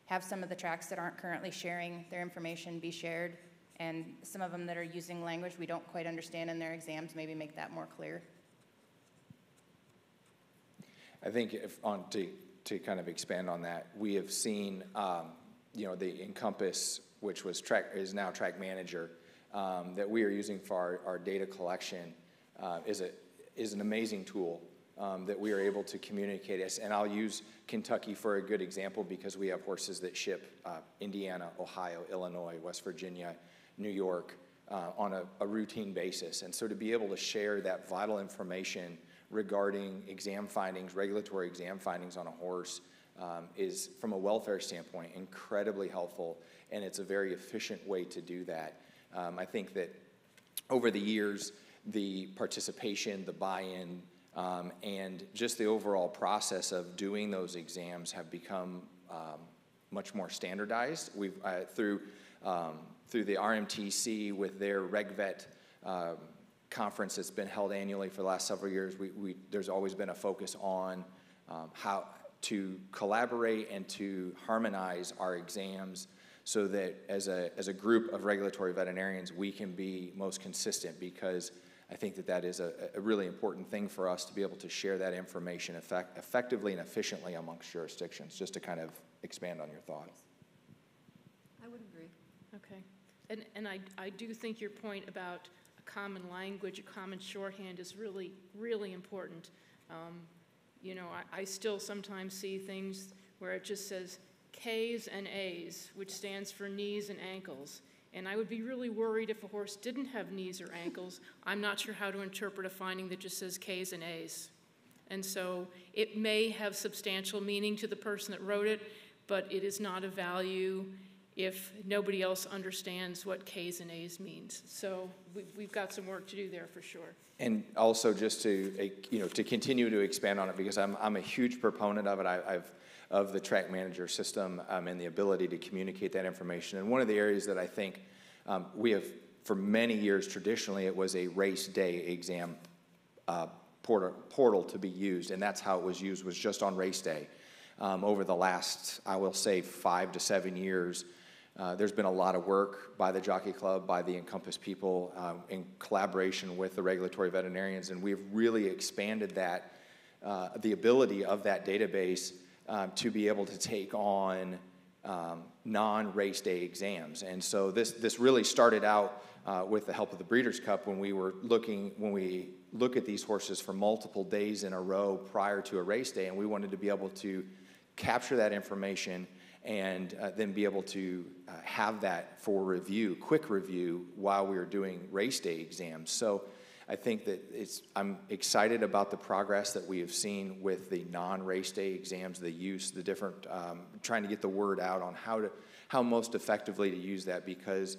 Have some of the tracks that aren't currently sharing their information be shared, and some of them that are using language we don't quite understand in their exams, maybe make that more clear. I think if on to to kind of expand on that, we have seen um, you know the InCompass, which was track is now Track Manager, um, that we are using for our, our data collection, uh, is a is an amazing tool um, that we are able to communicate us. And I'll use Kentucky for a good example because we have horses that ship uh, Indiana, Ohio, Illinois, West Virginia, New York uh, on a, a routine basis. And so to be able to share that vital information regarding exam findings, regulatory exam findings on a horse, um, is, from a welfare standpoint, incredibly helpful, and it's a very efficient way to do that. Um, I think that over the years, the participation, the buy-in, um, and just the overall process of doing those exams have become um, much more standardized. We've uh, through um, through the RMTC with their RegVet um, conference that's been held annually for the last several years. We, we, there's always been a focus on um, how to collaborate and to harmonize our exams so that as a, as a group of regulatory veterinarians, we can be most consistent because I think that that is a, a really important thing for us to be able to share that information effect, effectively and efficiently amongst jurisdictions, just to kind of expand on your thought. I would agree. Okay. And, and I, I do think your point about a common language, a common shorthand is really, really important. Um, you know, I, I still sometimes see things where it just says K's and A's, which stands for knees and ankles. And I would be really worried if a horse didn't have knees or ankles. I'm not sure how to interpret a finding that just says K's and A's. And so it may have substantial meaning to the person that wrote it, but it is not a value if nobody else understands what K's and A's means. So we've, we've got some work to do there for sure. And also just to, you know, to continue to expand on it because I'm, I'm a huge proponent of it. I, I've, of the track manager system um, and the ability to communicate that information. And one of the areas that I think um, we have, for many years traditionally, it was a race day exam uh, portal, portal to be used, and that's how it was used, was just on race day. Um, over the last, I will say, five to seven years, Uh, there's been a lot of work by the Jockey Club, by the InCompass people, um, in collaboration with the regulatory veterinarians, and we've really expanded that, uh, the ability of that database um, to be able to take on um, non-race day exams. And so this, this really started out uh, with the help of the Breeders' Cup when we were looking, when we look at these horses for multiple days in a row prior to a race day, and we wanted to be able to capture that information and uh, then be able to uh, have that for review, quick review, while we were doing race day exams. So I think that it's, I'm excited about the progress that we have seen with the non-race day exams, the use, the different, um, trying to get the word out on how to, how most effectively to use that because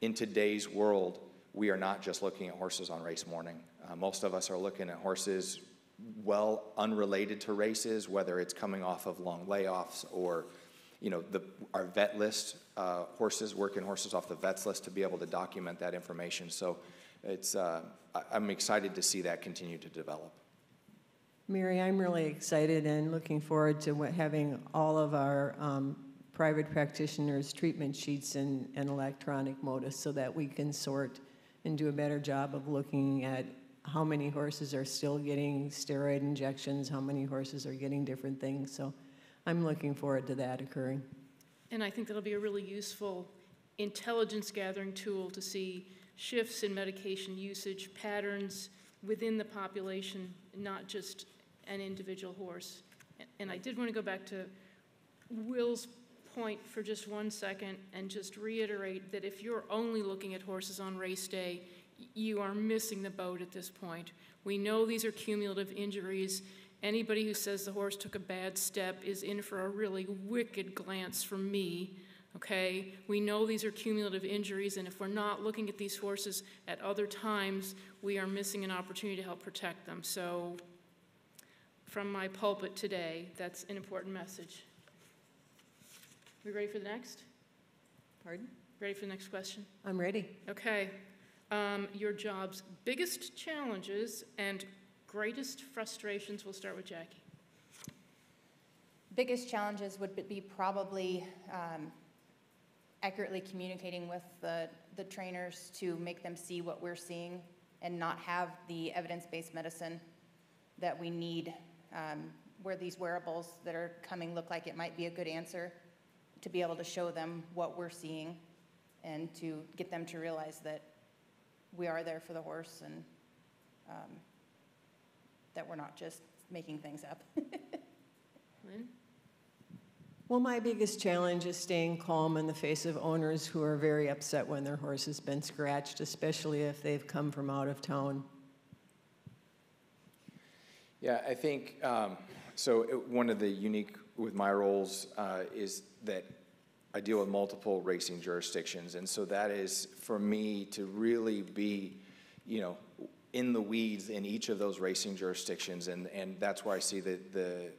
in today's world, we are not just looking at horses on race morning. Uh, most of us are looking at horses well unrelated to races, whether it's coming off of long layoffs or, you know, the, our vet list uh, horses, working horses off the vets list to be able to document that information. So it's, uh, I'm excited to see that continue to develop. Mary, I'm really excited and looking forward to what, having all of our um, private practitioners' treatment sheets in an electronic modus so that we can sort and do a better job of looking at how many horses are still getting steroid injections, how many horses are getting different things. So I'm looking forward to that occurring. And I think that'll be a really useful intelligence gathering tool to see shifts in medication usage, patterns within the population, not just an individual horse. And I did want to go back to Will's point for just one second and just reiterate that if you're only looking at horses on race day, you are missing the boat at this point. We know these are cumulative injuries. Anybody who says the horse took a bad step is in for a really wicked glance from me okay? We know these are cumulative injuries, and if we're not looking at these horses at other times, we are missing an opportunity to help protect them. So, from my pulpit today, that's an important message. We ready for the next? Pardon? Ready for the next question? I'm ready. Okay. Um, your job's biggest challenges and greatest frustrations. We'll start with Jackie. Biggest challenges would be probably um, accurately communicating with the, the trainers to make them see what we're seeing and not have the evidence-based medicine that we need um, where these wearables that are coming look like it might be a good answer to be able to show them what we're seeing and to get them to realize that we are there for the horse and um, that we're not just making things up. Well, my biggest challenge is staying calm in the face of owners who are very upset when their horse has been scratched, especially if they've come from out of town. Yeah, I think um, so. It, one of the unique with my roles uh, is that I deal with multiple racing jurisdictions, and so that is for me to really be, you know, in the weeds in each of those racing jurisdictions, and and that's where I see the the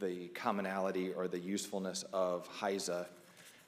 the commonality or the usefulness of HISA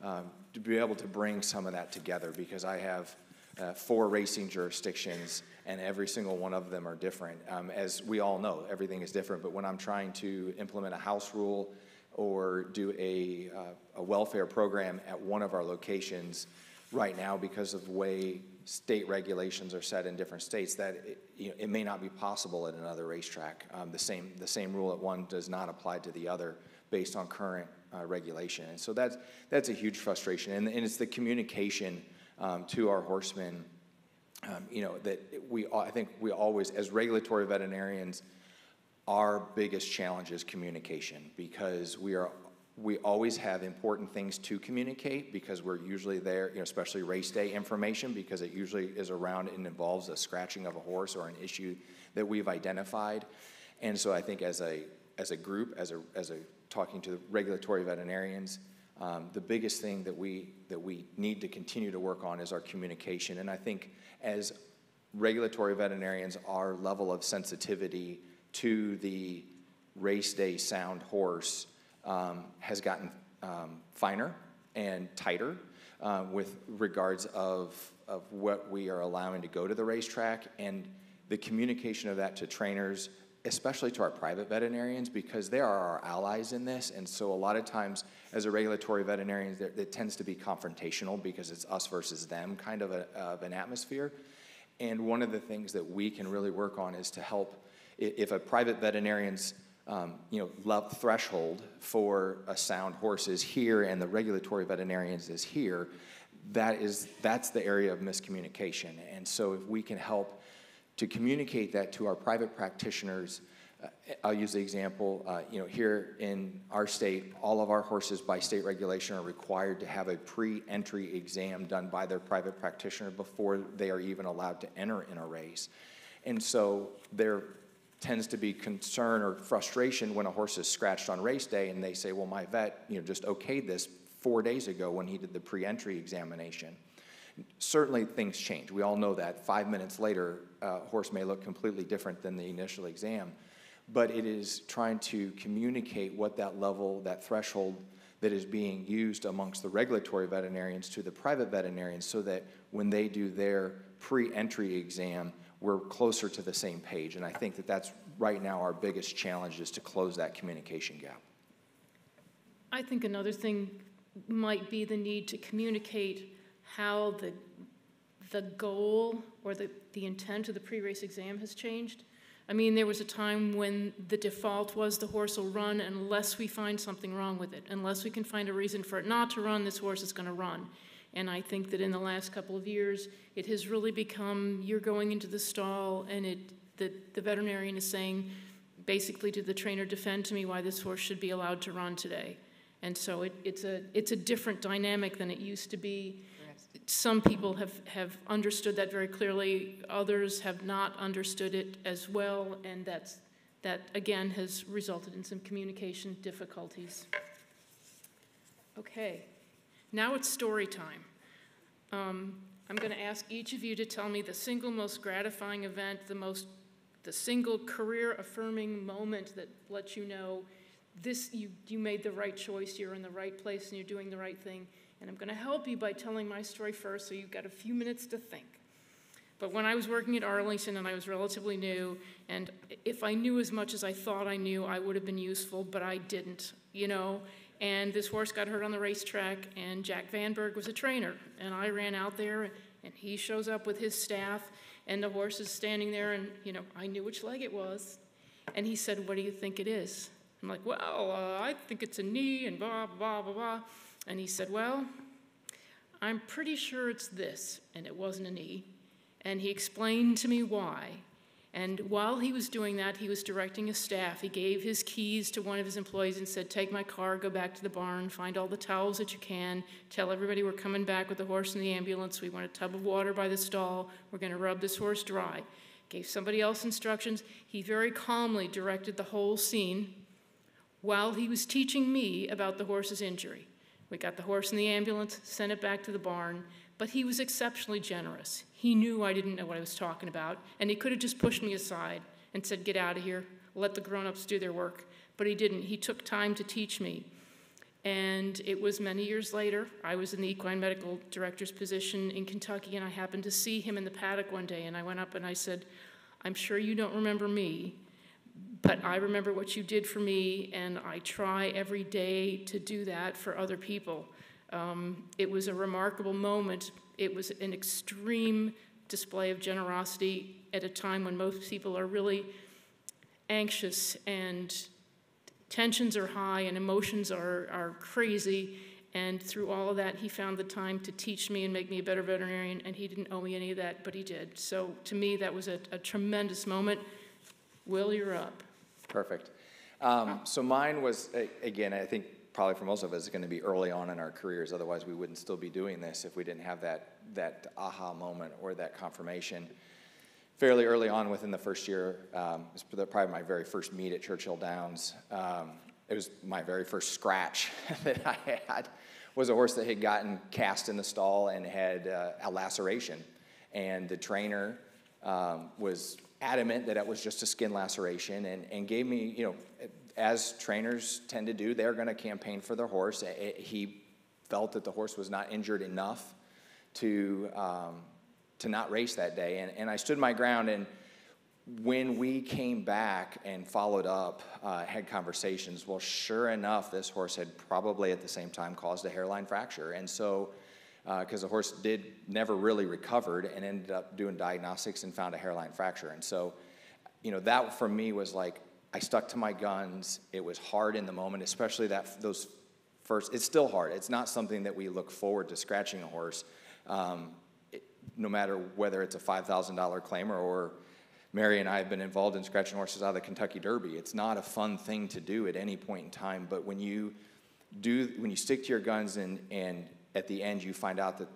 um, to be able to bring some of that together because I have uh, four racing jurisdictions and every single one of them are different. Um, as we all know, everything is different, but when I'm trying to implement a house rule or do a, uh, a welfare program at one of our locations, right now because of the way state regulations are set in different states that it, you know, it may not be possible at another racetrack. Um, the, same, the same rule at one does not apply to the other based on current uh, regulation. And so that's, that's a huge frustration. And, and it's the communication um, to our horsemen, um, you know, that we, I think we always, as regulatory veterinarians, our biggest challenge is communication because we are we always have important things to communicate because we're usually there, you know, especially race day information, because it usually is around and involves a scratching of a horse or an issue that we've identified. And so I think as a as a group, as a as a talking to the regulatory veterinarians, um, the biggest thing that we that we need to continue to work on is our communication. And I think as regulatory veterinarians, our level of sensitivity to the race day sound horse um, has gotten um, finer and tighter uh, with regards of, of what we are allowing to go to the racetrack and the communication of that to trainers especially to our private veterinarians, because they are our allies in this. And so a lot of times, as a regulatory veterinarian, it tends to be confrontational because it's us versus them kind of, a, of an atmosphere. And one of the things that we can really work on is to help, if a private veterinarian's um, you know, love threshold for a sound horse is here and the regulatory veterinarians is here, that is, that's the area of miscommunication. And so if we can help to communicate that to our private practitioners, uh, I'll use the example, uh, you know, here in our state, all of our horses by state regulation are required to have a pre-entry exam done by their private practitioner before they are even allowed to enter in a race. And so there tends to be concern or frustration when a horse is scratched on race day and they say, well, my vet, you know, just okayed this four days ago when he did the pre-entry examination. Certainly things change. We all know that. Five minutes later, a horse may look completely different than the initial exam. But it is trying to communicate what that level, that threshold that is being used amongst the regulatory veterinarians to the private veterinarians so that when they do their pre-entry exam, we're closer to the same page. And I think that that's right now our biggest challenge is to close that communication gap. I think another thing might be the need to communicate how the, the goal or the, the intent of the pre-race exam has changed. I mean, there was a time when the default was the horse will run unless we find something wrong with it. Unless we can find a reason for it not to run, this horse is going to run. And I think that in the last couple of years, it has really become you're going into the stall, and it the, the veterinarian is saying, basically, to the trainer, defend to me why this horse should be allowed to run today. And so it, it's a it's a different dynamic than it used to be. Some people have, have understood that very clearly. Others have not understood it as well, and that's that again has resulted in some communication difficulties. Okay. Now it's story time. Um, I'm going to ask each of you to tell me the single most gratifying event, the most, the single career affirming moment that lets you know this, you, you made the right choice, you're in the right place, and you're doing the right thing. And I'm going to help you by telling my story first, so you've got a few minutes to think. But when I was working at Arlington and I was relatively new, and if I knew as much as I thought I knew, I would have been useful, but I didn't, you know. And this horse got hurt on the racetrack, and Jack Van Berg was a trainer. And I ran out there, and he shows up with his staff, and the horse is standing there, and, you know, I knew which leg it was. And he said, What do you think it is? I'm like, Well, uh, I think it's a knee, and blah, blah, blah, blah. And he said, Well, I'm pretty sure it's this. And it wasn't a knee. And he explained to me why. And while he was doing that, he was directing his staff. He gave his keys to one of his employees and said, Take my car, go back to the barn, find all the towels that you can, tell everybody we're coming back with the horse in the ambulance. We want a tub of water by the stall. We're going to rub this horse dry. Gave somebody else instructions. He very calmly directed the whole scene while he was teaching me about the horse's injury. We got the horse in the ambulance, sent it back to the barn, but he was exceptionally generous. He knew I didn't know what I was talking about, and he could have just pushed me aside and said, Get out of here, let the grown ups do their work. But he didn't. He took time to teach me. And it was many years later, I was in the equine medical director's position in Kentucky, and I happened to see him in the paddock one day, and I went up and I said, I'm sure you don't remember me, but I remember what you did for me, and I try every day to do that for other people. Um, it was a remarkable moment. It was an extreme display of generosity at a time when most people are really anxious and tensions are high and emotions are, are crazy. And through all of that, he found the time to teach me and make me a better veterinarian, and he didn't owe me any of that, but he did. So to me, that was a, a tremendous moment. Will, you're up. Perfect. Um, so mine was, again, I think probably for most of us, is going to be early on in our careers. Otherwise, we wouldn't still be doing this if we didn't have that, that aha moment or that confirmation. Fairly early on within the first year, um, it was probably my very first meet at Churchill Downs. Um, it was my very first scratch that I had was a horse that had gotten cast in the stall and had uh, a laceration. And the trainer um, was adamant that it was just a skin laceration and, and gave me, you know, as trainers tend to do, they're going to campaign for their horse. He felt that the horse was not injured enough to, um, to not race that day. And, and I stood my ground, and when we came back and followed up, uh, had conversations, well, sure enough, this horse had probably at the same time caused a hairline fracture. And so, because uh, the horse did never really recovered and ended up doing diagnostics and found a hairline fracture. And so, you know, that for me was like, I stuck to my guns. It was hard in the moment, especially that those first. It's still hard. It's not something that we look forward to scratching a horse, um, it, no matter whether it's a five thousand dollar claim or, or Mary and I have been involved in scratching horses out of the Kentucky Derby. It's not a fun thing to do at any point in time, but when you do, when you stick to your guns and, and at the end you find out that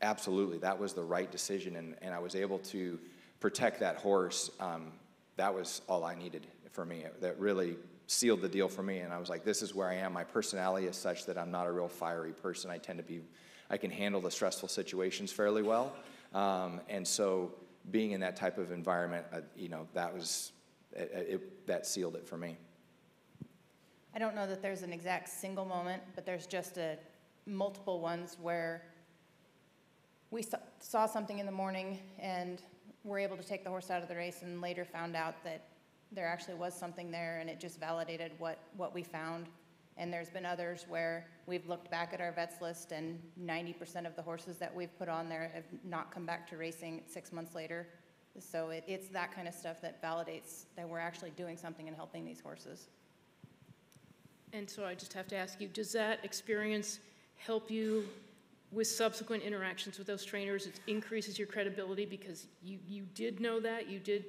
absolutely that was the right decision and, and I was able to protect that horse, um, that was all I needed for me. That really sealed the deal for me. And I was like, this is where I am. My personality is such that I'm not a real fiery person. I tend to be, I can handle the stressful situations fairly well. Um, and so, being in that type of environment, uh, you know, that was, it, it, that sealed it for me. I don't know that there's an exact single moment, but there's just a multiple ones where we saw something in the morning and were able to take the horse out of the race and later found out that there actually was something there and it just validated what, what we found. And there's been others where we've looked back at our vets list and 90% of the horses that we've put on there have not come back to racing six months later. So it, it's that kind of stuff that validates that we're actually doing something and helping these horses. And so I just have to ask you, does that experience help you with subsequent interactions with those trainers? It increases your credibility because you, you did know that, you did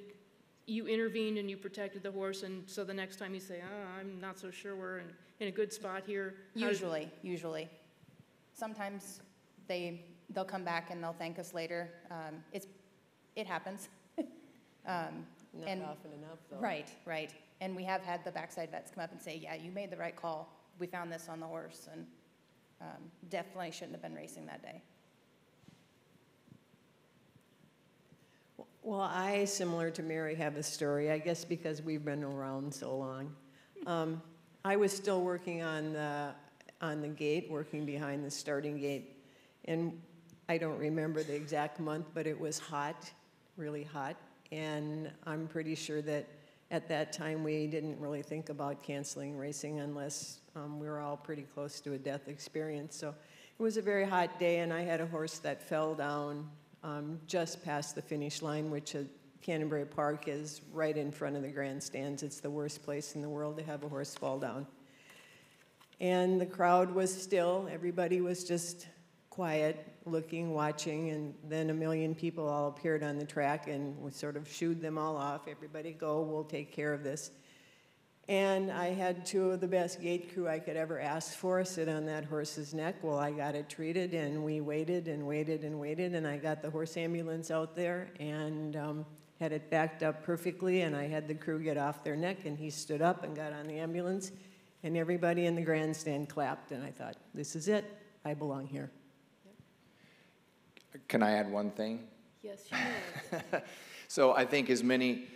you intervened and you protected the horse, and so the next time you say, oh, I'm not so sure we're in, in a good spot here. Usually, usually. Sometimes they, they'll come back and they'll thank us later. Um, it's, it happens. um, Not and, often enough, though. Right, right. And we have had the backside vets come up and say, yeah, you made the right call. We found this on the horse, and um, definitely shouldn't have been racing that day. Well, I, similar to Mary, have a story, I guess because we've been around so long. Um, I was still working on the, on the gate, working behind the starting gate, and I don't remember the exact month, but it was hot, really hot, and I'm pretty sure that at that time we didn't really think about canceling racing unless um, we were all pretty close to a death experience. So it was a very hot day, and I had a horse that fell down um, just past the finish line, which at Canterbury Park is right in front of the grandstands. It's the worst place in the world to have a horse fall down. And the crowd was still, everybody was just quiet, looking, watching, and then a million people all appeared on the track and we sort of shooed them all off. Everybody go, we'll take care of this. And I had two of the best gate crew I could ever ask for sit on that horse's neck while I got it treated. And we waited and waited and waited. And I got the horse ambulance out there and um, had it backed up perfectly. And I had the crew get off their neck. And he stood up and got on the ambulance. And everybody in the grandstand clapped. And I thought, this is it. I belong here. Can I add one thing? Yes, you may. so I think as many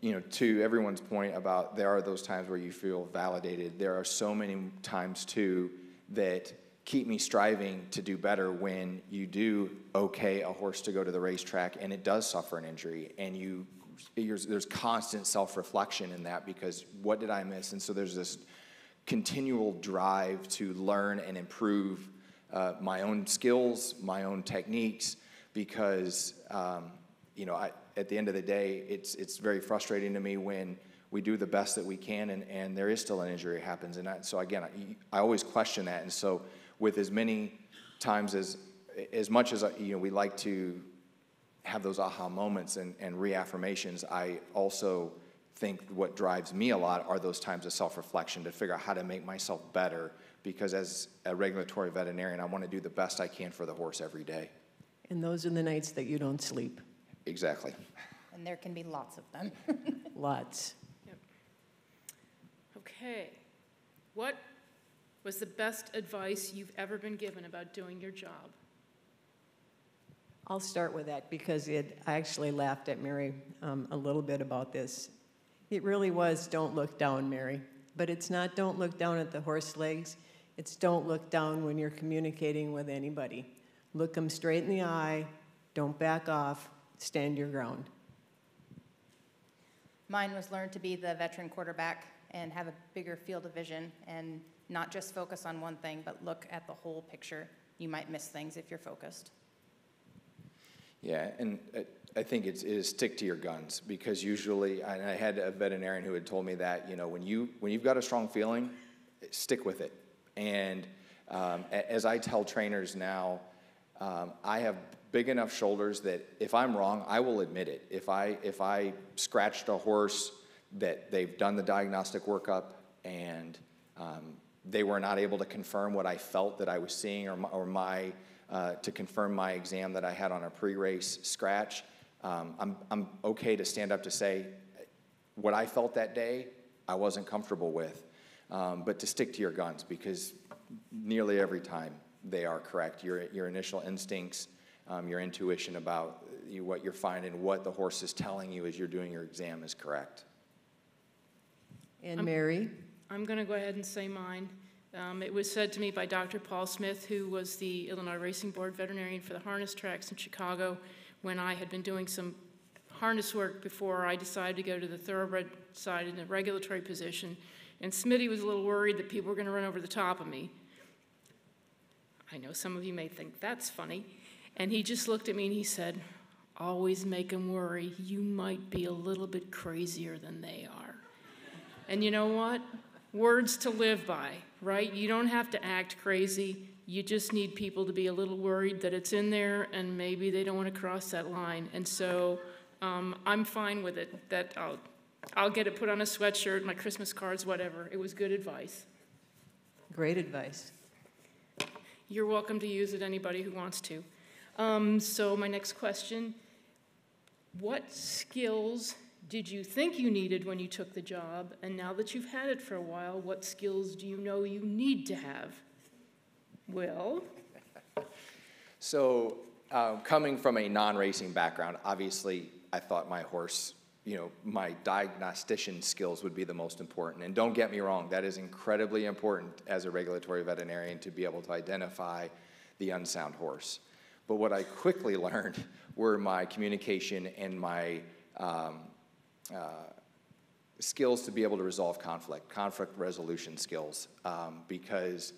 you know, to everyone's point about there are those times where you feel validated, there are so many times too that keep me striving to do better when you do okay a horse to go to the racetrack and it does suffer an injury and you there's constant self-reflection in that because what did I miss? And so there's this continual drive to learn and improve uh, my own skills, my own techniques, because um, you know I, at the end of the day, it's, it's very frustrating to me when we do the best that we can and, and there is still an injury that happens. And I, so again, I, I always question that. And so with as many times as, as much as you know, we like to have those aha moments and, and reaffirmations, I also think what drives me a lot are those times of self-reflection to figure out how to make myself better because as a regulatory veterinarian, I want to do the best I can for the horse every day. And those are the nights that you don't sleep. Exactly. And there can be lots of them. Lots. Yep. Okay. What was the best advice you've ever been given about doing your job? I'll start with that because it, I actually laughed at Mary um, a little bit about this. It really was don't look down, Mary. But it's not don't look down at the horse legs. It's don't look down when you're communicating with anybody. Look them straight in the eye. Don't back off stand your ground. Mine was learn to be the veteran quarterback and have a bigger field of vision and not just focus on one thing, but look at the whole picture. You might miss things if you're focused. Yeah, and I- I think it's, it is stick to your guns because usually, and I had a veterinarian who had told me that, you know, when you, when you've got a strong feeling, stick with it. And um, as I tell trainers now, um, I have big enough shoulders that if I'm wrong, I will admit it. If I, if I scratched a horse that they've done the diagnostic workup and um, they were not able to confirm what I felt that I was seeing or my, or my uh, to confirm my exam that I had on a pre-race scratch, um, I'm, I'm okay to stand up to say what I felt that day, I wasn't comfortable with. Um, but to stick to your guns because nearly every time they are correct. Your, your initial instincts, um, your intuition about you, what you're finding, what the horse is telling you as you're doing your exam is correct. And I'm- Mary? I'm going to go ahead and say mine. Um, It was said to me by Dr. Paul Smith, who was the Illinois Racing Board veterinarian for the harness tracks in Chicago, when I had been doing some harness work before I decided to go to the thoroughbred side in a regulatory position. And Smitty was a little worried that people were going to run over the top of me. I know some of you may think that's funny. And he just looked at me and he said, Always make them worry. You might be a little bit crazier than they are. And you know what? Words to live by, right? You don't have to act crazy. You just need people to be a little worried that it's in there and maybe they don't want to cross that line. And so um, I'm fine with it, that I'll, I'll get it put on a sweatshirt, my Christmas cards, whatever. It was good advice. Great advice. You're welcome to use it, anybody who wants to. Um, so, my next question What skills did you think you needed when you took the job? And now that you've had it for a while, what skills do you know you need to have? Will? So, uh, coming from a non racing background, obviously, I thought my horse, you know, my diagnostician skills would be the most important. And don't get me wrong, that is incredibly important as a regulatory veterinarian to be able to identify the unsound horse. But what I quickly learned were my communication and my um, uh, skills to be able to resolve conflict, conflict resolution skills, um, because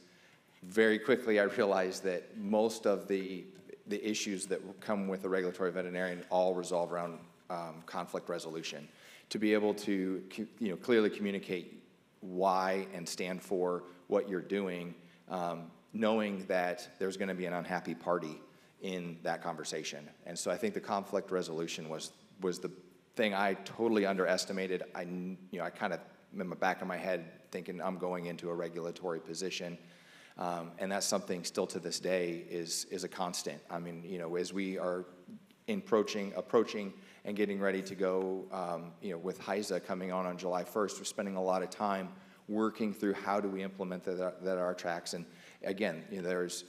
very quickly I realized that most of the, the issues that come with a regulatory veterinarian all resolve around um, conflict resolution. To be able to you know, clearly communicate why and stand for what you're doing, um, knowing that there's going to be an unhappy party in that conversation. And so I think the conflict resolution was, was the thing I totally underestimated. I, you know, I kind of, in the back of my head, thinking I'm going into a regulatory position. Um, and that's something still to this day is, is a constant. I mean, you know, as we are approaching, approaching and getting ready to go, um, you know, with HISA coming on on July 1st, we're spending a lot of time working through how do we implement that, that our tracks. And again, you know, there's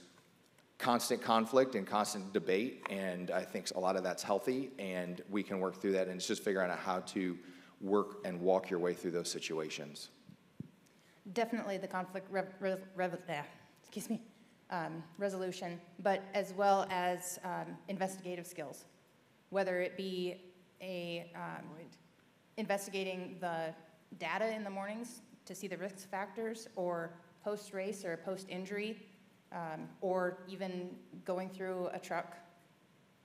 constant conflict and constant debate, and I think a lot of that's healthy, and we can work through that. And it's just figuring out how to work and walk your way through those situations. Definitely the conflict rev, rev, rev, eh, excuse me, um, resolution, but as well as um, investigative skills, whether it be a um, investigating the data in the mornings to see the risk factors, or post race or post injury, um, or even going through a truck.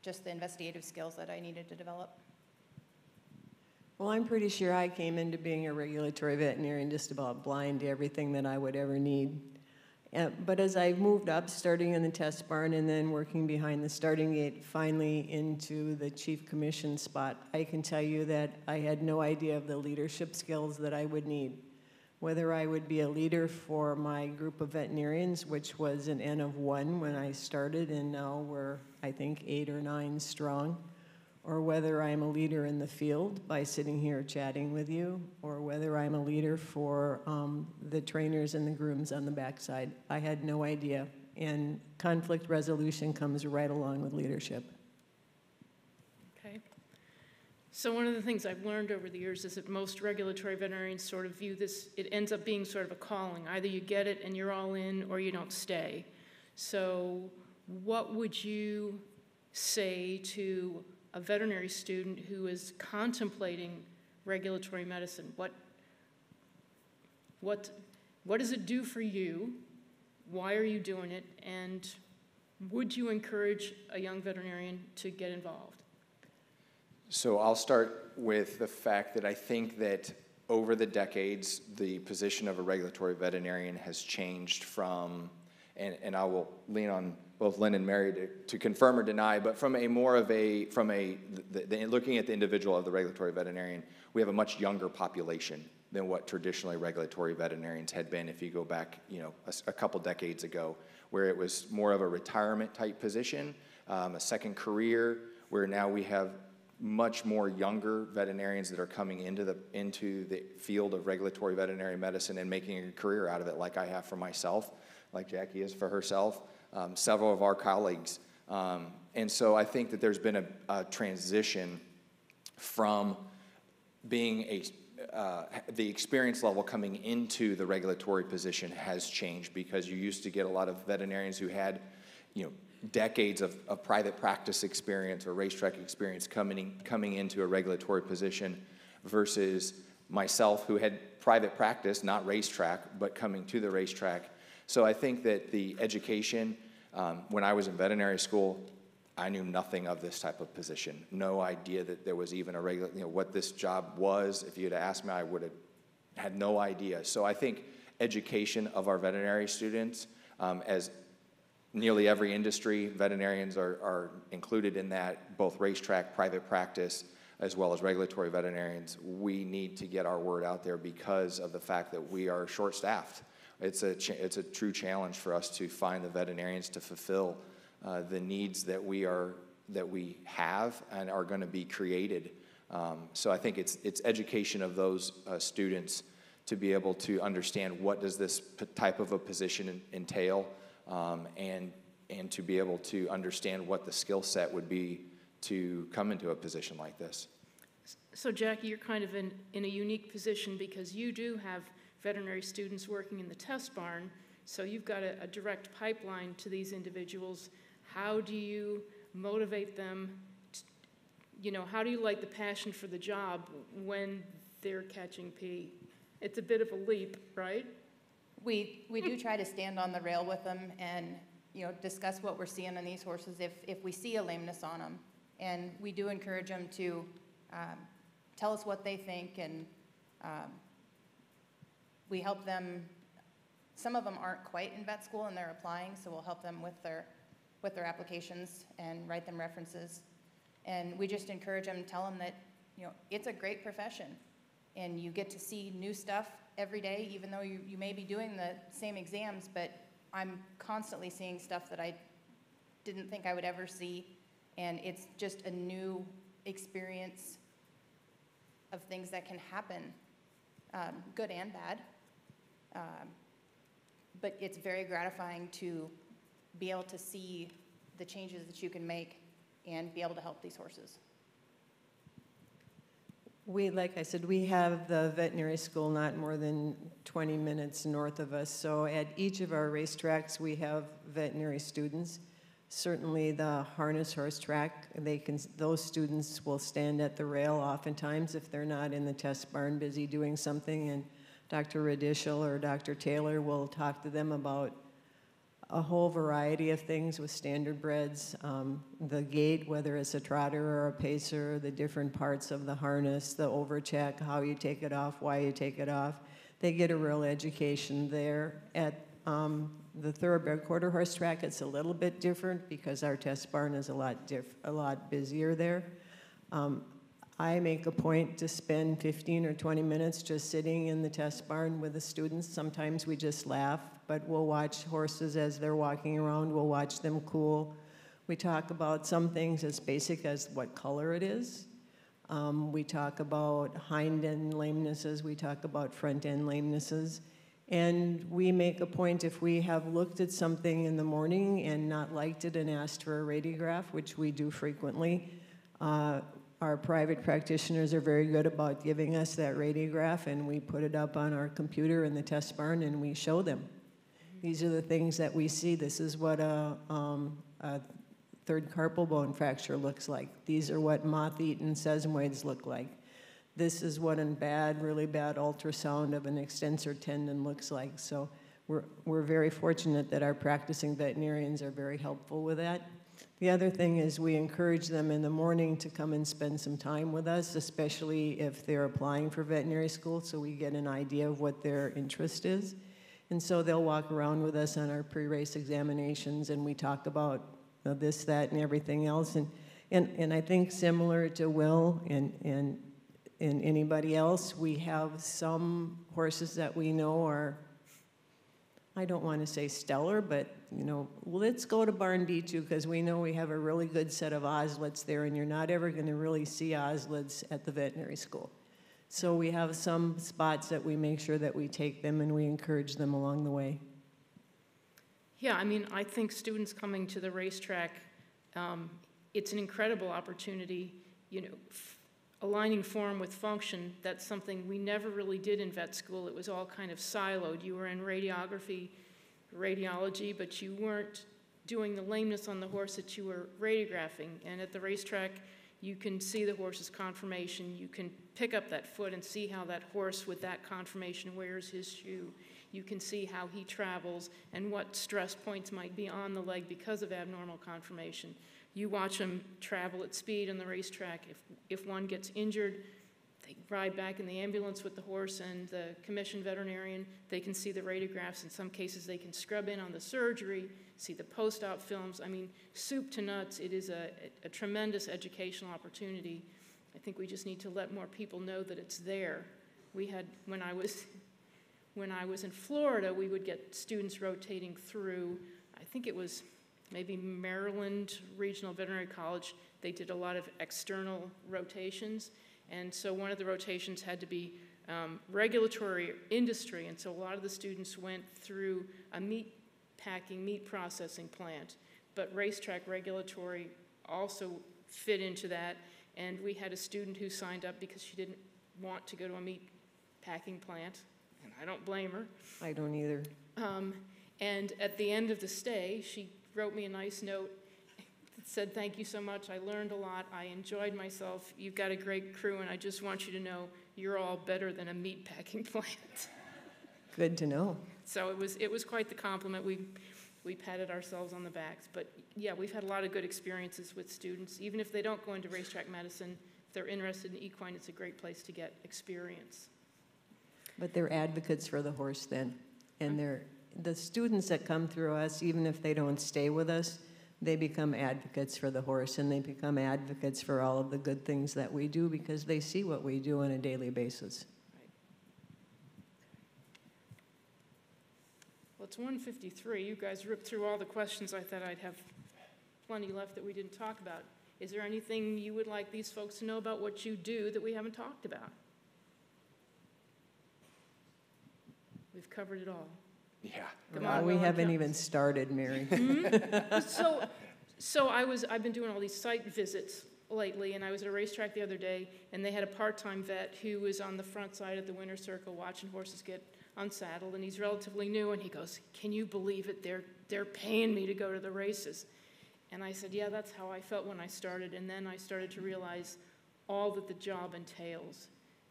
Just the investigative skills that I needed to develop. Well, I'm pretty sure I came into being a regulatory veterinarian just about blind to everything that I would ever need. But as I moved up, starting in the test barn and then working behind the starting gate, finally into the chief commission spot, I can tell you that I had no idea of the leadership skills that I would need. Whether I would be a leader for my group of veterinarians, which was an N of one when I started, and now we're, I think, eight or nine strong or whether I'm a leader in the field by sitting here chatting with you, or whether I'm a leader for um, the trainers and the grooms on the backside. I had no idea. And conflict resolution comes right along with leadership. Okay. So one of the things I've learned over the years is that most regulatory veterinarians sort of view this, it ends up being sort of a calling. Either you get it and you're all in, or you don't stay. So what would you say to a veterinary student who is contemplating regulatory medicine? What, what, what does it do for you? Why are you doing it? And would you encourage a young veterinarian to get involved? So I'll start with the fact that I think that over the decades, the position of a regulatory veterinarian has changed from, and, and I will lean on both Lynn and Mary to, to confirm or deny, but from a more of a, from a, the, the, looking at the individual of the regulatory veterinarian, we have a much younger population than what traditionally regulatory veterinarians had been if you go back, you know, a, a couple decades ago, where it was more of a retirement type position, um, a second career, where now we have much more younger veterinarians that are coming into the into the field of regulatory veterinary medicine and making a career out of it, like I have for myself, like Jackie is for herself, um, several of our colleagues, um, and so I think that there's been a, a transition from being a uh, the experience level coming into the regulatory position has changed because you used to get a lot of veterinarians who had, you know, decades of, of private practice experience or racetrack experience coming, coming into a regulatory position versus myself who had private practice, not racetrack, but coming to the racetrack. So I think that the education, um, when I was in veterinary school, I knew nothing of this type of position. No idea that there was even a regular, you know, what this job was. If you had asked me, I would have had no idea. So I think education of our veterinary students, um, as nearly every industry, veterinarians are, are included in that, both racetrack, private practice, as well as regulatory veterinarians. We need to get our word out there because of the fact that we are short-staffed. It's a, it's a true challenge for us to find the veterinarians to fulfill uh, the needs that we are that we have and are going to be created. Um, so I think it's it's education of those uh, students to be able to understand what does this type of a position entail um, and, and to be able to understand what the skill set would be to come into a position like this. So, Jackie, you're kind of in, in a unique position because you do have veterinary students working in the test barn, so you've got a, a direct pipeline to these individuals. How do you motivate them? To, you know, how do you light the passion for the job when they're catching pee? It's a bit of a leap, right? We, we do try to stand on the rail with them and, you know, discuss what we're seeing on these horses if, if we see a lameness on them. And we do encourage them to um, tell us what they think and um, we help them. Some of them aren't quite in vet school and they're applying, so we'll help them with their, with their applications and write them references. And we just encourage them, tell them that, you know, it's a great profession and you get to see new stuff every day, even though you, you may be doing the same exams, but I'm constantly seeing stuff that I didn't think I would ever see. And it's just a new experience of things that can happen, um, good and bad. Um, but it's very gratifying to be able to see the changes that you can make and be able to help these horses. We, like I said, we have the veterinary school not more than 20 minutes north of us. So at each of our racetracks, we have veterinary students. Certainly the harness horse track, they can, those students will stand at the rail oftentimes if they're not in the test barn busy doing something. And Dr. Radishel or Dr. Taylor will talk to them about a whole variety of things with standard breds. Um, the gait, whether it's a trotter or a pacer, the different parts of the harness, the overcheck, how you take it off, why you take it off. They get a real education there. At um, the thoroughbred quarter horse track, it's a little bit different because our test barn is a lot diff- a lot busier there. Um, I make a point to spend 15 or 20 minutes just sitting in the test barn with the students. Sometimes we just laugh but we'll watch horses as they're walking around. We'll watch them cool. We talk about some things as basic as what color it is. Um, we talk about hind end lamenesses. We talk about front end lamenesses. And we make a point if we have looked at something in the morning and not liked it and asked for a radiograph, which we do frequently. Uh, our private practitioners are very good about giving us that radiograph, and we put it up on our computer in the test barn and we show them. These are the things that we see. This is what a, um, a third carpal bone fracture looks like. These are what moth-eaten sesamoids look like. this is what a bad, really bad ultrasound of an extensor tendon looks like. So we're, we're very fortunate that our practicing veterinarians are very helpful with that. The other thing is we encourage them in the morning to come and spend some time with us, especially if they're applying for veterinary school, so we get an idea of what their interest is. And so they'll walk around with us on our pre-race examinations, and we talk about you know, this, that, and everything else. And, and, and I think similar to Will and, and, and anybody else, we have some horses that we know are I don't want to say stellar, but you know, let's go to Barn B2 because we know we have a really good set of osselets there, and you're not ever going to really see osselets at the veterinary school. So we have some spots that we make sure that we take them and we encourage them along the way. Yeah, I mean, I think students coming to the racetrack, um, it's an incredible opportunity. You know, aligning form with function, that's something we never really did in vet school. It was all kind of siloed. You were in radiography, radiology, but you weren't doing the lameness on the horse that you were radiographing. And at the racetrack, you can see the horse's conformation. You can pick up that foot and see how that horse with that conformation wears his shoe. You can see how he travels and what stress points might be on the leg because of abnormal conformation. You watch them travel at speed on the racetrack. If, if one gets injured, they ride back in the ambulance with the horse and the commissioned veterinarian. They can see the radiographs. In some cases, they can scrub in on the surgery, see the post op films. I mean, soup to nuts, it is a, a tremendous educational opportunity. I think we just need to let more people know that it's there. We had, when I was, when I was in Florida, we would get students rotating through, I think it was maybe Maryland Regional Veterinary College, they did a lot of external rotations. And so one of the rotations had to be um, regulatory industry. And so a lot of the students went through a meat packing, meat processing plant. But racetrack regulatory also fit into that. And we had a student who signed up because she didn't want to go to a meat packing plant. And I don't blame her. I don't either. Um, and at the end of the stay, she wrote me a nice note that said, Thank you so much. I learned a lot. I enjoyed myself. You've got a great crew, and I just want you to know you're all better than a meat packing plant. Good to know. So it was, it was quite the compliment. We, we patted ourselves on the backs. But yeah, we've had a lot of good experiences with students. Even if they don't go into racetrack medicine, if they're interested in equine, it's a great place to get experience. But they're advocates for the horse then, and they're the students that come through us, even if they don't stay with us, they become advocates for the horse and they become advocates for all of the good things that we do because they see what we do on a daily basis. Well, it's 153. You guys ripped through all the questions. I thought I'd have plenty left that we didn't talk about. Is there anything you would like these folks to know about what you do that we haven't talked about? We've covered it all. Yeah. Come on, we haven't even started, Mary. Mm-hmm. so, so I was. I've been doing all these site visits lately, and I was at a racetrack the other day, and they had a part-time vet who was on the front side of the winter circle watching horses get unsaddled, and he's relatively new, and he goes, "Can you believe it? They're they're paying me to go to the races." And I said, "Yeah, that's how I felt when I started." And then I started to realize all that the job entails.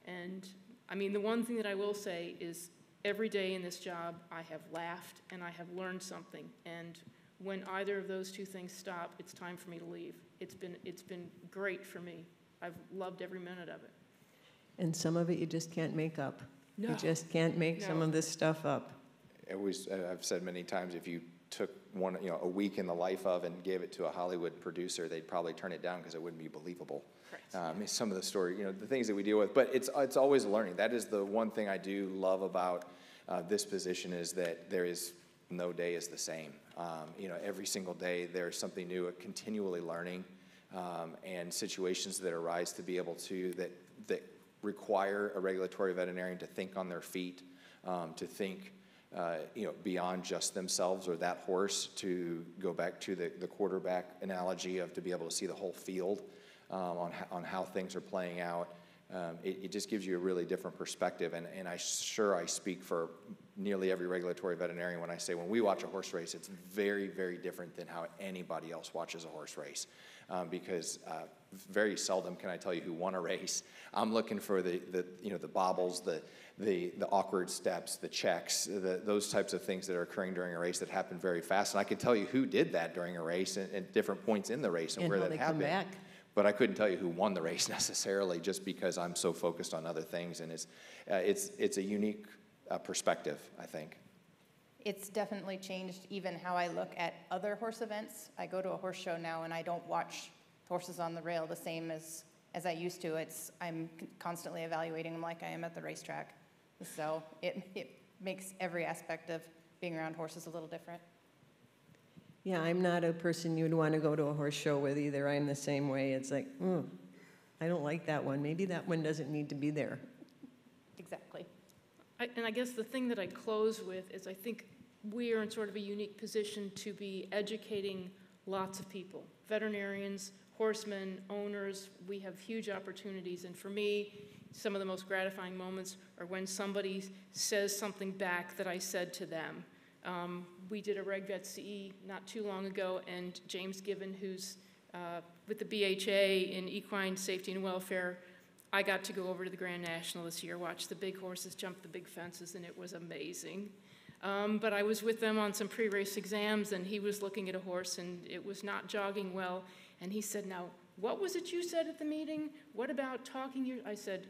And I mean, the one thing that I will say is every day in this job, I have laughed and I have learned something. And when either of those two things stop, it's time for me to leave. It's been, it's been great for me. I've loved every minute of it. And some of it you just can't make up. No. You just can't make No. some of this stuff up. It was, I've said many times, if you took one, you know, a week in the life of and gave it to a Hollywood producer, they'd probably turn it down because it wouldn't be believable. Um, some of the story, you know, the things that we deal with, but it's, it's always learning. That is the one thing I do love about uh, this position is that there is no day is the same. Um, you know, every single day there's something new, continually learning, um, and situations that arise to be able to that that require a regulatory veterinarian to think on their feet, um, to think uh, you know, beyond just themselves or that horse, to go back to the, the quarterback analogy of to be able to see the whole field um, on, on how things are playing out. Um, it, it just gives you a really different perspective. And, and I sure I speak for nearly every regulatory veterinarian when I say when we watch a horse race, it's very, very different than how anybody else watches a horse race. Um, because uh, very seldom can I tell you who won a race. I'm looking for the, the you know, the bobbles, the, the, the awkward steps, the checks, the, those types of things that are occurring during a race that happen very fast. And I can tell you who did that during a race and at different points in the race and, And where how that they come happened. back. But I couldn't tell you who won the race necessarily just because I'm so focused on other things. And it's, uh, it's, it's a unique uh, perspective, I think. It's definitely changed even how I look at other horse events. I go to a horse show now and I don't watch horses on the rail the same as, as I used to. It's, I'm constantly evaluating them like I am at the racetrack. So it, it makes every aspect of being around horses a little different. Yeah, I'm not a person you'd want to go to a horse show with either. I'm the same way. It's like, mm, I don't like that one. Maybe that one doesn't need to be there. Exactly. I, and I guess the thing that I close with is I think we are in sort of a unique position to be educating lots of people veterinarians, horsemen, owners. We have huge opportunities. And for me, some of the most gratifying moments are when somebody says something back that I said to them. Um, we did a Reg Vet CE not too long ago, and James Given, who's uh, with the BHA in equine safety and welfare, I got to go over to the Grand National this year, watch the big horses jump the big fences, and it was amazing. Um, but I was with them on some pre race exams, and he was looking at a horse, and it was not jogging well. And he said, Now, what was it you said at the meeting? What about talking your. I said,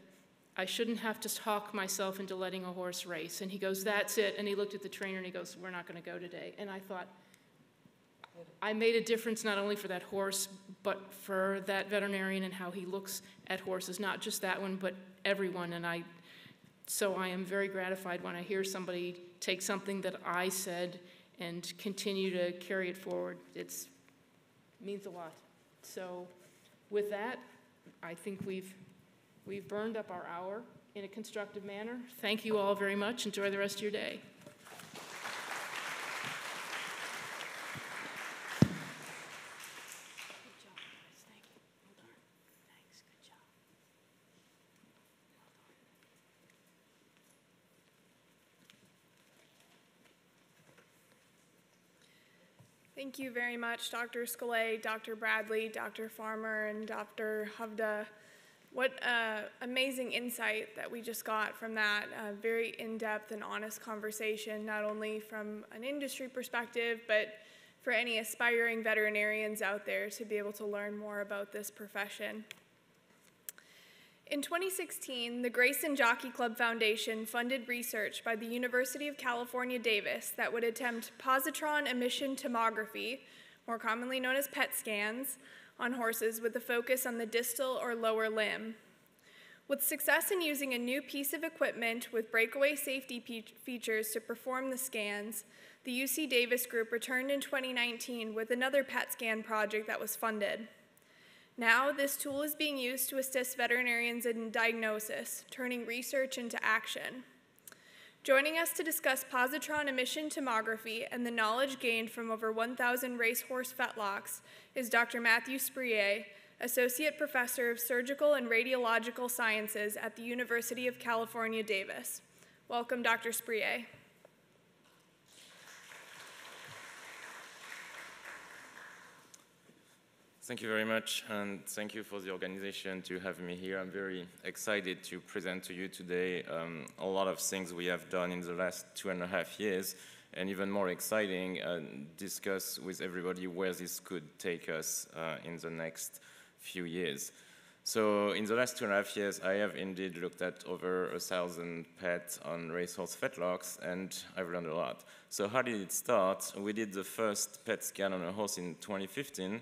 I shouldn't have to talk myself into letting a horse race. And he goes, That's it. And he looked at the trainer and he goes, We're not going to go today. And I thought, I made a difference not only for that horse, but for that veterinarian and how he looks at horses, not just that one, but everyone. And I, so I am very gratified when I hear somebody take something that I said and continue to carry it forward. It's means a lot. So, with that, I think we've we've burned up our hour in a constructive manner. Thank you all very much. Enjoy the rest of your day. Thank you very much, Dr. Scollay, Dr. Bradley, Dr. Farmer, and Dr. Hovda. What uh, amazing insight that we just got from that uh, very in depth and honest conversation, not only from an industry perspective, but for any aspiring veterinarians out there to be able to learn more about this profession. In 2016, the Grayson Jockey Club Foundation funded research by the University of California, Davis that would attempt positron emission tomography, more commonly known as PET scans, on horses with a focus on the distal or lower limb. With success in using a new piece of equipment with breakaway safety features to perform the scans, the UC Davis group returned in 2019 with another PET scan project that was funded. Now, this tool is being used to assist veterinarians in diagnosis, turning research into action. Joining us to discuss positron emission tomography and the knowledge gained from over 1,000 racehorse fetlocks is Dr. Mathieu Spriet, Associate Professor of Surgical and Radiological Sciences at the University of California, Davis. Welcome, Dr. Spriet. Thank you very much, and thank you for the organization to have me here. I'm very excited to present to you today um, a lot of things we have done in the last two and a half years, and even more exciting, uh, discuss with everybody where this could take us uh, in the next few years. So in the last two and a half years, I have indeed looked at over a thousand pets on racehorse fetlocks, and I've learned a lot. So how did it start? We did the first PET scan on a horse in 2015,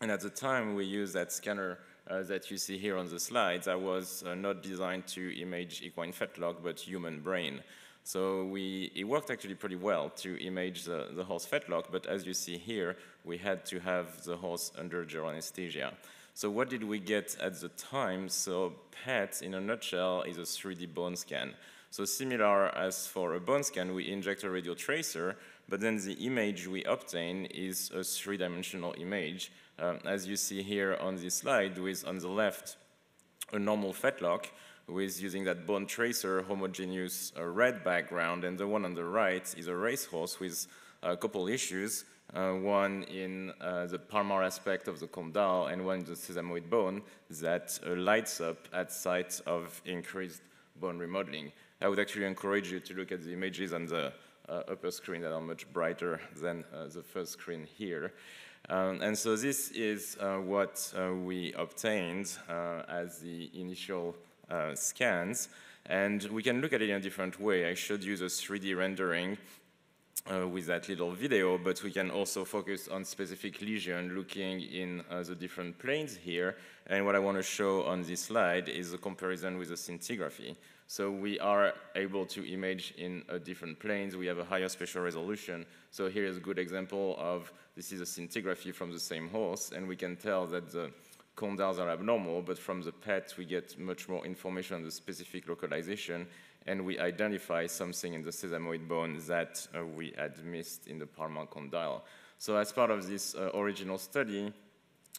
and at the time, we used that scanner uh, that you see here on the slides. I was uh, not designed to image equine fetlock, but human brain. So we, it worked actually pretty well to image the, the horse fetlock, but as you see here, we had to have the horse under general anesthesia. So what did we get at the time? So PET, in a nutshell, is a 3D bone scan. So similar as for a bone scan, we inject a radio tracer, but then the image we obtain is a three-dimensional image, um, as you see here on this slide, with on the left a normal fetlock, with using that bone tracer homogeneous uh, red background, and the one on the right is a racehorse with a couple issues, uh, one in uh, the palmar aspect of the condyle and one in the sesamoid bone that uh, lights up at sites of increased bone remodeling. I would actually encourage you to look at the images on the uh, upper screen that are much brighter than uh, the first screen here. Um, and so this is uh, what we obtained as the initial scans. And we can look at it in a different way. I showed you the 3D rendering uh, with that little video, but we can also focus on specific lesion looking in uh, the different planes here. And what I want to show on this slide is a comparison with the scintigraphy. So we are able to image in uh, different planes. We have a higher spatial resolution. So here is a good example of this is a scintigraphy from the same horse, and we can tell that the condyles are abnormal, but from the PET we get much more information on the specific localization, and we identify something in the sesamoid bone that uh, we had missed in the palmar condyle. So as part of this uh, original study,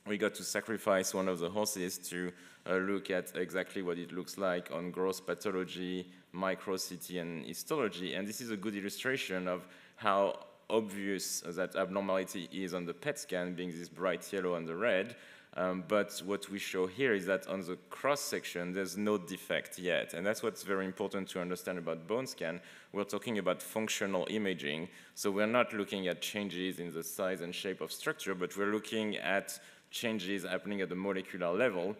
we got to sacrifice one of the horses to uh, look at exactly what it looks like on gross pathology, micro-CT, and histology. And this is a good illustration of how obvious that abnormality is on the PET scan, being this bright yellow and the red, um, but what we show here is that on the cross section, there's no defect yet. And that's what's very important to understand about bone scan. We're talking about functional imaging. So we're not looking at changes in the size and shape of structure, but we're looking at changes happening at the molecular level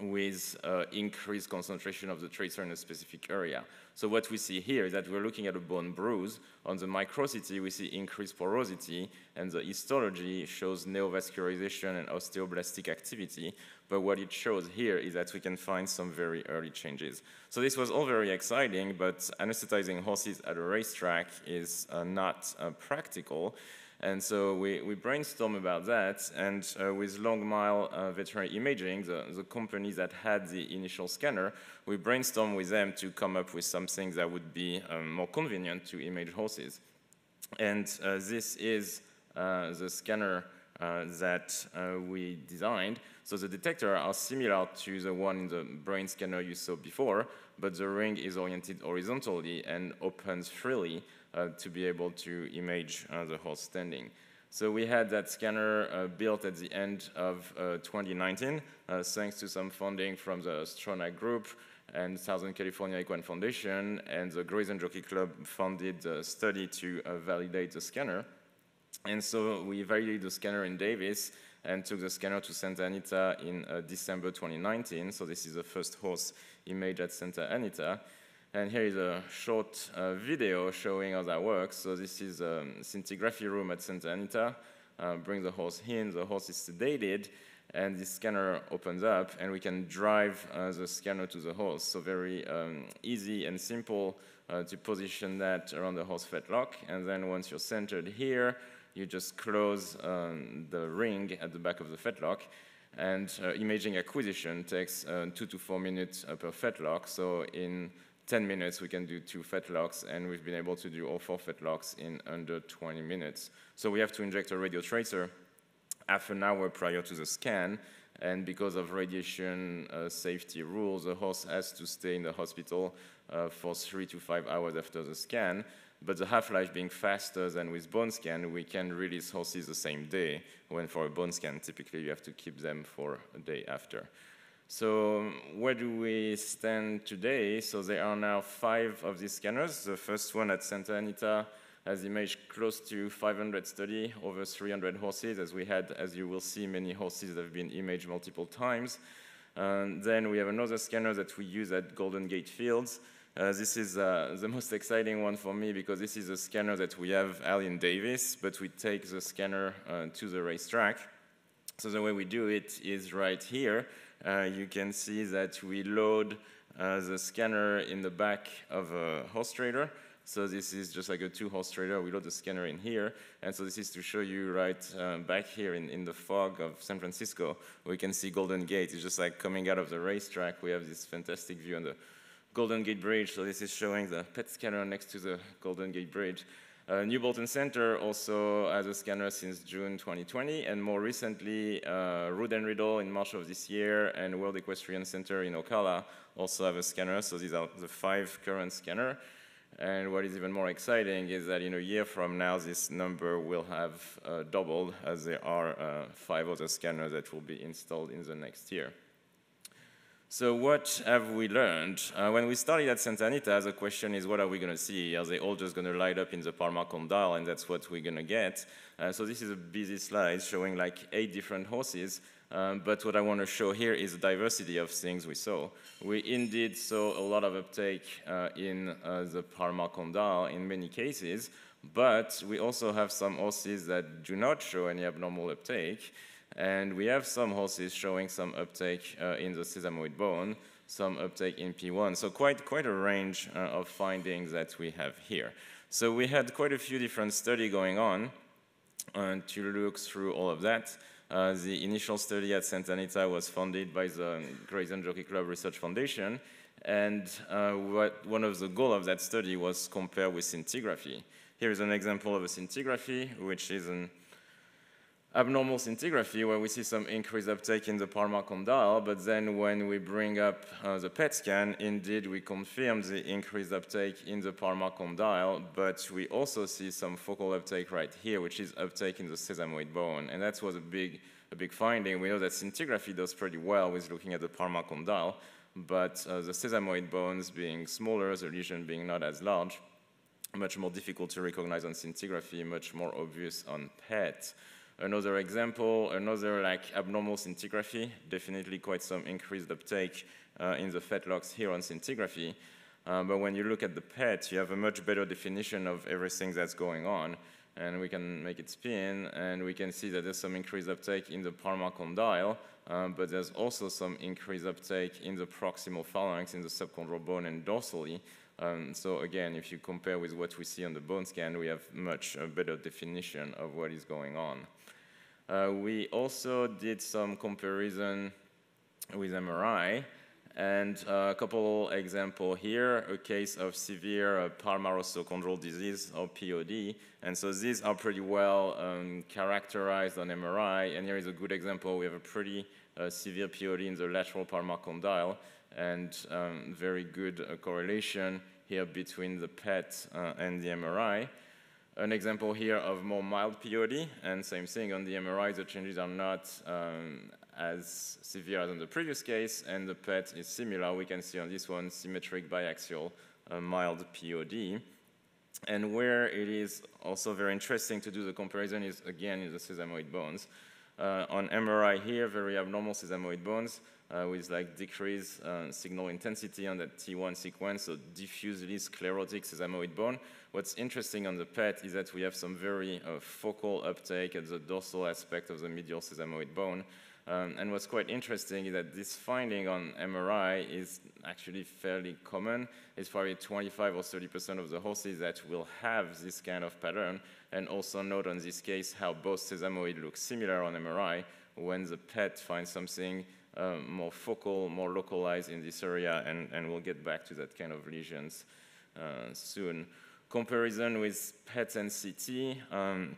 with uh, increased concentration of the tracer in a specific area. So what we see here is that we're looking at a bone bruise. On the micro-CT, we see increased porosity, and the histology shows neovascularization and osteoblastic activity. But what it shows here is that we can find some very early changes. So this was all very exciting, but anesthetizing horses at a racetrack is uh, not uh, practical. And so we, we brainstormed about that, and uh, with Long Mile uh, Veterinary Imaging, the, the company that had the initial scanner, we brainstormed with them to come up with something that would be um, more convenient to image horses. And uh, this is uh, the scanner uh, that we designed. So the detector are similar to the one in the brain scanner you saw before, but the ring is oriented horizontally and opens freely to be able to image uh, the horse standing. So we had that scanner uh, built at the end of 2019, thanks to some funding from the Stronach Group and Southern California Equine Foundation, and the Grayson Jockey Club funded a study to validate the scanner. And so we validated the scanner in Davis and took the scanner to Santa Anita in uh, December 2019. So this is the first horse image at Santa Anita. And here is a short uh, video showing how that works. So this is a um, scintigraphy room at Santa Anita. Uh, bring the horse in, the horse is sedated, and the scanner opens up, and we can drive uh, the scanner to the horse. So very um, easy and simple uh, to position that around the horse fetlock. And then once you're centered here, you just close um, the ring at the back of the fetlock. And uh, imaging acquisition takes uh, two to four minutes per fetlock. So in 10 minutes, we can do two fetlocks, and we've been able to do all four fetlocks in under 20 minutes. So we have to inject a radio tracer half an hour prior to the scan, and because of radiation uh, safety rules, the horse has to stay in the hospital uh, for three to five hours after the scan. But the half-life being faster than with bone scan, we can release horses the same day, when for a bone scan, typically you have to keep them for a day after. So where do we stand today? So there are now five of these scanners. The first one at Santa Anita has imaged close to 500 study, over 300 horses, as we had, as you will see, many horses that have been imaged multiple times. And then we have another scanner that we use at Golden Gate Fields. Uh, this is uh, the most exciting one for me because this is a scanner that we have Alien Davis, but we take the scanner uh, to the racetrack. So the way we do it is right here. Uh, you can see that we load uh, the scanner in the back of a horse trailer. So this is just like a two horse trailer. We load the scanner in here. And so this is to show you right uh, back here in, in the fog of San Francisco. We can see Golden Gate. It's just like coming out of the racetrack. We have this fantastic view on the Golden Gate Bridge. So this is showing the PET scanner next to the Golden Gate Bridge. Uh, New Bolton Center also has a scanner since June 2020, and more recently, uh, Rood and Riddle in March of this year, and World Equestrian Center in Ocala also have a scanner. So these are the five current scanner. And what is even more exciting is that in a year from now, this number will have uh, doubled as there are uh, five other scanners that will be installed in the next year. So what have we learned? Uh, when we started at Santa Anita, the question is, what are we going to see? Are they all just going to light up in the Palmar condyle, and that's what we're going to get? Uh, so this is a busy slide showing like eight different horses, um, but what I want to show here is the diversity of things we saw. We indeed saw a lot of uptake uh, in uh, the Palmar condyle in many cases, but we also have some horses that do not show any abnormal uptake, and we have some horses showing some uptake uh, in the sesamoid bone, some uptake in P1. So quite, quite a range uh, of findings that we have here. So we had quite a few different studies going on uh, to look through all of that. Uh, the initial study at Santa Anita was funded by the Grayson Jockey Club Research Foundation, and uh, what, one of the goals of that study was compare with scintigraphy. Here is an example of a scintigraphy, which is an abnormal scintigraphy where we see some increased uptake in the Palmar condyle, but then when we bring up uh, the PET scan, indeed we confirm the increased uptake in the Palmar condyle, but we also see some focal uptake right here, which is uptake in the sesamoid bone, and that was a big, a big finding. We know that scintigraphy does pretty well with looking at the Palmar condyle, but uh, the sesamoid bones being smaller, the lesion being not as large, much more difficult to recognize on scintigraphy, much more obvious on PET. Another example, another like abnormal scintigraphy, definitely quite some increased uptake uh, in the fetlocks here on scintigraphy. Uh, but when you look at the PET, you have a much better definition of everything that's going on. And we can make it spin, and we can see that there's some increased uptake in the palmar condyle, um, but there's also some increased uptake in the proximal phalanx, in the subchondral bone and dorsally. Um, so again, if you compare with what we see on the bone scan, we have much uh, better definition of what is going on. Uh, we also did some comparison with MRI, and uh, a couple example here, a case of severe uh, palmar osteochondral disease or POD. And so these are pretty well um, characterized on MRI. And here is a good example. We have a pretty uh, severe POD in the lateral palmar condyle and um, very good uh, correlation here between the PET uh, and the MRI an example here of more mild POD, and same thing on the MRI, the changes are not um, as severe as in the previous case, and the PET is similar. We can see on this one symmetric biaxial uh, mild POD. And where it is also very interesting to do the comparison is again in the sesamoid bones. Uh, on MRI here, very abnormal sesamoid bones with like decreased uh, signal intensity on that T1 sequence, so diffusely sclerotic sesamoid bone. What's interesting on the PET is that we have some very uh, focal uptake at the dorsal aspect of the medial sesamoid bone. Um, and what's quite interesting is that this finding on MRI is actually fairly common. It's probably 25 or 30% of the horses that will have this kind of pattern. And also note on this case how both sesamoid look similar on MRI when the PET finds something um, more focal, more localized in this area, and, and we'll get back to that kind of lesions uh, soon comparison with PET and CT. Um,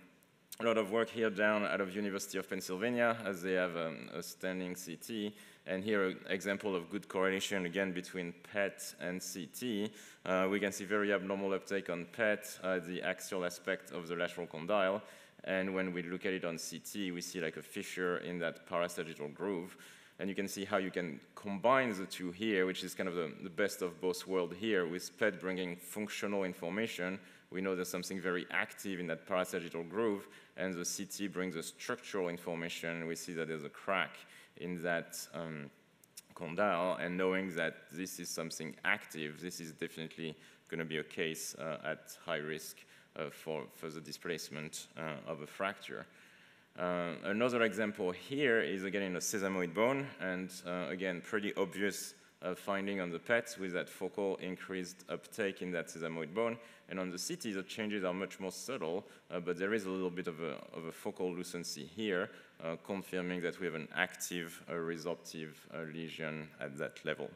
a lot of work here down out of University of Pennsylvania as they have um, a standing CT. And here an example of good correlation again between PET and CT. Uh, we can see very abnormal uptake on PET, uh, the axial aspect of the lateral condyle. And when we look at it on CT, we see like a fissure in that parasagittal groove. And you can see how you can combine the two here, which is kind of the, the best of both worlds here, with PET bringing functional information. We know there's something very active in that parasagittal groove, and the CT brings the structural information. We see that there's a crack in that um, condyle, and knowing that this is something active, this is definitely going to be a case uh, at high risk uh, for further displacement uh, of a fracture. Uh, another example here is again in a sesamoid bone, and uh, again, pretty obvious uh, finding on the PET with that focal increased uptake in that sesamoid bone. And on the CT, the changes are much more subtle, uh, but there is a little bit of a, of a focal lucency here, uh, confirming that we have an active uh, resorptive lesion at that level.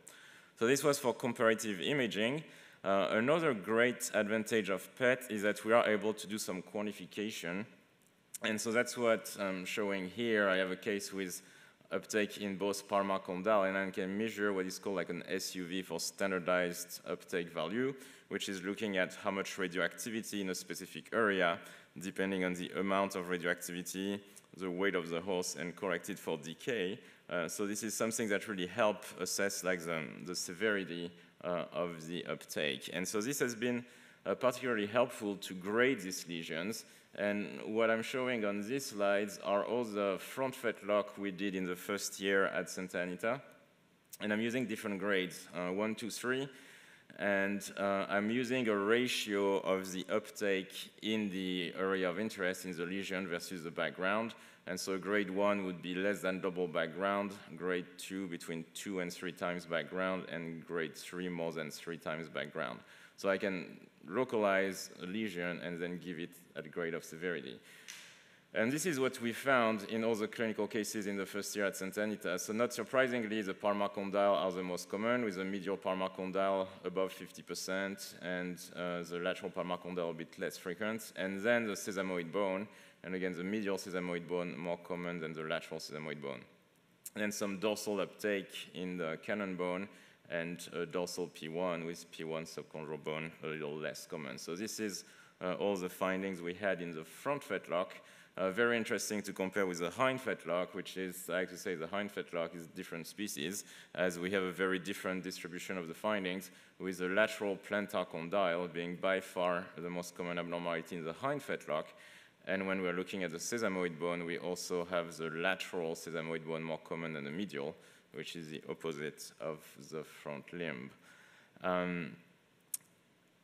So this was for comparative imaging. Another great advantage of PET is that we are able to do some quantification. And so that's what I'm showing here. I have a case with uptake in both palmar condyle, and I can measure what is called like an SUV for standardized uptake value, which is looking at how much radioactivity in a specific area, depending on the amount of radioactivity, the weight of the horse, and corrected for decay. Uh, so this is something that really help assess like the, the severity uh, of the uptake. And so this has been uh, particularly helpful to grade these lesions and what I'm showing on these slides are all the front fetlock we did in the first year at Santa Anita. And I'm using different grades, uh, one, two, three. And uh, I'm using a ratio of the uptake in the area of interest in the lesion versus the background. And so grade one would be less than double background, grade two between two and three times background, and grade three more than three times background. So I can localize a lesion and then give it a grade of severity. And this is what we found in all the clinical cases in the first year at Santa Anita. So not surprisingly, the palmar condyle are the most common, with the medial palmar condyle above 50% and uh, the lateral palmar condyle a bit less frequent. And then the sesamoid bone, and again, the medial sesamoid bone more common than the lateral sesamoid bone. And then some dorsal uptake in the cannon bone, and uh, dorsal P1 with P1 subchondral bone a little less common. So this is uh, all the findings we had in the front fetlock. Uh, very interesting to compare with the hind fetlock, which is, I like to say, the hind fetlock is different species, as we have a very different distribution of the findings, with the lateral plantar condyle being by far the most common abnormality in the hind fetlock. And when we're looking at the sesamoid bone, we also have the lateral sesamoid bone more common than the medial which is the opposite of the front limb. Um,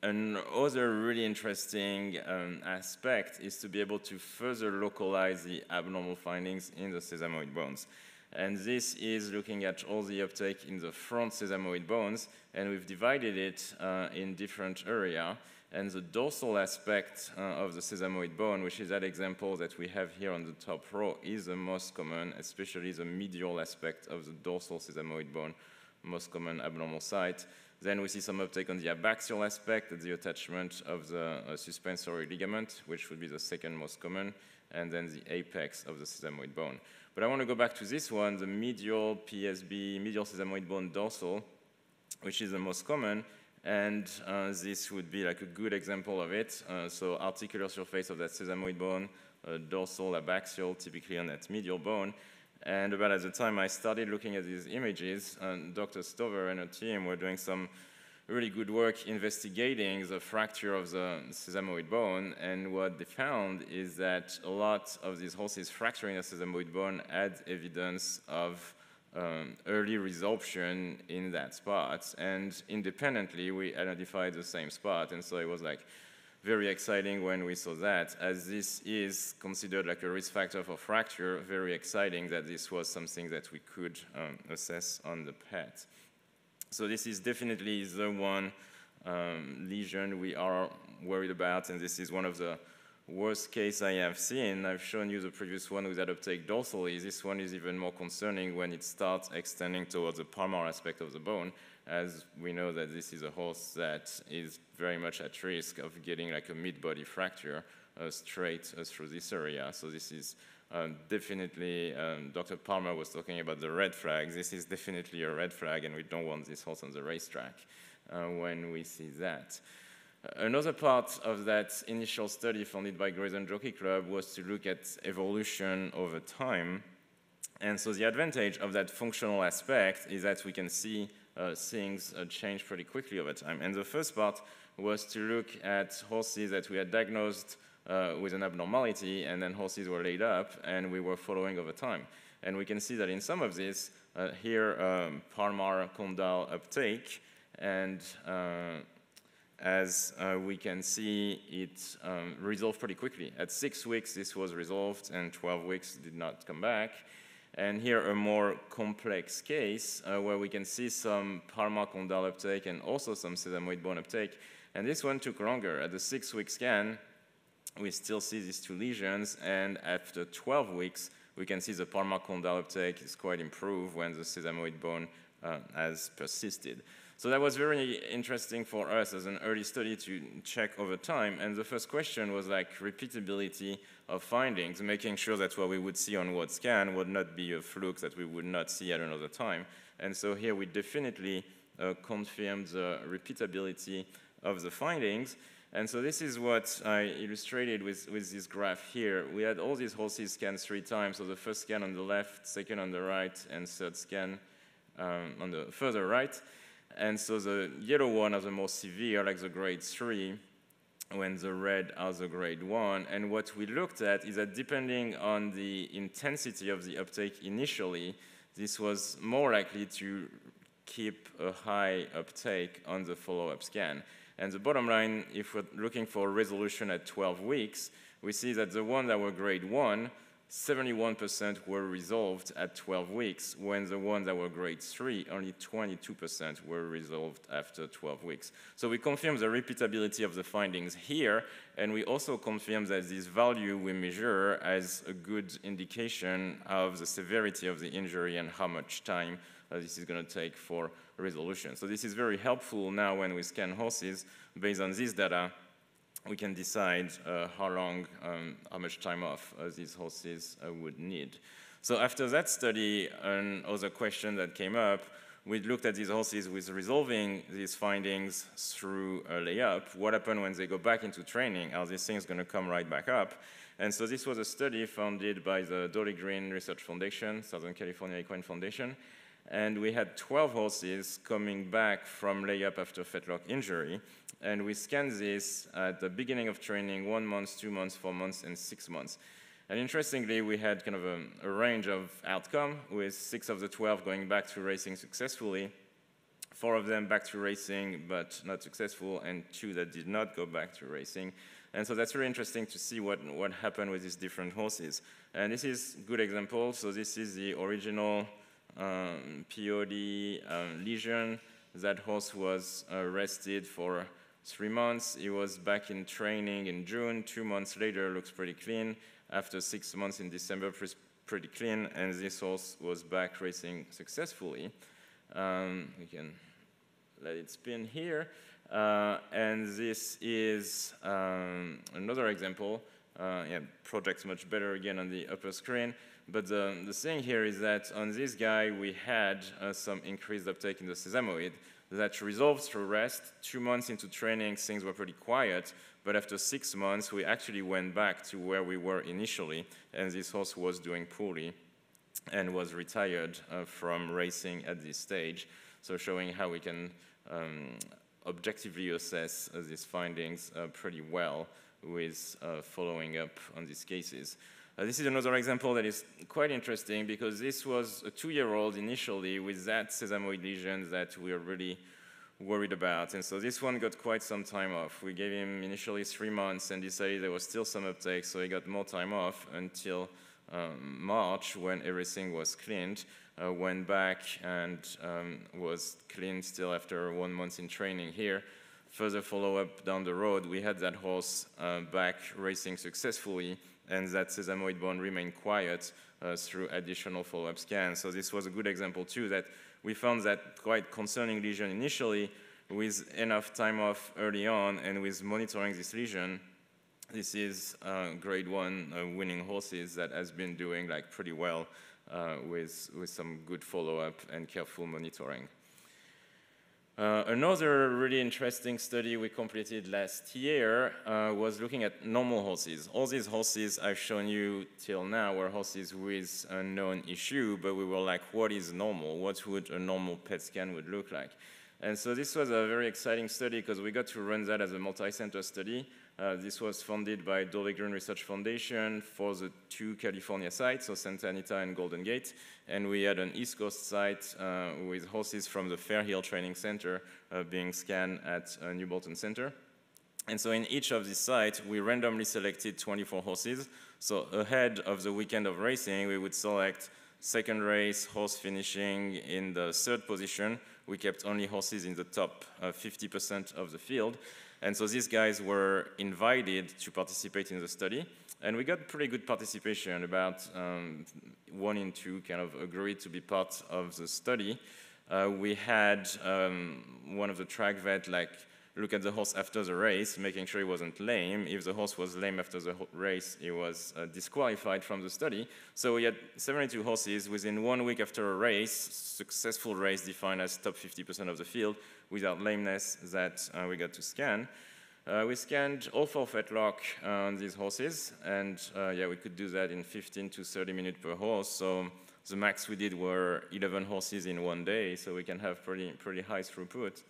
another really interesting um, aspect is to be able to further localize the abnormal findings in the sesamoid bones. And this is looking at all the uptake in the front sesamoid bones, and we've divided it uh, in different areas. And the dorsal aspect uh, of the sesamoid bone, which is that example that we have here on the top row, is the most common, especially the medial aspect of the dorsal sesamoid bone, most common abnormal site. Then we see some uptake on the abaxial aspect, the attachment of the uh, suspensory ligament, which would be the second most common, and then the apex of the sesamoid bone. But I want to go back to this one, the medial PSB, medial sesamoid bone dorsal, which is the most common, and uh, this would be like a good example of it. Uh, so articular surface of that sesamoid bone, uh, dorsal, abaxial, typically on that medial bone. And about at the time I started looking at these images, Dr. Stover and her team were doing some really good work investigating the fracture of the sesamoid bone. And what they found is that a lot of these horses fracturing the sesamoid bone had evidence of um, early resorption in that spot. And independently, we identified the same spot. And so it was like very exciting when we saw that. As this is considered like a risk factor for fracture, very exciting that this was something that we could um, assess on the PET. So this is definitely the one um, lesion we are worried about, and this is one of the worst case I have seen. I've shown you the previous one with that dorsally. This one is even more concerning when it starts extending towards the palmar aspect of the bone, as we know that this is a horse that is very much at risk of getting like a mid-body fracture uh, straight uh, through this area. So this is um, definitely, um, Dr. Palmer was talking about the red flag. This is definitely a red flag, and we don't want this horse on the racetrack uh, when we see that. Another part of that initial study funded by Grayson Jockey Club was to look at evolution over time. And so the advantage of that functional aspect is that we can see uh, things uh, change pretty quickly over time. And the first part was to look at horses that we had diagnosed uh, with an abnormality, and then horses were laid up, and we were following over time. And we can see that in some of these, uh, here, um, palmar condyle uptake, and uh, as uh, we can see, it um, resolved pretty quickly. At six weeks, this was resolved, and 12 weeks did not come back. And here, a more complex case uh, where we can see some palmar condyle uptake and also some sesamoid bone uptake. And this one took longer. At the six-week scan, we still see these two lesions, and after 12 weeks, we can see the palmar-condyle uptake is quite improved when the sesamoid bone uh, has persisted. So that was very interesting for us as an early study to check over time. And the first question was like repeatability of findings, making sure that what we would see on one scan would not be a fluke that we would not see at another time. And so here we definitely uh, confirmed the repeatability of the findings. And so this is what I illustrated with, with this graph here. We had all these horses scanned three times. So the first scan on the left, second on the right, and third scan um, on the further right. And so the yellow one are the more severe, like the grade 3, when the red are the grade 1. And what we looked at is that depending on the intensity of the uptake initially, this was more likely to keep a high uptake on the follow-up scan. And the bottom line, if we're looking for resolution at 12 weeks, we see that the ones that were grade 1 71% were resolved at 12 weeks, when the ones that were grade 3, only 22% were resolved after 12 weeks. So we confirm the repeatability of the findings here, and we also confirm that this value we measure as a good indication of the severity of the injury and how much time uh, this is going to take for resolution. So this is very helpful now when we scan horses based on this data we can decide uh, how long, um, how much time off uh, these horses uh, would need. So after that study, another question that came up, we looked at these horses with resolving these findings through a layup. What happened when they go back into training? Are these things going to come right back up? And so this was a study funded by the Dolly Green Research Foundation, Southern California Equine Foundation. And we had 12 horses coming back from layup after fetlock injury. And we scanned this at the beginning of training, one month, two months, four months, and six months. And interestingly, we had kind of a, a range of outcome with six of the 12 going back to racing successfully, four of them back to racing but not successful, and two that did not go back to racing. And so that's very interesting to see what, what happened with these different horses. And this is good example. So this is the original um, POD um, lesion. That horse was arrested for three months. He was back in training in June. Two months later, looks pretty clean. After six months in December, pretty clean. And this horse was back racing successfully. Um, we can let it spin here. Uh, and this is um, another example. Uh, yeah, projects much better again on the upper screen. But the, the thing here is that on this guy, we had uh, some increased uptake in the sesamoid that resolved through rest. Two months into training, things were pretty quiet, but after six months, we actually went back to where we were initially, and this horse was doing poorly and was retired uh, from racing at this stage. So showing how we can um, objectively assess uh, these findings uh, pretty well with uh, following up on these cases. Uh, this is another example that is quite interesting because this was a two-year-old initially with that sesamoid lesion that we are really worried about. And so this one got quite some time off. We gave him initially three months and decided there was still some uptake, so he got more time off until um, March when everything was cleaned. Uh, went back and um, was cleaned still after one month in training here. Further follow-up down the road, we had that horse uh, back racing successfully and that sesamoid bone remained quiet uh, through additional follow-up scans. So this was a good example too that we found that quite concerning lesion initially with enough time off early on and with monitoring this lesion, this is uh, grade one uh, winning horses that has been doing like pretty well uh, with, with some good follow-up and careful monitoring. Uh, another really interesting study we completed last year uh, was looking at normal horses. All these horses I've shown you till now were horses with a known issue, but we were like, what is normal? What would a normal PET scan would look like? And so this was a very exciting study because we got to run that as a multi-center study. Uh, this was funded by Dolly Green Research Foundation for the two California sites, so Santa Anita and Golden Gate. And we had an East Coast site uh, with horses from the Fairhill Training Center uh, being scanned at uh, New Bolton Center. And so in each of these sites, we randomly selected 24 horses. So ahead of the weekend of racing, we would select second race horse finishing in the third position. We kept only horses in the top 50% uh, of the field. And so these guys were invited to participate in the study. And we got pretty good participation. About um, one in two kind of agreed to be part of the study. Uh, we had um, one of the track vet like look at the horse after the race, making sure he wasn't lame. If the horse was lame after the race, he was uh, disqualified from the study. So we had 72 horses within one week after a race, successful race defined as top 50% of the field, without lameness that uh, we got to scan. Uh, we scanned all four fetlock on these horses, and uh, yeah, we could do that in 15 to 30 minutes per horse. So the max we did were 11 horses in one day, so we can have pretty, pretty high throughput.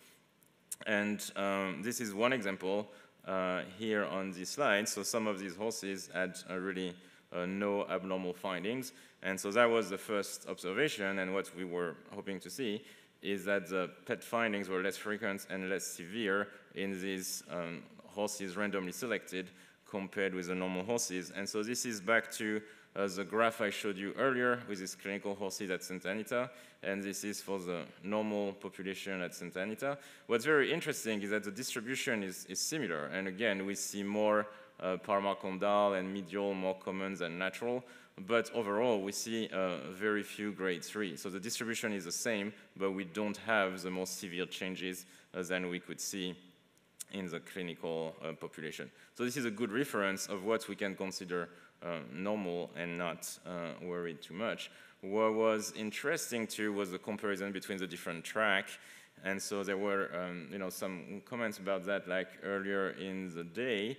And um, this is one example uh, here on this slide. So some of these horses had uh, really uh, no abnormal findings. And so that was the first observation. And what we were hoping to see is that the PET findings were less frequent and less severe in these um, horses randomly selected compared with the normal horses. And so this is back to uh, the graph I showed you earlier with this clinical horses at Santa Anita, and this is for the normal population at Santa Anita. What's very interesting is that the distribution is, is similar, and again, we see more uh, and medial more common than natural, but overall, we see uh, very few grade 3. So the distribution is the same, but we don't have the most severe changes uh, than we could see in the clinical uh, population. So this is a good reference of what we can consider normal and not uh, worried too much. What was interesting too was the comparison between the different track. And so there were um, you know, some comments about that like earlier in the day.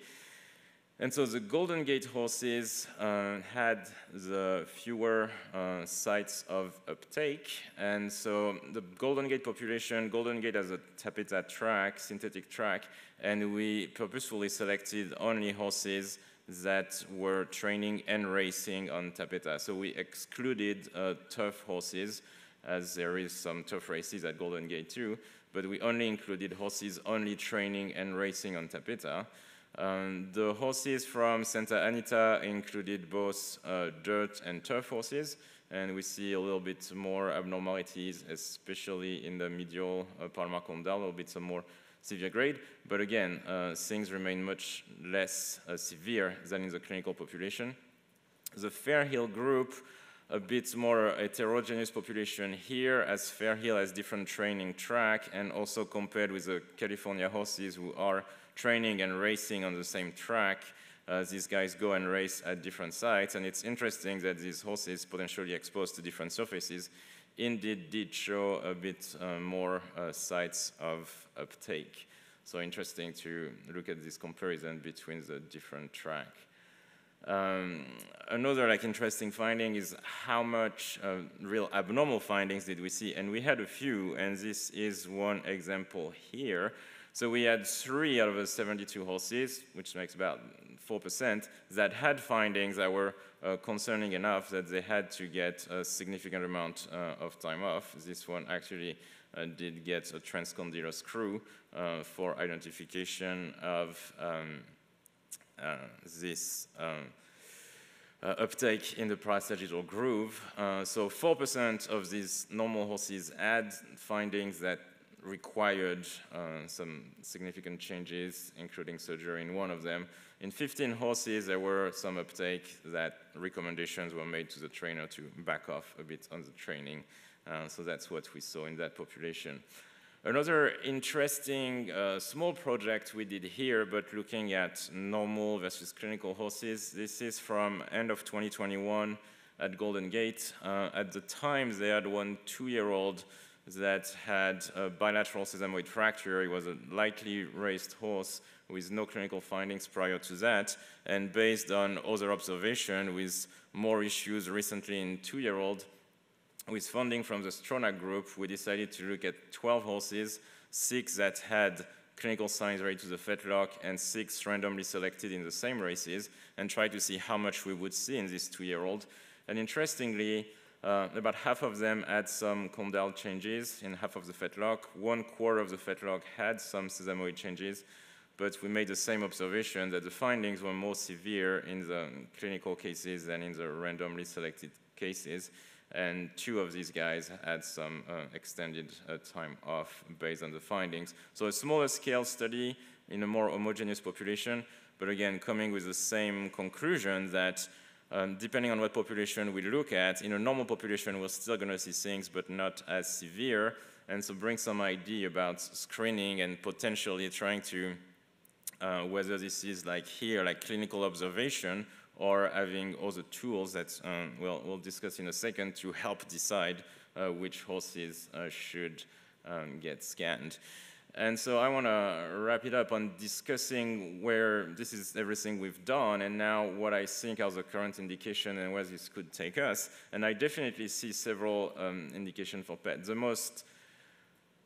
And so the Golden Gate horses uh, had the fewer uh, sites of uptake. And so the Golden Gate population, Golden Gate has a Tapeta track, synthetic track, and we purposefully selected only horses that were training and racing on Tapeta. So we excluded uh, turf horses, as there is some turf races at Golden Gate too, but we only included horses only training and racing on Tapeta. Um, the horses from Santa Anita included both uh, dirt and turf horses, and we see a little bit more abnormalities, especially in the medial uh, a little bit some more severe grade. But again, uh, things remain much less uh, severe than in the clinical population. The Fairhill group, a bit more heterogeneous population here, as Fairhill has different training track, and also compared with the California horses who are training and racing on the same track. Uh, these guys go and race at different sites, and it's interesting that these horses, potentially exposed to different surfaces, indeed did show a bit uh, more uh, sites of uptake. So interesting to look at this comparison between the different track. Um, another like interesting finding is how much uh, real abnormal findings did we see, and we had a few, and this is one example here. So we had three out of the 72 horses, which makes about 4%, that had findings that were concerning enough that they had to get a significant amount uh, of time off. This one actually uh, did get a transcondylar screw uh, for identification of um, uh, this um, uh, uptake in the parasagittal groove. so 4% of these normal horses had findings that required uh, some significant changes, including surgery in one of them. In 15 horses, there were some uptake that recommendations were made to the trainer to back off a bit on the training. Uh, so that's what we saw in that population. Another interesting uh, small project we did here, but looking at normal versus clinical horses. This is from end of 2021 at Golden Gate. Uh, at the time, they had one two-year-old that had a bilateral sesamoid fracture. He was a lightly raised horse with no clinical findings prior to that. And based on other observation with more issues recently in two-year-old, with funding from the Stronach group, we decided to look at 12 horses, six that had clinical signs related to the fetlock, and six randomly selected in the same races, and try to see how much we would see in this two-year-old. And interestingly, uh, about half of them had some condyle changes in half of the fetlock. One quarter of the fetlock had some sesamoid changes, but we made the same observation that the findings were more severe in the clinical cases than in the randomly selected cases. And two of these guys had some uh, extended uh, time off based on the findings. So a smaller scale study in a more homogeneous population, but again, coming with the same conclusion that um, depending on what population we look at, in a normal population, we're still going to see things, but not as severe. And so bring some idea about screening and potentially trying to, uh, whether this is like here, like clinical observation, or having other tools that um, we'll, we'll, discuss in a second to help decide uh, which horses uh, should um, get scanned. And so I want to wrap it up on discussing where this is everything we've done and now what I think are the current indication and where this could take us. And I definitely see several um, indications for PET. The most,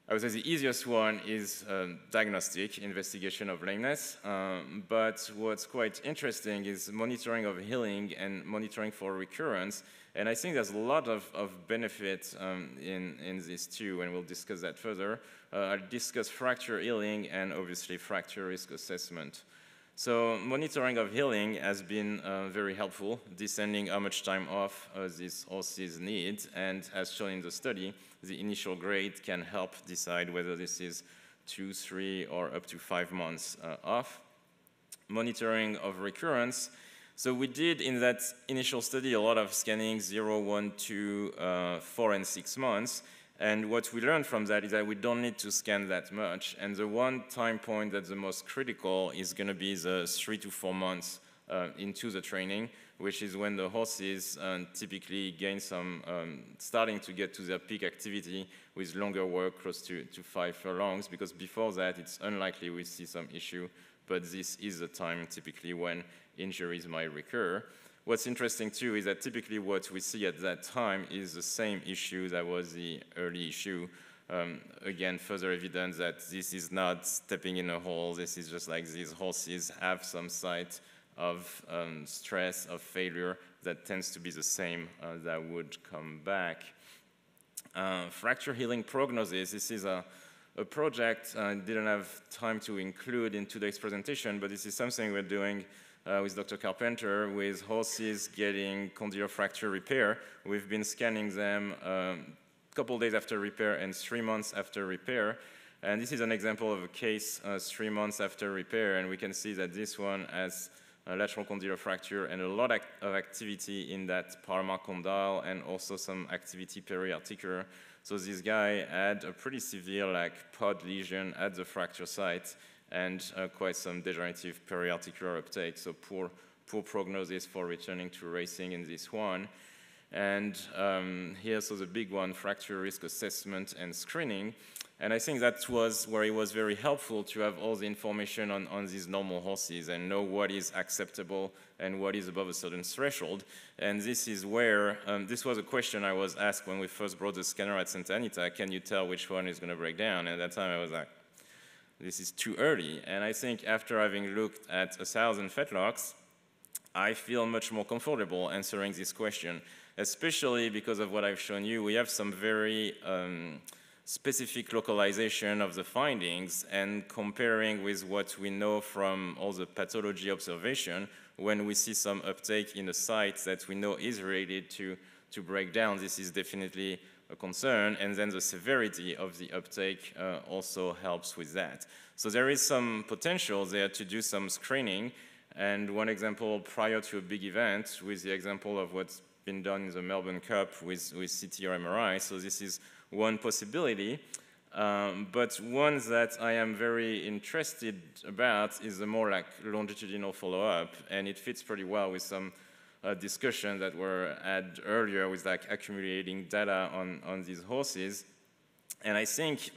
I would say the easiest one is um, diagnostic investigation of lameness. Um, but what's quite interesting is monitoring of healing and monitoring for recurrence. And I think there's a lot of, of benefit um, in, in this too, and we'll discuss that further. Uh, I'll discuss fracture healing and obviously fracture risk assessment. So monitoring of healing has been uh, very helpful, descending how much time off uh, these horses need, and as shown in the study, the initial grade can help decide whether this is two, three, or up to five months uh, off. Monitoring of recurrence so we did in that initial study a lot of scanning 0, 1, 2, uh, 4, and 6 months. And what we learned from that is that we don't need to scan that much. And the one time point that's the most critical is going to be the three to four months uh, into the training, which is when the horses uh, typically gain some, um, starting to get to their peak activity with longer work, close to, to five furlongs, because before that, it's unlikely we see some issue. But this is the time typically when injuries might recur. What's interesting too is that typically what we see at that time is the same issue that was the early issue. Um, again, further evidence that this is not stepping in a hole. This is just like these horses have some site of um, stress, of failure that tends to be the same uh, that would come back. Uh, fracture healing prognosis, this is a, a project I didn't have time to include in today's presentation, but this is something we're doing uh, with Dr. Carpenter with horses getting condylar fracture repair. We've been scanning them a um, couple days after repair and three months after repair. And this is an example of a case uh, three months after repair, and we can see that this one has a lateral condylar fracture and a lot of activity in that palmar condyle and also some activity periarticular. So this guy had a pretty severe like pod lesion at the fracture site and uh, quite some degenerative periarticular uptake, so poor, poor prognosis for returning to racing in this one. And um, here's so the big one, fracture risk assessment and screening. And I think that was where it was very helpful to have all the information on, on these normal horses and know what is acceptable and what is above a certain threshold. And this is where, um, this was a question I was asked when we first brought the scanner at Santa Anita, can you tell which one is going to break down? And at that time I was like, this is too early. And I think after having looked at a thousand fetlocks, I feel much more comfortable answering this question, especially because of what I've shown you. We have some very um, specific localization of the findings and comparing with what we know from all the pathology observation, when we see some uptake in a site that we know is related to, to breakdown, this is definitely a concern, and then the severity of the uptake uh, also helps with that. So there is some potential there to do some screening, and one example prior to a big event with the example of what's been done in the Melbourne Cup with, with CT or MRI. So this is one possibility. Um, but one that I am very interested about is the more like longitudinal follow-up, and it fits pretty well with some uh, discussion that were had earlier with like accumulating data on, on these horses. And I think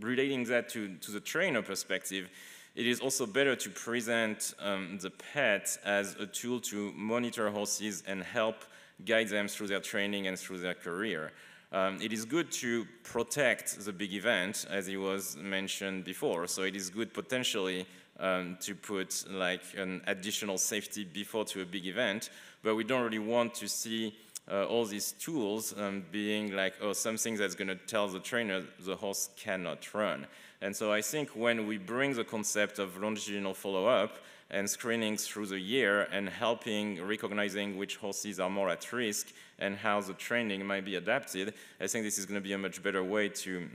relating that to, to the trainer perspective, it is also better to present um, the pet as a tool to monitor horses and help guide them through their training and through their career. Um, it is good to protect the big event, as it was mentioned before. So it is good potentially um, to put like an additional safety before to a big event, but we don't really want to see uh, all these tools um, being like, oh, something that's going to tell the trainer the horse cannot run. And so I think when we bring the concept of longitudinal follow-up and screenings through the year and helping recognizing which horses are more at risk and how the training might be adapted, I think this is going to be a much better way to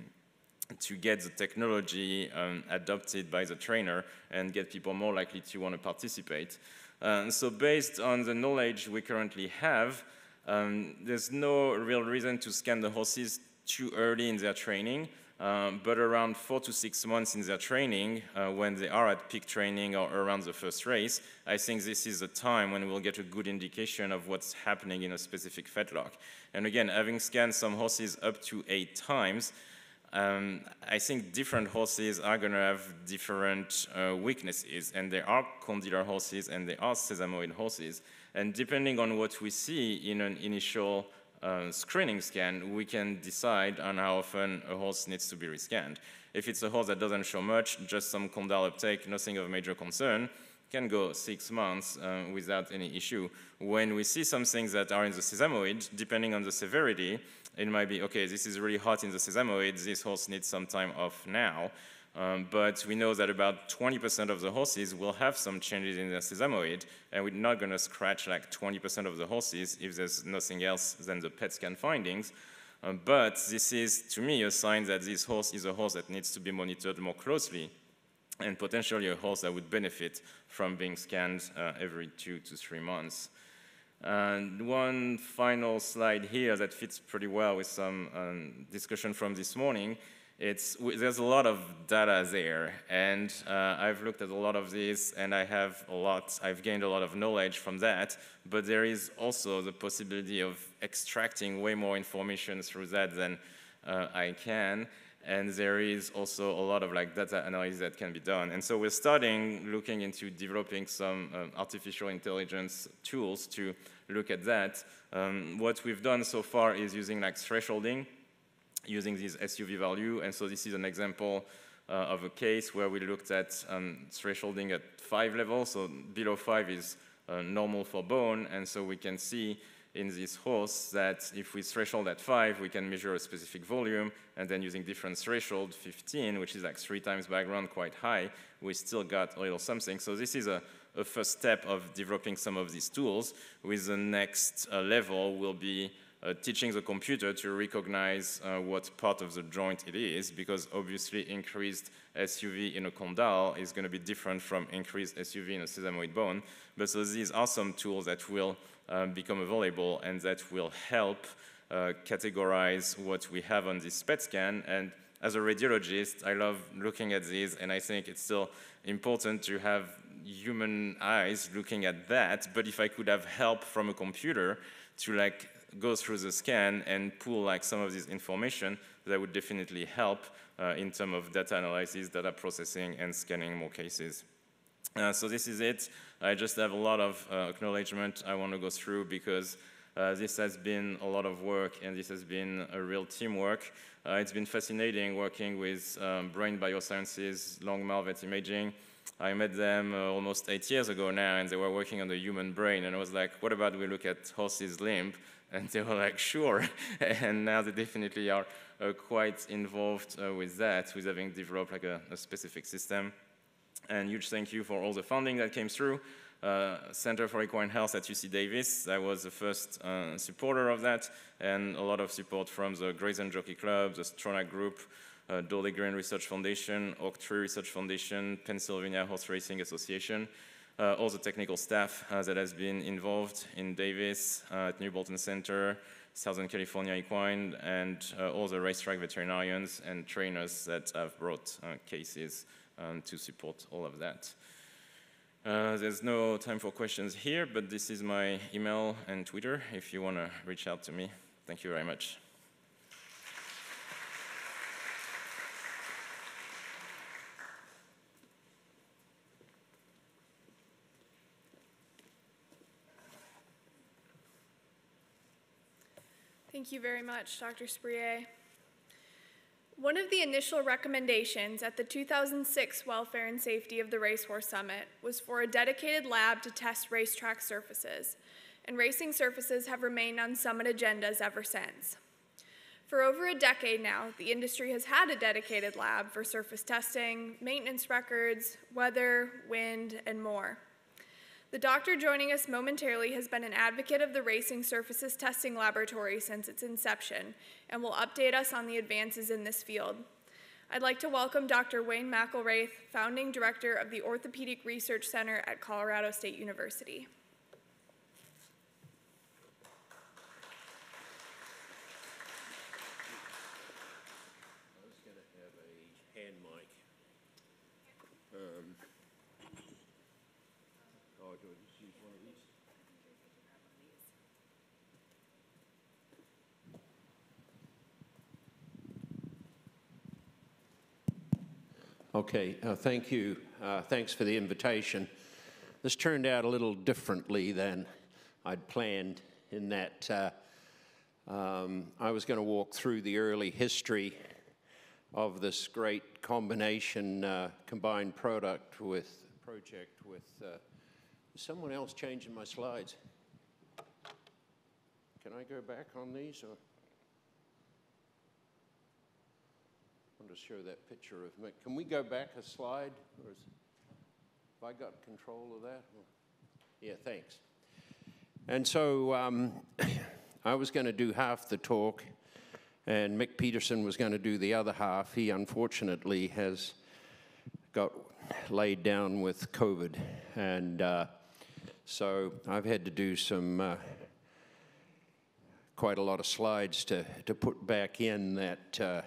to get the technology um, adopted by the trainer and get people more likely to want to participate. Uh, so based on the knowledge we currently have, um, there's no real reason to scan the horses too early in their training, um, but around four to six months in their training, uh, when they are at peak training or around the first race, I think this is a time when we'll get a good indication of what's happening in a specific fetlock. And again, having scanned some horses up to eight times, um, I think different horses are going to have different uh, weaknesses, and there are condylar horses and there are sesamoid horses. And depending on what we see in an initial uh, screening scan, we can decide on how often a horse needs to be rescanned. If it's a horse that doesn't show much, just some condyle uptake, nothing of major concern, can go six months uh, without any issue. When we see some things that are in the sesamoid, depending on the severity, it might be, okay, this is really hot in the sesamoid, this horse needs some time off now. Um, but we know that about 20% of the horses will have some changes in their sesamoid, and we're not going to scratch like 20% of the horses if there's nothing else than the PET scan findings. Um, but this is, to me, a sign that this horse is a horse that needs to be monitored more closely, and potentially a horse that would benefit from being scanned uh, every two to three months. And one final slide here that fits pretty well with some um, discussion from this morning. It's, there's a lot of data there, and uh, I've looked at a lot of these, and I have a lot, I've gained a lot of knowledge from that, but there is also the possibility of extracting way more information through that than uh, I can, and there is also a lot of like data analysis that can be done. And so we're starting looking into developing some um, artificial intelligence tools to look at that. Um, what we've done so far is using like thresholding, using this SUV value. And so this is an example uh, of a case where we looked at um, thresholding at five levels. So below five is uh, normal for bone. And so we can see in this horse that if we threshold at five, we can measure a specific volume. And then using different threshold, 15, which is like three times background, quite high, we still got a little something. So this is a, a first step of developing some of these tools. With the next uh, level will be uh, teaching the computer to recognize uh, what part of the joint it is, because obviously increased SUV in a condyle is going to be different from increased SUV in a sesamoid bone. But so these are some tools that will uh, become available and that will help uh, categorize what we have on this PET scan. And as a radiologist, I love looking at these, and I think it's still important to have human eyes looking at that. But if I could have help from a computer to like go through the scan and pull like some of this information that would definitely help uh, in terms of data analysis, data processing, and scanning more cases. Uh, so this is it. I just have a lot of uh, acknowledgement I want to go through because uh, this has been a lot of work and this has been a real teamwork. Uh, it's been fascinating working with um, Brain Biosciences, Longmile Vet Imaging. I met them uh, almost eight years ago now, and they were working on the human brain. And I was like, what about we look at horse's limb? And they were like, sure. and now they definitely are quite involved with that, with having developed like a, a, specific system. And huge thank you for all the funding that came through. Uh, Center for Equine Health at UC Davis, I was the first uh, supporter of that, and a lot of support from the Grayson Jockey Club, the Stronach Group, uh, Dolly Green Research Foundation, Oak Tree Research Foundation, Pennsylvania Horse Racing Association, uh, all the technical staff uh, that has been involved in Davis, uh, at New Bolton Center, Southern California Equine, and uh, all the racetrack veterinarians and trainers that have brought cases to support all of that. Uh, there's no time for questions here, but this is my email and Twitter if you want to reach out to me. Thank you very much. Thank you very much, Dr. Spriet. One of the initial recommendations at the 2006 Welfare and Safety of the Racehorse Summit was for a dedicated lab to test racetrack surfaces, and racing surfaces have remained on summit agendas ever since. For over a decade now, the industry has had a dedicated lab for surface testing, maintenance records, weather, wind, and more. The doctor joining us momentarily has been an advocate of the Racing Surfaces Testing Laboratory since its inception and will update us on the advances in this field. I'd like to welcome Dr. Wayne McIlwraith, founding director of the Orthopedic Research Center at Colorado State University. Okay, uh, thank you. Uh, thanks for the invitation. This turned out a little differently than I'd planned in that uh, um, I was going to walk through the early history of this great combination uh, combined product with project with uh, someone else changing my slides. Can I go back on these or? Want to show that picture of Mick. Can we go back a slide? Or is, have I got control of that? Yeah, thanks. And so um, I was going to do half the talk, and Mick Peterson was going to do the other half. He unfortunately has got laid down with COVID, and uh, so I've had to do some uh, quite a lot of slides to, to put back in that uh,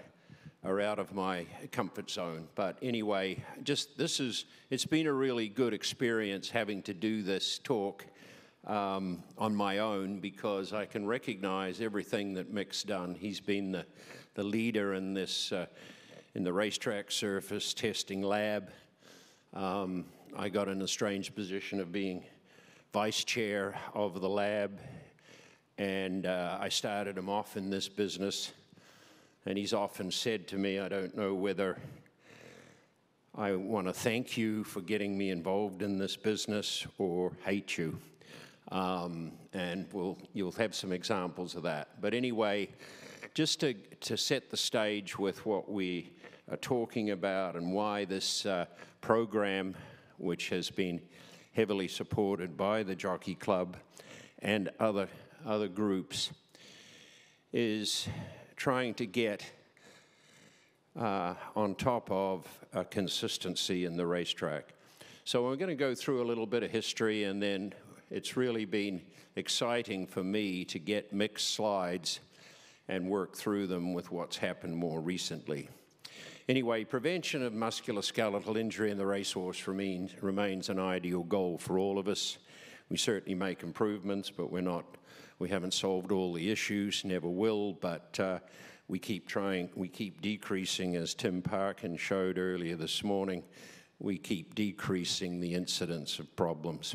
are out of my comfort zone. But anyway, just this is, it's been a really good experience having to do this talk um, on my own because I can recognize everything that Mick's done. He's been the, the leader in this, uh, in the racetrack surface testing lab. Um, I got in a strange position of being vice chair of the lab, and uh, I started him off in this business. And he's often said to me, I don't know whether I want to thank you for getting me involved in this business or hate you. Um, and we'll, you'll have some examples of that. But anyway, just to, to set the stage with what we are talking about and why this uh, program, which has been heavily supported by the Jockey Club and other, other groups, is trying to get uh, on top of a consistency in the racetrack. So we're going to go through a little bit of history, and then it's really been exciting for me to get mixed slides and work through them with what's happened more recently. Anyway, prevention of musculoskeletal injury in the racehorse remains, remains an ideal goal for all of us. We certainly make improvements, but we're not we haven't solved all the issues, never will, but uh, we keep trying, we keep decreasing, as Tim Parkin showed earlier this morning, we keep decreasing the incidence of problems.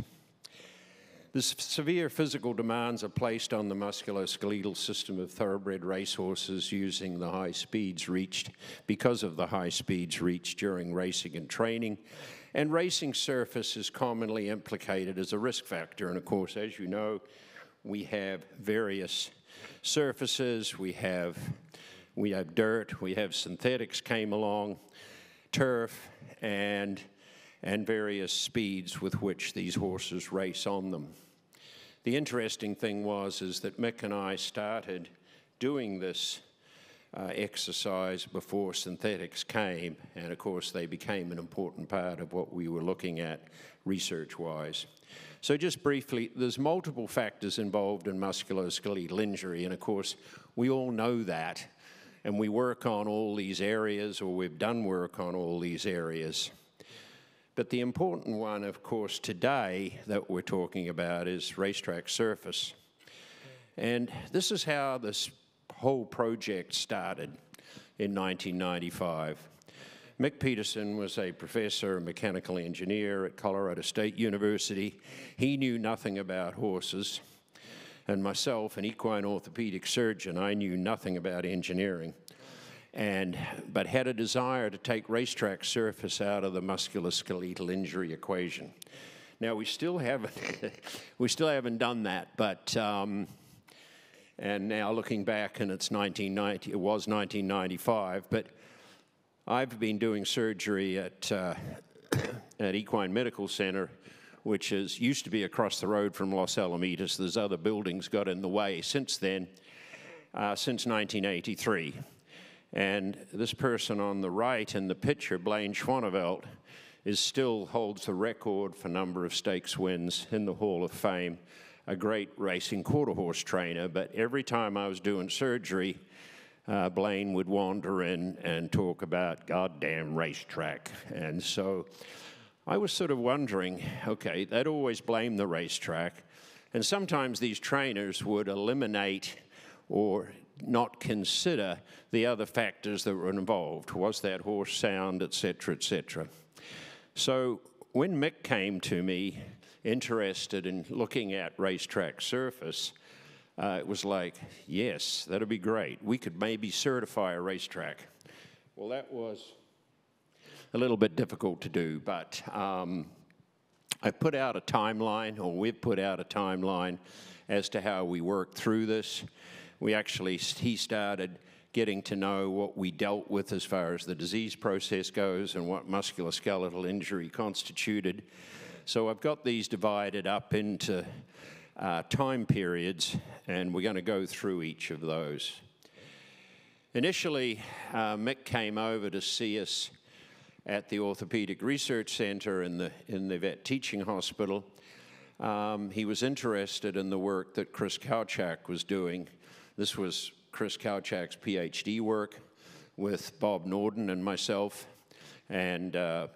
The severe physical demands are placed on the musculoskeletal system of thoroughbred racehorses using the high speeds reached because of the high speeds reached during racing and training. And racing surface is commonly implicated as a risk factor. And of course, as you know, we have various surfaces, we have, we have dirt, we have synthetics came along, turf, and, and various speeds with which these horses race on them. The interesting thing was is that Mick and I started doing this uh, exercise before synthetics came, and of course they became an important part of what we were looking at research-wise. So just briefly, there's multiple factors involved in musculoskeletal injury, and of course, we all know that, and we work on all these areas, or we've done work on all these areas. But the important one, of course, today that we're talking about is racetrack surface. And this is how this whole project started in 1995. Mick Peterson was a professor, a mechanical engineer at Colorado State University. He knew nothing about horses. And myself, an equine orthopedic surgeon, I knew nothing about engineering. And, but had a desire to take racetrack surface out of the musculoskeletal injury equation. Now we still haven't, we still haven't done that, but um, and now looking back, and it's 1990, it was 1995, but I've been doing surgery at, uh, at Equine Medical Center, which is, used to be across the road from Los Alamitos. There's other buildings got in the way since then, uh, since 1983. And this person on the right in the picture, Blane Schvaneveldt, is still holds the record for number of stakes wins in the Hall of Fame. A great racing quarter horse trainer, but every time I was doing surgery, uh, Blane would wander in and talk about goddamn racetrack. And so I was sort of wondering okay, they'd always blame the racetrack. And sometimes these trainers would eliminate or not consider the other factors that were involved. Was that horse sound, et cetera, et cetera. So when Mick came to me interested in looking at racetrack surface, uh, it was like, yes, that'd be great. We could maybe certify a racetrack. Well, that was a little bit difficult to do, but um, I put out a timeline, or we've put out a timeline as to how we work through this. We actually, he started getting to know what we dealt with as far as the disease process goes and what musculoskeletal injury constituted. So I've got these divided up into uh, time periods, and we're going to go through each of those. Initially, uh, Mick came over to see us at the Orthopedic Research Center in the, in the vet teaching hospital. Um, he was interested in the work that Chris Kawcak was doing. This was Chris Kawcak's PhD work with Bob Norrdin and myself. And, uh,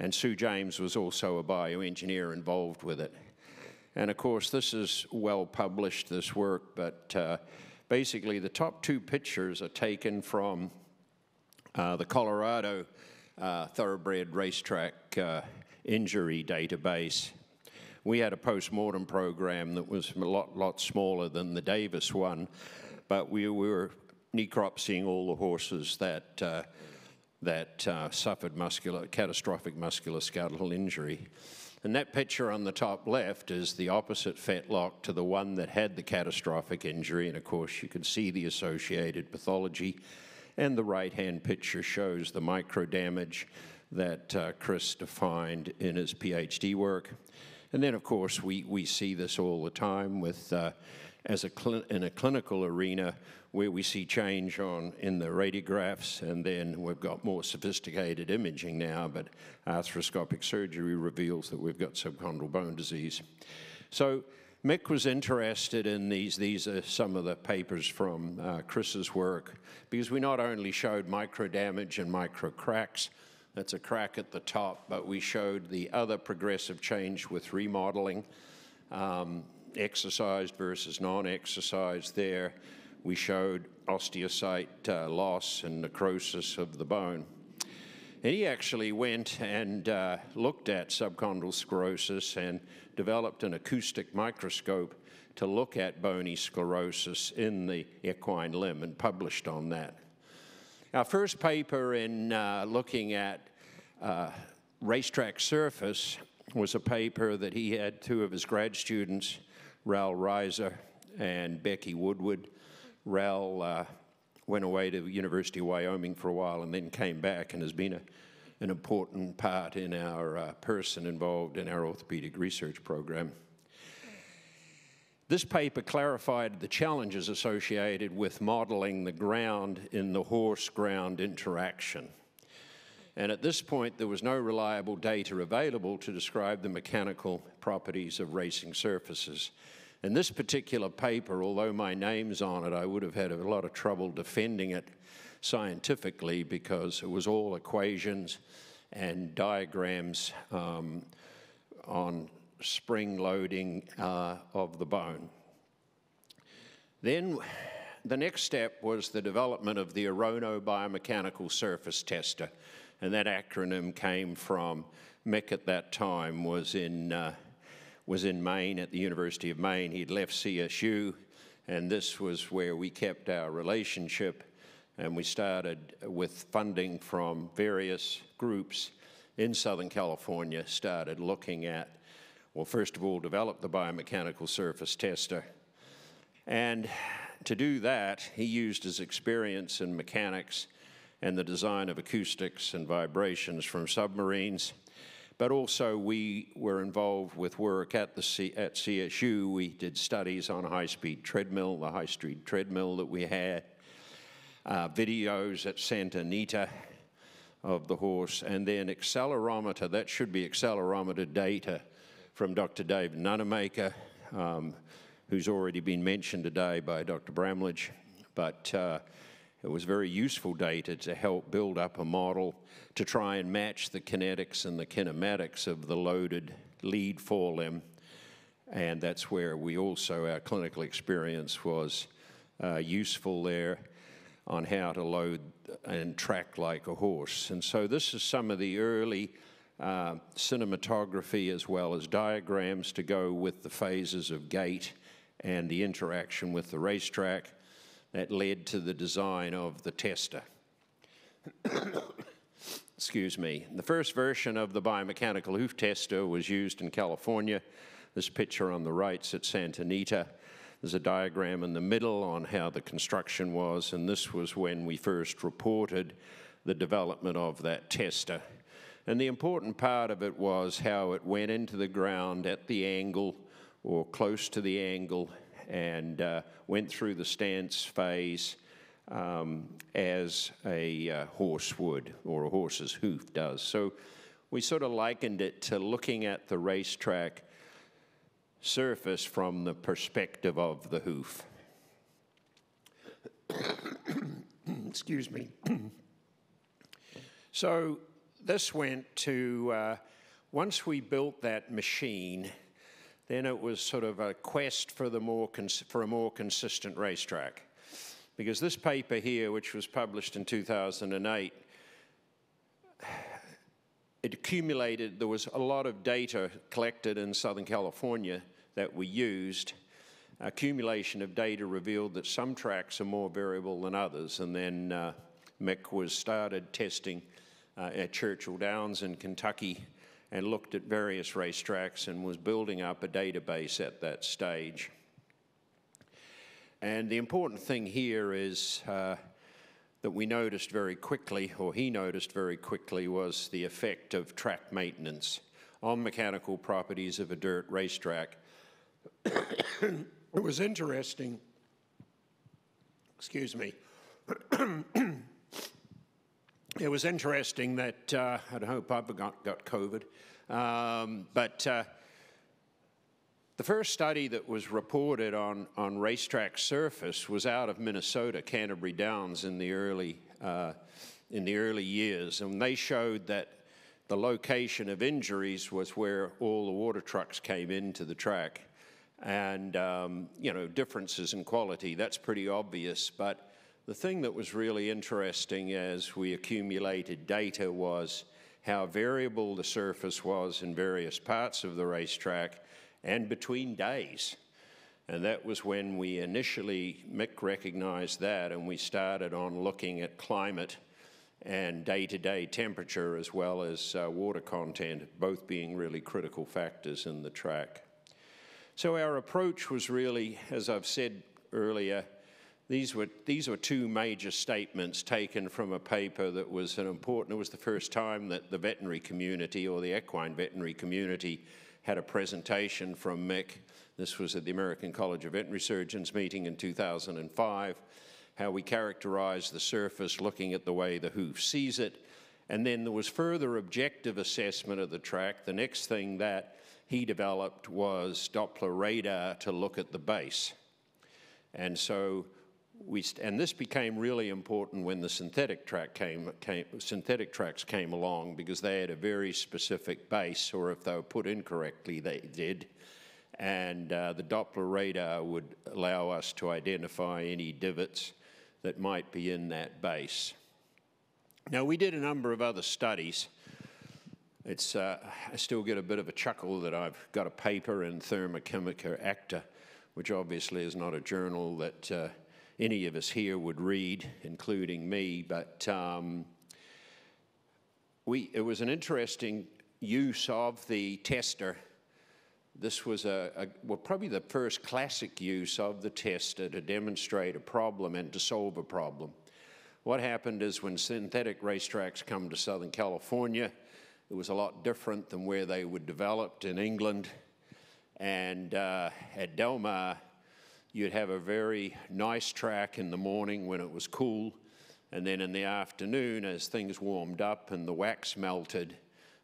and Sue James was also a bioengineer involved with it. And of course, this is well published, this work, but uh, basically the top two pictures are taken from uh, the Colorado uh, Thoroughbred Racetrack uh, Injury Database we had a post-mortem program that was a lot, lot smaller than the Davis one, but we, we were necropsying all the horses that, uh, that uh, suffered muscular, catastrophic musculoskeletal injury. And that picture on the top left is the opposite fetlock to the one that had the catastrophic injury. And of course, you can see the associated pathology. And the right hand picture shows the micro damage that uh, Chris defined in his PhD work. And then, of course, we, we see this all the time with, uh, as a in a clinical arena where we see change on in the radiographs, and then we've got more sophisticated imaging now, but arthroscopic surgery reveals that we've got subchondral bone disease. So Mick was interested in these. These are some of the papers from uh, Chris's work, because we not only showed micro damage and micro cracks, that's a crack at the top, but we showed the other progressive change with remodeling, um, exercised versus non-exercised there. We showed osteocyte uh, loss and necrosis of the bone. And he actually went and uh, looked at subchondral sclerosis and developed an acoustic microscope to look at bony sclerosis in the equine limb and published on that. Our first paper in uh, looking at uh, racetrack surface was a paper that he had two of his grad students, Raoul Reiser and Becky Woodward. Ral uh, went away to the University of Wyoming for a while and then came back and has been a, an important part in our uh, person involved in our orthopedic research program. This paper clarified the challenges associated with modeling the ground in the horse-ground interaction. And at this point, there was no reliable data available to describe the mechanical properties of racing surfaces. In this particular paper, although my name's on it, I would have had a lot of trouble defending it scientifically because it was all equations and diagrams um, on spring loading uh, of the bone. Then the next step was the development of the Orono Biomechanical Surface Tester, and that acronym came from Mick at that time was in uh, was in Maine at the University of Maine. He'd left CSU, and this was where we kept our relationship. And we started with funding from various groups in Southern California, started looking at well, first of all, develop the biomechanical surface tester. And to do that, he used his experience in mechanics and the design of acoustics and vibrations from submarines. But also, we were involved with work at, the C at CSU. We did studies on a high speed treadmill, the high speed treadmill that we had. uh, videos at Santa Anita of the horse, and then accelerometer, that should be accelerometer data from Dr. Dave Nunamaker, um, who's already been mentioned today by Dr. Bramlage, but uh, it was very useful data to help build up a model to try and match the kinetics and the kinematics of the loaded lead forelimb. And that's where we also, our clinical experience was uh, useful there on how to load and track like a horse. And so this is some of the early uh, cinematography as well as diagrams to go with the phases of gait and the interaction with the racetrack that led to the design of the tester. Excuse me. The first version of the biomechanical hoof tester was used in California. This picture on the right's at Santa Anita. There's a diagram in the middle on how the construction was, and this was when we first reported the development of that tester. And the important part of it was how it went into the ground at the angle or close to the angle and uh, went through the stance phase um, as a uh, horse would or a horse's hoof does. So we sort of likened it to looking at the racetrack surface from the perspective of the hoof. Excuse me. so this went to, uh, once we built that machine, then it was sort of a quest for, the more for a more consistent racetrack. Because this paper here, which was published in 2008, it accumulated, there was a lot of data collected in Southern California that we used, accumulation of data revealed that some tracks are more variable than others. And then uh, Mick was started testing uh, at Churchill Downs in Kentucky and looked at various racetracks and was building up a database at that stage. And the important thing here is uh, that we noticed very quickly, or he noticed very quickly, was the effect of track maintenance on mechanical properties of a dirt racetrack it was interesting, excuse me, it was interesting that, uh, I hope I've got, got COVID, um, but uh, the first study that was reported on, on racetrack surface was out of Minnesota, Canterbury Downs, in the early, uh, in the early years, and they showed that the location of injuries was where all the water trucks came into the track. And um, you know differences in quality that's pretty obvious. But the thing that was really interesting as we accumulated data was how variable the surface was in various parts of the racetrack and between days. And that was when we initially Mick recognized that and we started on looking at climate and day-to-day temperature as well as uh, water content both being really critical factors in the track. So our approach was really, as I've said earlier, these were, these were two major statements taken from a paper that was an important, it was the first time that the veterinary community or the equine veterinary community had a presentation from Mick. This was at the American College of Veterinary Surgeons meeting in 2005, how we characterize the surface looking at the way the hoof sees it. And then there was further objective assessment of the track. The next thing that he developed was Doppler radar to look at the base. And so we, and this became really important when the synthetic track came, came, synthetic tracks came along because they had a very specific base, or if they were put incorrectly, they did. And uh, the Doppler radar would allow us to identify any divots that might be in that base. Now, we did a number of other studies it's, uh, I still get a bit of a chuckle that I've got a paper in Thermochimica Acta, which obviously is not a journal that uh, any of us here would read, including me, but um, we, it was an interesting use of the tester. This was a, a, well, probably the first classic use of the tester to demonstrate a problem and to solve a problem. What happened is when synthetic racetracks come to Southern California, it was a lot different than where they were developed in England. And uh, at Del Mar, you'd have a very nice track in the morning when it was cool, And then in the afternoon, as things warmed up and the wax melted,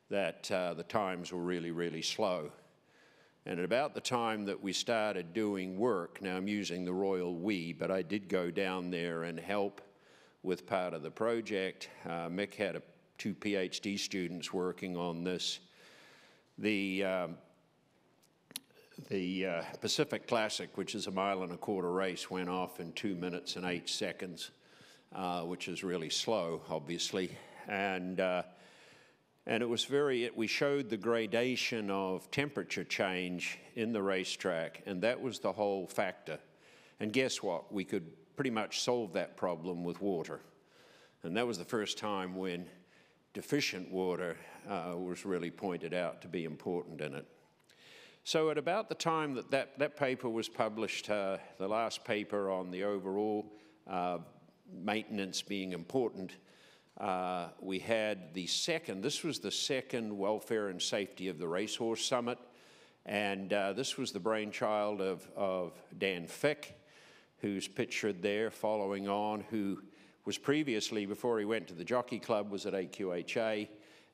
that uh, the times were really, really slow. And at about the time that we started doing work, now I'm using the royal we, but I did go down there and help with part of the project. Uh, Mick had a, two PhD students working on this. The, um, the uh, Pacific Classic, which is a mile and a quarter race, went off in two minutes and eight seconds, uh, which is really slow, obviously. And uh, and it was very, it, we showed the gradation of temperature change in the racetrack, and that was the whole factor. And guess what? We could pretty much solve that problem with water. And that was the first time when deficient water uh, was really pointed out to be important in it. So at about the time that that, that paper was published, uh, the last paper on the overall uh, maintenance being important, uh, we had the second, this was the second Welfare and Safety of the Racehorse Summit, and uh, this was the brainchild of, of Dan Fick, who's pictured there following on, who was previously, before he went to the Jockey Club, was at AQHA,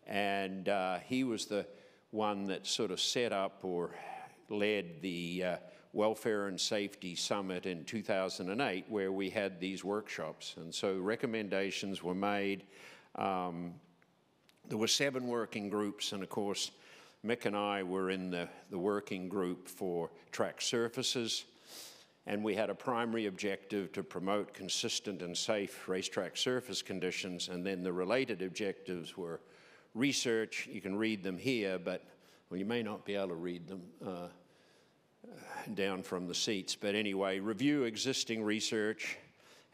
and uh, he was the one that sort of set up or led the uh, Welfare and Safety Summit in 2008, where we had these workshops. And so recommendations were made. Um, there were seven working groups, and of course, Mick and I were in the, the working group for track surfaces. And we had a primary objective to promote consistent and safe racetrack surface conditions. And then the related objectives were research. You can read them here, but well, you may not be able to read them. Uh, down from the seats. But anyway, review existing research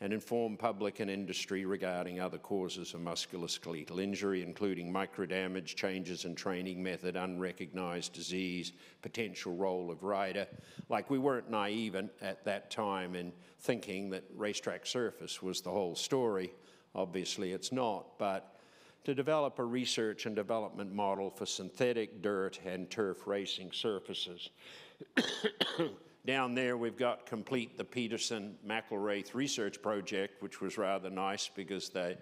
and inform public and industry regarding other causes of musculoskeletal injury, including microdamage, changes in training method, unrecognized disease, potential role of rider. Like we weren't naive at that time in thinking that racetrack surface was the whole story. Obviously, it's not, but to develop a research and development model for synthetic dirt and turf racing surfaces. Down there, we've got complete the Peterson McIlwraith Research Project, which was rather nice because they,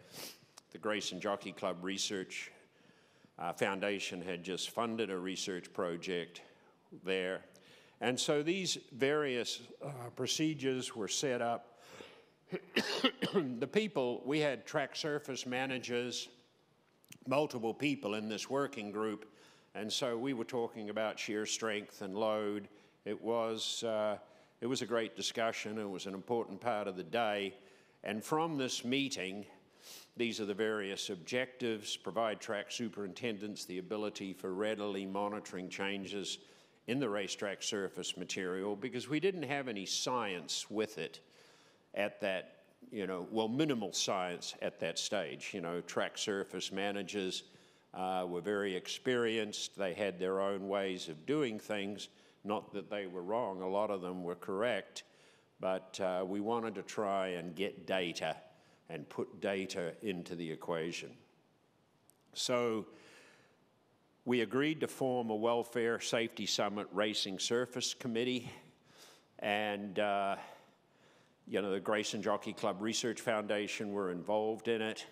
the Grayson Jockey Club Research uh, Foundation had just funded a research project there. And so these various uh, procedures were set up. the people, we had track surface managers, multiple people in this working group and so we were talking about shear strength and load. It was, uh, it was a great discussion. It was an important part of the day. And from this meeting, these are the various objectives, provide track superintendents the ability for readily monitoring changes in the racetrack surface material because we didn't have any science with it at that, you know, well, minimal science at that stage. You know, track surface managers uh, were very experienced. They had their own ways of doing things. Not that they were wrong, a lot of them were correct, but uh, we wanted to try and get data and put data into the equation. So we agreed to form a Welfare Safety Summit Racing Surface Committee, and uh, you know, the Grayson Jockey Club Research Foundation were involved in it.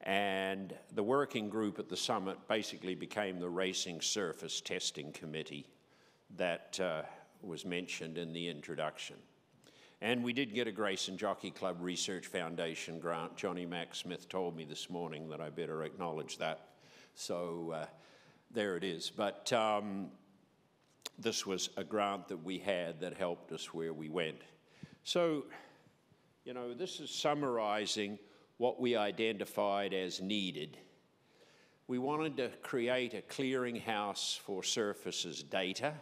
And the working group at the summit basically became the Racing Surface Testing Committee that uh, was mentioned in the introduction. And we did get a Grayson Jockey Club Research Foundation grant. Johnny Mac Smith told me this morning that I better acknowledge that. So uh, there it is. But um, this was a grant that we had that helped us where we went. So, you know, this is summarizing what we identified as needed. We wanted to create a clearinghouse for surfaces data.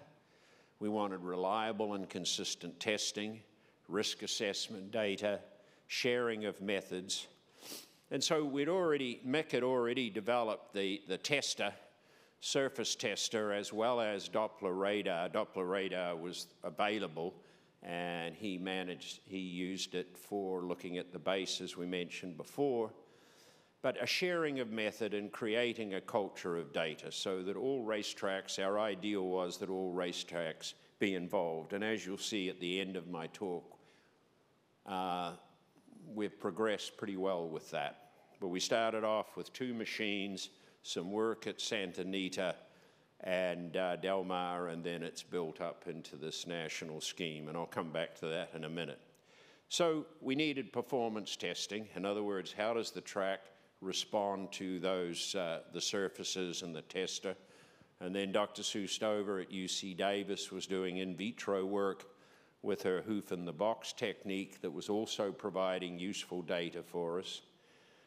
We wanted reliable and consistent testing, risk assessment data, sharing of methods. And so we'd already, Mick had already developed the, the tester, surface tester, as well as Doppler radar. Doppler radar was available and he managed, he used it for looking at the base, as we mentioned before, but a sharing of method and creating a culture of data so that all racetracks, our ideal was that all racetracks be involved. And as you'll see at the end of my talk, uh, we've progressed pretty well with that. But we started off with two machines, some work at Santa Anita and uh, Del Mar, and then it's built up into this national scheme, and I'll come back to that in a minute. So we needed performance testing. In other words, how does the track respond to those, uh, the surfaces and the tester? And then Dr. Sue Stover at UC Davis was doing in vitro work with her hoof in the box technique that was also providing useful data for us.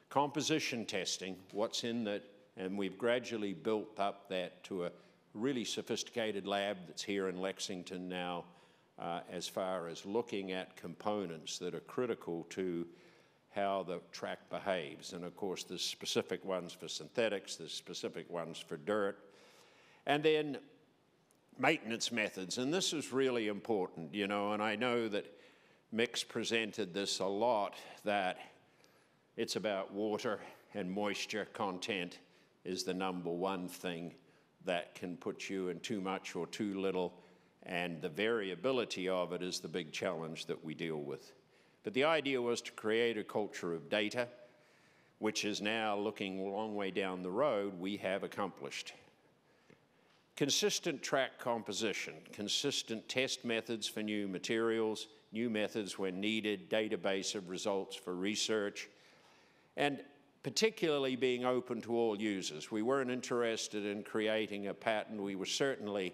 Composition testing, what's in that, and we've gradually built up that to a really sophisticated lab that's here in Lexington now uh, as far as looking at components that are critical to how the track behaves. And of course, there's specific ones for synthetics, there's specific ones for dirt. And then maintenance methods, and this is really important, you know, and I know that Mick's presented this a lot, that it's about water and moisture content is the number one thing that can put you in too much or too little, and the variability of it is the big challenge that we deal with. But the idea was to create a culture of data, which is now looking a long way down the road, we have accomplished. Consistent track composition, consistent test methods for new materials, new methods when needed, database of results for research, and particularly being open to all users. We weren't interested in creating a patent. We were certainly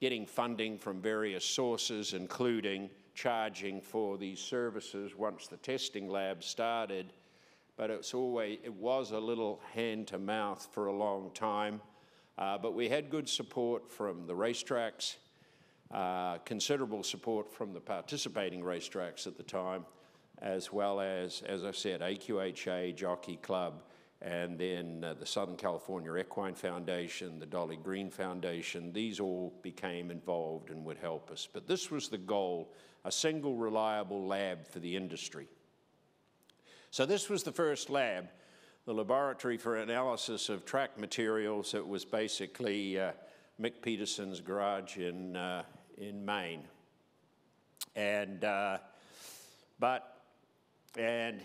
getting funding from various sources, including charging for these services once the testing lab started. But it's always, it was a little hand to mouth for a long time. Uh, but we had good support from the racetracks, uh, considerable support from the participating racetracks at the time, as well as, as I said, AQHA, Jockey Club, and then uh, the Southern California Equine Foundation, the Dolly Green Foundation. These all became involved and would help us. But this was the goal, a single reliable lab for the industry. So this was the first lab the laboratory for analysis of track materials. It was basically uh, Mick Peterson's garage in, uh, in Maine. And, uh, but, and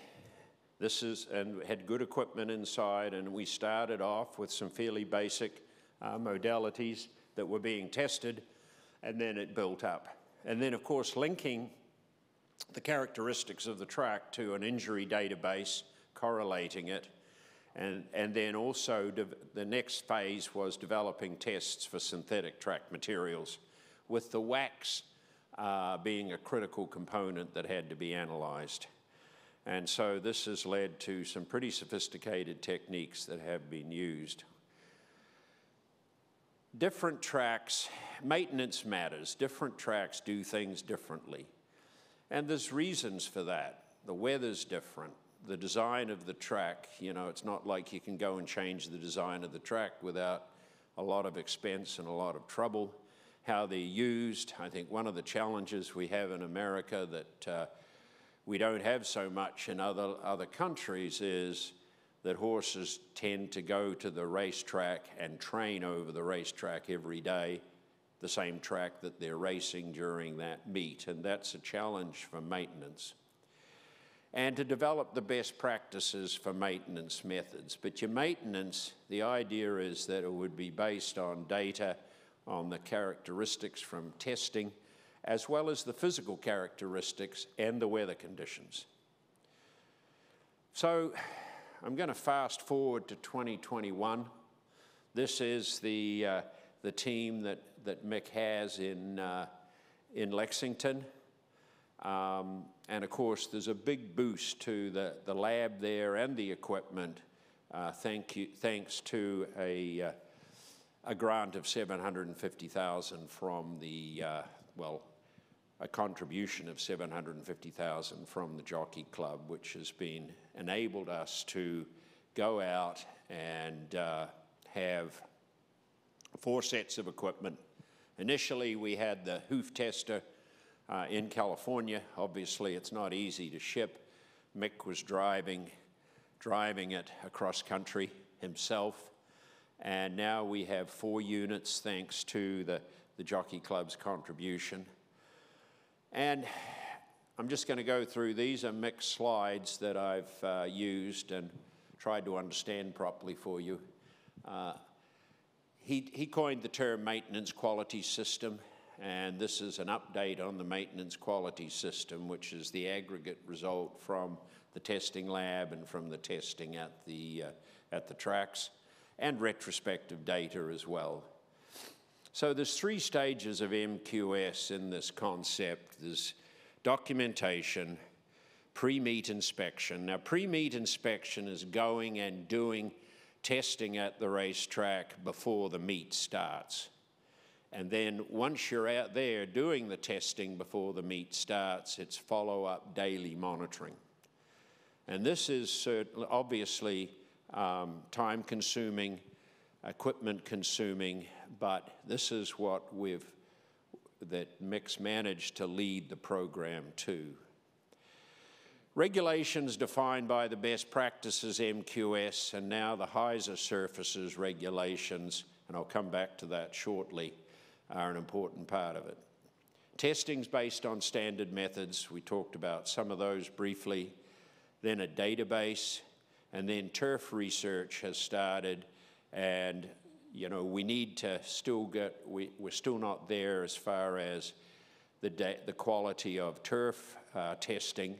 this is, and had good equipment inside, and we started off with some fairly basic uh, modalities that were being tested, and then it built up. And then, of course, linking the characteristics of the track to an injury database, correlating it, and, and then also the next phase was developing tests for synthetic track materials, with the wax uh, being a critical component that had to be analyzed. And so this has led to some pretty sophisticated techniques that have been used. Different tracks, maintenance matters. Different tracks do things differently. And there's reasons for that. The weather's different the design of the track, you know, it's not like you can go and change the design of the track without a lot of expense and a lot of trouble. How they're used, I think one of the challenges we have in America that uh, we don't have so much in other, other countries is that horses tend to go to the racetrack and train over the racetrack every day, the same track that they're racing during that meet, and that's a challenge for maintenance and to develop the best practices for maintenance methods. But your maintenance, the idea is that it would be based on data on the characteristics from testing, as well as the physical characteristics and the weather conditions. So I'm going to fast forward to 2021. This is the, uh, the team that, that Mick has in, uh, in Lexington. Um, and of course, there's a big boost to the, the lab there and the equipment, uh, thank you, thanks to a, uh, a grant of 750,000 from the, uh, well, a contribution of 750,000 from the Jockey Club, which has been enabled us to go out and uh, have four sets of equipment. Initially, we had the hoof tester, uh, in California. Obviously, it's not easy to ship. Mick was driving, driving it across country himself. And now we have four units thanks to the, the Jockey Club's contribution. And I'm just going to go through, these are Mick's slides that I've uh, used and tried to understand properly for you. Uh, he, he coined the term maintenance quality system, and this is an update on the maintenance quality system, which is the aggregate result from the testing lab and from the testing at the, uh, at the tracks, and retrospective data as well. So there's three stages of MQS in this concept. There's documentation, pre-meet inspection. Now, pre-meet inspection is going and doing testing at the racetrack before the meet starts. And then once you're out there doing the testing before the meet starts, it's follow up daily monitoring. And this is obviously um, time consuming, equipment consuming, but this is what we've, that Mick's managed to lead the program to. Regulations defined by the best practices MQS and now the HISA surfaces regulations, and I'll come back to that shortly, are an important part of it. Testing's based on standard methods. We talked about some of those briefly. Then a database, and then turf research has started, and you know we need to still get. We, we're still not there as far as the the quality of turf uh, testing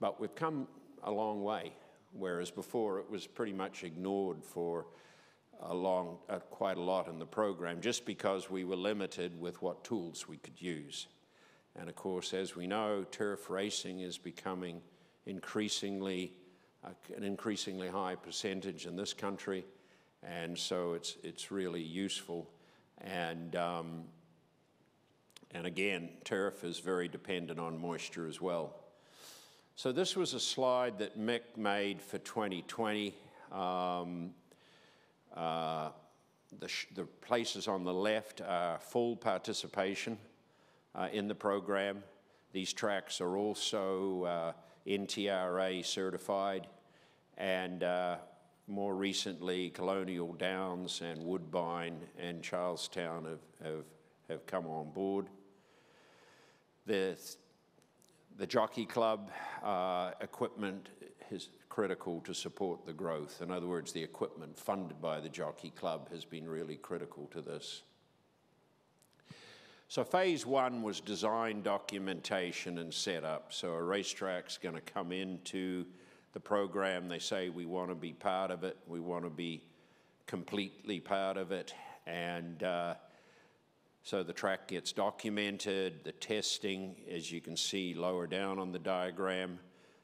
but we've come a long way, whereas before it was pretty much ignored for a long, uh, quite a lot in the program just because we were limited with what tools we could use. And of course, as we know, turf racing is becoming increasingly, uh, an increasingly high percentage in this country. And so it's, it's really useful. And, um, and again, turf is very dependent on moisture as well. So this was a slide that Mick made for 2020. Um, uh, the, the, places on the left are full participation uh, in the program. These tracks are also uh, NTRA certified and uh, more recently Colonial Downs and Woodbine and Charles Town have, have, have come on board. The the Jockey Club uh, equipment is critical to support the growth. In other words, the equipment funded by the Jockey Club has been really critical to this. So phase one was design, documentation, and setup. So a racetrack's going to come into the program. They say we want to be part of it. We want to be completely part of it. And uh, so the track gets documented, the testing, as you can see lower down on the diagram,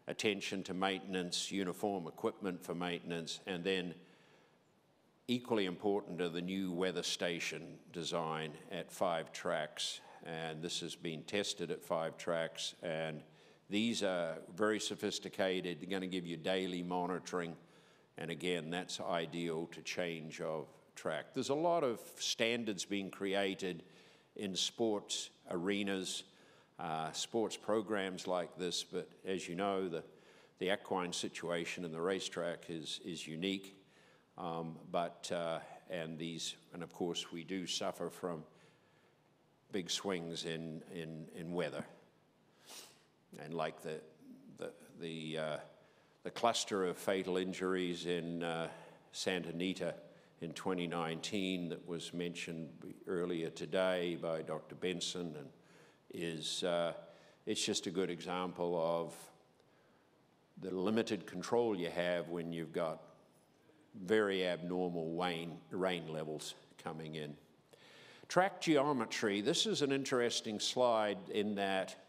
attention to maintenance, uniform equipment for maintenance, and then equally important are the new weather station design at five tracks. And this has been tested at five tracks, and these are very sophisticated. They're going to give you daily monitoring, and again, that's ideal to change of track. There's a lot of standards being created in sports arenas, uh, sports programs like this, but as you know, the, the equine situation in the racetrack is, is unique. Um, but, uh, and these, and of course, we do suffer from big swings in, in, in weather. And like the, the, the, uh, the cluster of fatal injuries in uh, Santa Anita in 2019 that was mentioned earlier today by Dr. Benson and is uh, it's just a good example of the limited control you have when you've got very abnormal rain, rain levels coming in. Track geometry, this is an interesting slide in that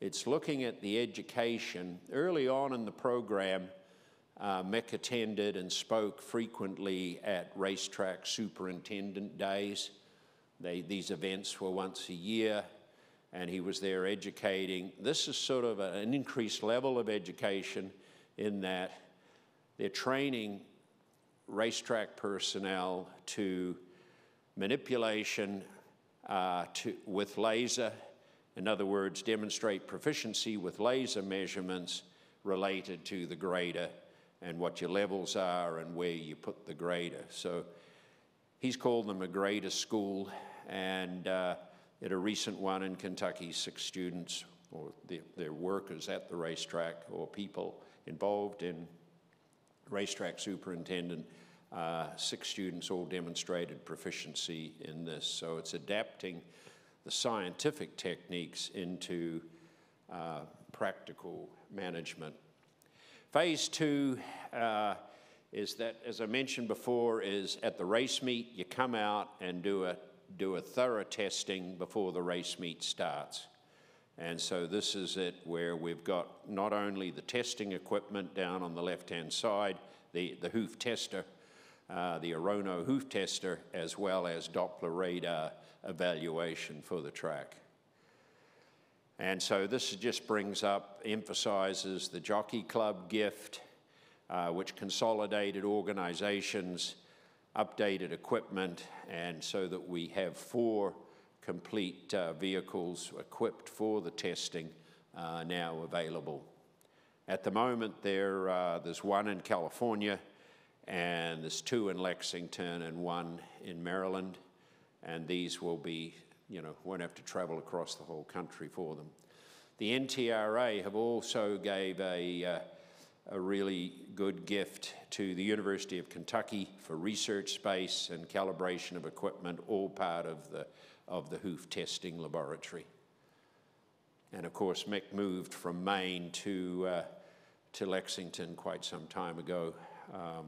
it's looking at the education. Early on in the program, uh, Mick attended and spoke frequently at racetrack superintendent days. They, these events were once a year, and he was there educating. This is sort of a, an increased level of education in that they're training racetrack personnel to manipulation uh, to, with laser. In other words, demonstrate proficiency with laser measurements related to the grader and what your levels are and where you put the grader. So he's called them a grader school, and uh, at a recent one in Kentucky, six students or their, their workers at the racetrack or people involved in racetrack superintendent. Uh, six students all demonstrated proficiency in this. So it's adapting the scientific techniques into uh, practical management. Phase two uh, is that, as I mentioned before, is at the race meet, you come out and do a, do a thorough testing before the race meet starts. And so this is it where we've got not only the testing equipment down on the left-hand side, the, the hoof tester, uh, the Orono hoof tester, as well as Doppler radar evaluation for the track. And so this just brings up, emphasizes the Jockey Club gift, uh, which consolidated organizations, updated equipment, and so that we have four complete uh, vehicles equipped for the testing uh, now available. At the moment, there, uh, there's one in California, and there's two in Lexington and one in Maryland, and these will be, you know, won't have to travel across the whole country for them. The NTRA have also gave a, uh, a really good gift to the University of Kentucky for research space and calibration of equipment, all part of the, of the hoof testing laboratory. And of course, Mick moved from Maine to, uh, to Lexington quite some time ago um,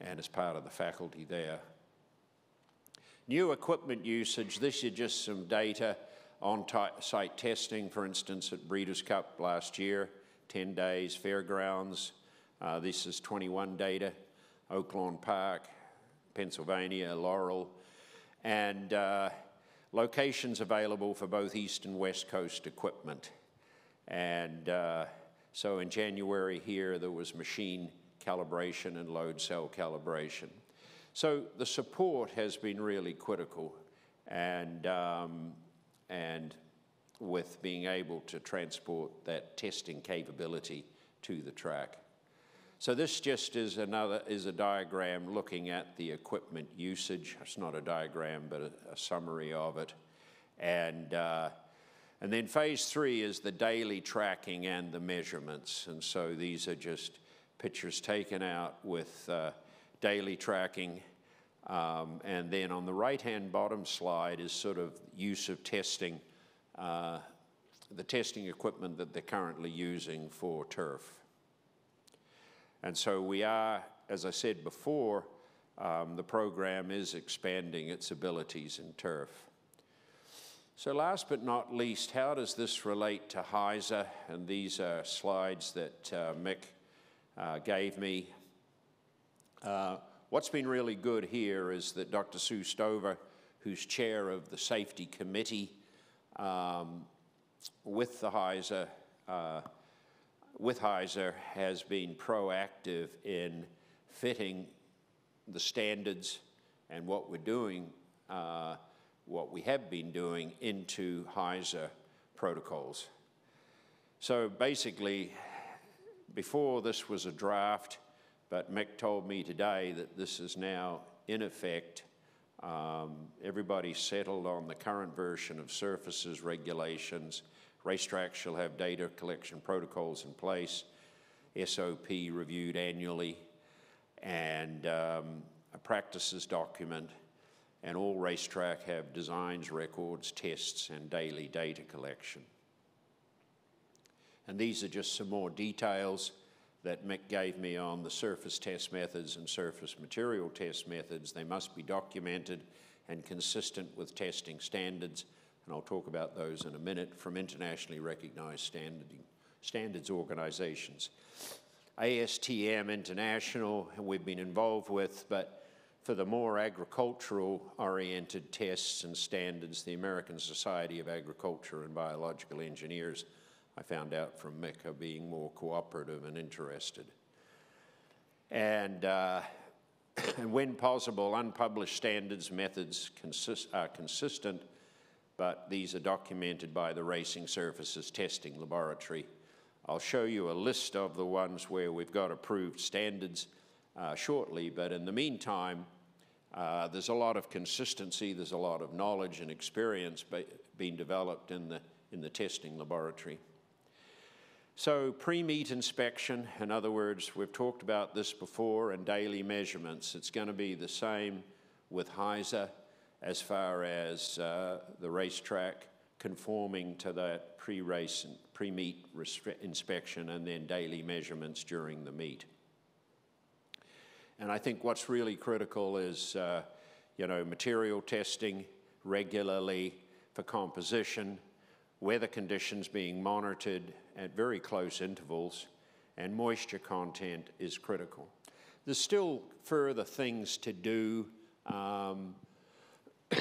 and is part of the faculty there. New equipment usage, this is just some data on site testing, for instance, at Breeders' Cup last year, 10 days, fairgrounds. Uh, this is 21 data, Oaklawn Park, Pennsylvania, Laurel, and uh, locations available for both East and West Coast equipment. And uh, so in January here, there was machine calibration and load cell calibration. So the support has been really critical and, um, and with being able to transport that testing capability to the track. So this just is another is a diagram looking at the equipment usage. It's not a diagram, but a, a summary of it. And uh, and then phase three is the daily tracking and the measurements. And so these are just pictures taken out with uh, daily tracking. Um, and then on the right-hand bottom slide is sort of use of testing, uh, the testing equipment that they're currently using for turf. And so we are, as I said before, um, the program is expanding its abilities in turf. So last but not least, how does this relate to HISA? And these are slides that uh, Mick uh, gave me. Uh, what's been really good here is that Dr. Sue Stover, who's chair of the safety committee um, with the HISA, uh, with HISA has been proactive in fitting the standards and what we're doing, uh, what we have been doing into HISA protocols. So basically, before this was a draft, but Mick told me today that this is now in effect. Um, everybody settled on the current version of surfaces regulations. Racetracks shall have data collection protocols in place, SOP reviewed annually, and um, a practices document, and all racetrack have designs, records, tests, and daily data collection. And these are just some more details that Mick gave me on the surface test methods and surface material test methods. They must be documented and consistent with testing standards, and I'll talk about those in a minute, from internationally recognized standards organizations. ASTM International, we've been involved with, but for the more agricultural oriented tests and standards, the American Society of Agriculture and Biological Engineers I found out from Mick of being more cooperative and interested. And, uh, and when possible, unpublished standards methods consist, are consistent, but these are documented by the Racing Surfaces Testing Laboratory. I'll show you a list of the ones where we've got approved standards uh, shortly, but in the meantime, uh, there's a lot of consistency, there's a lot of knowledge and experience being developed in the in the testing laboratory. So pre-meet inspection, in other words, we've talked about this before, and daily measurements. It's going to be the same with HISA as far as uh, the racetrack conforming to that pre-race and pre-meet inspection and then daily measurements during the meet. And I think what's really critical is, uh, you know, material testing regularly for composition, weather conditions being monitored at very close intervals, and moisture content is critical. There's still further things to do. Um,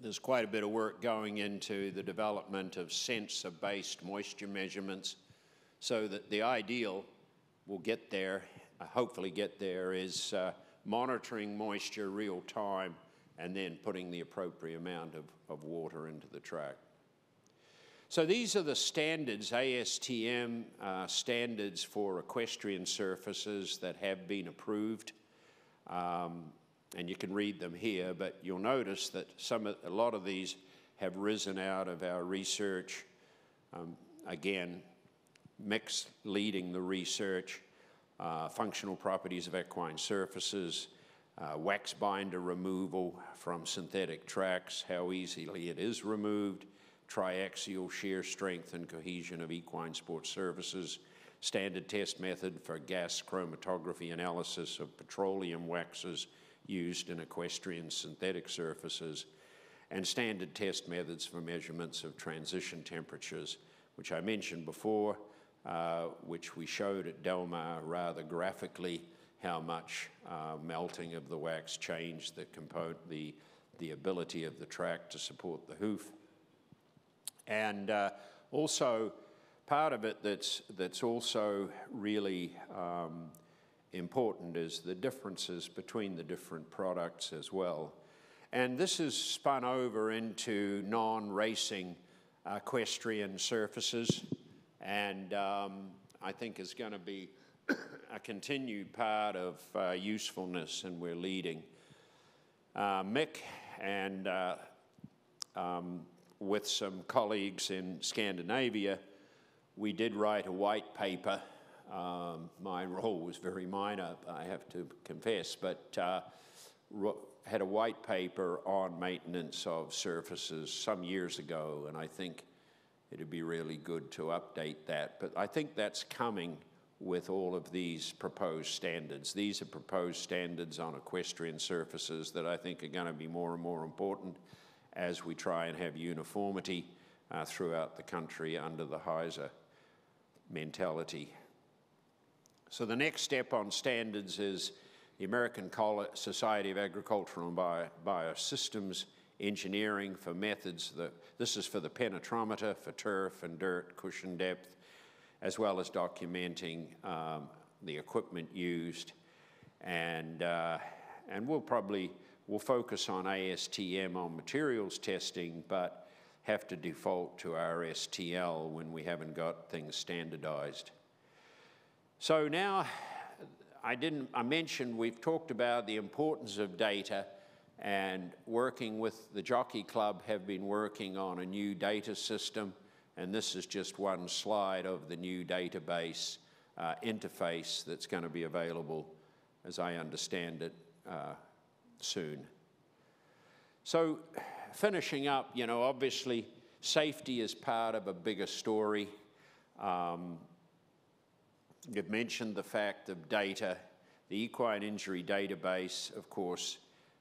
there's quite a bit of work going into the development of sensor-based moisture measurements so that the ideal will get there, uh, hopefully get there, is uh, monitoring moisture real time and then putting the appropriate amount of, of water into the track. So these are the standards, ASTM uh, standards for equestrian surfaces that have been approved. Um, and you can read them here, but you'll notice that some, a lot of these have risen out of our research. Um, again, Mick's leading the research, uh, functional properties of equine surfaces, uh, wax binder removal from synthetic tracks, how easily it is removed, triaxial shear strength and cohesion of equine sports surfaces, standard test method for gas chromatography analysis of petroleum waxes used in equestrian synthetic surfaces, and standard test methods for measurements of transition temperatures, which I mentioned before, uh, which we showed at Del Mar rather graphically how much uh, melting of the wax changed the, the, the ability of the track to support the hoof. And uh, also, part of it that's, that's also really um, important is the differences between the different products as well. And this is spun over into non-racing equestrian surfaces and um, I think is going to be a continued part of uh, usefulness and we're leading. Uh, Mick and uh, um, with some colleagues in Scandinavia, we did write a white paper. Um, my role was very minor, I have to confess, but uh, had a white paper on maintenance of surfaces some years ago, and I think it'd be really good to update that. But I think that's coming with all of these proposed standards. These are proposed standards on equestrian surfaces that I think are going to be more and more important as we try and have uniformity uh, throughout the country under the HISA mentality. So the next step on standards is the American Society of Agricultural and Bio Biosystems Engineering for methods. That, this is for the penetrometer, for turf and dirt, cushion depth, as well as documenting um, the equipment used. And, uh, and we'll probably We'll focus on ASTM on materials testing, but have to default to RSTL when we haven't got things standardized. So now, I didn't, I mentioned we've talked about the importance of data and working with the Jockey Club have been working on a new data system and this is just one slide of the new database uh, interface that's going to be available, as I understand it, uh, soon. So, finishing up, you know, obviously safety is part of a bigger story. Um, you've mentioned the fact of data. The equine injury database, of course,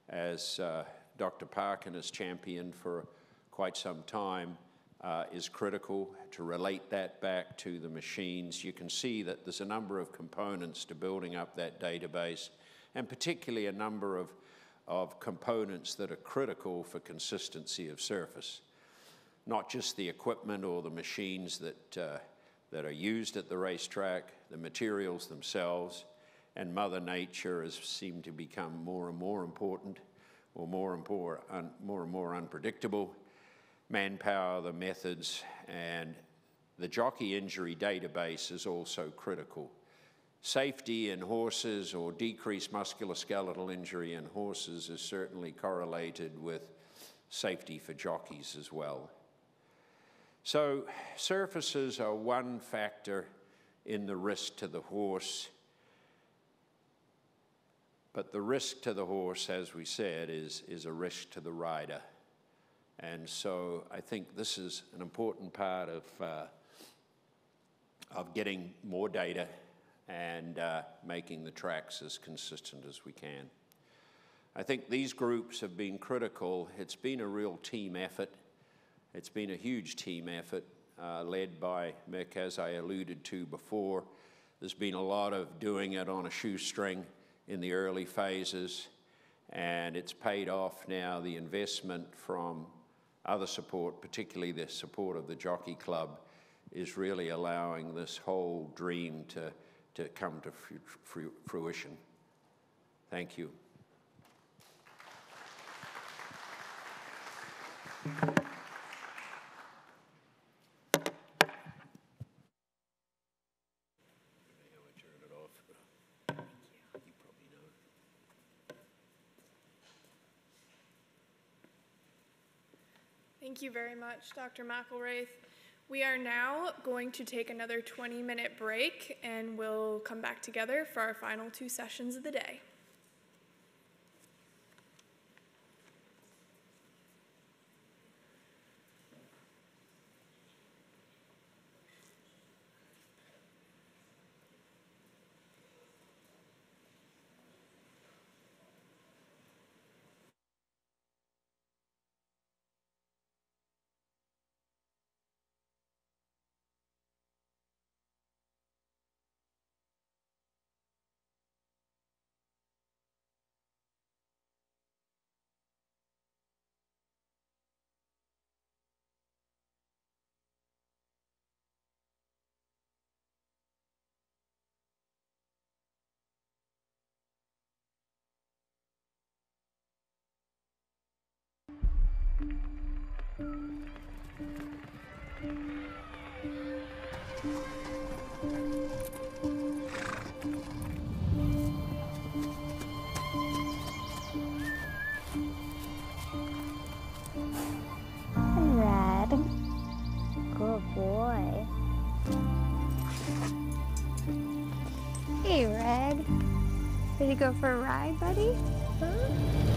as uh, Dr. Parkin has championed for quite some time, uh, is critical to relate that back to the machines. You can see that there's a number of components to building up that database, and particularly a number of of components that are critical for consistency of surface. Not just the equipment or the machines that, uh, that are used at the racetrack, the materials themselves, and Mother Nature has seemed to become more and more important or more and more, more, and more unpredictable. Manpower, the methods, and the jockey injury database is also critical Safety in horses or decreased musculoskeletal injury in horses is certainly correlated with safety for jockeys as well. So surfaces are one factor in the risk to the horse. But the risk to the horse, as we said, is, is a risk to the rider. And so I think this is an important part of, uh, of getting more data and uh, making the tracks as consistent as we can. I think these groups have been critical. It's been a real team effort. It's been a huge team effort uh, led by Mick, as I alluded to before. There's been a lot of doing it on a shoestring in the early phases, and it's paid off now. The investment from other support, particularly the support of the Jockey Club, is really allowing this whole dream to, to come to fruition. Thank you. Thank you very much, Dr. McIlwraith. We are now going to take another 20 minute break and we'll come back together for our final two sessions of the day. Hey, Red. Go boy. Hey red. Ready to go for a ride, buddy? Huh?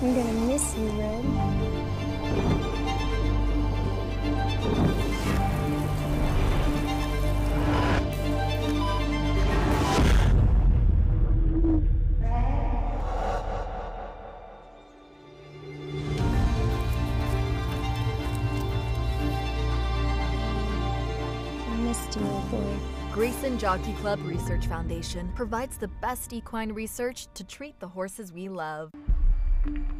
I'm gonna miss you, Red. Grayson Jockey Club Research Foundation provides the best equine research to treat the horses we love thank you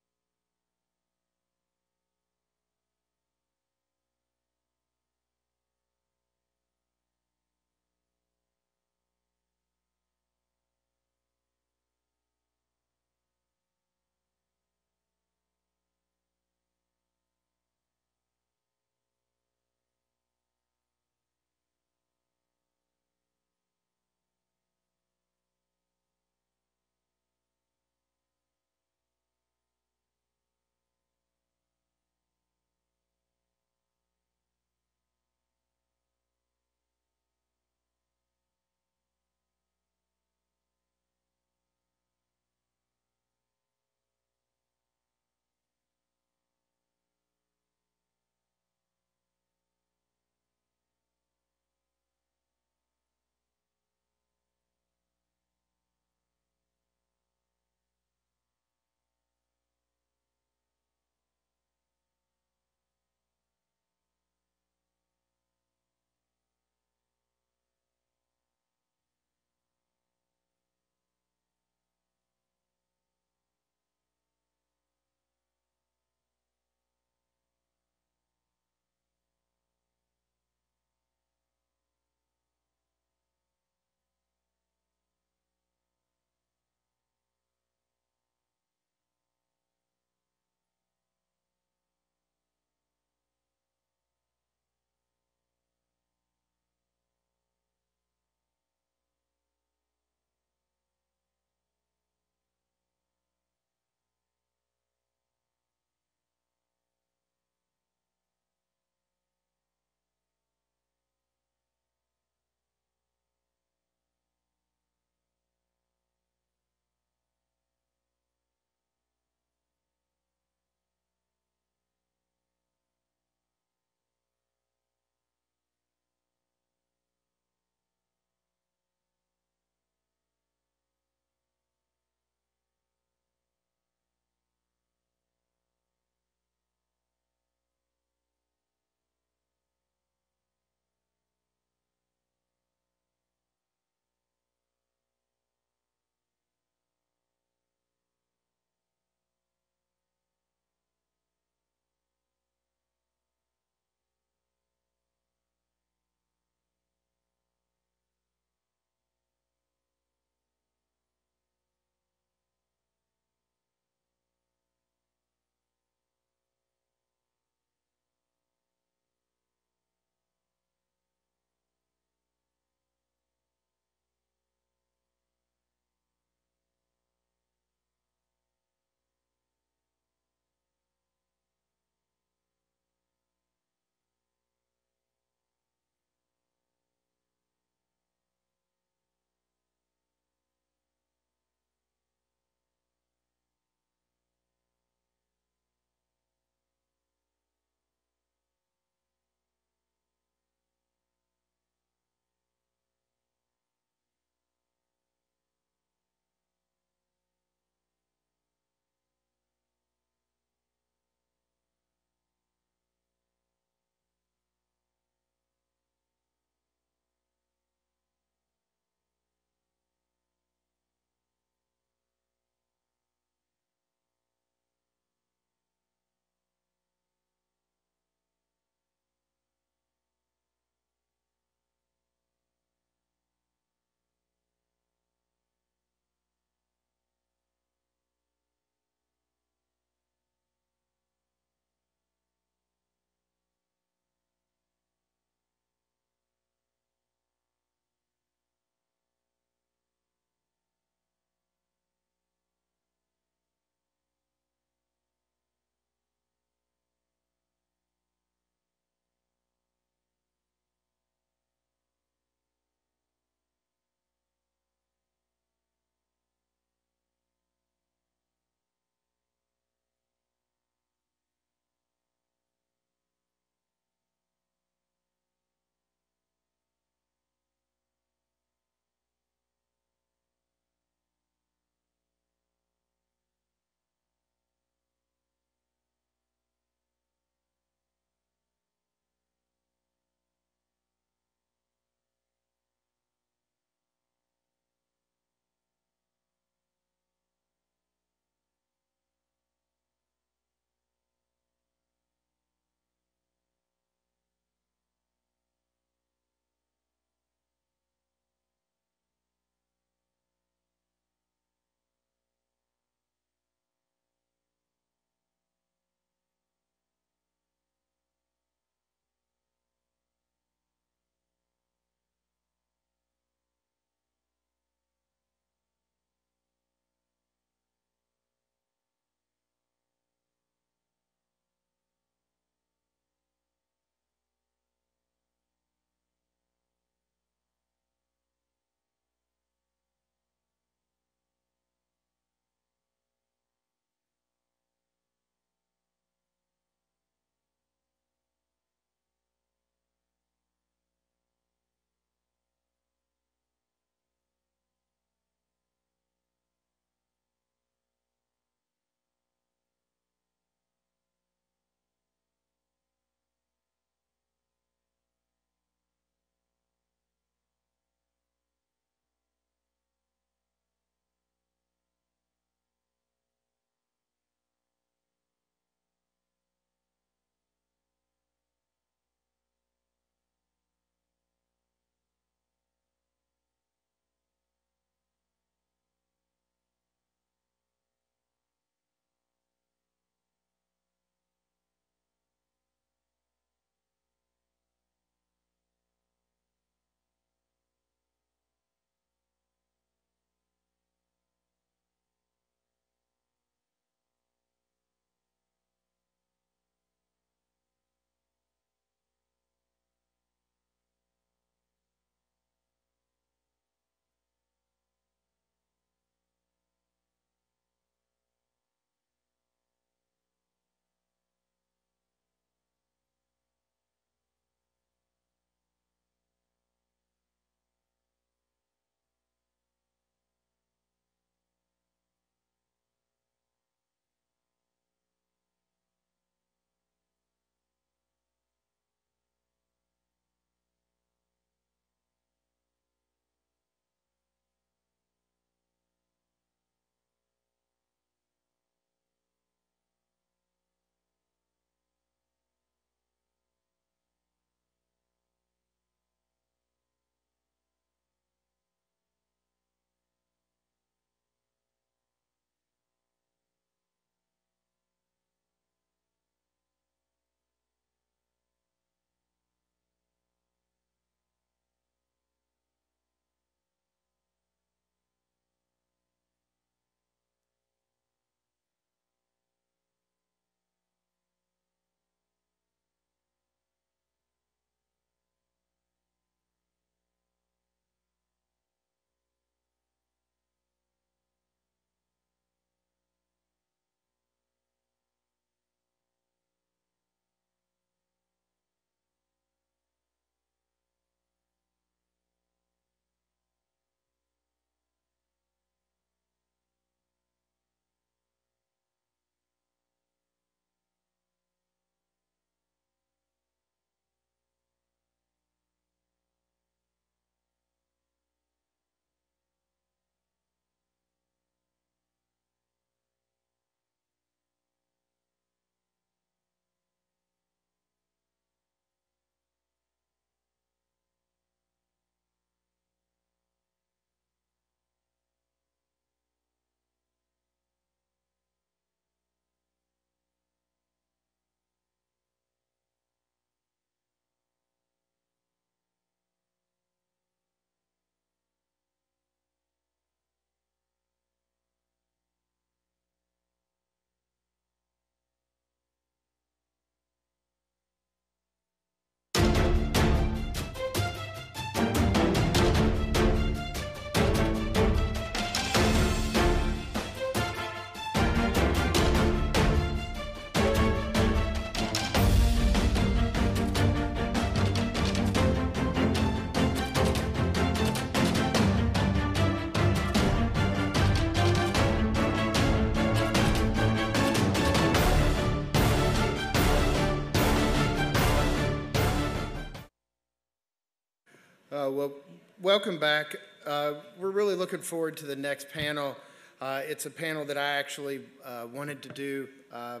Uh, well, welcome back. Uh, we're really looking forward to the next panel. Uh, it's a panel that I actually uh, wanted to do uh,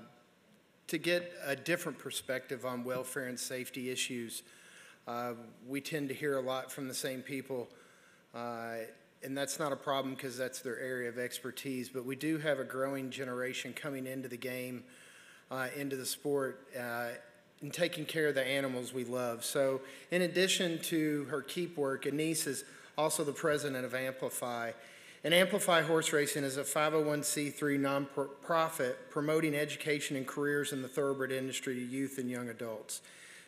to get a different perspective on welfare and safety issues. Uh, we tend to hear a lot from the same people, and that's not a problem because that's their area of expertise. But we do have a growing generation coming into the game, into the sport and taking care of the animals we love. So, in addition to her KEEP work, Annise is also the president of Amplify. And Amplify Horse Racing is a 501c3 nonprofit promoting education and careers in the thoroughbred industry to youth and young adults.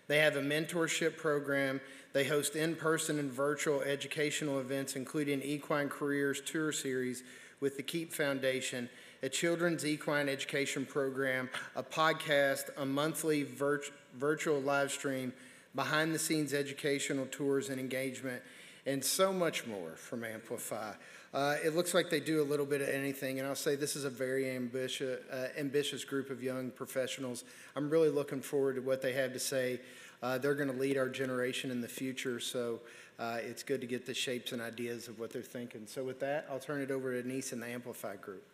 They have a mentorship program. They host in person and virtual educational events, including Equine Careers Tour Series with the KEEP Foundation a children's equine education program, a podcast, a monthly virt- virtual live stream, behind the scenes educational tours and engagement, and so much more from Amplify. Uh, it looks like they do a little bit of anything, and I'll say this is a very ambitious, uh, ambitious group of young professionals. I'm really looking forward to what they have to say. Uh, they're going to lead our generation in the future, so uh, it's good to get the shapes and ideas of what they're thinking. So, with that, I'll turn it over to Annise and the Amplify group.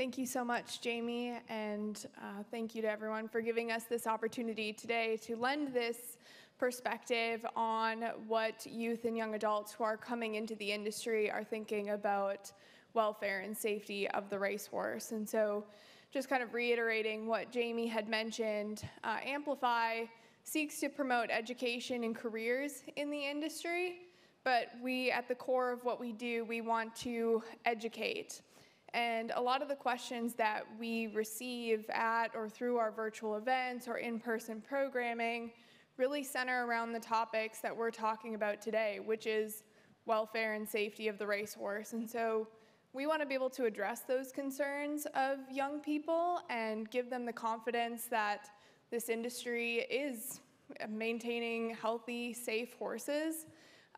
Thank you so much, Jamie, and uh, thank you to everyone for giving us this opportunity today to lend this perspective on what youth and young adults who are coming into the industry are thinking about welfare and safety of the racehorse. And so, just kind of reiterating what Jamie had mentioned, uh, Amplify seeks to promote education and careers in the industry, but we, at the core of what we do, we want to educate. And a lot of the questions that we receive at or through our virtual events or in person programming really center around the topics that we're talking about today, which is welfare and safety of the racehorse. And so we want to be able to address those concerns of young people and give them the confidence that this industry is maintaining healthy, safe horses.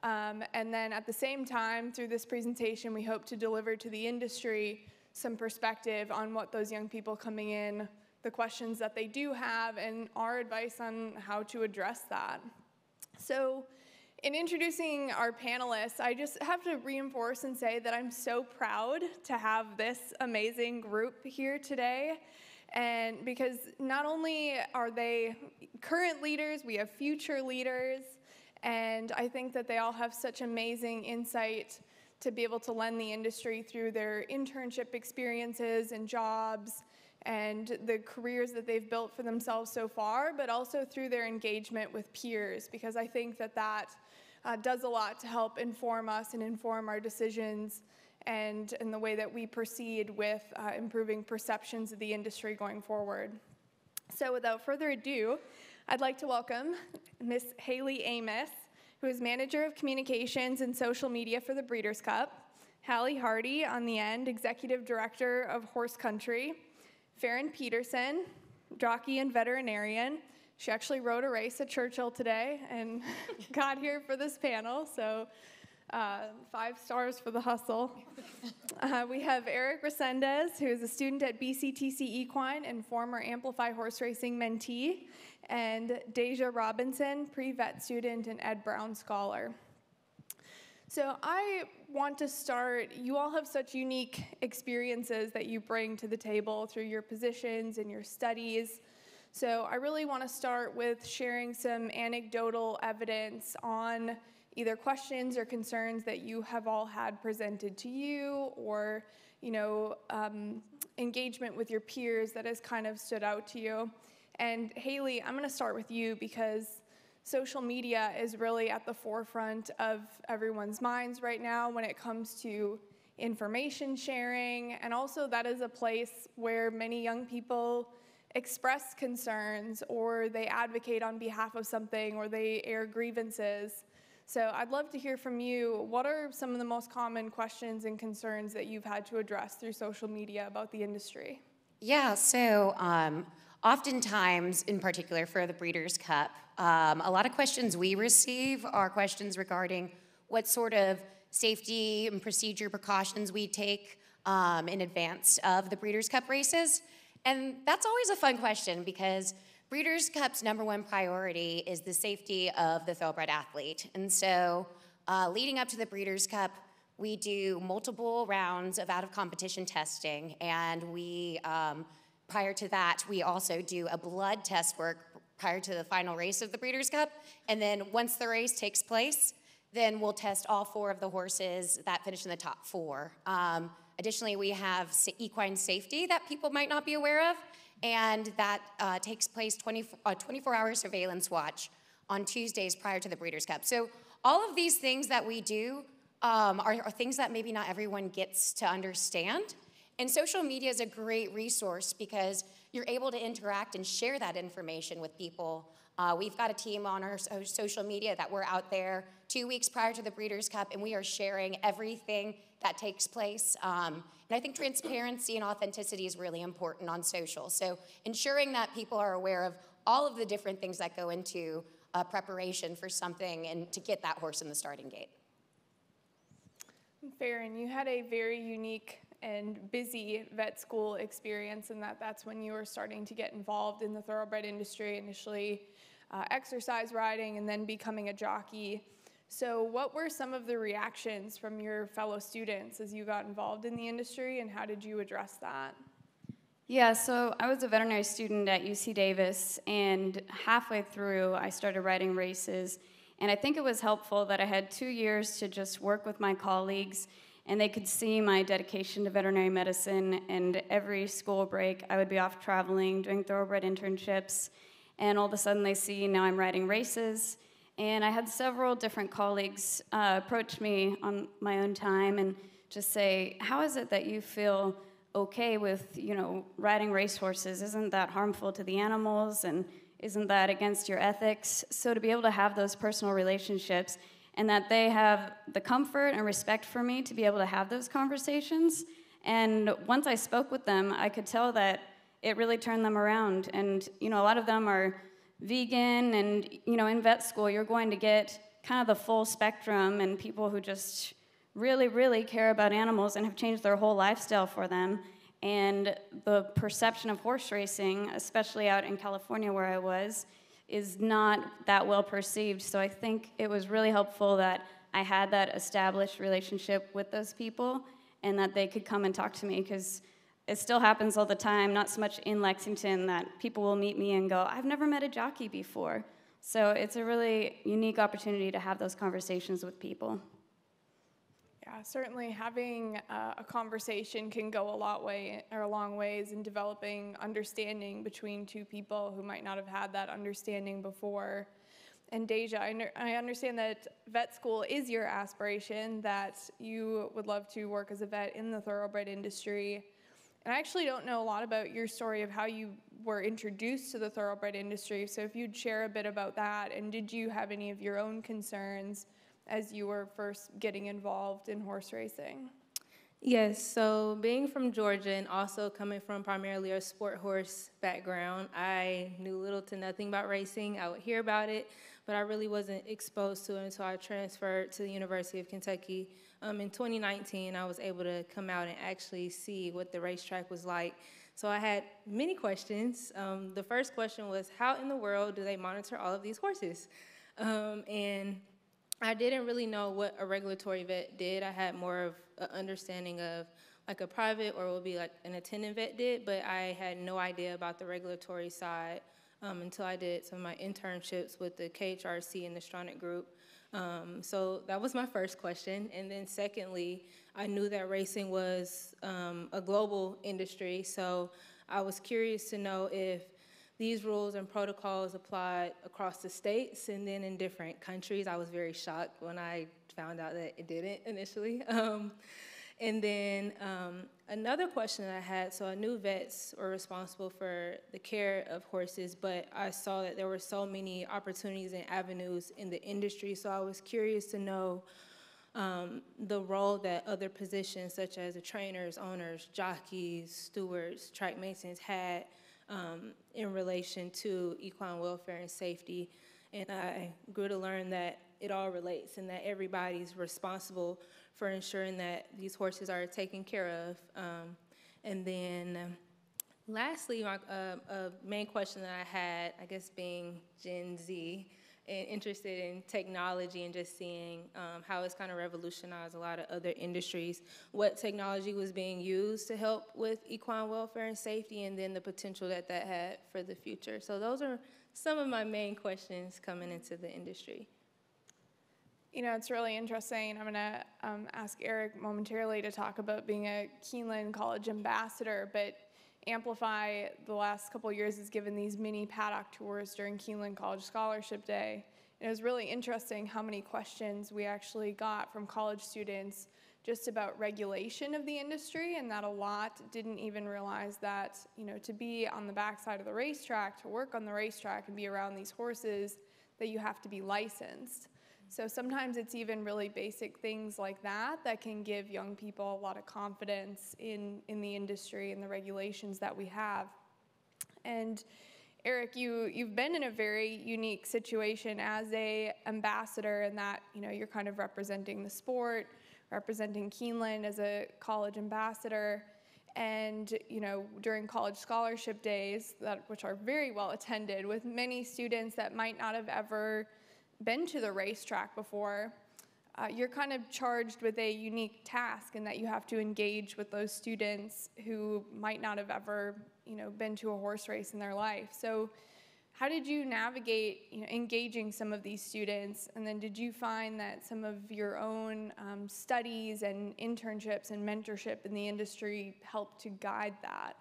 Um, and then at the same time, through this presentation, we hope to deliver to the industry some perspective on what those young people coming in, the questions that they do have, and our advice on how to address that. So, in introducing our panelists, I just have to reinforce and say that I'm so proud to have this amazing group here today. And because not only are they current leaders, we have future leaders. And I think that they all have such amazing insight to be able to lend the industry through their internship experiences and jobs and the careers that they've built for themselves so far, but also through their engagement with peers, because I think that that uh, does a lot to help inform us and inform our decisions and in the way that we proceed with uh, improving perceptions of the industry going forward. So without further ado, I'd like to welcome Miss Haley Amos, who is Manager of Communications and Social Media for the Breeders' Cup, Hallie Hardy on the end, Executive Director of Horse Country, Farron Peterson, jockey and veterinarian. She actually rode a race at Churchill today and got here for this panel, so uh, five stars for the hustle. Uh, we have Eric Resendez, who is a student at BCTC Equine and former Amplify Horse Racing mentee and Deja Robinson, pre-vet student and Ed Brown scholar. So I want to start, you all have such unique experiences that you bring to the table through your positions and your studies. So I really want to start with sharing some anecdotal evidence on either questions or concerns that you have all had presented to you or you know um, engagement with your peers that has kind of stood out to you and Haley, I'm going to start with you because social media is really at the forefront of everyone's minds right now when it comes to information sharing. And also, that is a place where many young people express concerns or they advocate on behalf of something or they air grievances. So I'd love to hear from you. What are some of the most common questions and concerns that you've had to address through social media about the industry? Yeah, so um, oftentimes, in particular for the Breeders' Cup, um, a lot of questions we receive are questions regarding what sort of safety and procedure precautions we take um, in advance of the Breeders' Cup races. And that's always a fun question because Breeders' Cup's number one priority is the safety of the thoroughbred athlete. And so, uh, leading up to the Breeders' Cup, we do multiple rounds of out of competition testing, and we, um, prior to that, we also do a blood test work prior to the final race of the Breeders' Cup. And then once the race takes place, then we'll test all four of the horses that finish in the top four. Um, additionally, we have equine safety that people might not be aware of, and that uh, takes place 20, uh, 24 hour surveillance watch on Tuesdays prior to the Breeders' Cup. So all of these things that we do um, are, are things that maybe not everyone gets to understand. And social media is a great resource because you're able to interact and share that information with people. Uh, we've got a team on our social media that we're out there two weeks prior to the Breeders' Cup, and we are sharing everything that takes place. Um, and I think transparency and authenticity is really important on social. So ensuring that people are aware of all of the different things that go into uh, preparation for something and to get that horse in the starting gate. Farron, you had a very unique and busy vet school experience, and that that's when you were starting to get involved in the thoroughbred industry, initially uh, exercise riding and then becoming a jockey. So, what were some of the reactions from your fellow students as you got involved in the industry, and how did you address that? Yeah, so I was a veterinary student at UC Davis, and halfway through, I started riding races. And I think it was helpful that I had two years to just work with my colleagues, and they could see my dedication to veterinary medicine. And every school break, I would be off traveling, doing thoroughbred internships, and all of a sudden they see now I'm riding races and I had several different colleagues uh, approach me on my own time and just say, "How is it that you feel okay with, you know, riding racehorses? Isn't that harmful to the animals? And isn't that against your ethics?" So to be able to have those personal relationships and that they have the comfort and respect for me to be able to have those conversations. And once I spoke with them, I could tell that it really turned them around. And you know, a lot of them are vegan and you know in vet school you're going to get kind of the full spectrum and people who just really really care about animals and have changed their whole lifestyle for them and the perception of horse racing especially out in california where i was is not that well perceived so i think it was really helpful that i had that established relationship with those people and that they could come and talk to me because it still happens all the time, not so much in Lexington, that people will meet me and go, I've never met a jockey before. So it's a really unique opportunity to have those conversations with people. Yeah, certainly having uh, a conversation can go a lot way or a long ways in developing understanding between two people who might not have had that understanding before. And Deja, I, I understand that vet school is your aspiration, that you would love to work as a vet in the thoroughbred industry. And I actually don't know a lot about your story of how you were introduced to the thoroughbred industry. So if you'd share a bit about that, and did you have any of your own concerns as you were first getting involved in horse racing? Yes, so being from Georgia and also coming from primarily a sport horse background, I knew little to nothing about racing. I would hear about it, but I really wasn't exposed to it until I transferred to the University of Kentucky um, in 2019, I was able to come out and actually see what the racetrack was like. So I had many questions. Um, the first question was, how in the world do they monitor all of these horses? Um, and I didn't really know what a regulatory vet did. I had more of an understanding of like a private or would be like an attendant vet did, but I had no idea about the regulatory side um, until I did some of my internships with the KHRC and the Stronach Group. Um, so that was my first question. And then secondly, I knew that racing was um, a global industry, so I was curious to know if these rules and protocols applied across the states and then in different countries. I was very shocked when I found out that it didn't initially. Um, And then um, another question I had, so I knew vets were responsible for the care of horses, but I saw that there were so many opportunities and avenues in the industry. So I was curious to know um, the role that other positions, such as the trainers, owners, jockeys, stewards, track maintenance, had um, in relation to equine welfare and safety. And I grew to learn that it all relates and that everybody's responsible for ensuring that these horses are taken care of. Um, and then um, lastly, uh, uh, main question that I had, I guess being Gen Z, and interested in technology and just seeing um, how it's kind of revolutionized a lot of other industries, what technology was being used to help with equine welfare and safety, and then the potential that that had for the future. So those are some of my main questions coming into the industry. You know, it's really interesting. I'm going to um, ask Eric momentarily to talk about being a Keeneland College ambassador, but Amplify the last couple years has given these mini paddock tours during Keeneland College Scholarship Day. And it was really interesting how many questions we actually got from college students just about regulation of the industry and that a lot didn't even realize that, you know, to be on the backside of the racetrack, to work on the racetrack and be around these horses, that you have to be licensed. So sometimes it's even really basic things like that that can give young people a lot of confidence in, in the industry and the regulations that we have. And Eric, you, you've been in a very unique situation as a ambassador in that, you know, you're kind of representing the sport, representing Keeneland as a college ambassador. And, you know, during college scholarship days, that, which are very well attended with many students that might not have ever been to the racetrack before, uh, you're kind of charged with a unique task in that you have to engage with those students who might not have ever, you know, been to a horse race in their life. So, how did you navigate, you know, engaging some of these students? And then, did you find that some of your own um, studies and internships and mentorship in the industry helped to guide that?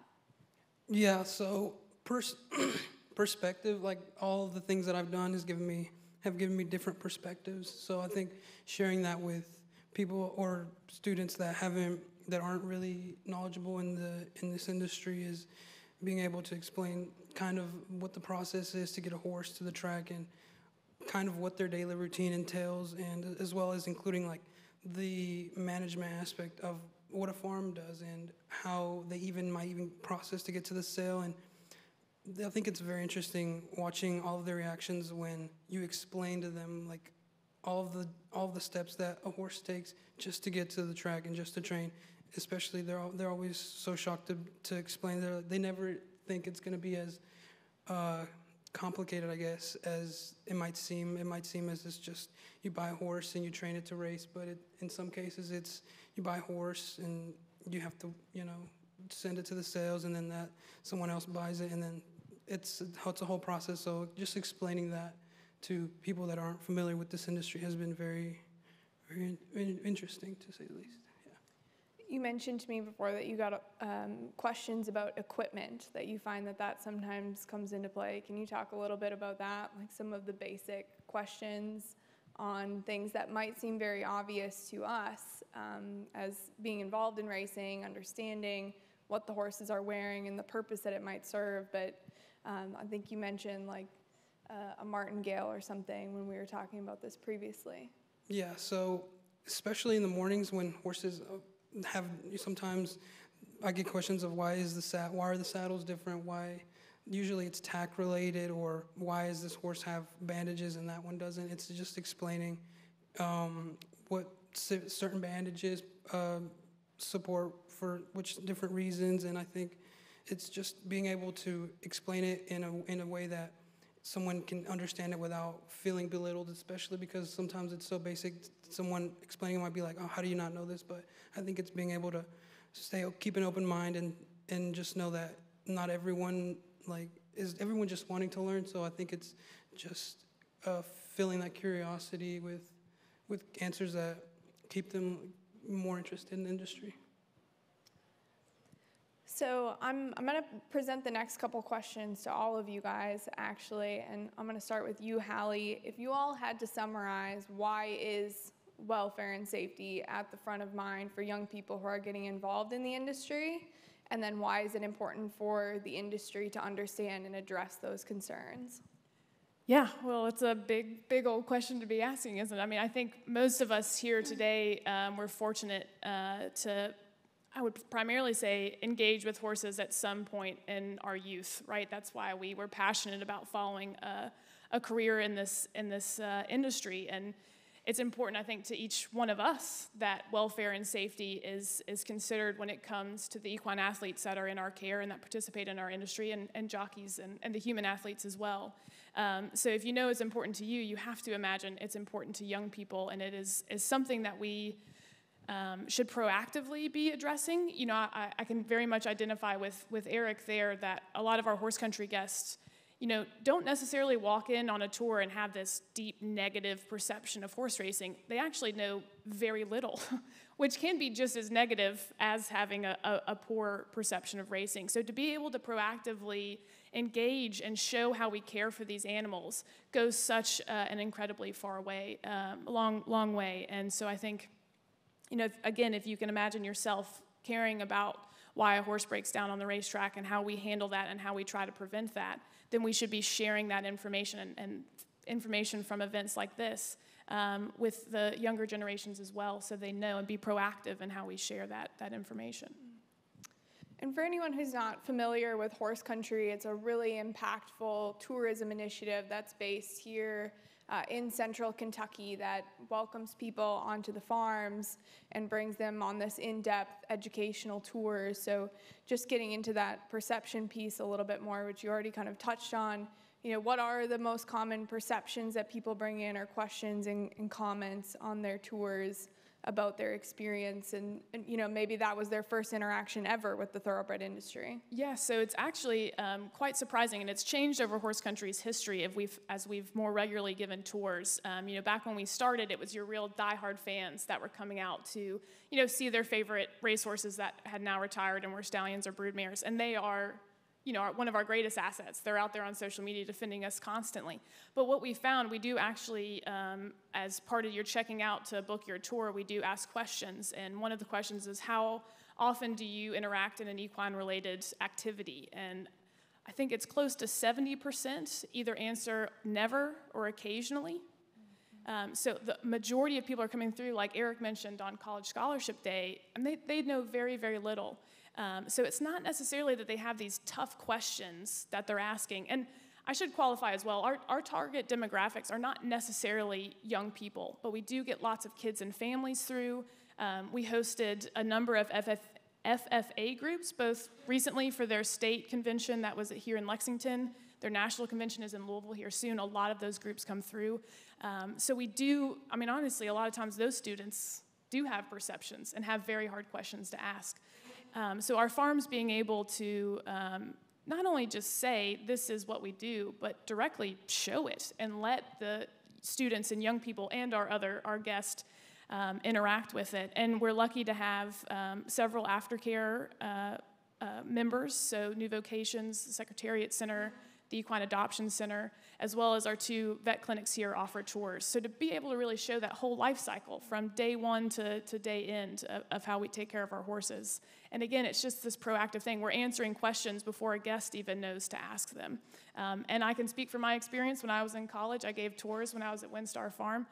Yeah. So, pers- perspective, like all the things that I've done, has given me have given me different perspectives. So I think sharing that with people or students that haven't that aren't really knowledgeable in the in this industry is being able to explain kind of what the process is to get a horse to the track and kind of what their daily routine entails and as well as including like the management aspect of what a farm does and how they even might even process to get to the sale and I think it's very interesting watching all of their reactions when you explain to them like all of the all of the steps that a horse takes just to get to the track and just to train. Especially they're they're always so shocked to to explain. They they never think it's going to be as uh, complicated, I guess, as it might seem. It might seem as it's just you buy a horse and you train it to race, but it, in some cases it's you buy a horse and you have to you know send it to the sales and then that someone else buys it and then it's it's a whole process. So just explaining that to people that aren't familiar with this industry has been very, very in, interesting to say the least. You mentioned to me before that you got um, questions about equipment, that you find that that sometimes comes into play. Can you talk a little bit about that, like some of the basic questions on things that might seem very obvious to us um, as being involved in racing, understanding what the horses are wearing and the purpose that it might serve, but um, I think you mentioned like uh, a martingale or something when we were talking about this previously. Yeah, so especially in the mornings when horses uh, have sometimes I get questions of why is the why are the saddles different why usually it's tack related or why does this horse have bandages and that one doesn't it's just explaining um, what certain bandages uh, support for which different reasons and I think it's just being able to explain it in a, in a way that someone can understand it without feeling belittled, especially because sometimes it's so basic. Someone explaining might be like, oh, how do you not know this? But I think it's being able to stay, keep an open mind and, and just know that not everyone, like, is everyone just wanting to learn. So I think it's just uh, filling that curiosity with, with answers that keep them more interested in the industry. So I'm, I'm going to present the next couple questions to all of you guys, actually, and I'm going to start with you, Hallie. If you all had to summarize why is welfare and safety at the front of mind for young people who are getting involved in the industry? And then why is it important for the industry to understand and address those concerns? Yeah, well, it's a big, big old question to be asking, isn't it? I mean, I think most of us here today, um, we're fortunate uh, to, I would primarily say, engage with horses at some point in our youth, right? That's why we were passionate about following a, a career in this in this uh, industry, and it's important, I think, to each one of us that welfare and safety is is considered when it comes to the equine athletes that are in our care and that participate in our industry, and, and jockeys and, and the human athletes as well. Um, so if you know it's important to you, you have to imagine it's important to young people, and it is, is something that we um, should proactively be addressing. You know, I, I, can very much identify with, with Eric there that a lot of our horse country guests, you know, don't necessarily walk in on a tour and have this deep negative perception of horse racing. They actually know very little, which can be just as negative as having a, a, a poor perception of racing. So to be able to proactively engage and show how we care for these animals goes such uh, an incredibly far way, um, long, long way. And so I think, you know, again, if you can imagine yourself caring about why a horse breaks down on the racetrack and how we handle that and how we try to prevent that, then we should be sharing that information and, and information from events like this um, with the younger generations as well so they know and be proactive in how we share that, that information. And for anyone who's not familiar with horse country, it's a really impactful tourism initiative that's based here uh, in central Kentucky that welcomes people onto the farms and brings them on this in depth educational tour. So, just getting into that perception piece a little bit more, which you already kind of touched on. You know, what are the most common perceptions that people bring in or questions and, and comments on their tours? About their experience and, and, you know maybe that was their first interaction ever with the thoroughbred industry. Yeah so it's actually um, quite surprising and it's changed over horse country's history if we've as we've more regularly given tours. Um, you know back when we started it was your real diehard fans that were coming out to you know see their favorite racehorses that had now retired and were stallions or broodmares and they are you know, one of our greatest assets. They're out there on social media defending us constantly. But what we found, we do actually, um, as part of your checking out to book your tour, we do ask questions. And one of the questions is, how often do you interact in an equine related activity? And I think it's close to 70% either answer never or occasionally. Um, so the majority of people are coming through, like Eric mentioned on College Scholarship Day, and they, they know very, very little. Um, so it's not necessarily that they have these tough questions that they're asking. And I should qualify as well our, our target demographics are not necessarily young people, but we do get lots of kids and families through. Um, we hosted a number of FF, FFA groups, both recently for their state convention that was here in Lexington. Their national convention is in Louisville here soon. A lot of those groups come through. Um, so we do, I mean, honestly, a lot of times those students do have perceptions and have very hard questions to ask. Um, so our farms being able to um, not only just say this is what we do, but directly show it and let the students and young people and our other our guests um, interact with it. And we're lucky to have um, several aftercare uh, uh, members, so New Vocations, Secretariat Center, the Equine Adoption Center, as well as our two vet clinics here offer tours. So to be able to really show that whole life cycle from day one to, to day end of, of how we take care of our horses. And again, it's just this proactive thing. We're answering questions before a guest even knows to ask them. Um, and I can speak from my experience when I was in college. I gave tours when I was at WinStar Farm.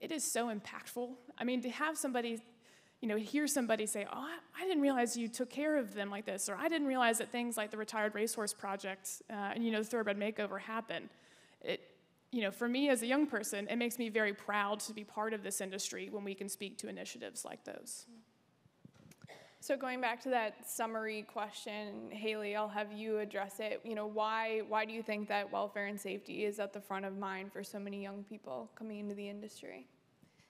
It is so impactful. I mean, to have somebody you know, hear somebody say, "Oh, I, didn't realize you took care of them like this," or "I didn't realize that things like the Retired Racehorse Project uh, and you know the Thoroughbred Makeover happen." It, you know, for me as a young person, it makes me very proud to be part of this industry when we can speak to initiatives like those. So going back to that summary question, Haley, I'll have you address it. You know, why why do you think that welfare and safety is at the front of mind for so many young people coming into the industry?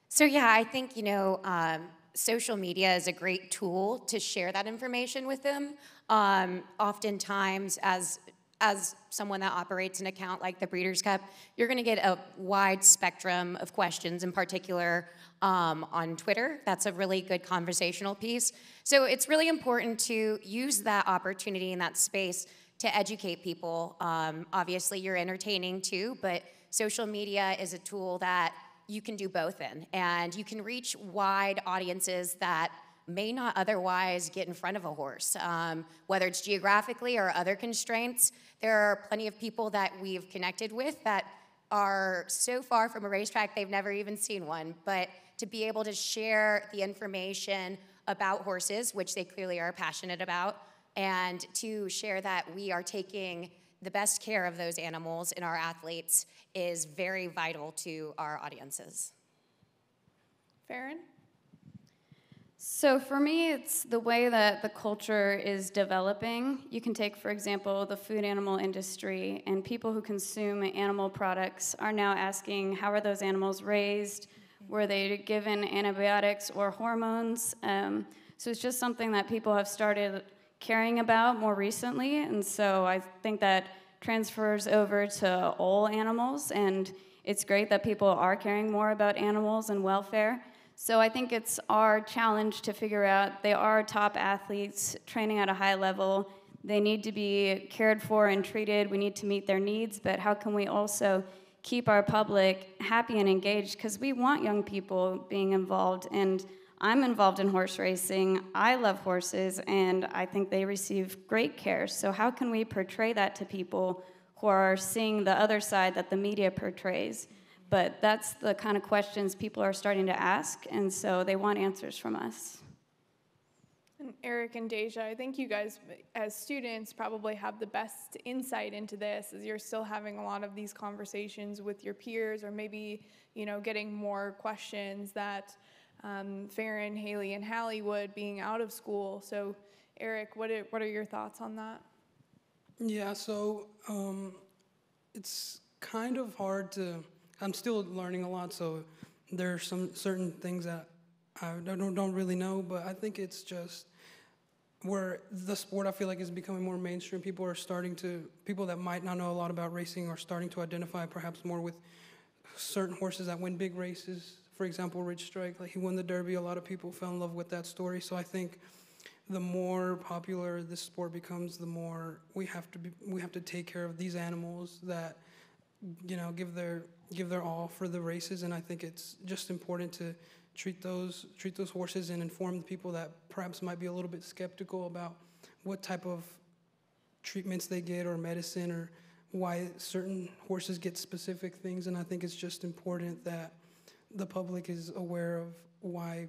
So yeah, I think you know. Um, social media is a great tool to share that information with them. Um, oftentimes, as as someone that operates an account like the Breeders' Cup, you're going to get a wide spectrum of questions, in particular um, on Twitter. That's a really good conversational piece. So it's really important to use that opportunity in that space to educate people. Um, obviously, you're entertaining too, but social media is a tool that you can do both in. And you can reach wide audiences that may not otherwise get in front of a horse, um, whether it's geographically or other constraints. There are plenty of people that we've connected with that are so far from a racetrack they've never even seen one. But to be able to share the information about horses, which they clearly are passionate about, and to share that we are taking the best care of those animals and our athletes is very vital to our audiences. Farron? So for me, it's the way that the culture is developing. You can take, for example, the food animal industry, and people who consume animal products are now asking how are those animals raised? Were they given antibiotics or hormones? Um, so it's just something that people have started caring about more recently, and so I think that transfers over to all animals, and it's great that people are caring more about animals and welfare. So I think it's our challenge to figure out they are top athletes training at a high level. They need to be cared for and treated. We need to meet their needs, but how can we also keep our public happy and engaged? Because we want young people being involved. And I'm involved in horse racing. I love horses, and I think they receive great care. So, how can we portray that to people who are seeing the other side that the media portrays? But that's the kind of questions people are starting to ask, and so they want answers from us. And Eric and Deja, I think you guys, as students, probably have the best insight into this as you're still having a lot of these conversations with your peers, or maybe, you know, getting more questions that um, Farron, Haley, and Hallie would being out of school. So, Eric, what are, what are your thoughts on that? Yeah, so um, it's kind of hard to I'm still learning a lot, so there are some certain things that I don't, don't really know, but I think it's just where the sport I feel like is becoming more mainstream. People are starting to, people that might not know a lot about racing are starting to identify perhaps more with certain horses that win big races. For example, Rich Strike, like he won the Derby, a lot of people fell in love with that story. So I think the more popular this sport becomes, the more we have to be, we have to take care of these animals that, you know, give their give their all for the races, and I think it's just important to treat those treat those horses and inform the people that perhaps might be a little bit skeptical about what type of treatments they get or medicine or why certain horses get specific things. And I think it's just important that the public is aware of why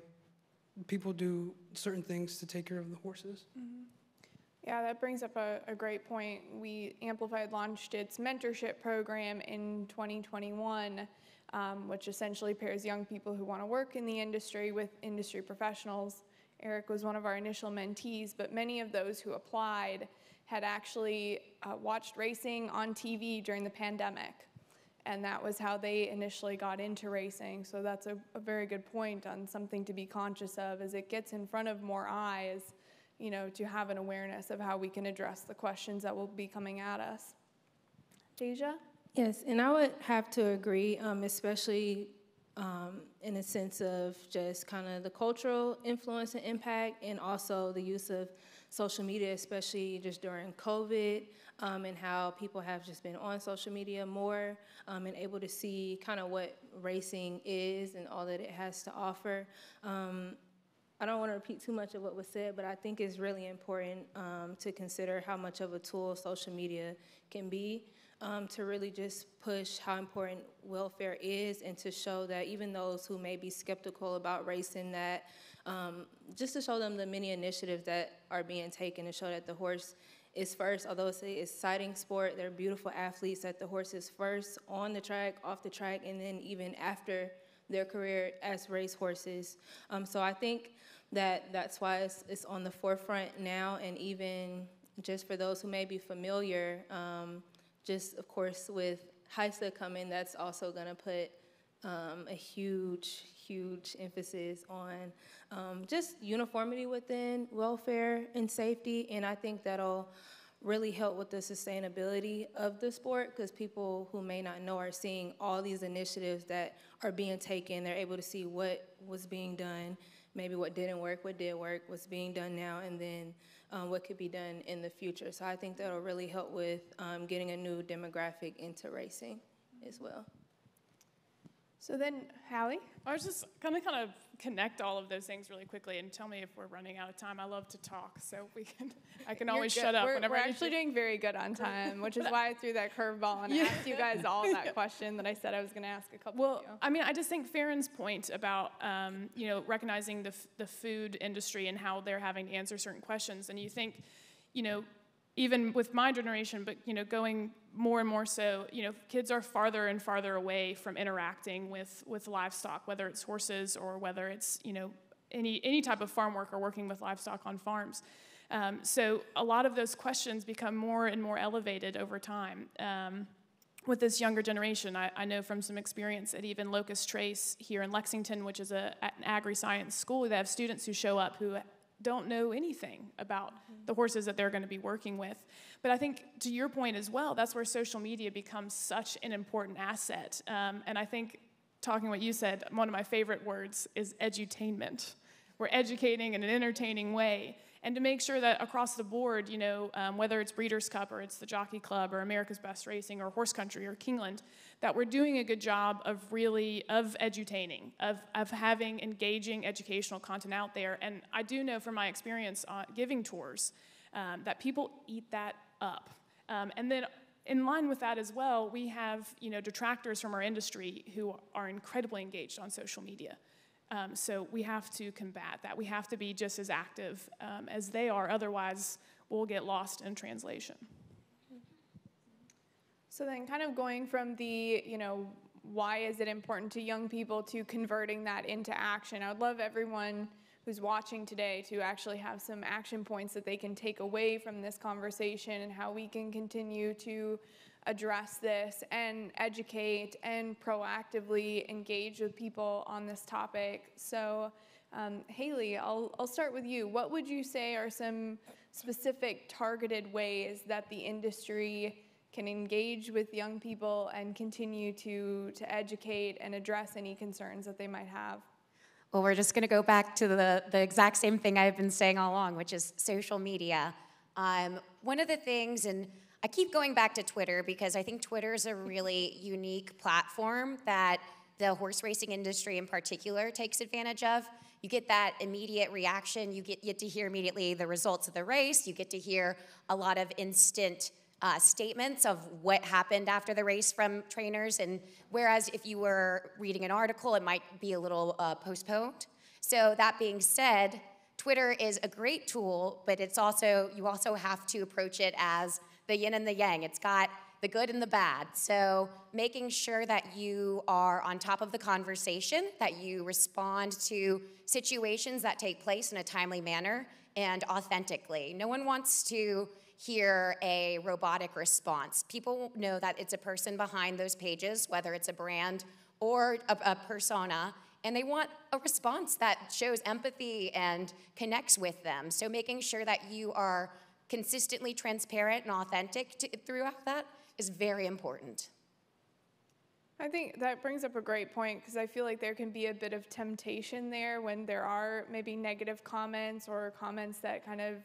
people do certain things to take care of the horses. Mm-hmm. Yeah, that brings up a, a great point. We Amplified launched its mentorship program in 2021, um, which essentially pairs young people who want to work in the industry with industry professionals. Eric was one of our initial mentees, but many of those who applied had actually uh, watched racing on TV during the pandemic. And that was how they initially got into racing. So that's a, a very good point on something to be conscious of as it gets in front of more eyes you know, to have an awareness of how we can address the questions that will be coming at us. Deja? Yes, and I would have to agree, um, especially um, in a sense of just kind of the cultural influence and impact, and also the use of social media, especially just during COVID, um, and how people have just been on social media more um, and able to see kind of what racing is and all that it has to offer. Um, I don't want to repeat too much of what was said, but I think it's really important um, to consider how much of a tool social media can be um, to really just push how important welfare is and to show that even those who may be skeptical about racing, that um, just to show them the many initiatives that are being taken to show that the horse is first, although it's an exciting sport, they're beautiful athletes, that the horses first on the track, off the track, and then even after their career as race horses. Um, so I think that that's why it's, it's, on the forefront now, and even just for those who may be familiar, um, just of course with HISA coming, that's also going to put um, a huge, huge emphasis on um, just uniformity within welfare and safety, and I think that'll really help with the sustainability of the sport because people who may not know are seeing all these initiatives that are being taken. They're able to see what was being done, maybe what didn't work, what did work, what's being done now, and then um, what could be done in the future. So I think that'll really help with um, getting a new demographic into racing as well. So then, Hallie? I was just gonna kind of connect all of those things really quickly and tell me if we're running out of time. I love to talk, so we can. I can always shut up We're, whenever we're I actually doing very good on time, which is why I threw that curveball and Yeah. asked you guys all that question that I said I was going to ask a couple Well, of you. I mean, I just think Farron's point about um, you know recognizing the f- the food industry and how they're having to answer certain questions, and you think, you know, even with my generation, but you know, going more and more so, you know, kids are farther and farther away from interacting with with livestock, whether it's horses or whether it's you know any any type of farm work or working with livestock on farms. Um, so a lot of those questions become more and more elevated over time. Um, with this younger generation, I, I know from some experience at even Locust Trace here in Lexington, which is a, an agri-science school, they have students who show up who don't know anything about the horses that they're going to be working with. But I think to your point as well, that's where social media becomes such an important asset. Um, and I think talking what you said, one of my favorite words is edutainment. We're educating in an entertaining way. And to make sure that across the board, you know, um, whether it's Breeders' Cup or it's the Jockey Club or America's Best Racing or Horse Country or Keeneland, that we're doing a good job of really of edutaining, of, of having engaging educational content out there. And I do know from my experience on giving tours um, that people eat that up. Um, and then in line with that as well, we have you know detractors from our industry who are incredibly engaged on social media. Um, so we have to combat that. We have to be just as active um, as they are. Otherwise, we'll get lost in translation. So then, kind of going from the, you know, why is it important to young people to converting that into action? I would love everyone who's watching today to actually have some action points that they can take away from this conversation and how we can continue to address this and educate and proactively engage with people on this topic. So, um, Haley, I'll, I'll start with you. What would you say are some specific targeted ways that the industry can engage with young people and continue to, to educate and address any concerns that they might have? Well, we're just going to go back to the, the exact same thing I've been saying all along, which is social media. Um, one of the things, and I keep going back to Twitter because I think Twitter is a really unique platform that the horse racing industry in particular takes advantage of. You get that immediate reaction, you get, get to hear immediately the results of the race, you get to hear a lot of instant uh, statements of what happened after the race from trainers, and whereas if you were reading an article, it might be a little uh, postponed. So that being said, Twitter is a great tool, but it's also you also have to approach it as the yin and the yang. It's got the good and the bad. So making sure that you are on top of the conversation, that you respond to situations that take place in a timely manner and authentically. No one wants to hear a robotic response. People know that it's a person behind those pages, whether it's a brand or a, a persona, and they want a response that shows empathy and connects with them. So making sure that you are consistently transparent and authentic to, throughout that is very important. I think that brings up a great point because I feel like there can be a bit of temptation there when there are maybe negative comments or comments that kind of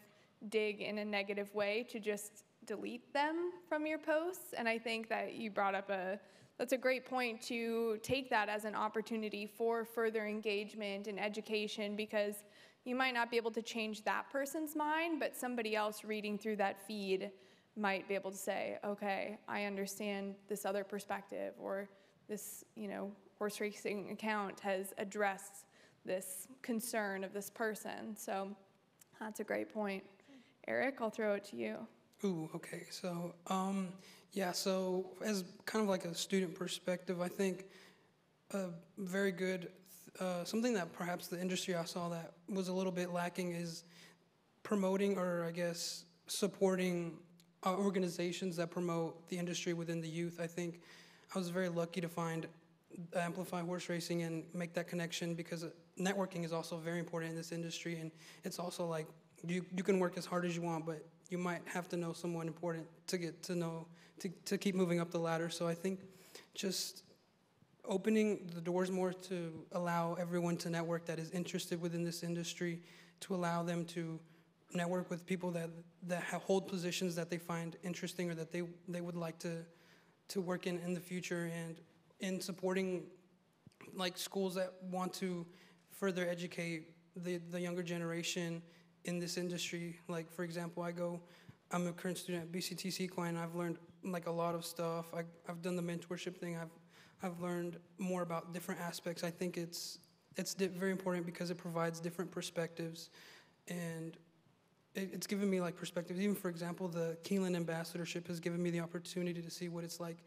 dig in a negative way to just delete them from your posts. And I think that you brought up a that's a great point to take that as an opportunity for further engagement and education because you might not be able to change that person's mind, but somebody else reading through that feed might be able to say, okay, I understand this other perspective, or this, you know, horse racing account has addressed this concern of this person. So that's a great point. Eric, I'll throw it to you. Ooh, okay. So, um, yeah, so as kind of like a student perspective, I think a very good, uh, something that perhaps the industry I saw that was a little bit lacking is promoting or I guess supporting uh, organizations that promote the industry within the youth. I think I was very lucky to find Amplify Horse Racing and make that connection because networking is also very important in this industry. And it's also like you, you can work as hard as you want, but you might have to know someone important to get to know, to, to keep moving up the ladder. So I think just opening the doors more to allow everyone to network that is interested within this industry, to allow them to network with people that, that hold positions that they find interesting or that they, they would like to, to work in in the future and in supporting like schools that want to further educate the, the younger generation in this industry. Like for example, I go, I'm a current student at BCTC Equine. I've learned like a lot of stuff. I, I've done the mentorship thing. I've I've learned more about different aspects. I think it's it's very important because it provides different perspectives, and it, it's given me like perspectives. Even for example, the Keeneland ambassadorship has given me the opportunity to see what it's like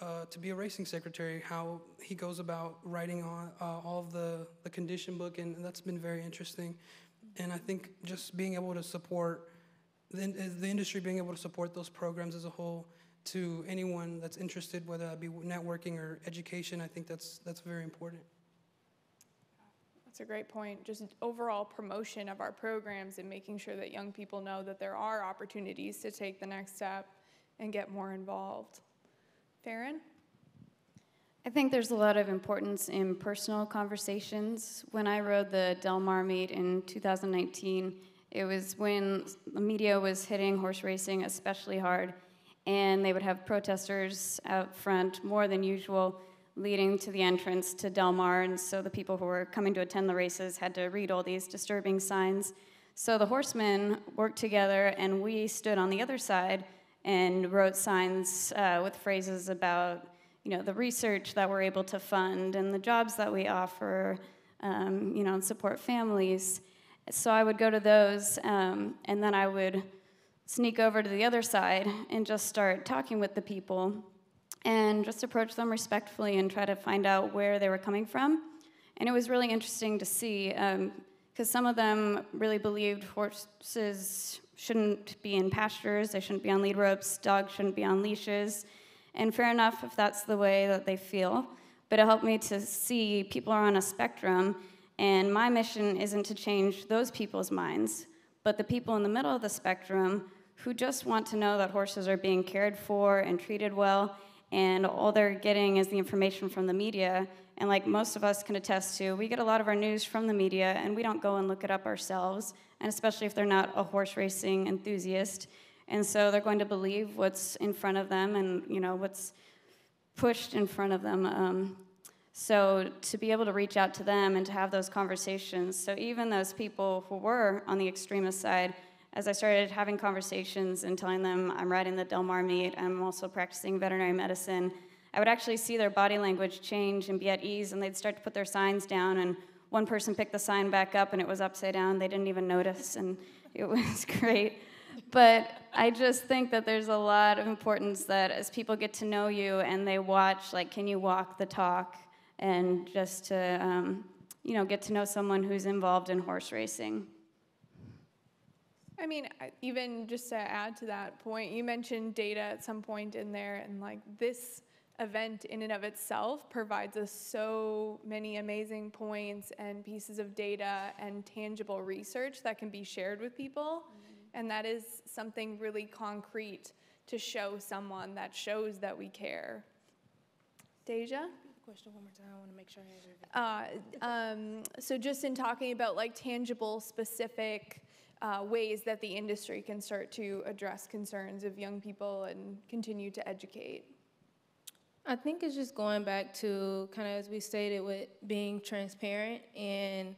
uh, to be a racing secretary, how he goes about writing on uh, all of the, the condition book, and that's been very interesting. And I think just being able to support the, eh, the industry, being able to support those programs as a whole to anyone that's interested, whether that be networking or education, I think that's, that's very important. That's a great point. Just overall promotion of our programs and making sure that young people know that there are opportunities to take the next step and get more involved. Farron? I think there's a lot of importance in personal conversations. When I rode the Del Mar meet in 2019, it was when the media was hitting horse racing especially hard, and they would have protesters out front more than usual leading to the entrance to Del Mar, and so the people who were coming to attend the races had to read all these disturbing signs. So the horsemen worked together, and we stood on the other side and wrote signs uh, with phrases about, you know, the research that we're able to fund and the jobs that we offer, um, you know, and support families. So I would go to those, um, and then I would sneak over to the other side and just start talking with the people and just approach them respectfully and try to find out where they were coming from. And it was really interesting to see because um, some of them really believed horses shouldn't be in pastures, they shouldn't be on lead ropes, dogs shouldn't be on leashes. And fair enough if that's the way that they feel. But it helped me to see people are on a spectrum, and my mission isn't to change those people's minds, but the people in the middle of the spectrum who just want to know that horses are being cared for and treated well and all they're getting is the information from the media. And like most of us can attest to, we get a lot of our news from the media, and we don't go and look it up ourselves, and especially if they're not a horse racing enthusiast. And so they're going to believe what's in front of them and you know what's pushed in front of them. Um, so to be able to reach out to them and to have those conversations, so even those people who were on the extremist side as I started having conversations and telling them I'm riding the Del Mar meet, I'm also practicing veterinary medicine, I would actually see their body language change and be at ease, and they'd start to put their signs down. And one person picked the sign back up, and it was upside down. They didn't even notice, and it was great. But I just think that there's a lot of importance that as people get to know you and they watch, like, can you walk the talk, and just to, um, you know, get to know someone who's involved in horse racing. I mean, even just to add to that point, you mentioned data at some point in there, and like this event in and of itself provides us so many amazing points and pieces of data and tangible research that can be shared with people. Mm-hmm. And that is something really concrete to show someone that shows that we care. Deja? Question one more time. I want to make sure I answer it. Uh, um, so, just in talking about like tangible, specific uh, ways that the industry can start to address concerns of young people and continue to educate? I think it's just going back to kind of as we stated with being transparent and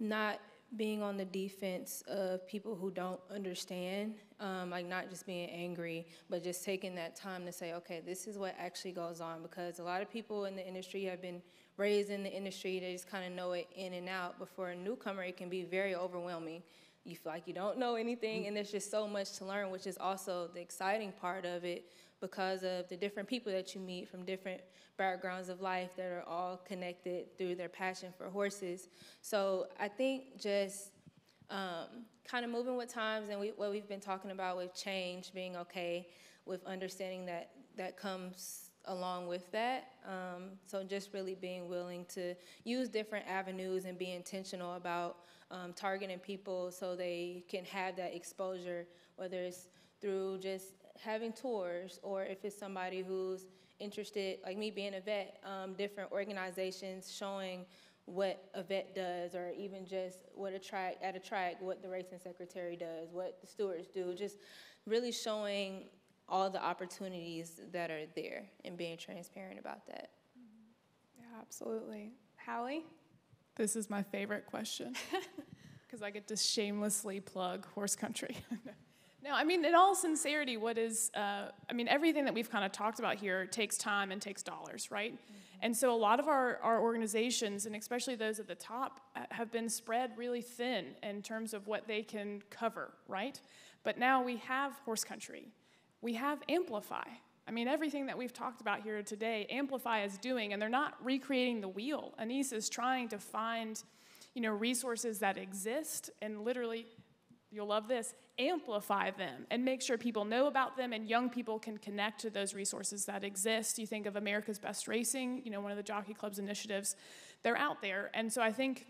not being on the defense of people who don't understand, um, like not just being angry, but just taking that time to say, okay, this is what actually goes on. Because a lot of people in the industry have been raised in the industry, they just kind of know it in and out. But for a newcomer, it can be very overwhelming you feel like you don't know anything, and there's just so much to learn, which is also the exciting part of it because of the different people that you meet from different backgrounds of life that are all connected through their passion for horses. So I think just um, kind of moving with times and we, what we've been talking about with change, being okay with understanding that that comes along with that. Um, so just really being willing to use different avenues and be intentional about um, targeting people so they can have that exposure, whether it's through just having tours or if it's somebody who's interested, like me being a vet, um, different organizations showing what a vet does or even just what a track at a track what the racing secretary does what the stewards do just really showing all the opportunities that are there and being transparent about that yeah Absolutely. Hallie? This is my favorite question because I get to shamelessly plug horse country. no, I mean, in all sincerity, what is, uh, I mean, everything that we've kind of talked about here takes time and takes dollars, right? Mm-hmm. And so a lot of our, our organizations, and especially those at the top, have been spread really thin in terms of what they can cover, right? But now we have horse country, we have Amplify. I mean, everything that we've talked about here today, Amplify is doing, and they're not recreating the wheel. Annise is trying to find, you know, resources that exist and literally, you'll love this, amplify them and make sure people know about them and young people can connect to those resources that exist. You think of America's Best Racing, you know, one of the Jockey Club's initiatives, they're out there. And so I think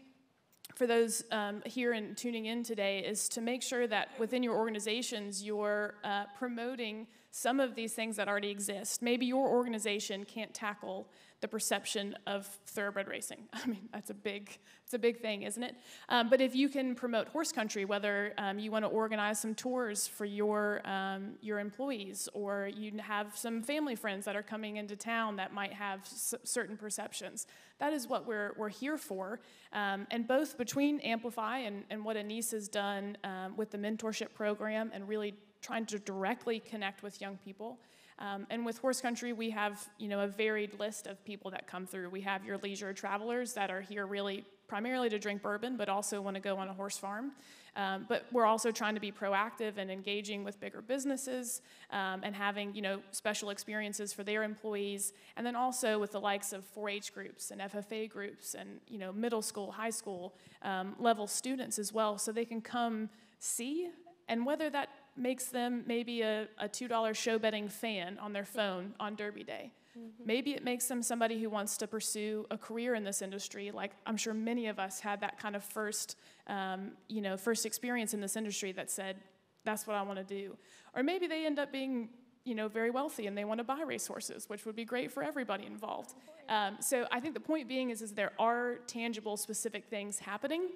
for those um, here and tuning in today is to make sure that within your organizations you're uh, promoting some of these things that already exist. Maybe your organization can't tackle the perception of thoroughbred racing. I mean, that's a big, it's a big thing, isn't it? Um, but if you can promote horse country, whether um, you want to organize some tours for your um, your employees, or you have some family friends that are coming into town that might have certain perceptions, that is what we're we're here for. Um, and both between Amplify and, and what Annise has done um, with the mentorship program and really trying to directly connect with young people. Um, and with horse country, we have you know a varied list of people that come through. We have your leisure travelers that are here really primarily to drink bourbon, but also want to go on a horse farm. Um, but we're also trying to be proactive and engaging with bigger businesses um, and having you know special experiences for their employees, and then also with the likes of 4-H groups and FFA groups and you know middle school, high school um, level students as well, so they can come see. And whether that makes them maybe a, a $2 show betting fan on their phone on Derby Day. Mm-hmm. Maybe it makes them somebody who wants to pursue a career in this industry. Like I'm sure many of us had that kind of first, um, you know, first experience in this industry that said, "That's what I want to do." Or maybe they end up being, you know, very wealthy and they want to buy racehorses, which would be great for everybody involved. Um, so I think the point being is, is there are tangible, specific things happening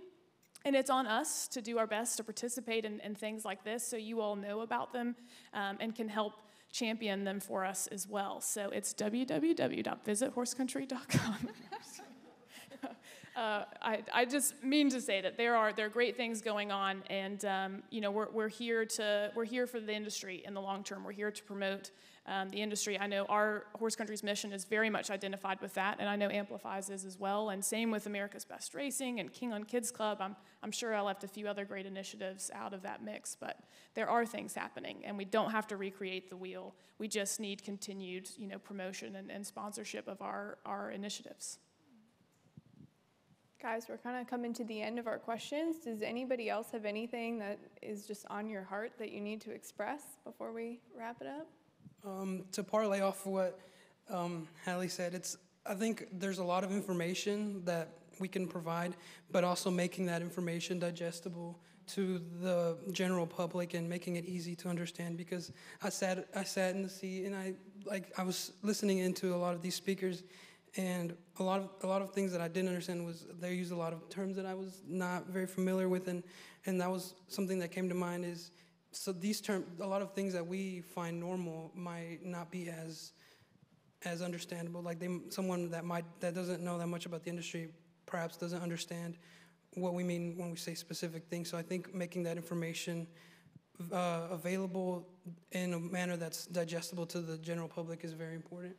and it's on us to do our best to participate in, in things like this so you all know about them um, and can help champion them for us as well. So it's www.visithorsecountry.com. Uh, I, I, just mean to say that there are there are great things going on, and um, you know we're, we're here to we're here for the industry in the long term. We're here to promote um, the industry. I know our Horse Country's mission is very much identified with that, and I know Amplifies is as well. And same with America's Best Racing and King on Kids Club. I'm, I'm sure I left a few other great initiatives out of that mix, but there are things happening, and we don't have to recreate the wheel. We just need continued, you know, promotion and, and sponsorship of our, our initiatives. Guys, we're kind of coming to the end of our questions. Does anybody else have anything that is just on your heart that you need to express before we wrap it up? Um, to parlay off what um, Hallie said, it's I think there's a lot of information that we can provide, but also making that information digestible to the general public and making it easy to understand. Because I sat I sat in the seat and I like I was listening into a lot of these speakers, and a lot of a lot of things that I didn't understand was they used a lot of terms that I was not very familiar with, and and that was something that came to mind is so these terms, a lot of things that we find normal might not be as as understandable. Like they, someone that might that doesn't know that much about the industry perhaps doesn't understand what we mean when we say specific things. So I think making that information uh, available in a manner that's digestible to the general public is very important.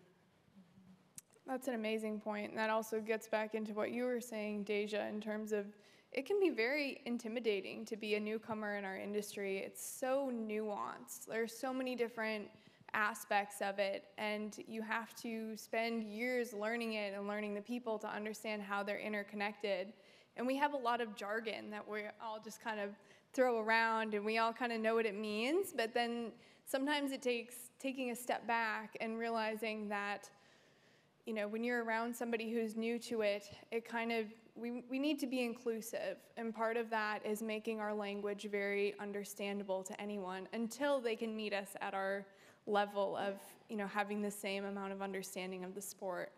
That's an amazing point. And that also gets back into what you were saying, Deja, in terms of it can be very intimidating to be a newcomer in our industry. It's so nuanced. There's so many different aspects of it, and you have to spend years learning it and learning the people to understand how they're interconnected. And we have a lot of jargon that we all just kind of throw around and we all kind of know what it means, but then sometimes it takes taking a step back and realizing that you know, when you're around somebody who's new to it, it kind of we, we need to be inclusive, and part of that is making our language very understandable to anyone until they can meet us at our level of you know having the same amount of understanding of the sport.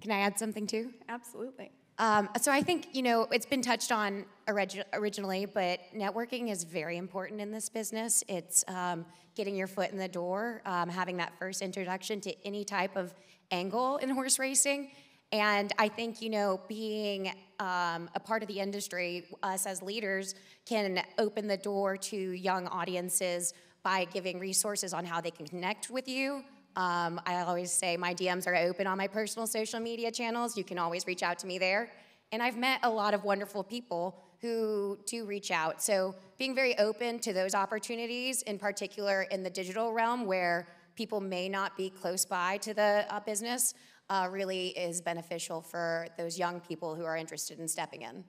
Can I add something too? Absolutely. Um, so I think you know it's been touched on orig- originally, but networking is very important in this business. It's um, getting your foot in the door, um, having that first introduction to any type of angle in horse racing, And I think, you know, being um, a part of the industry, us as leaders can open the door to young audiences by giving resources on how they can connect with you. Um, I always say my DMs are open on my personal social media channels. You can always reach out to me there. And I've met a lot of wonderful people who do reach out. So being very open to those opportunities, in particular in the digital realm where people may not be close by to the uh, business, uh, really is beneficial for those young people who are interested in stepping in.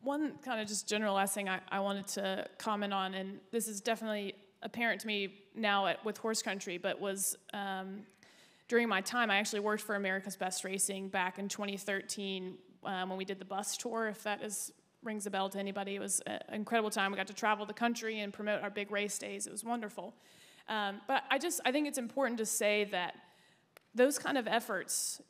One kind of just general last thing I, I wanted to comment on, and this is definitely apparent to me now at, with horse country, but was um, during my time, I actually worked for America's Best Racing back in 2013 um, when we did the bus tour, if that is rings a bell to anybody. It was an incredible time. We got to travel the country and promote our big race days. It was wonderful. Um, but I just I think it's important to say that those kind of efforts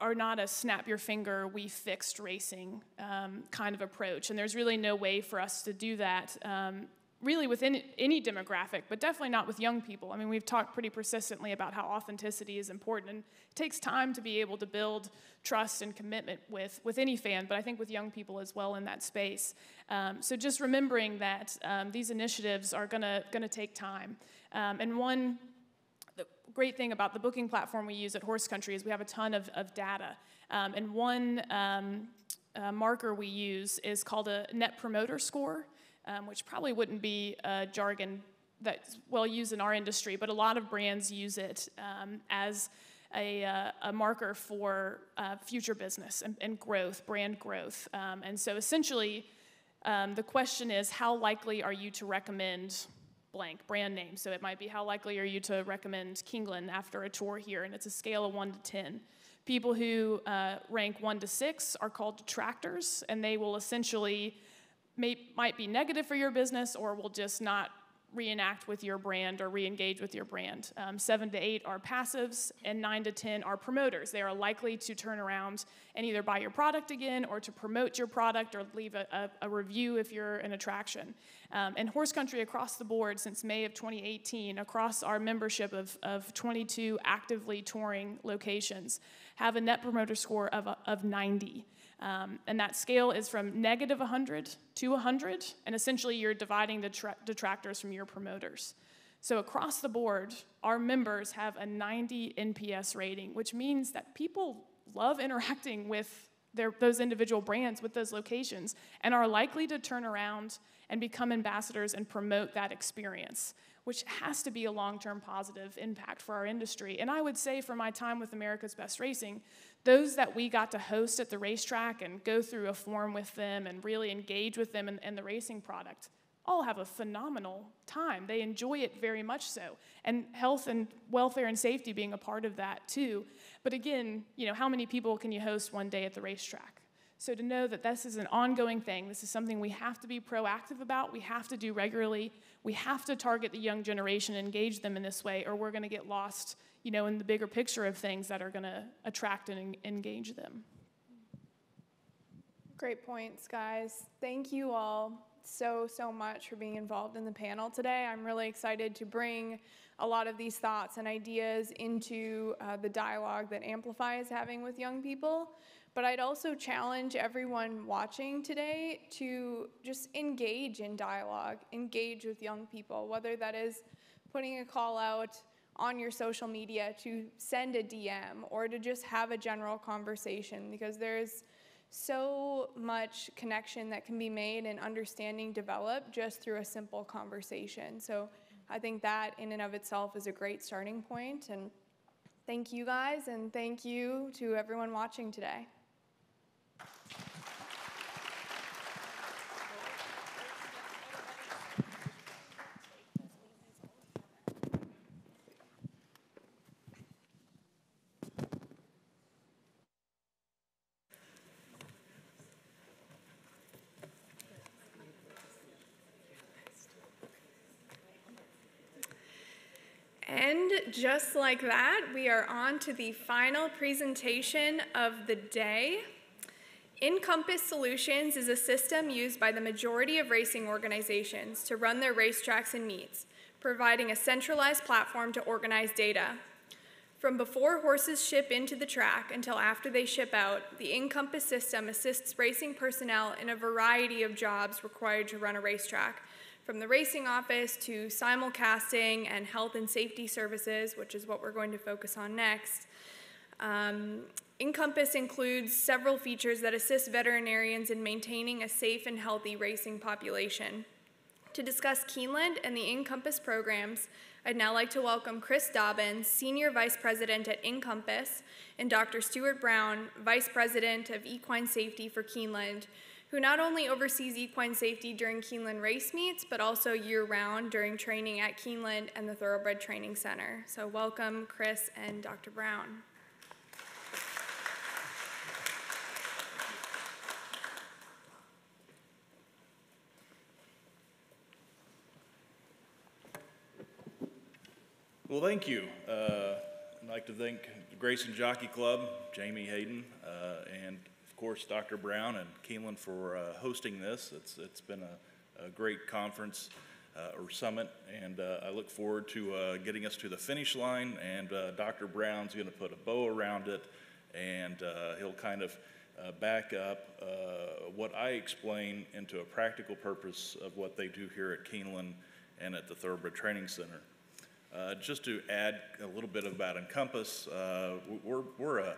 are not a snap your finger, we fixed racing um, kind of approach. And there's really no way for us to do that, um, really within any demographic, but definitely not with young people. I mean, we've talked pretty persistently about how authenticity is important, and it takes time to be able to build trust and commitment with, with any fan, but I think with young people as well in that space. Um, so just remembering that um, these initiatives are gonna, gonna take time. Um, and one great thing about the booking platform we use at Horse Country is we have a ton of, of data. Um, and one um, uh, marker we use is called a net promoter score, um, which probably wouldn't be a jargon that's well used in our industry, but a lot of brands use it um, as a, uh, a, marker for uh, future business and, and, growth, brand growth. Um, and so essentially, um, the question is how likely are you to recommend blank brand name. So it might be how likely are you to recommend Keeneland after a tour here, and it's a scale of one to 10. People who uh, rank one to six are called detractors, and they will essentially may, might be negative for your business or will just not reenact with your brand or re-engage with your brand. Um, seven to eight are passives, and nine to 10 are promoters. They are likely to turn around and either buy your product again or to promote your product or leave a, a, a review if you're an attraction. Um, and horse country across the board since May of 2018, across our membership of, of 22 actively touring locations, have a net promoter score of, of 90. Um, and that scale is from negative 100 to 100, and essentially you're dividing the detractors from your promoters. So across the board, our members have a 90 NPS rating, which means that people love interacting with their, those individual brands, with those locations, and are likely to turn around and become ambassadors and promote that experience, which has to be a long term positive impact for our industry. And I would say, for my time with America's Best Racing, those that we got to host at the racetrack and go through a forum with them and really engage with them in the racing product all have a phenomenal time. They enjoy it very much so. And health and welfare and safety being a part of that too. But again, you know, how many people can you host one day at the racetrack? So to know that this is an ongoing thing, this is something we have to be proactive about, we have to do regularly, we have to target the young generation engage them in this way, or we're going to get lost, you know, in the bigger picture of things that are going to attract and engage them. Great points, guys. Thank you all so, so much for being involved in the panel today. I'm really excited to bring a lot of these thoughts and ideas into uh, the dialogue that Amplify is having with young people. But I'd also challenge everyone watching today to just engage in dialogue, engage with young people, whether that is putting a call out on your social media to send a DM or to just have a general conversation because there's so much connection that can be made and understanding developed just through a simple conversation. So I think that in and of itself is a great starting point. point and thank you guys and thank you to everyone watching today. Just like that, we are on to the final presentation of the day. InCompass Solutions is a system used by the majority of racing organizations to run their racetracks and meets, providing a centralized platform to organize data. From before horses ship into the track until after they ship out, the InCompass system assists racing personnel in a variety of jobs required to run a racetrack, from the racing office to simulcasting and health and safety services, which is what we're going to focus on next. Um, InCompass includes several features that assist veterinarians in maintaining a safe and healthy racing population. To discuss Keeneland and the InCompass programs, I'd now like to welcome Chris Dobbins, Senior Vice President at InCompass, and Dr. Stuart Brown, Vice President of Equine Safety for Keeneland, who not only oversees equine safety during Keeneland race meets, but also year round during training at Keeneland and the Thoroughbred Training Center. So, welcome, Chris and Dr. Brown. Well, thank you. Uh, I'd like to thank the Grayson Jockey Club, Jamie Haydon, uh, and of course Dr. Brown and Keeneland for uh, hosting this. It's, it's been a, a great conference uh, or summit, and uh, I look forward to uh, getting us to the finish line. And Dr. Brown's going to put a bow around it, and he'll kind of back up what I explain into a practical purpose of what they do here at Keeneland and at the Thoroughbred Training Center. Uh, just to add a little bit about InCompass, uh, we're, we're a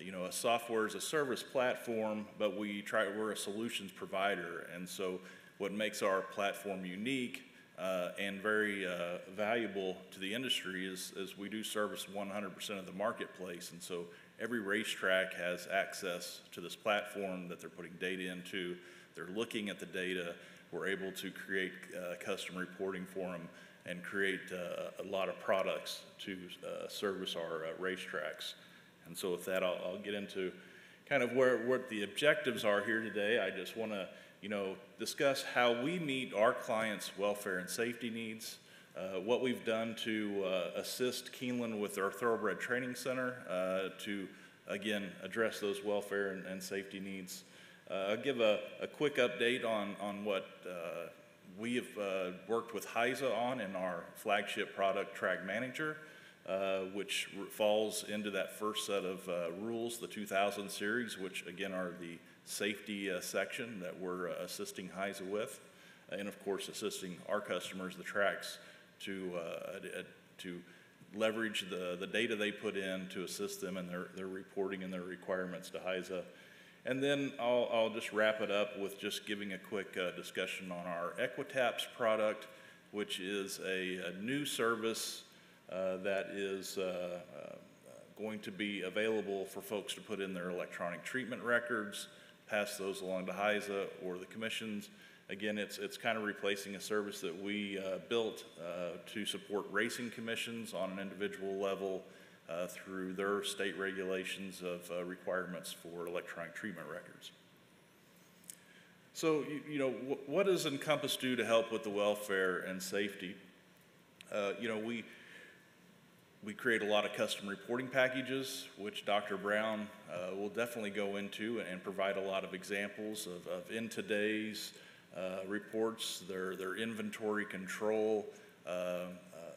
you know a software is a service platform, but we try we're a solutions provider, and so what makes our platform unique uh, and very uh, valuable to the industry is, is we do service 100% of the marketplace, and so every racetrack has access to this platform that they're putting data into. They're looking at the data. We're able to create uh, custom reporting for them and create uh, a lot of products to uh, service our uh, racetracks. And so with that, I'll, I'll, get into kind of where what the objectives are here today. I just want to, you know, discuss how we meet our clients' welfare and safety needs, uh, what we've done to uh, assist Keeneland with our Thoroughbred Training Center uh, to, again, address those welfare and, and safety needs. I'll give a, a, quick update on, on what we have uh, worked with HISA on in our flagship product, Track Manager, uh, which falls into that first set of uh, rules, the 2000 series, which again are the safety uh, section that we're uh, assisting HISA with, and of course assisting our customers, the tracks, to, to leverage the, the data they put in to assist them in their, their reporting and their requirements to HISA. And then I'll, I'll just wrap it up with just giving a quick uh, discussion on our Equitaps product, which is a, a new service that is uh, uh, going to be available for folks to put in their electronic treatment records, pass those along to HISA or the commissions. Again, it's, it's kind of replacing a service that we uh, built uh, to support racing commissions on an individual level uh, through their state regulations of uh, requirements for electronic treatment records. So, you, you know, what does InCompass do to help with the welfare and safety? Uh, you know, we, we create a lot of custom reporting packages, which Dr. Brown uh, will definitely go into and provide a lot of examples of, of in today's uh, reports, their, their inventory control, uh,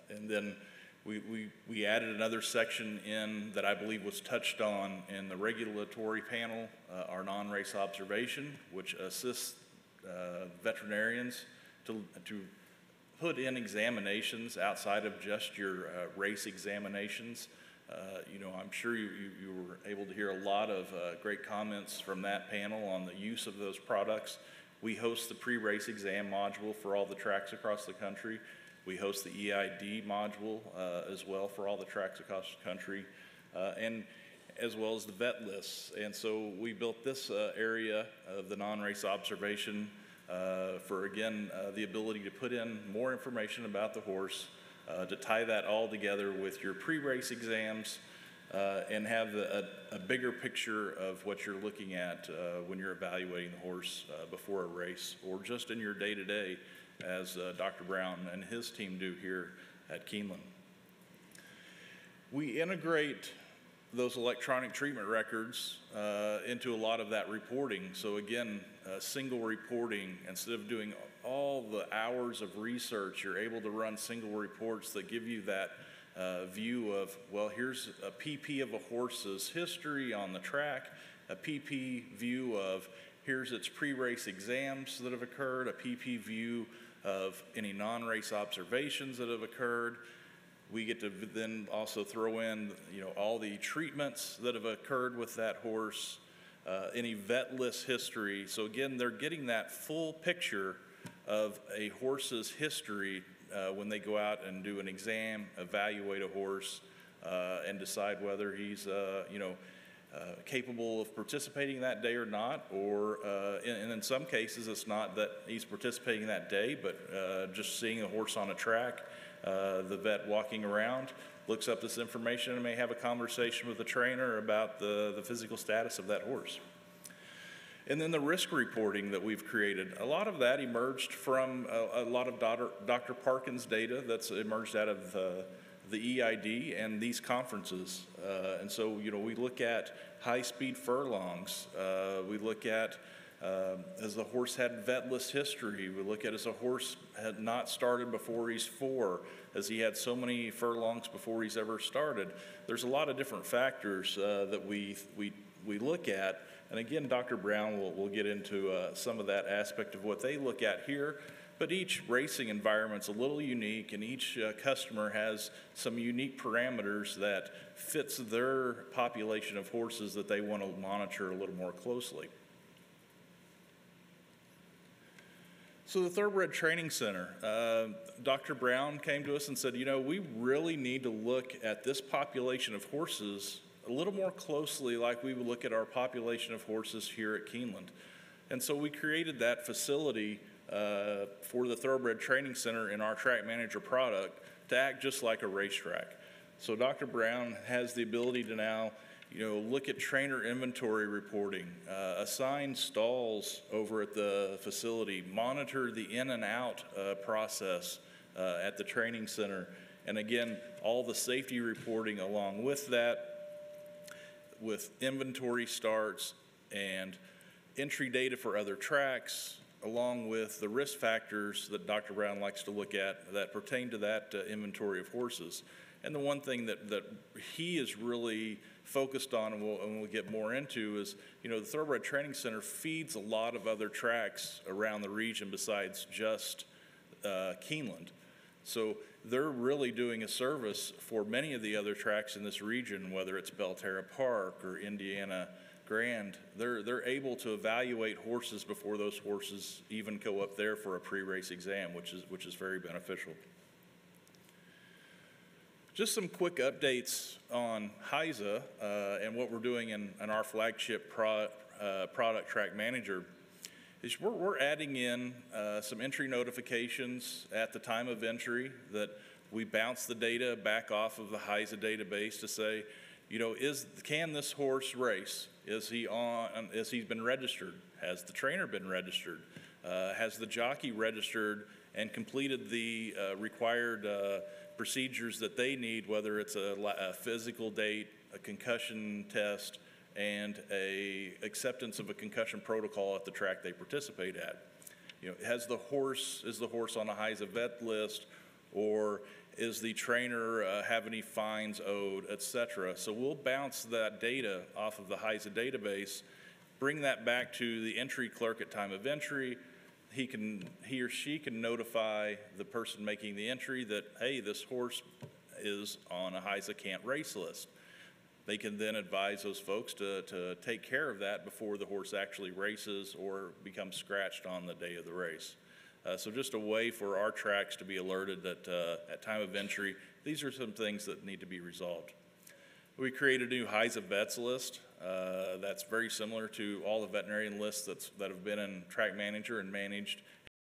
and then we, we, we added another section in that I believe was touched on in the regulatory panel, uh, our non-race observation, which assists uh, veterinarians to, to put in examinations outside of just your uh, race examinations. Uh, you know, I'm sure you, you, you, were able to hear a lot of uh, great comments from that panel on the use of those products. We host the pre-race exam module for all the tracks across the country. We host the EID module uh, as well for all the tracks across the country, uh, and as well as the vet lists. And so we built this uh, area of the non-race observation uh, for, again, uh, the ability to put in more information about the horse, uh, to tie that all together with your pre-race exams, uh, and have a, a, bigger picture of what you're looking at uh, when you're evaluating the horse before a race or just in your day to day as Dr. Brown and his team do here at Keeneland. We integrate those electronic treatment records uh, into a lot of that reporting. So again, uh, single reporting, instead of doing all the hours of research, you're able to run single reports that give you that uh, view of, well, here's a PP of a horse's history on the track, a PP view of here's its pre-race exams that have occurred, a PP view of any non-race observations that have occurred. We get to then also throw in, you know, all the treatments that have occurred with that horse, uh, any vet list history. So again, they're getting that full picture of a horse's history uh, when they go out and do an exam, evaluate a horse, uh, and decide whether he's, uh, you know, uh, capable of participating that day or not, or uh, and, in some cases it's not that he's participating that day, but just seeing a horse on a track, the vet walking around looks up this information and may have a conversation with the trainer about the, the physical status of that horse. And then the risk reporting that we've created, a lot of that emerged from a, a lot of Dr. Dr. Parkin's data that's emerged out of uh, the EID and these conferences. Uh, and so, you know, we look at high-speed furlongs. Uh, we look at uh, as the horse had vetless history. We look at as a horse had not started before he's four, as he had so many furlongs before he's ever started. There's a lot of different factors uh, that we, we, we look at. And again, Dr. Brown will, will get into uh, some of that aspect of what they look at here. But each racing environment's a little unique, and each uh, customer has some unique parameters that fits their population of horses that they want to monitor a little more closely. So the Thoroughbred Training Center, uh, Dr. Brown came to us and said, you know, we really need to look at this population of horses a little more closely like we would look at our population of horses here at Keeneland. And so we created that facility uh, for the Thoroughbred Training Center in our track manager product to act just like a racetrack. So Dr. Brown has the ability to now, you know, look at trainer inventory reporting, uh, assign stalls over at the facility, monitor the in and out uh, process uh, at the training center, and again, all the safety reporting along with that, with inventory starts and entry data for other tracks, along with the risk factors that Dr. Brown likes to look at that pertain to that uh, inventory of horses. And the one thing that, that he is really focused on and we'll, and we'll get more into is, you know, the Thoroughbred Training Center feeds a lot of other tracks around the region besides just uh, Keeneland. So they're really doing a service for many of the other tracks in this region, whether it's Belterra Park or Indiana Grand. They're, they're able to evaluate horses before those horses even go up there for a pre-race exam, which is, which is very beneficial. Just some quick updates on HISA uh, and what we're doing in, in our flagship pro, uh, product track manager is we're, we're adding in uh, some entry notifications at the time of entry that we bounce the data back off of the HISA database to say, you know, is can this horse race? Is he on? Is he been registered? Has the trainer been registered? Uh, has the jockey registered and completed the uh, required uh, procedures that they need, whether it's a, a, physical date, a concussion test, and a acceptance of a concussion protocol at the track they participate at. You know, has the horse is the horse on a HISA vet list, or is the trainer uh, have any fines owed, et cetera. So we'll bounce that data off of the HISA database, bring that back to the entry clerk at time of entry, he can he or she can notify the person making the entry that hey this horse is on a HISA can't race list. They can then advise those folks to, to take care of that before the horse actually races or becomes scratched on the day of the race. Uh, so just a way for our tracks to be alerted that uh, at time of entry, these are some things that need to be resolved. We created a new HISA vets list. Uh, that's very similar to all the veterinarian lists that's, that have been in Track Manager and managed